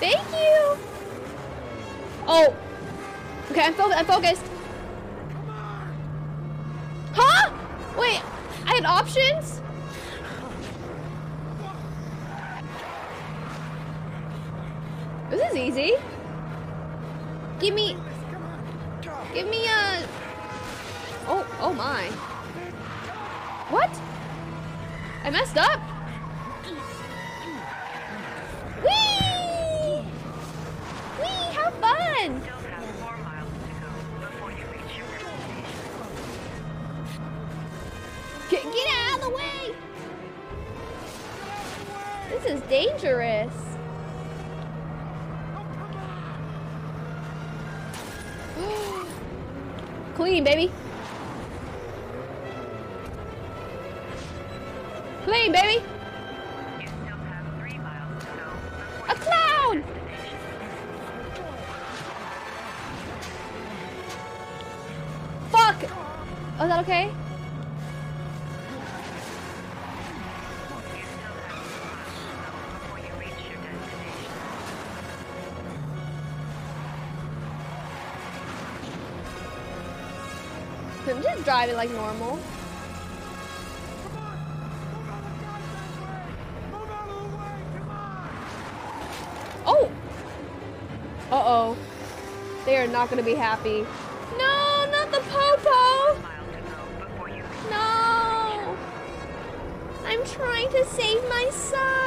Speaker 1: Thank you. Oh. Okay, I'm, fo- I'm focused. Huh? Wait, I had options? This is easy. Give me... Give me a... Oh, oh my. What? I messed up? Whee! Whee, have fun! Get, get out of the way! This is dangerous. Clean, baby. Clean, baby. A clown! Fuck! Oh, is that okay? I'm just driving like normal. Not gonna be happy. No, not the Popo! No! I'm trying to save my son!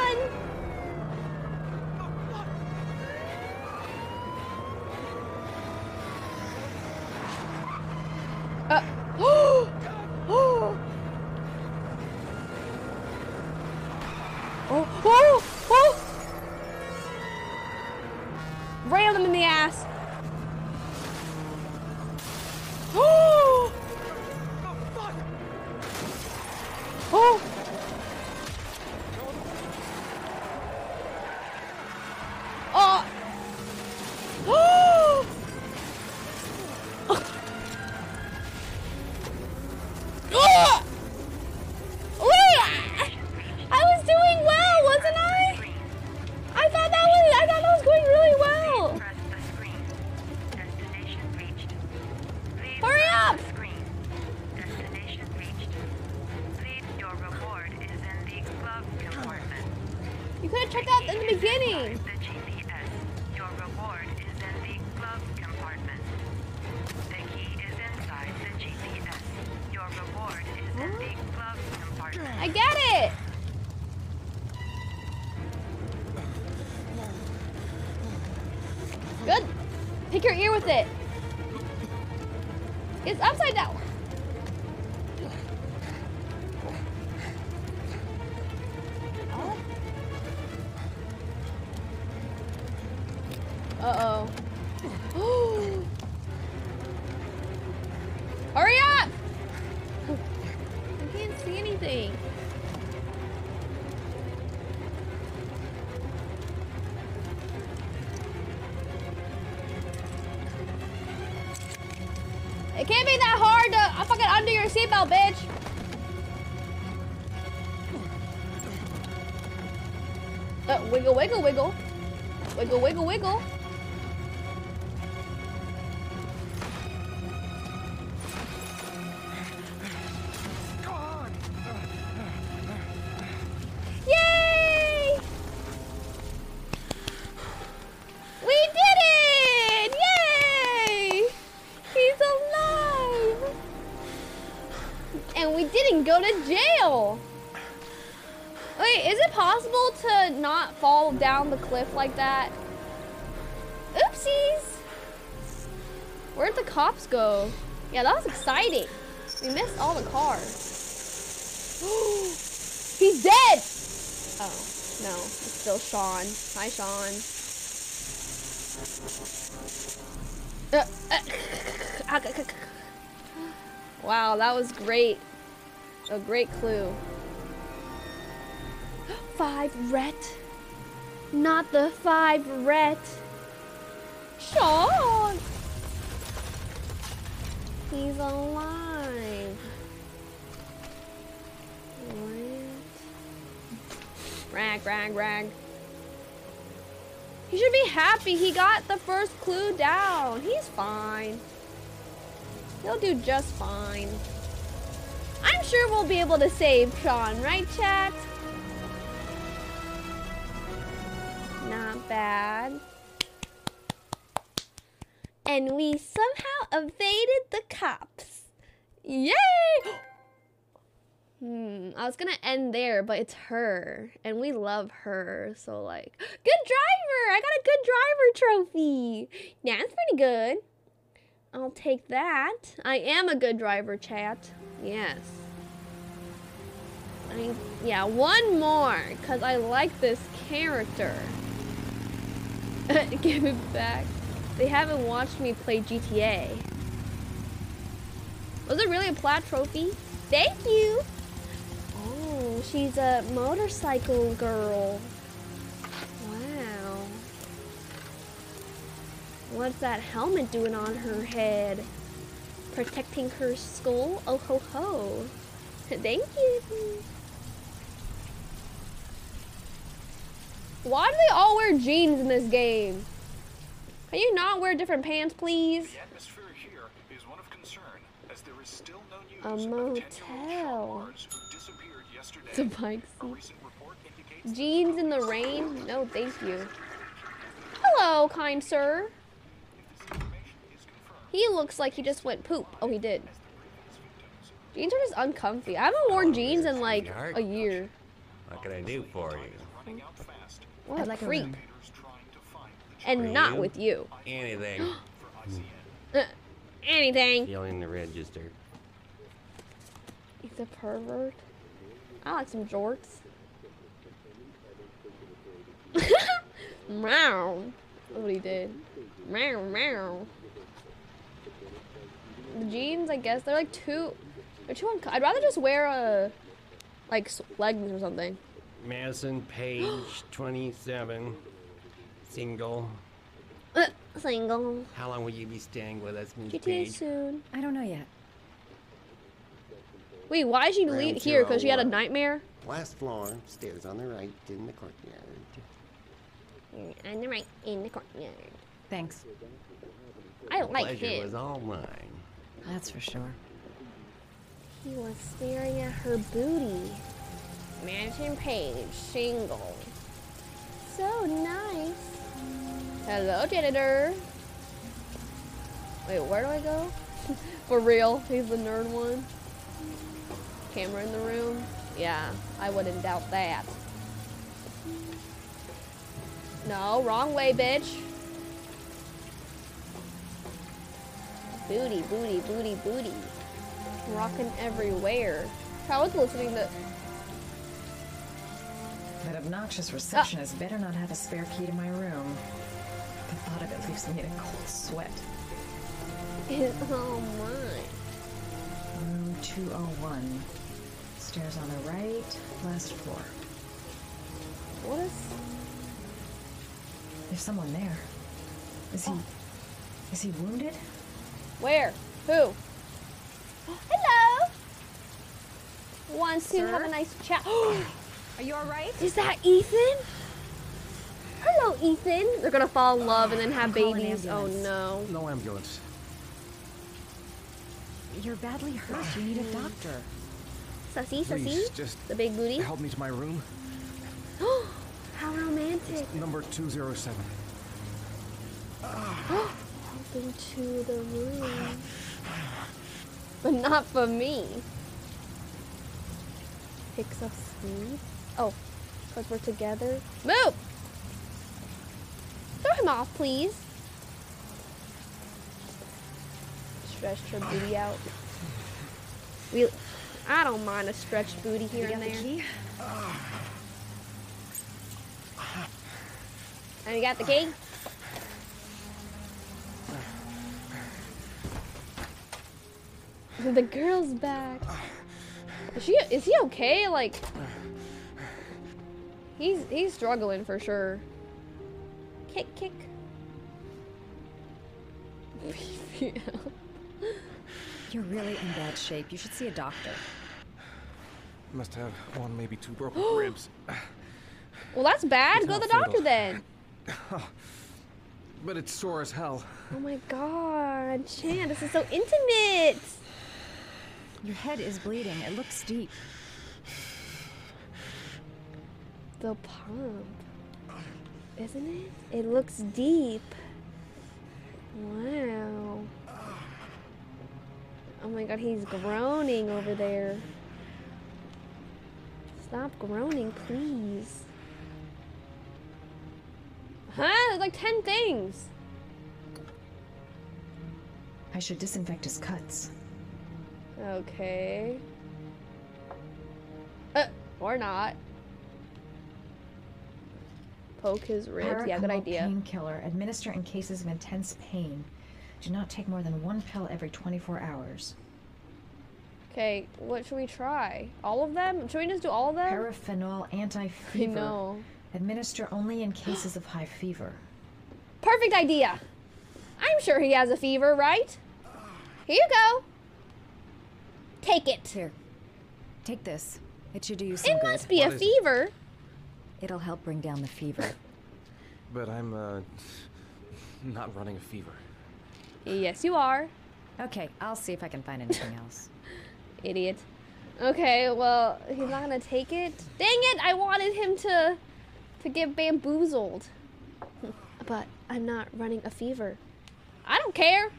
Speaker 1: Bitch. Cops go? Yeah, that was exciting. We missed all the cars. He's dead! Oh, no. It's still Shaun. Hi, Shaun. Uh, uh, wow, that was great. A great clue. Five ret. Not the five ret. Alive. Rag, rag, rag. He should be happy he got the first clue down. He's fine. He'll do just fine. I'm sure we'll be able to save Shaun, right, chat? Not bad. And we somehow evaded the cops. Yay! Hmm, I was gonna end there, but it's her, and we love her, so like, good driver! I got a good driver trophy! That's pretty good. I'll take that. I am a good driver, chat. Yes. I, yeah, one more, because I like this character. Give it back. They haven't watched me play GTA. Was it really a plaid trophy? Thank you. Oh, she's a motorcycle girl. Wow. What's that helmet doing on her head? Protecting her skull? Oh ho ho. Thank you. Why do they all wear jeans in this game? Can you not wear different pants, please?
Speaker 56: The atmosphere here is one of concern, as there is still no news
Speaker 1: A
Speaker 56: of potential
Speaker 1: motel.
Speaker 56: Mars who disappeared yesterday.
Speaker 1: It's a bike
Speaker 56: A
Speaker 1: seat.
Speaker 56: recent report indicates
Speaker 1: Jeans in the rain? No, thank you. Hello, kind sir. He looks like he just went poop. Oh, he did. Jeans are just uncomfy. I haven't worn jeans in like a year.
Speaker 57: What can I do for you?
Speaker 1: What a
Speaker 57: like
Speaker 1: creep.
Speaker 57: room.
Speaker 1: And not with you.
Speaker 57: Anything.
Speaker 1: Uh, anything.
Speaker 57: Feeling the register.
Speaker 1: He's a pervert. I like some jorts. meow. That's what he did. Meow, meow. The jeans, I guess, they're like too. They're too unco- I'd rather just wear a. Like leggings or something.
Speaker 57: Madison Paige, 27. Single.
Speaker 1: Uh, single.
Speaker 57: How long will you be staying with us, Miss
Speaker 1: GTA
Speaker 57: Paige?
Speaker 1: soon.
Speaker 58: I don't know yet.
Speaker 1: Wait, why did she
Speaker 57: Round
Speaker 1: leave here? Because she had a nightmare?
Speaker 57: Last floor, stairs on the right, in the courtyard.
Speaker 1: On the right, in the courtyard.
Speaker 58: Thanks.
Speaker 1: I like
Speaker 57: Pleasure
Speaker 1: him.
Speaker 57: was all mine.
Speaker 58: That's for sure.
Speaker 1: He was staring at her booty. Madison Paige, single. So nice. Hello, janitor. Wait, where do I go? For real, he's the nerd one. Camera in the room. Yeah, I wouldn't doubt that. No, wrong way, bitch. Booty, booty, booty, booty. Rocking everywhere. I was listening to.
Speaker 58: That obnoxious receptionist ah. better not have a spare key to my room. The thought of it leaves me in a cold sweat.
Speaker 1: oh my.
Speaker 58: Room 201. Stairs on the right, last floor.
Speaker 1: What is.
Speaker 58: There's someone there. Is he. Is he wounded?
Speaker 1: Where? Who? Hello! Wants to have a nice chat.
Speaker 58: Are you alright?
Speaker 1: Is that Ethan? Hello, Ethan. They're gonna fall in love and then have
Speaker 58: I'll
Speaker 1: babies. Oh no.
Speaker 8: No ambulance.
Speaker 58: You're badly hurt. You need a hmm. doctor.
Speaker 1: Sussy,
Speaker 8: Please,
Speaker 1: sussy.
Speaker 8: just
Speaker 1: The big booty.
Speaker 8: help me to my room. Oh!
Speaker 1: How romantic.
Speaker 8: Number 207.
Speaker 1: Open to the room. But not for me. Picks up speed. Oh, because we're together. Move! Throw him off, please. Stretched her booty out. We, I don't mind a stretched booty here
Speaker 58: You
Speaker 1: and there.
Speaker 58: the key?
Speaker 1: And you got the key? The girl's back. Is she is he okay? Like He's he's struggling for sure. Kick kick.
Speaker 58: You're really in bad shape. You should see a doctor.
Speaker 8: Must have one, maybe two broken ribs.
Speaker 1: well that's bad.
Speaker 8: It's
Speaker 1: Go to the doctor then.
Speaker 8: But it's sore as hell.
Speaker 1: Oh my god, Chan, this is so intimate.
Speaker 58: Your head is bleeding. It looks deep.
Speaker 1: The pump. Isn't it? It looks deep. Wow. Oh my god, he's groaning over there. Stop groaning, please. Huh? There's like 10 things.
Speaker 58: I should disinfect his cuts.
Speaker 1: Okay. Uh, or not. Poke his ribs. Yeah, good idea.
Speaker 58: Painkiller. Administer in cases of intense pain. Do not take more than one pill every 24 hours.
Speaker 1: Okay, what should we try? All of them? Should we just do all of them?
Speaker 58: Paraphenol anti-fever.
Speaker 1: I know.
Speaker 58: Administer only in cases of high fever.
Speaker 1: Perfect idea. I'm sure he has a fever, right? Here you go. Take it.
Speaker 59: Here. Take this. It should do you some
Speaker 1: It
Speaker 59: good.
Speaker 1: must be a fever.
Speaker 59: It'll help bring down the fever.
Speaker 56: But I'm, uh, not running a fever.
Speaker 1: Yes, you are.
Speaker 59: Okay, I'll see if I can find anything else.
Speaker 1: Idiot. Okay, well, he's not gonna take it. Dang it! I wanted him to to get bamboozled. But I'm not running a fever. I don't care.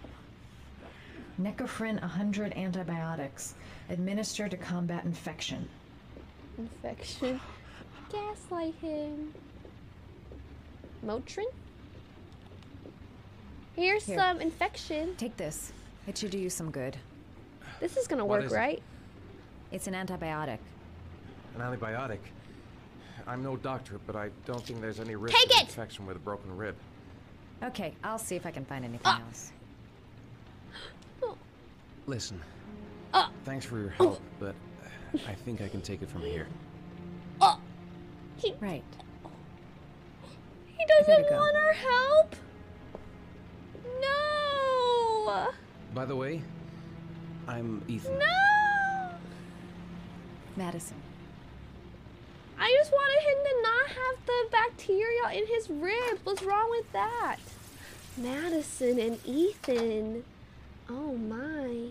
Speaker 58: Necophren 100 antibiotics. Administer to combat infection.
Speaker 1: Infection. Gaslight him. Motrin? Here's
Speaker 59: Here.
Speaker 1: some infection.
Speaker 59: Take this. It should do you some good.
Speaker 1: This is gonna
Speaker 56: What
Speaker 1: work,
Speaker 56: is it?
Speaker 1: right?
Speaker 59: It's an antibiotic.
Speaker 56: An antibiotic. I'm no doctor, but I don't think there's any risk
Speaker 1: Take
Speaker 56: of
Speaker 1: it!
Speaker 56: infection with a broken rib.
Speaker 59: Okay, I'll see if I can find anything
Speaker 1: Ah.
Speaker 59: else.
Speaker 56: Listen.
Speaker 1: Uh.
Speaker 56: Thanks for your help, but I think I can take it from here.
Speaker 59: Right.
Speaker 1: He doesn't
Speaker 59: gotta go.
Speaker 1: want our help. No.
Speaker 56: By the way, I'm Ethan.
Speaker 1: No.
Speaker 59: Madison.
Speaker 1: I just wanted him to not have the bacteria in his ribs. What's wrong with that? Madison and Ethan. Oh my.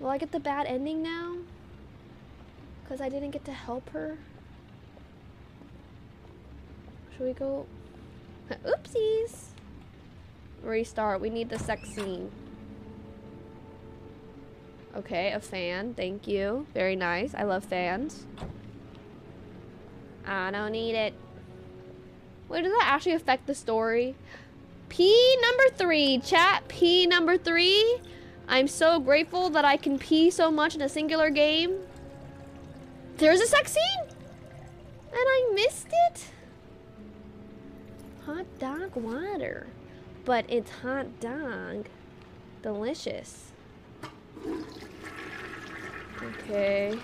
Speaker 1: Will I get the bad ending now? Because I didn't get to help her? Should we go? Oopsies. Restart. We need the sex scene. Okay, a fan. Thank you. Very nice. I love fans. I don't need it. Wait, does that actually affect the story? P number three, chat. P number three. I'm so grateful that I can pee so much in a singular game. There's a sex scene? And I missed it? Hot dog water. But it's hot dog. Delicious. Okay.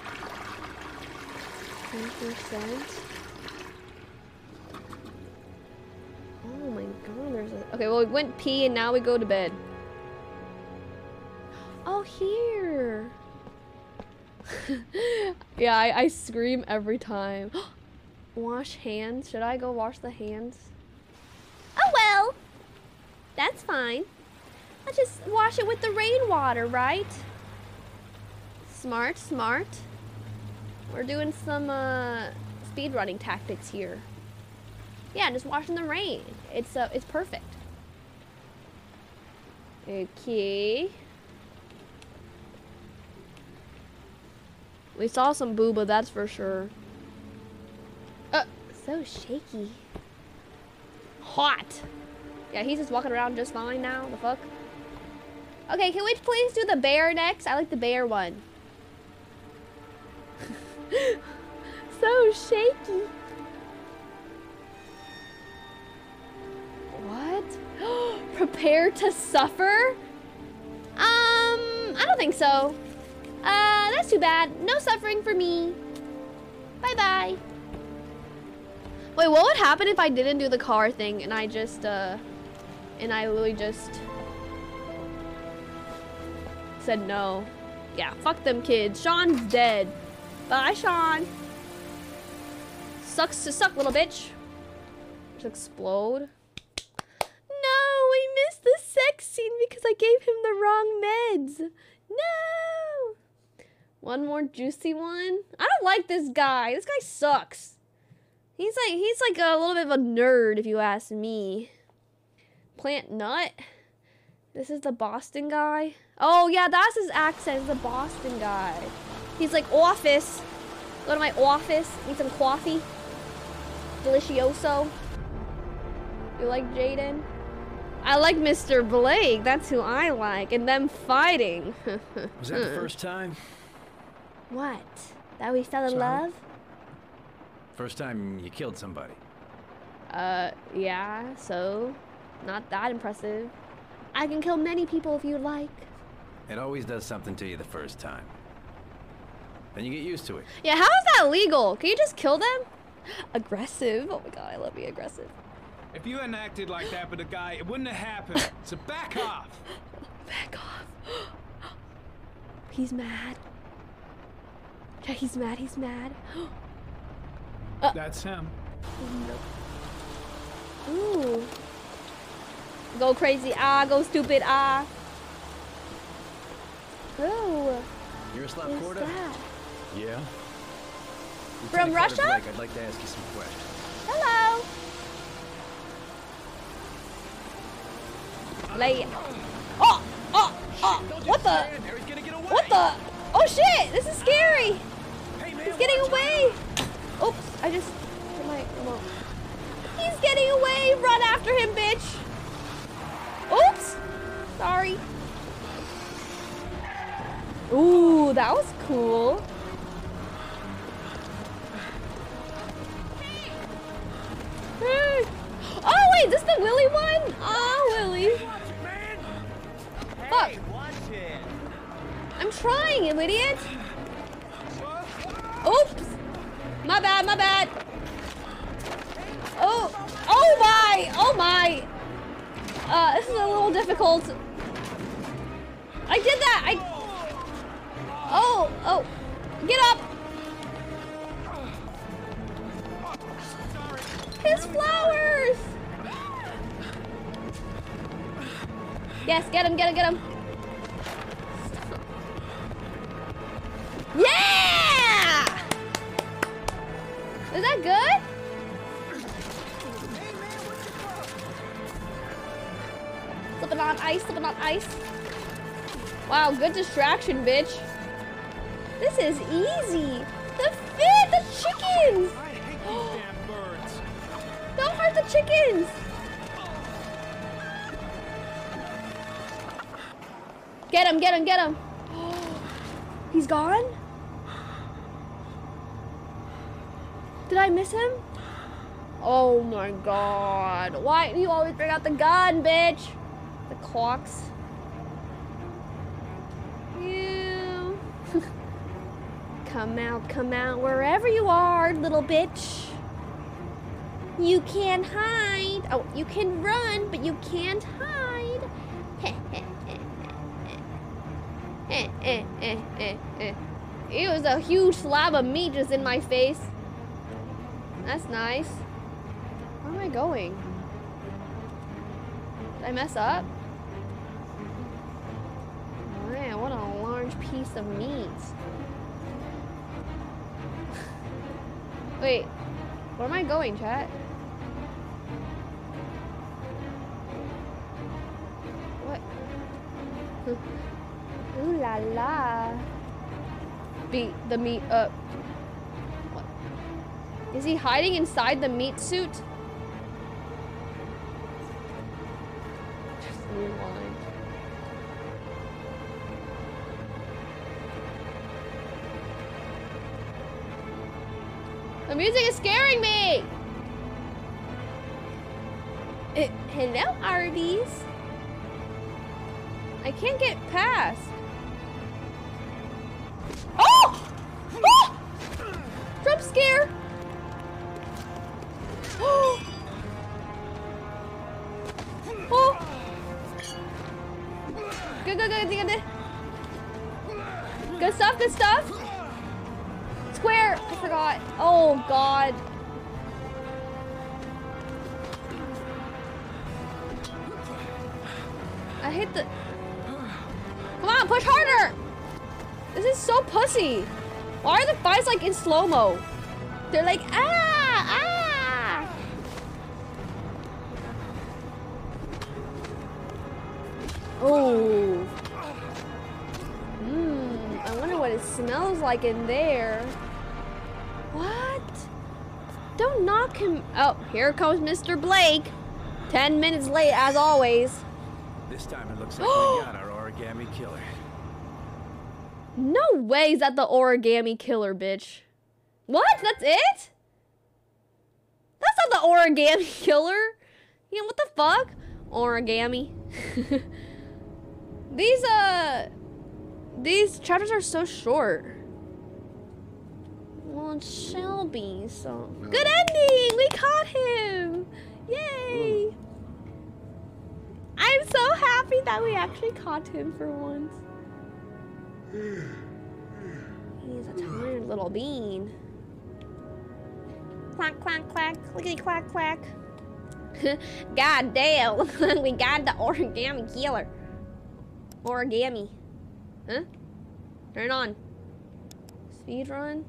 Speaker 1: 10%. Oh my god, there's a... Okay, well, we went pee and now we go to bed. Oh, here. yeah, I, I scream every time. wash hands. Should I go wash the hands? Oh, well. That's fine. I'll just wash it with the rainwater, right? Smart, smart. We're doing some uh, speed running tactics here. Yeah, just wash in the rain. It's uh, it's perfect. Okay. We saw some booba, that's for sure. Uh, so shaky. Hot. Yeah, he's just walking around just fine now. The fuck? Okay, can we please do the bear next? I like the bear one. so shaky. What? Prepare to suffer? Um, I don't think so. Uh, that's too bad. No suffering for me. Bye-bye. Wait, what would happen if I didn't do the car thing and I just, uh, and I literally just said no? Yeah, fuck them kids. Shaun's dead. Bye, Sean. Sucks to suck, little bitch. Just explode. No, we missed the sex scene because I gave him the wrong meds. No. One more juicy one. I don't like this guy. This guy sucks. He's like he's like a little bit of a nerd if you ask me. Plant nut. This is the Boston guy. Oh yeah, that's his accent. The Boston guy. He's like office. Go to my office. Need some coffee. Delicioso. You like Jayden? I like Mr. Blake. That's who I like. And them fighting.
Speaker 56: Was that the first time?
Speaker 1: What? That we fell in
Speaker 56: Sorry?
Speaker 1: love?
Speaker 56: First time you killed somebody.
Speaker 1: Uh, yeah, so not that impressive. I can kill many people if you'd like.
Speaker 56: It always does something to you the first time. Then you get used to it.
Speaker 1: Yeah, how is that legal? Can you just kill them? Aggressive. Oh my god, I love being aggressive.
Speaker 60: If you hadn't acted like that with a guy, it wouldn't have happened. So back off.
Speaker 1: Back off. He's mad. Yeah, he's mad. He's mad. Uh,
Speaker 60: That's him.
Speaker 1: Ooh. Go crazy. Ah, go stupid. Ah. Ooh.
Speaker 56: Yaroslav
Speaker 1: Who's
Speaker 56: Korda?
Speaker 1: that?
Speaker 56: Yeah.
Speaker 1: From
Speaker 56: Lieutenant Carter
Speaker 1: Russia?
Speaker 56: Blake, I'd like to ask you some questions.
Speaker 1: Hello. Lay. Oh, oh, oh. What the? What the? Oh shit! This is scary. He's getting away. Oops! I just hit my remote. He's getting away. Run after him, bitch. Oops. Sorry. Ooh, that was cool. Hey. Oh wait, this the Willy one? Oh, Willy. Fuck. I'm trying, you idiot. Oops. My bad, my bad. Oh, oh my, oh my. Uh, this is a little difficult. I did that. I. Oh, oh. Get up. His flowers. Yes, get him, get him, get him. Yeah! Is that good? Slipping on ice, slipping on ice. Wow, good distraction, bitch. This is easy. The fit, the chickens. Don't hurt the chickens. Get him, get him, get him. He's gone? Did I miss him? Oh my god. Why do you always bring out the gun, bitch? The clocks. You. come out, come out, wherever you are, little bitch. You can't hide. Oh, you can run, but you can't hide. It was a huge slab of meat just in my face. That's nice. Where am I going? Did I mess up? Man, what a large piece of meat. Wait, where am I going, chat? What? Ooh la la. Beat the meat up. What? Is he hiding inside the meat suit? Just rewind. Music is scaring me! Uh, hello, Arby's. I can't get past. Pussy. Why are the fights like in slow-mo? They're like, ah, ah! Oh. Mmm, I wonder what it smells like in there. What? Don't knock him. Oh, here comes Mr. Blake. Ten minutes late, as always.
Speaker 56: This time it looks like we got our origami killer.
Speaker 1: No way is that the origami killer, bitch. What? That's it? That's not the origami killer. Yeah, what the fuck? Origami. These, uh, These chapters are so short. Well, it shall be so. Good ending! We caught him! Yay! I'm so happy that we actually caught him for once. He's a tired little bean. Quack, quack, quack, clickety quack, quack. God damn, we got the origami killer. Origami. Huh? Turn on. Speed run.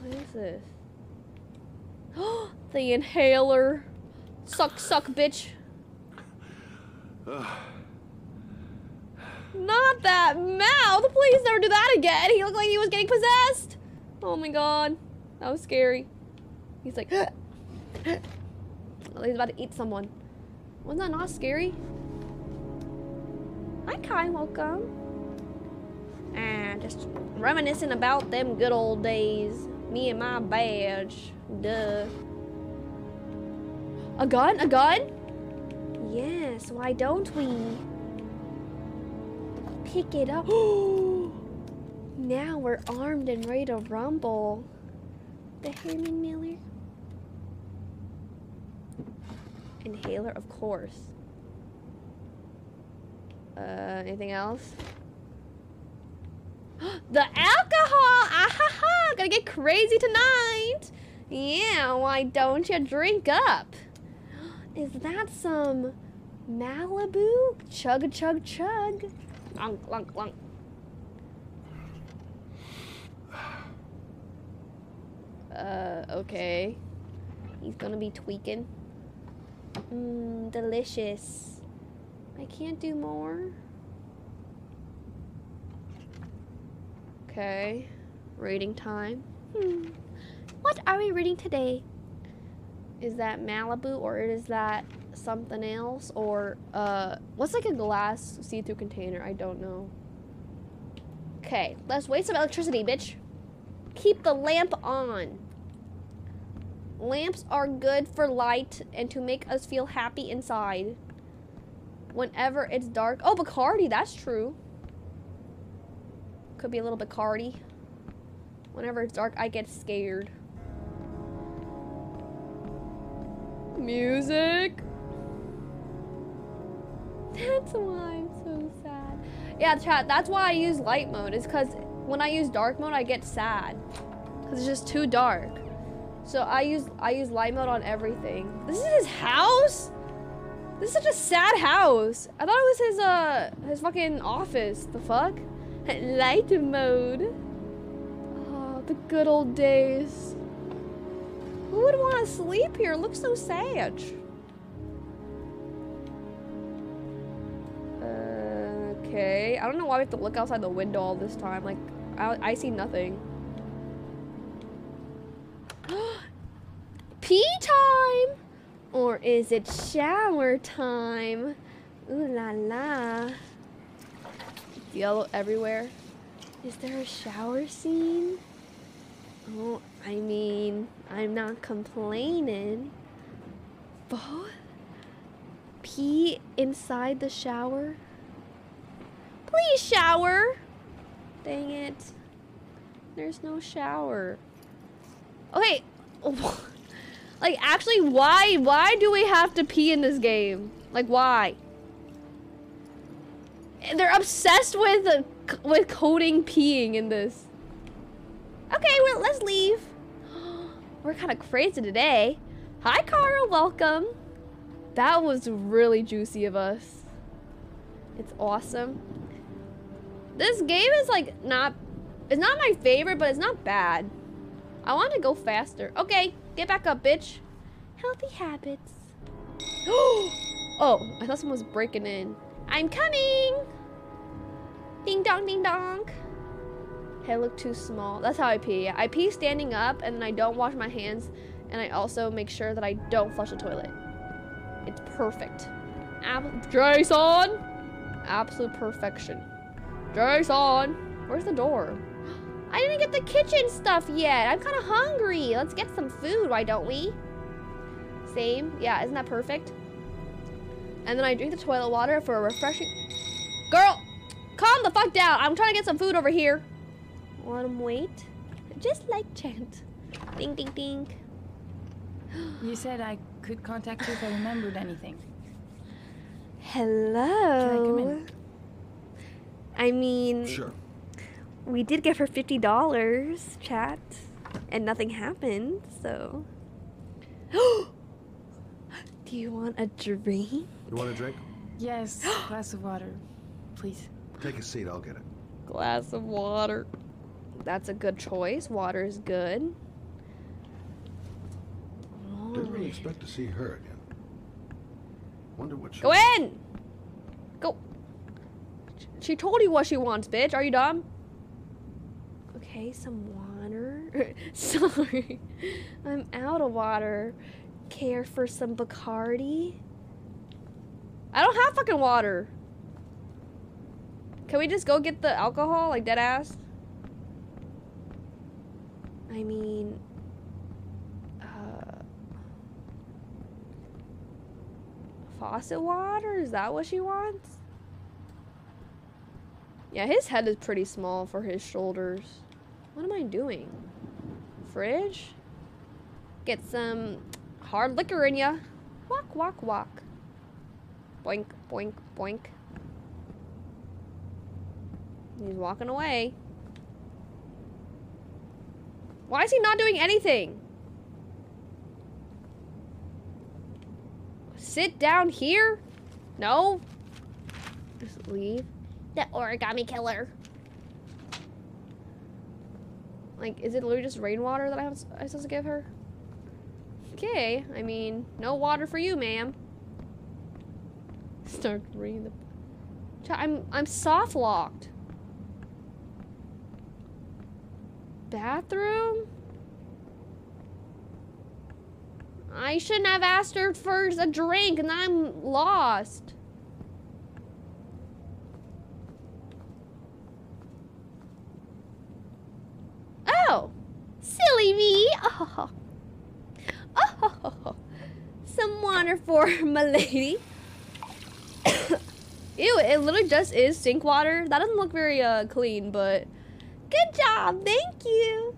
Speaker 1: What is this? Oh, the inhaler. Suck, suck, bitch. Not that mouth! Please never do that again! He looked like he was getting possessed! Oh my god. That was scary. He's like, oh, he's about to eat someone. Wasn't that not scary? Hi Kai, welcome. And just reminiscing about them good old days. Me and my badge. Duh. A gun? A gun? Yes, why don't we? Pick it up. now we're armed and ready to rumble. The Herman Miller. Inhaler, of course. Uh, anything else? the alcohol! Ahaha! Gonna get crazy tonight! Yeah, why don't you drink up? Is that some Malibu? Chug, chug, chug. Lunk, lunk, lunk. Uh, okay. He's gonna be tweaking. Mmm, delicious. I can't do more. Okay. Reading time. Hmm. What are we reading today? Is that Malibu or is that something else? Or, uh, what's like a glass see-through container? I don't know. Okay, let's waste some electricity, bitch. Keep the lamp on. Lamps are good for light and to make us feel happy inside. Whenever it's dark. Oh, Bacardi, that's true. Could be a little Bacardi. Whenever it's dark, I get scared. Music. That's why I'm so sad. Yeah, chat, that's why I use light mode. Is because when I use dark mode, I get sad. Because it's just too dark. So I use I use light mode on everything. This is his house? This is such a sad house. I thought it was his uh his fucking office. The fuck? Light mode. Oh, the good old days. Who would want to sleep here? It looks so sad. Okay. I don't know why we have to look outside the window all this time. Like, I, I see nothing. Pee time! Or is it shower time? Ooh la la. Yellow everywhere. Is there a shower scene? Oh, I mean, I'm not complaining. Both? Pee inside the shower? Please shower! Dang it. There's no shower. Okay. Like, actually, why? Why do we have to pee in this game? Like, why? They're obsessed with uh, with coding peeing in this. Okay, well, let's leave. We're kind of crazy today. Hi, Cara. Welcome. That was really juicy of us. It's awesome. This game is like not, it's not my favorite, but it's not bad. I want to go faster. Okay, get back up, bitch. Healthy habits. oh, I thought someone was breaking in. I'm coming. Ding dong, ding dong. Head look too small. That's how I pee. I pee standing up, and then I don't wash my hands, and I also make sure that I don't flush the toilet. It's perfect. Ab Jason! Absolute perfection. Jason! Where's the door? I didn't get the kitchen stuff yet. I'm kind of hungry. Let's get some food, why don't we? Same. Yeah, isn't that perfect? And then I drink the toilet water for a refreshing. Girl, calm the fuck down. I'm trying to get some food over here. Let him wait. Just like chant. Ding, ding, ding.
Speaker 10: You said I could contact you if I remembered anything.
Speaker 1: Hello. I mean,
Speaker 8: Sure.
Speaker 1: we did give her fifty dollars, chat, and nothing happened. So, do you want a drink?
Speaker 8: You want a drink?
Speaker 10: Yes, glass of water, please.
Speaker 8: Take a seat. I'll get it.
Speaker 1: Glass of water. That's a good choice. Water is good.
Speaker 8: Didn't really expect to see her again. Wonder what she.
Speaker 1: Go in. She told you what she wants, bitch. Are you dumb? Okay, some water. Sorry, I'm out of water. Care for some Bacardi? I don't have fucking water. Can we just go get the alcohol, like dead ass? I mean, uh, faucet water? Is that what she wants? Yeah, his head is pretty small for his shoulders. What am I doing? Fridge? Get some hard liquor in ya. Walk, walk, walk. Boink, boink, boink. He's walking away. Why is he not doing anything? Sit down here? No? Just leave. The origami killer. Like, is it literally just rainwater that I I'm supposed to give her? Okay, I mean, no water for you, ma'am. Start reading the. I'm I'm soft locked. Bathroom. I shouldn't have asked her for a drink, and I'm lost. Oh, silly me. Oh. Oh, some water for my lady. Ew, it literally just is sink water. That doesn't look very uh, clean, but good job. Thank you.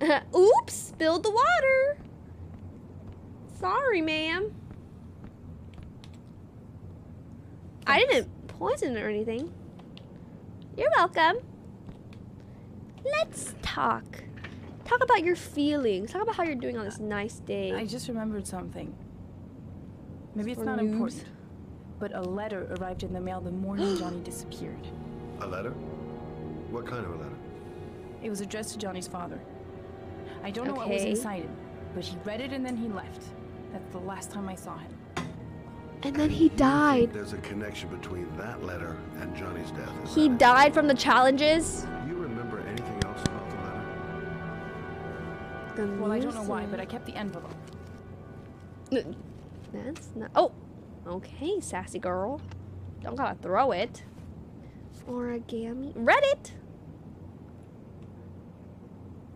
Speaker 1: Oops, spilled the water. Sorry, ma'am. I didn't poison or anything. You're welcome. Let's talk. Talk about your feelings. Talk about how you're doing on this nice day.
Speaker 10: I just remembered something. Maybe it's
Speaker 1: For
Speaker 10: not
Speaker 1: news?
Speaker 10: important, but a letter arrived in the mail the morning Johnny disappeared.
Speaker 8: A letter? What kind of a letter?
Speaker 10: It was addressed to Johnny's father. I don't know what was
Speaker 1: Okay.
Speaker 10: inside it, but he read it and then he left. That's the last time I saw him.
Speaker 1: And then he died.
Speaker 8: There's a connection between that letter and Johnny's death.
Speaker 1: He died from the challenges.
Speaker 8: You letter?
Speaker 10: Well, I don't know why, but I kept the envelope.
Speaker 1: That's not. Oh, okay, sassy girl. Don't gotta throw it. Origami. Reddit.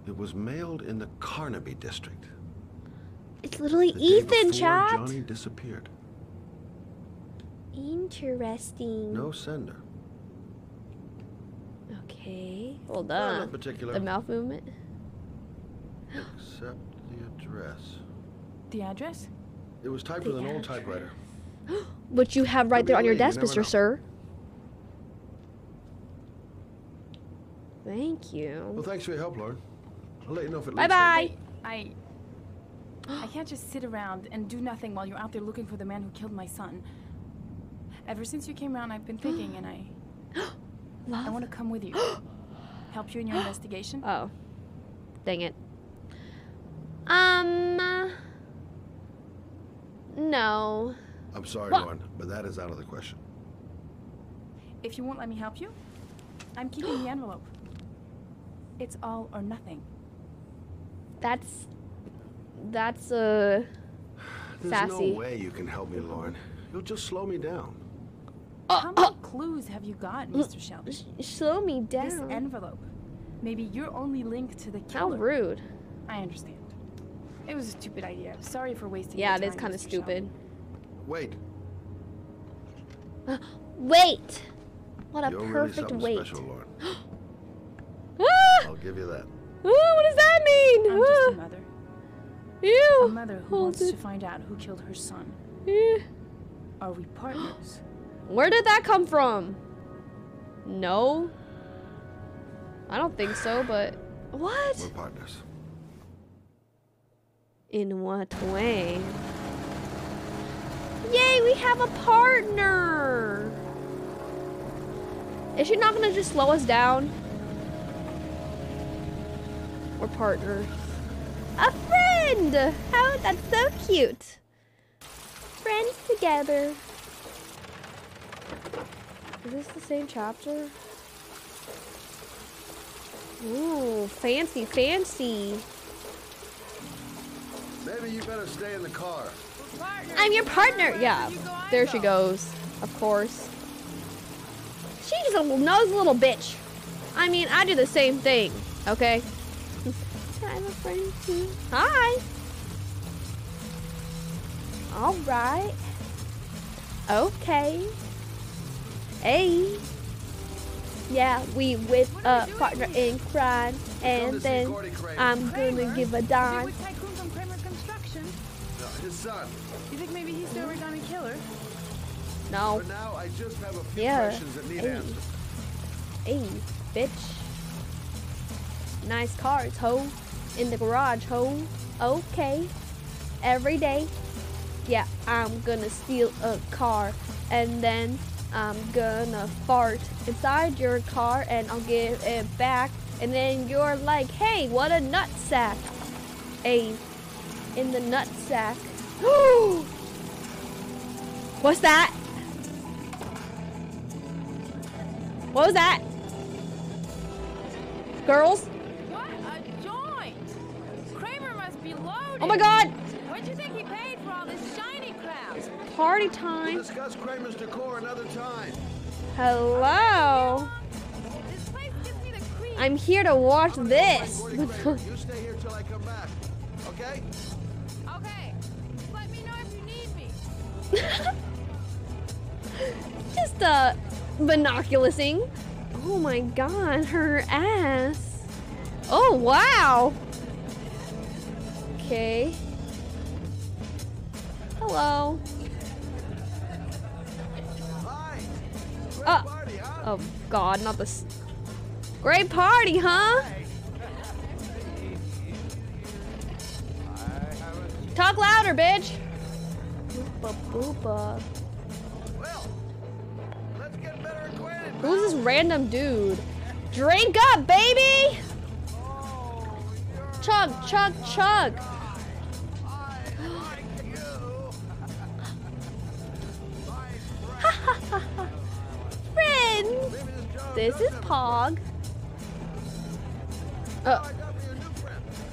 Speaker 8: It It was mailed in the Carnaby district.
Speaker 1: It's literally
Speaker 8: the day
Speaker 1: Ethan,
Speaker 8: before
Speaker 1: chat.
Speaker 8: Johnny disappeared.
Speaker 1: Interesting.
Speaker 8: No sender.
Speaker 1: Okay. Well,
Speaker 8: Well,
Speaker 1: duh.
Speaker 8: not particular.
Speaker 1: The mouth movement.
Speaker 8: Except the address.
Speaker 10: The address?
Speaker 8: It was typed with an old typewriter.
Speaker 1: Which you have right there on your
Speaker 8: late, you
Speaker 1: desk, Mr.
Speaker 8: know.
Speaker 1: Sir. Thank you.
Speaker 8: Well, thanks for your help, Lauren. I'll let you know if it
Speaker 1: Bye
Speaker 8: leads
Speaker 1: bye.
Speaker 10: I. I can't just sit around and do nothing while you're out there looking for the man who killed my son. Ever since you came around, I've been thinking, and I. Love. I want to come with you. Help you in your investigation.
Speaker 1: Oh. Dang it. Um. uh, No.
Speaker 8: I'm sorry,
Speaker 1: What?
Speaker 8: Lauren, but that is out of the question.
Speaker 10: If you won't let me help you, I'm keeping the envelope. It's all or nothing.
Speaker 1: That's. That's uh.
Speaker 8: There's
Speaker 1: sassy.
Speaker 8: no way you can help me, Lauren. You'll just slow me down.
Speaker 10: How many clues have you got, Mr. Shelby?
Speaker 1: Slow me down.
Speaker 10: This
Speaker 1: down.
Speaker 10: envelope. Maybe you're only link to the killer.
Speaker 1: How rude.
Speaker 10: I understand. It was a stupid idea. Sorry for wasting
Speaker 1: Yeah,
Speaker 10: your
Speaker 1: it is kind of
Speaker 10: Mr. Shelby.
Speaker 1: stupid.
Speaker 8: Wait.
Speaker 1: Wait. What a
Speaker 8: You're really
Speaker 1: perfect
Speaker 8: something
Speaker 1: weight.
Speaker 8: special, Lauren.
Speaker 1: Ah!
Speaker 8: I'll give you that.
Speaker 1: Ooh, what does that mean?
Speaker 10: I'm just
Speaker 1: Ah.
Speaker 10: a mother.
Speaker 1: Ew.
Speaker 10: A mother who
Speaker 1: Hold
Speaker 10: wants
Speaker 1: it.
Speaker 10: to find out who killed her son.
Speaker 1: Eh.
Speaker 10: Are we partners?
Speaker 1: Where did that come from? No. I don't think so, but what?
Speaker 8: We're partners.
Speaker 1: In what way? Yay, we have a partner! Is she not gonna just slow us down? We're partners. A friend! How that's so cute. Friends together. Is this the same chapter? Ooh, fancy, fancy.
Speaker 8: Maybe you better stay in the car.
Speaker 1: I'm your partner. Yeah, there she goes. Of course. She's a nosy little bitch. I mean, I do the same thing. Okay. I have a friend too. Hi. All right. Okay. Hey. Yeah, we with a partner in crime, and then I'm gonna give a dime.
Speaker 8: Son.
Speaker 10: You think maybe he's the hmm? gonna?
Speaker 1: No.
Speaker 8: For now, I just have a few
Speaker 1: Yeah.
Speaker 8: questions that need
Speaker 1: Hey.
Speaker 8: answers.
Speaker 1: Hey, bitch. Nice cars, ho. In the garage, ho. Okay. Every day. Yeah, I'm gonna steal a car and then I'm gonna fart inside your car and I'll give it back. And then you're like, hey, what a nut sack. Hey, in the nut sack. What's that? What was that? Girls?
Speaker 10: What a joint! Kramer must be loaded.
Speaker 1: Oh my god!
Speaker 10: What do you think he paid for all this shiny crap?
Speaker 1: Party time.
Speaker 8: We'll discuss Kramer's decor another time.
Speaker 1: Hello. I'm here to watch this.
Speaker 8: You stay here till I come back. Okay?
Speaker 10: Okay.
Speaker 1: Just uh binoculusing. Oh my god, her ass. Oh wow. Okay. Hello. Hi. Uh, oh god, not this. Great party, huh? Talk louder, bitch. Boopa boopa. Who's this random dude? Drink up, baby! Chug, chug, chug. Friends! This is Pog. Oh.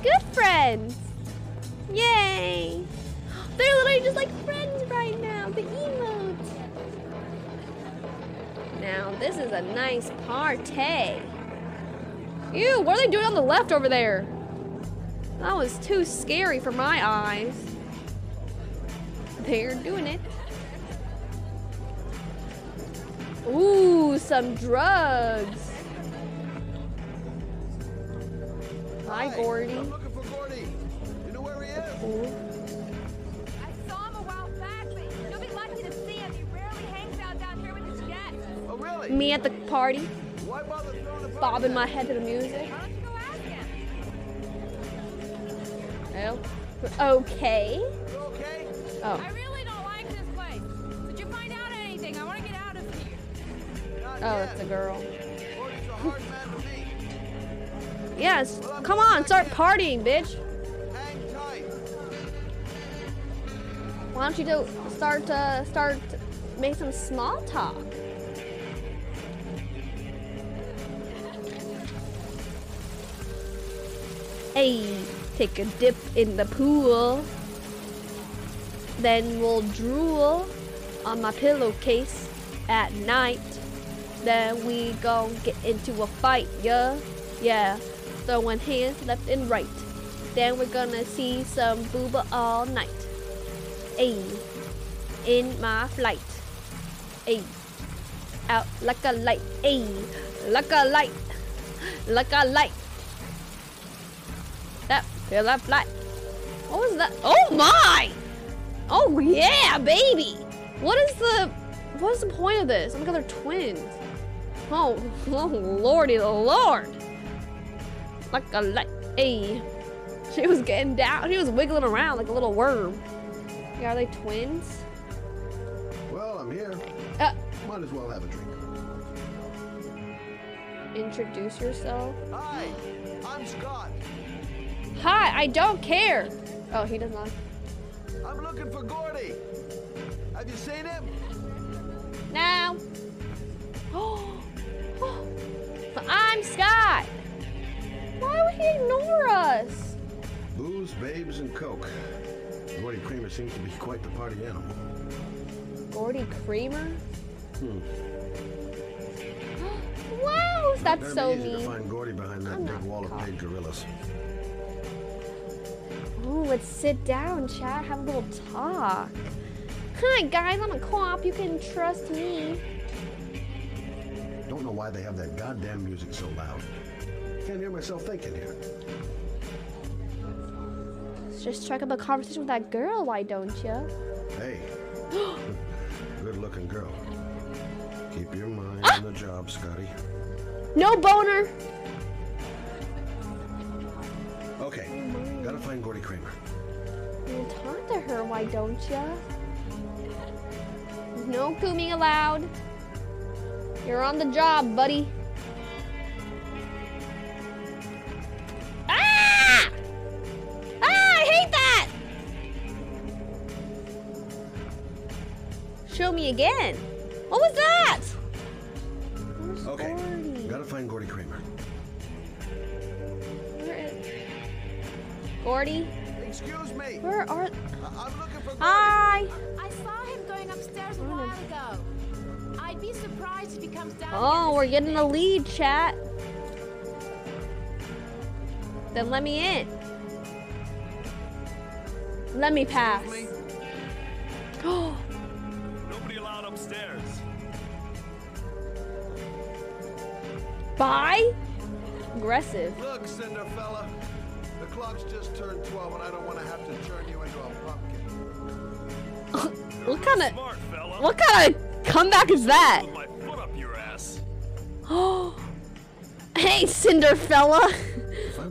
Speaker 1: Good friends! Yay! They're literally just like friends right now. The emotes. Now, this is a nice party. Ew, what are they doing on the left over there? That was too scary for my eyes. They're doing it. Ooh, some drugs. Hi, Gordi.
Speaker 8: I'm looking for Gordi. You know where he is?
Speaker 10: I
Speaker 8: really?
Speaker 1: Me at the party,
Speaker 8: Why bother throwing a party
Speaker 1: bobbing my head to the music.
Speaker 10: Why don't you go ask him?
Speaker 1: Well, okay.
Speaker 8: Okay?
Speaker 1: Oh.
Speaker 10: I really don't like this place. Did you find out anything? I want to get out of here.
Speaker 1: Oh, it's a girl.
Speaker 8: Gordi's a hard man to beat.
Speaker 1: Yes, come on, start partying, bitch.
Speaker 8: Hang tight.
Speaker 1: Why don't you do start uh, start make some small talk? Hey, take a dip in the pool. Then we'll drool on my pillowcase at night. Then we gon' get into a fight, yeah? Yeah, throwing hands left and right. Then we're gonna see some booba all night. Ayy, in my flight. Ayy, out like a light. Ayy, like a light, like a light. That feel that flight. What was that? Oh my! Oh yeah, baby. What is the what is the point of this? Oh my god, they're twins. Oh, oh lordy the lord. Like a light. Ayy. She was getting down. She was wiggling around like a little worm. Yeah, are they twins?
Speaker 8: Well, I'm here.
Speaker 1: Uh,
Speaker 8: Might as well have a drink.
Speaker 1: introduce yourself.
Speaker 8: Hi, I'm Scott.
Speaker 1: Hi, I don't care. Oh, he does not.
Speaker 8: I'm looking for Gordi. Have you seen him?
Speaker 1: Now. Oh, I'm Scott. Why would he ignore us?
Speaker 8: Booze, babes, and coke. Gordi Kramer seems to be quite the party animal.
Speaker 1: Gordi Kramer?
Speaker 8: Hmm.
Speaker 1: Wow, that's so
Speaker 8: easy to find Gordi behind that big wall of paid gorillas.
Speaker 1: Ooh, let's sit down, chat, have a little talk. Hi guys, I'm a co-op. You can trust me.
Speaker 8: Don't know why they have that goddamn music so loud. Can't hear myself thinking here.
Speaker 1: Let's just strike up a conversation with that girl, why don't you?
Speaker 8: Hey, good looking girl. Keep your mind
Speaker 1: Ah!
Speaker 8: on the job, Scotty.
Speaker 1: No boner.
Speaker 8: Okay, gotta find Gordi Kramer.
Speaker 1: You talk to her, why don't you? No cooming allowed. You're on the job, buddy. Ah! Ah, I hate that! Show me again. Gordi?
Speaker 8: Excuse me.
Speaker 1: Where are...
Speaker 8: I'm looking for
Speaker 1: Hi!
Speaker 61: I saw him going upstairs a while ago. I'd be surprised if he comes down.
Speaker 1: Oh, we're getting a lead, chat. Then let me in. Let me pass. Oh,
Speaker 53: Nobody allowed upstairs.
Speaker 1: bye? Aggressive.
Speaker 8: Look, Cinderfella, the clock's just turned 12 and I don't want to have to turn you into a pumpkin.
Speaker 1: What kind of what kind of comeback is that?
Speaker 53: My foot up your ass.
Speaker 1: Oh, hey, Cinderfella.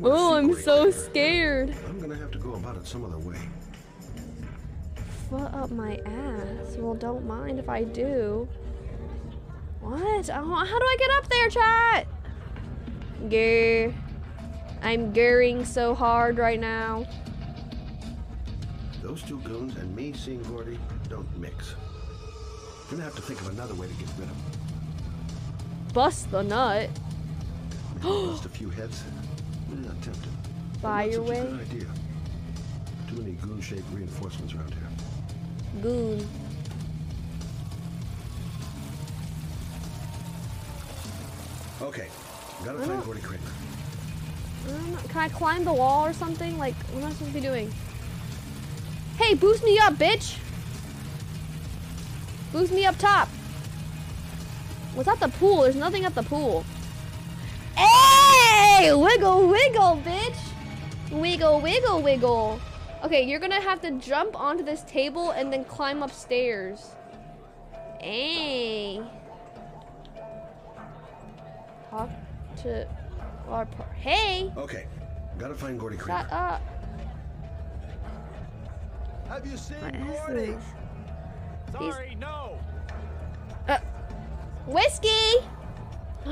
Speaker 1: Oh, I'm so scared.
Speaker 8: I'm gonna have to go about it some other way.
Speaker 1: Foot up my ass. Well, don't mind if I do. What? Oh, how do I get up there, chat? Grr. I'm gearing so hard right now.
Speaker 8: Those two goons and me seeing Gordi don't mix. Gonna have to think of another way to get rid of them.
Speaker 1: Bust the nut.
Speaker 8: Bust a few heads. Really not tempted.
Speaker 1: Buy
Speaker 8: not
Speaker 1: your way.
Speaker 8: good idea. Too many goon-shaped reinforcements around here.
Speaker 1: Goon.
Speaker 8: Okay, gotta find Gordi Kramer.
Speaker 1: Um, can I climb the wall or something? Like, what am I supposed to be doing? Hey, boost me up, bitch! Boost me up top. What's at the pool? There's nothing at the pool. Hey! Wiggle, wiggle, bitch! Wiggle, wiggle, wiggle. Okay, you're gonna have to jump onto this table and then climb upstairs. Hey. Talk to our par- Hey!
Speaker 8: Okay, gotta find Gordi Kramer.
Speaker 1: Shut up.
Speaker 8: Have you seen
Speaker 1: What is
Speaker 8: Gordi?
Speaker 1: this?
Speaker 53: Sorry, no.
Speaker 1: Uh, whiskey!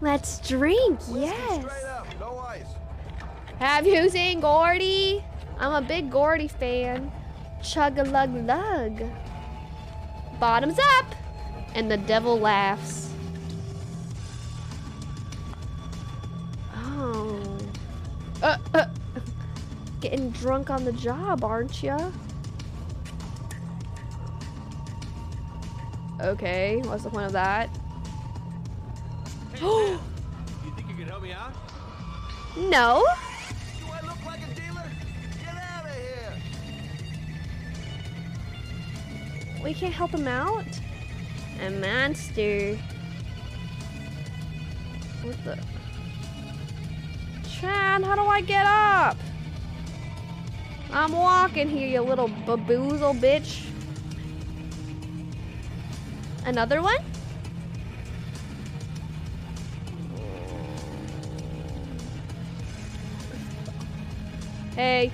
Speaker 1: Let's drink, yes.
Speaker 8: Straight up, no ice.
Speaker 1: Have you seen Gordi? I'm a big Gordi fan. Chug a lug lug. Bottoms up! And the devil laughs. Uh, uh. Getting drunk on the job, aren't ya? Okay, what's the point of that?
Speaker 60: You think you can help me out?
Speaker 1: no.
Speaker 8: Do I look like a dealer? Get out of here!
Speaker 1: We can't help him out? A monster. What the? Chad, how do I get up? I'm walking here, you little baboozle bitch. Another one? Hey.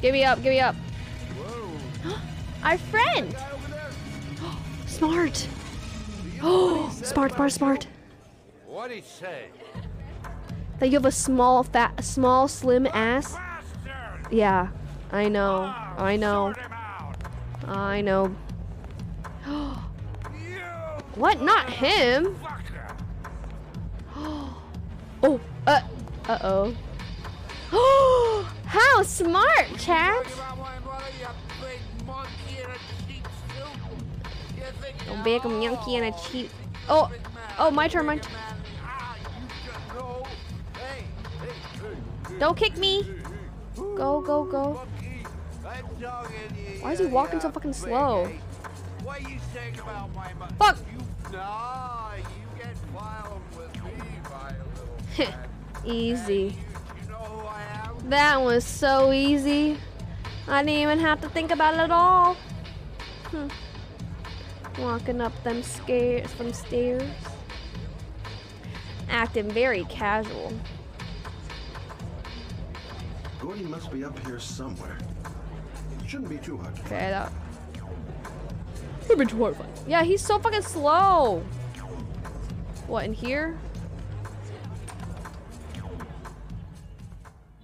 Speaker 1: Give me up, give me up. Our friend. smart. Oh, smart, smart, smart.
Speaker 54: What'd he say?
Speaker 1: That you have a small, fat, small, slim ass. Yeah, I know. I know. I know. what? Not him. oh. Uh. Uh oh. How smart, Chad. A big monkey and a cheap. Oh. Oh, my turn. My turn. Don't kick me. Go, go, go. Why is he walking so fucking slow? Fuck! You! Easy. That was so easy. I didn't even have to think about it at all. Hmm. Walking up them some stairs. Acting very casual.
Speaker 8: Gordi must be up here somewhere. Shouldn't be too hard.
Speaker 1: Okay, that. Would be too horrifying. Yeah, he's so fucking slow. What in here?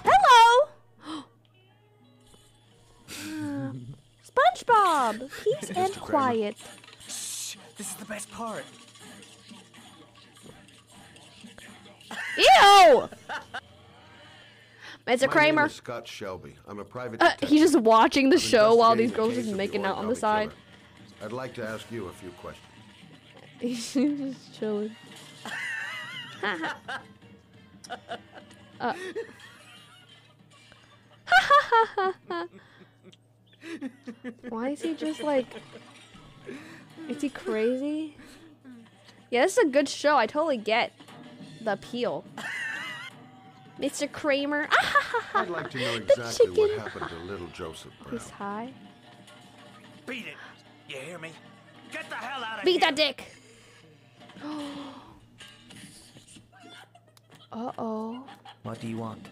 Speaker 1: Hello. SpongeBob, peace and quiet.
Speaker 62: Shh, this is the best part.
Speaker 1: Ew! Mr.
Speaker 8: My name
Speaker 1: Kramer.
Speaker 8: Scott Shelby. I'm a private
Speaker 1: Uh, he's just watching the
Speaker 8: I'm
Speaker 1: show while these girls just making out on the side.
Speaker 8: killer. I'd like to ask you a few questions.
Speaker 1: He's just chilling. uh. Why is he just like? Is he crazy? Yeah, this is a good show. I totally get the appeal. Mr. Kramer.
Speaker 8: I'd like to know
Speaker 1: The
Speaker 8: exactly what
Speaker 1: chicken.
Speaker 8: happened to little Joseph Brown.
Speaker 1: He's high.
Speaker 62: Beat it. You hear me? Get the hell out of
Speaker 1: Beat
Speaker 62: here.
Speaker 1: Beat that dick. uh oh.
Speaker 62: What do you want?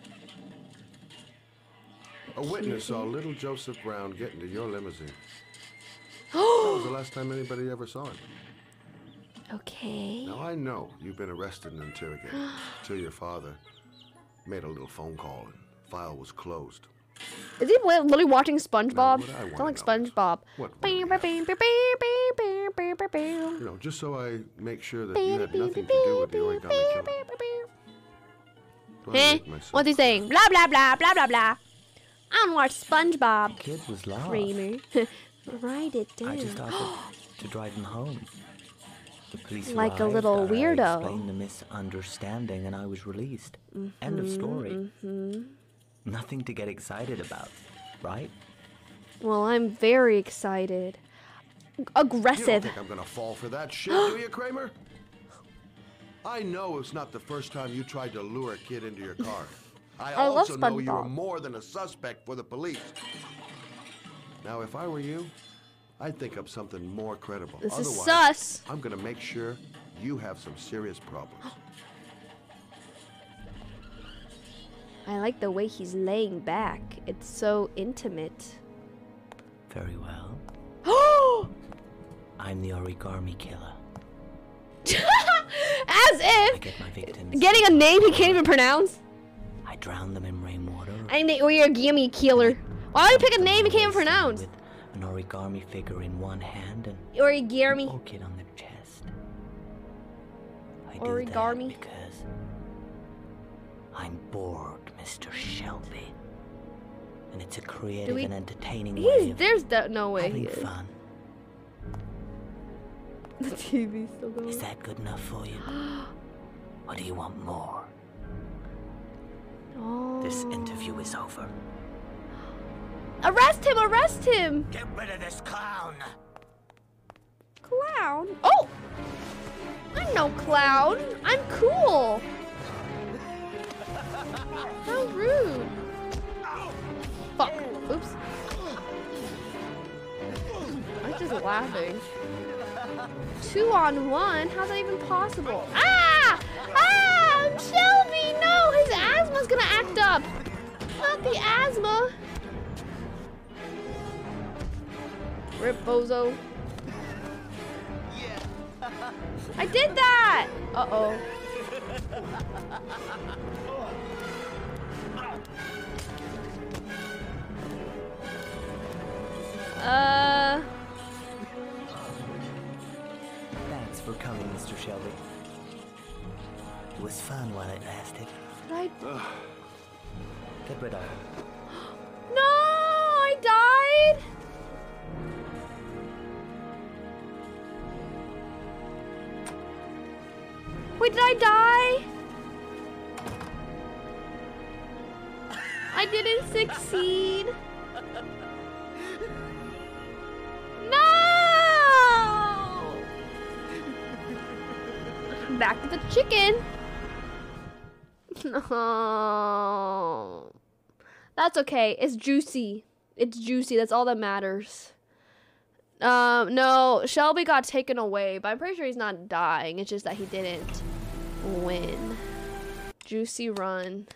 Speaker 8: A witness saw little Joseph Brown get into your limousine. that was the last time anybody ever saw him.
Speaker 1: Okay.
Speaker 8: Now I know you've been arrested and interrogated until your father Made a little phone call and file was closed.
Speaker 1: Is he literally watching SpongeBob? It's like SpongeBob.
Speaker 8: You know, just so I make sure that you had nothing to do with the origami killer.
Speaker 1: Eh? What's he saying? Blah blah blah blah blah blah. I don't watch SpongeBob.
Speaker 62: The kid was loud.
Speaker 1: Kramer. Write it down.
Speaker 62: I just offered to drive him home. The police
Speaker 1: Like a
Speaker 62: arrived,
Speaker 1: little
Speaker 62: I
Speaker 1: weirdo.
Speaker 62: explained the misunderstanding, and I was released. End of story.
Speaker 1: hmm
Speaker 62: Nothing to get excited about, right?
Speaker 1: Well, I'm very excited. Aggressive.
Speaker 8: You don't think I'm gonna fall for that shit, do you, Kramer? I know it's not the first time you tried to lure a kid into your car. I,
Speaker 1: I
Speaker 8: also know you were
Speaker 1: SpongeBob.
Speaker 8: more than a suspect for the police. Now, if I were you, I'd think up something more credible.
Speaker 1: This is
Speaker 8: Otherwise,
Speaker 1: sus.
Speaker 8: I'm gonna make sure you have some serious problems.
Speaker 1: I like the way he's laying back. It's so intimate.
Speaker 62: Very well.
Speaker 1: Oh!
Speaker 62: I'm the origami killer.
Speaker 1: As if
Speaker 62: get my victims.
Speaker 1: getting a name he can't even pronounce.
Speaker 62: I drown them in rainwater.
Speaker 1: I'm the origami killer. Why would you pick a name he can't even pronounce?
Speaker 62: An origami figure in one hand and
Speaker 1: Origami.
Speaker 62: orchid on their chest. I do
Speaker 1: Origami.
Speaker 62: that because I'm bored, Mr. Shelby. And it's a creative
Speaker 1: we-
Speaker 62: and entertaining way
Speaker 1: He's
Speaker 62: of
Speaker 1: there's the, no way
Speaker 62: having fun.
Speaker 1: The TV's still going.
Speaker 62: Is that good enough for you? or do you want more?
Speaker 1: Oh.
Speaker 62: This interview is over.
Speaker 1: Arrest him! Arrest him!
Speaker 62: Get rid of this clown!
Speaker 1: Clown. Oh! I'm no clown. I'm cool. How rude. Fuck. Oops. I'm just laughing. Two on one? How's that even possible? Ah! Ah! Shelby, no! His asthma's gonna act up. Not the asthma. Rip bozo. I did that! Uh-oh. Uh...
Speaker 62: Thanks for coming, Mr. Shelby. It was fun while it lasted.
Speaker 1: I...
Speaker 62: Get rid of it.
Speaker 1: Wait, did I die? I didn't succeed. No! Back to the chicken. No. That's okay. It's juicy. It's juicy. That's all that matters. Um, no, Shelby got taken away, but I'm pretty sure he's not dying. It's just that he didn't win. Juicy run.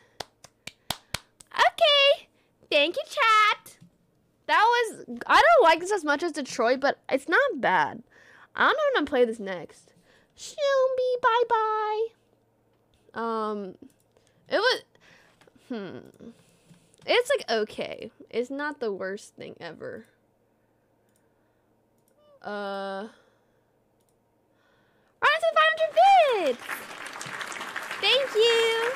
Speaker 1: Okay. Thank you, chat. That was. I don't like this as much as Detroit, but it's not bad. I don't know when I'm play this next. Shelby, bye bye. Um, it was. Hmm. It's like okay. It's not the worst thing ever. Uh. Rise to 500 bits! Thank you!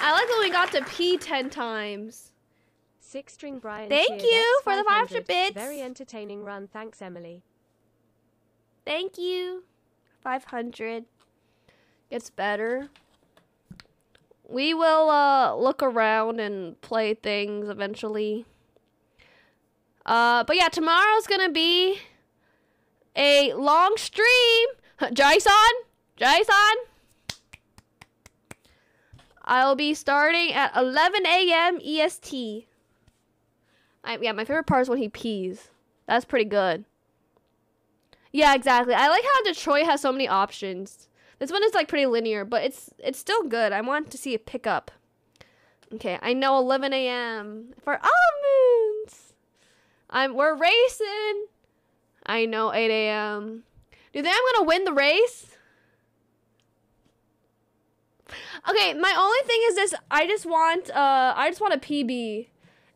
Speaker 1: I like when we got to pee 10 times.
Speaker 63: Six string Brian.
Speaker 1: Thank you for the 500
Speaker 63: 500
Speaker 1: bits.
Speaker 63: Very entertaining run. Thanks, Emily.
Speaker 1: Thank you. 500. Gets better. We will uh, look around and play things eventually. Uh, but yeah, tomorrow's gonna be a long stream. Jason? Jason? I'll be starting at 11 a.m. EST. I, yeah, my favorite part is when he pees. That's pretty good. Yeah, exactly. I like how Detroit has so many options. This one is like pretty linear, but it's it's still good. I want to see it pick up. Okay, I know 11 a.m. for almonds. I'm we're racing. I know 8 a.m. Do you think I'm gonna win the race? Okay, my only thing is this. I just want uh I just want a PB.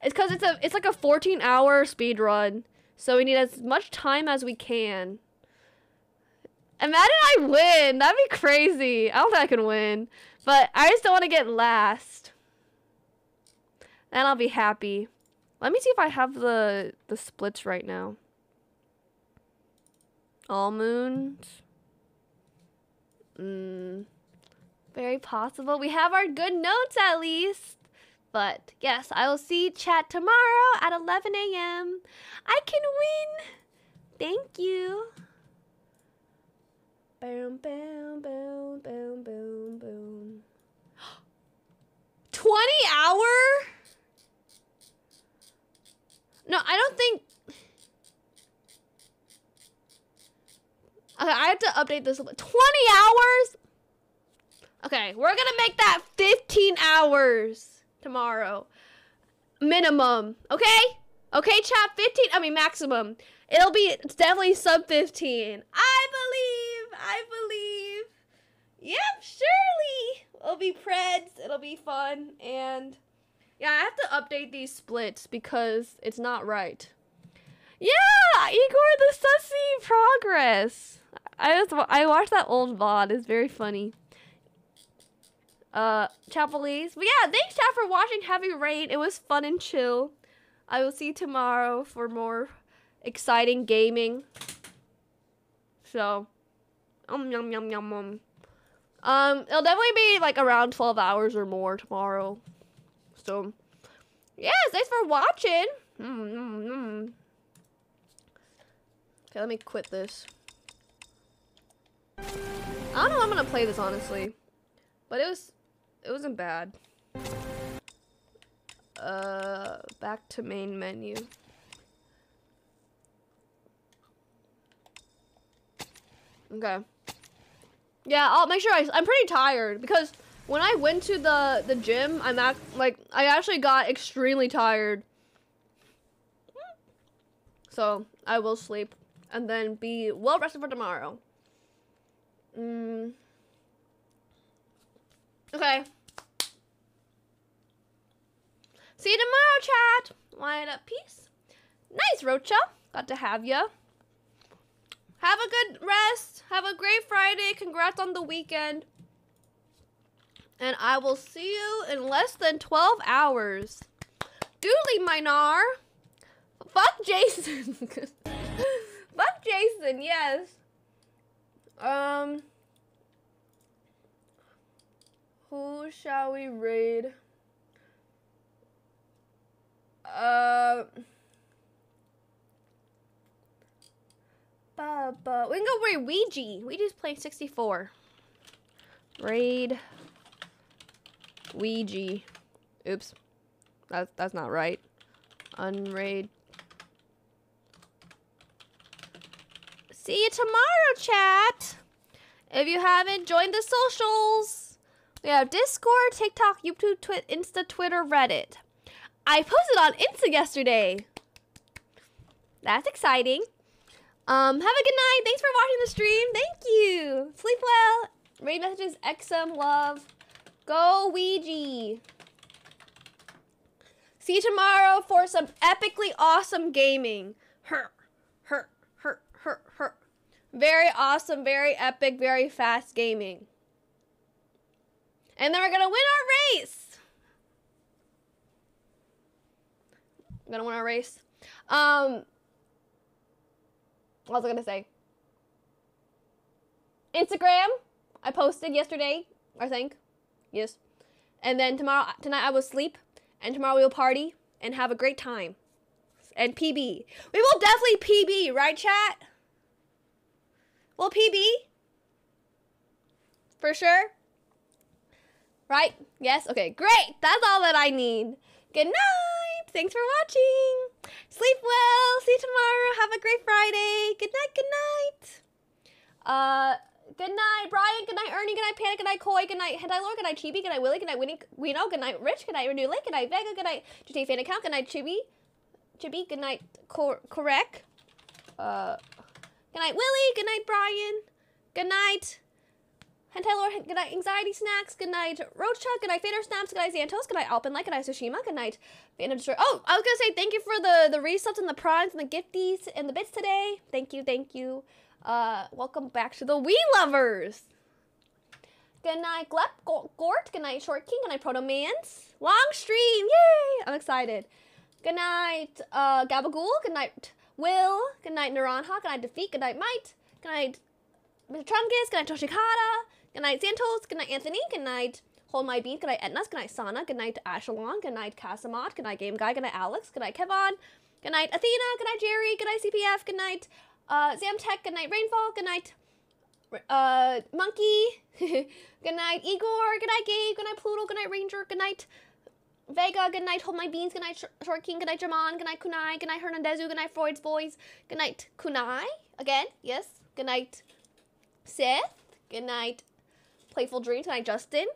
Speaker 1: It's cause it's a it's like a 14 hour speed run. So we need as much time as we can. Imagine I win. That'd be crazy. I don't think I can win. But I just don't want to get last. Then I'll be happy. Let me see if I have the the splits right now. Almonds. Mm, very possible. We have our good notes at least. But yes, I will see chat tomorrow at 11 a.m. I can win. Thank you. Boom, boom, boom, boom, boom, boom. 20 hour? No, I don't think. Okay, I have to update this. 20 hours? Okay, we're gonna make that 15 hours tomorrow. Minimum. Okay? Okay, chat 15. I mean, maximum. It'll be it's definitely sub 15. I believe. I believe. Yep, surely. It'll be Preds. It'll be fun. And yeah, I have to update these splits because it's not right. Yeah, Igor the Sussy progress. I just I watched that old VOD. It's very funny. Uh, chat please. But yeah, thanks chat for watching Heavy Rain. It was fun and chill. I will see you tomorrow for more exciting gaming. So, um, yum, yum, yum, um. Um, it'll definitely be like around 12 hours or more tomorrow. So, yes, thanks for watching. Mm, mm, mm. Okay, let me quit this. I don't know. I'm gonna play this honestly, but it was it wasn't bad. Uh, back to main menu. Okay. Yeah, I'll make sure I. I'm pretty tired because when I went to the the gym, I'm act like I actually got extremely tired. So I will sleep and then be well rested for tomorrow. Mm. Okay. See you tomorrow, chat. Line up, peace. Nice, Rocha. Got to have ya. Have a good rest. Have a great Friday. Congrats on the weekend. And I will see you in less than 12 hours. Doodly, Minar. Fuck Jason. Fuck Jason, yes. Um. Who shall we raid? Uh. We can go raid Ouija. Ouija's playing 64. Raid. Ouija. Oops. That's that's not right. Unraid. See you tomorrow, chat. If you haven't joined the socials, we have Discord, TikTok, YouTube, Twi- Insta, Twitter, Reddit. I posted on Insta yesterday. That's exciting. Um, have a good night. Thanks for watching the stream. Thank you. Sleep well. Raid messages, XM, love. Go Ouija. See you tomorrow for some epically awesome gaming. Her, her, her. Very awesome, very epic, very fast gaming. And then we're gonna win our race. We're gonna win our race. Um, what was I gonna say? Instagram. I posted yesterday, I think. Yes. And then tomorrow, tonight I will sleep, and tomorrow we will party and have a great time. And PB. We will definitely PB, right, chat? Will PB? For sure? Right? Yes? Okay, great. That's all that I need. Good night. Thanks for watching. Sleep well. See you tomorrow. Have a great Friday. Good night. Good night. Uh, good night, Brian. Good night, Ernie. Good night, Panic. Good night, Koi. Good night, Hentai Lord. Good night, Chibi. Good night, Willie. Good night, Winnie. Wino. Good night, Rich. Good night, Renew Lake. Good night, Vega. Good night, GTA Fan Account. Good night, Chibi. Chibi. Good night, Cor- Correct. Uh, good night, Willie. Good night, Brian. Good night. Hentai Lord, good night, Anxiety Snacks, good night, Roach Chuck, good night, Fader Snaps, good night, Xantos, good night, Alpenlight, good night, Tsushima, good night, Phantom Destroyer. Oh, I was gonna say thank you for the, the resubs and the primes and the gifties and the bits today. Thank you, thank you. Uh, welcome back to the Wii Lovers. Good night, Glep, Gort, good night, Short King, good night, Proto Mans. Long stream, yay! I'm excited. Good night, uh, Gabagool, good night, Will, good night, Neuron Hawk, good night, Defeat, good night, Might, good night, Mr. Trungus, good night, Toshikata, good night, Santos, good night, Anthony, good night, Hold My Beat, good night, Etnas, good night, Sana, good night, Ashalon, good night, Casamot, good night, Game Guy, good night, Alex, good night, Kevon, good night, Athena, good night, Jerry, good night, CPF, good night, uh, Zamtech, good night, Rainfall, good night, uh, Monkey, good night, Igor, good night, Gabe, good night, Pluto, good night, Ranger, good night, Vega, good night, Hold My Beans, good night, Sh- Short King, good night, Jermon, good night, Kunai, good night, Hernandezu, good night, Freud's Boys, good night, Kunai, again, yes, good night, Seth, good night, Playful Dreams, good night, Justin,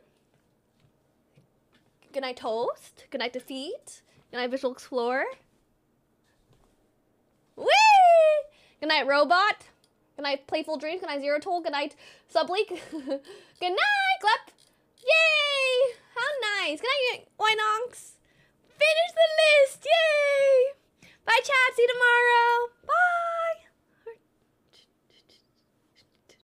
Speaker 1: good night, Toast, good night, Defeat, good night, Visual Explorer, Whee! Good night, Robot, good night, Playful Dreams, good night, Zero Tool, good night, Subleak, good night, Glep, how nice. Can I get Winonks? Finish the list. Yay. Bye, chat. See you tomorrow. Bye.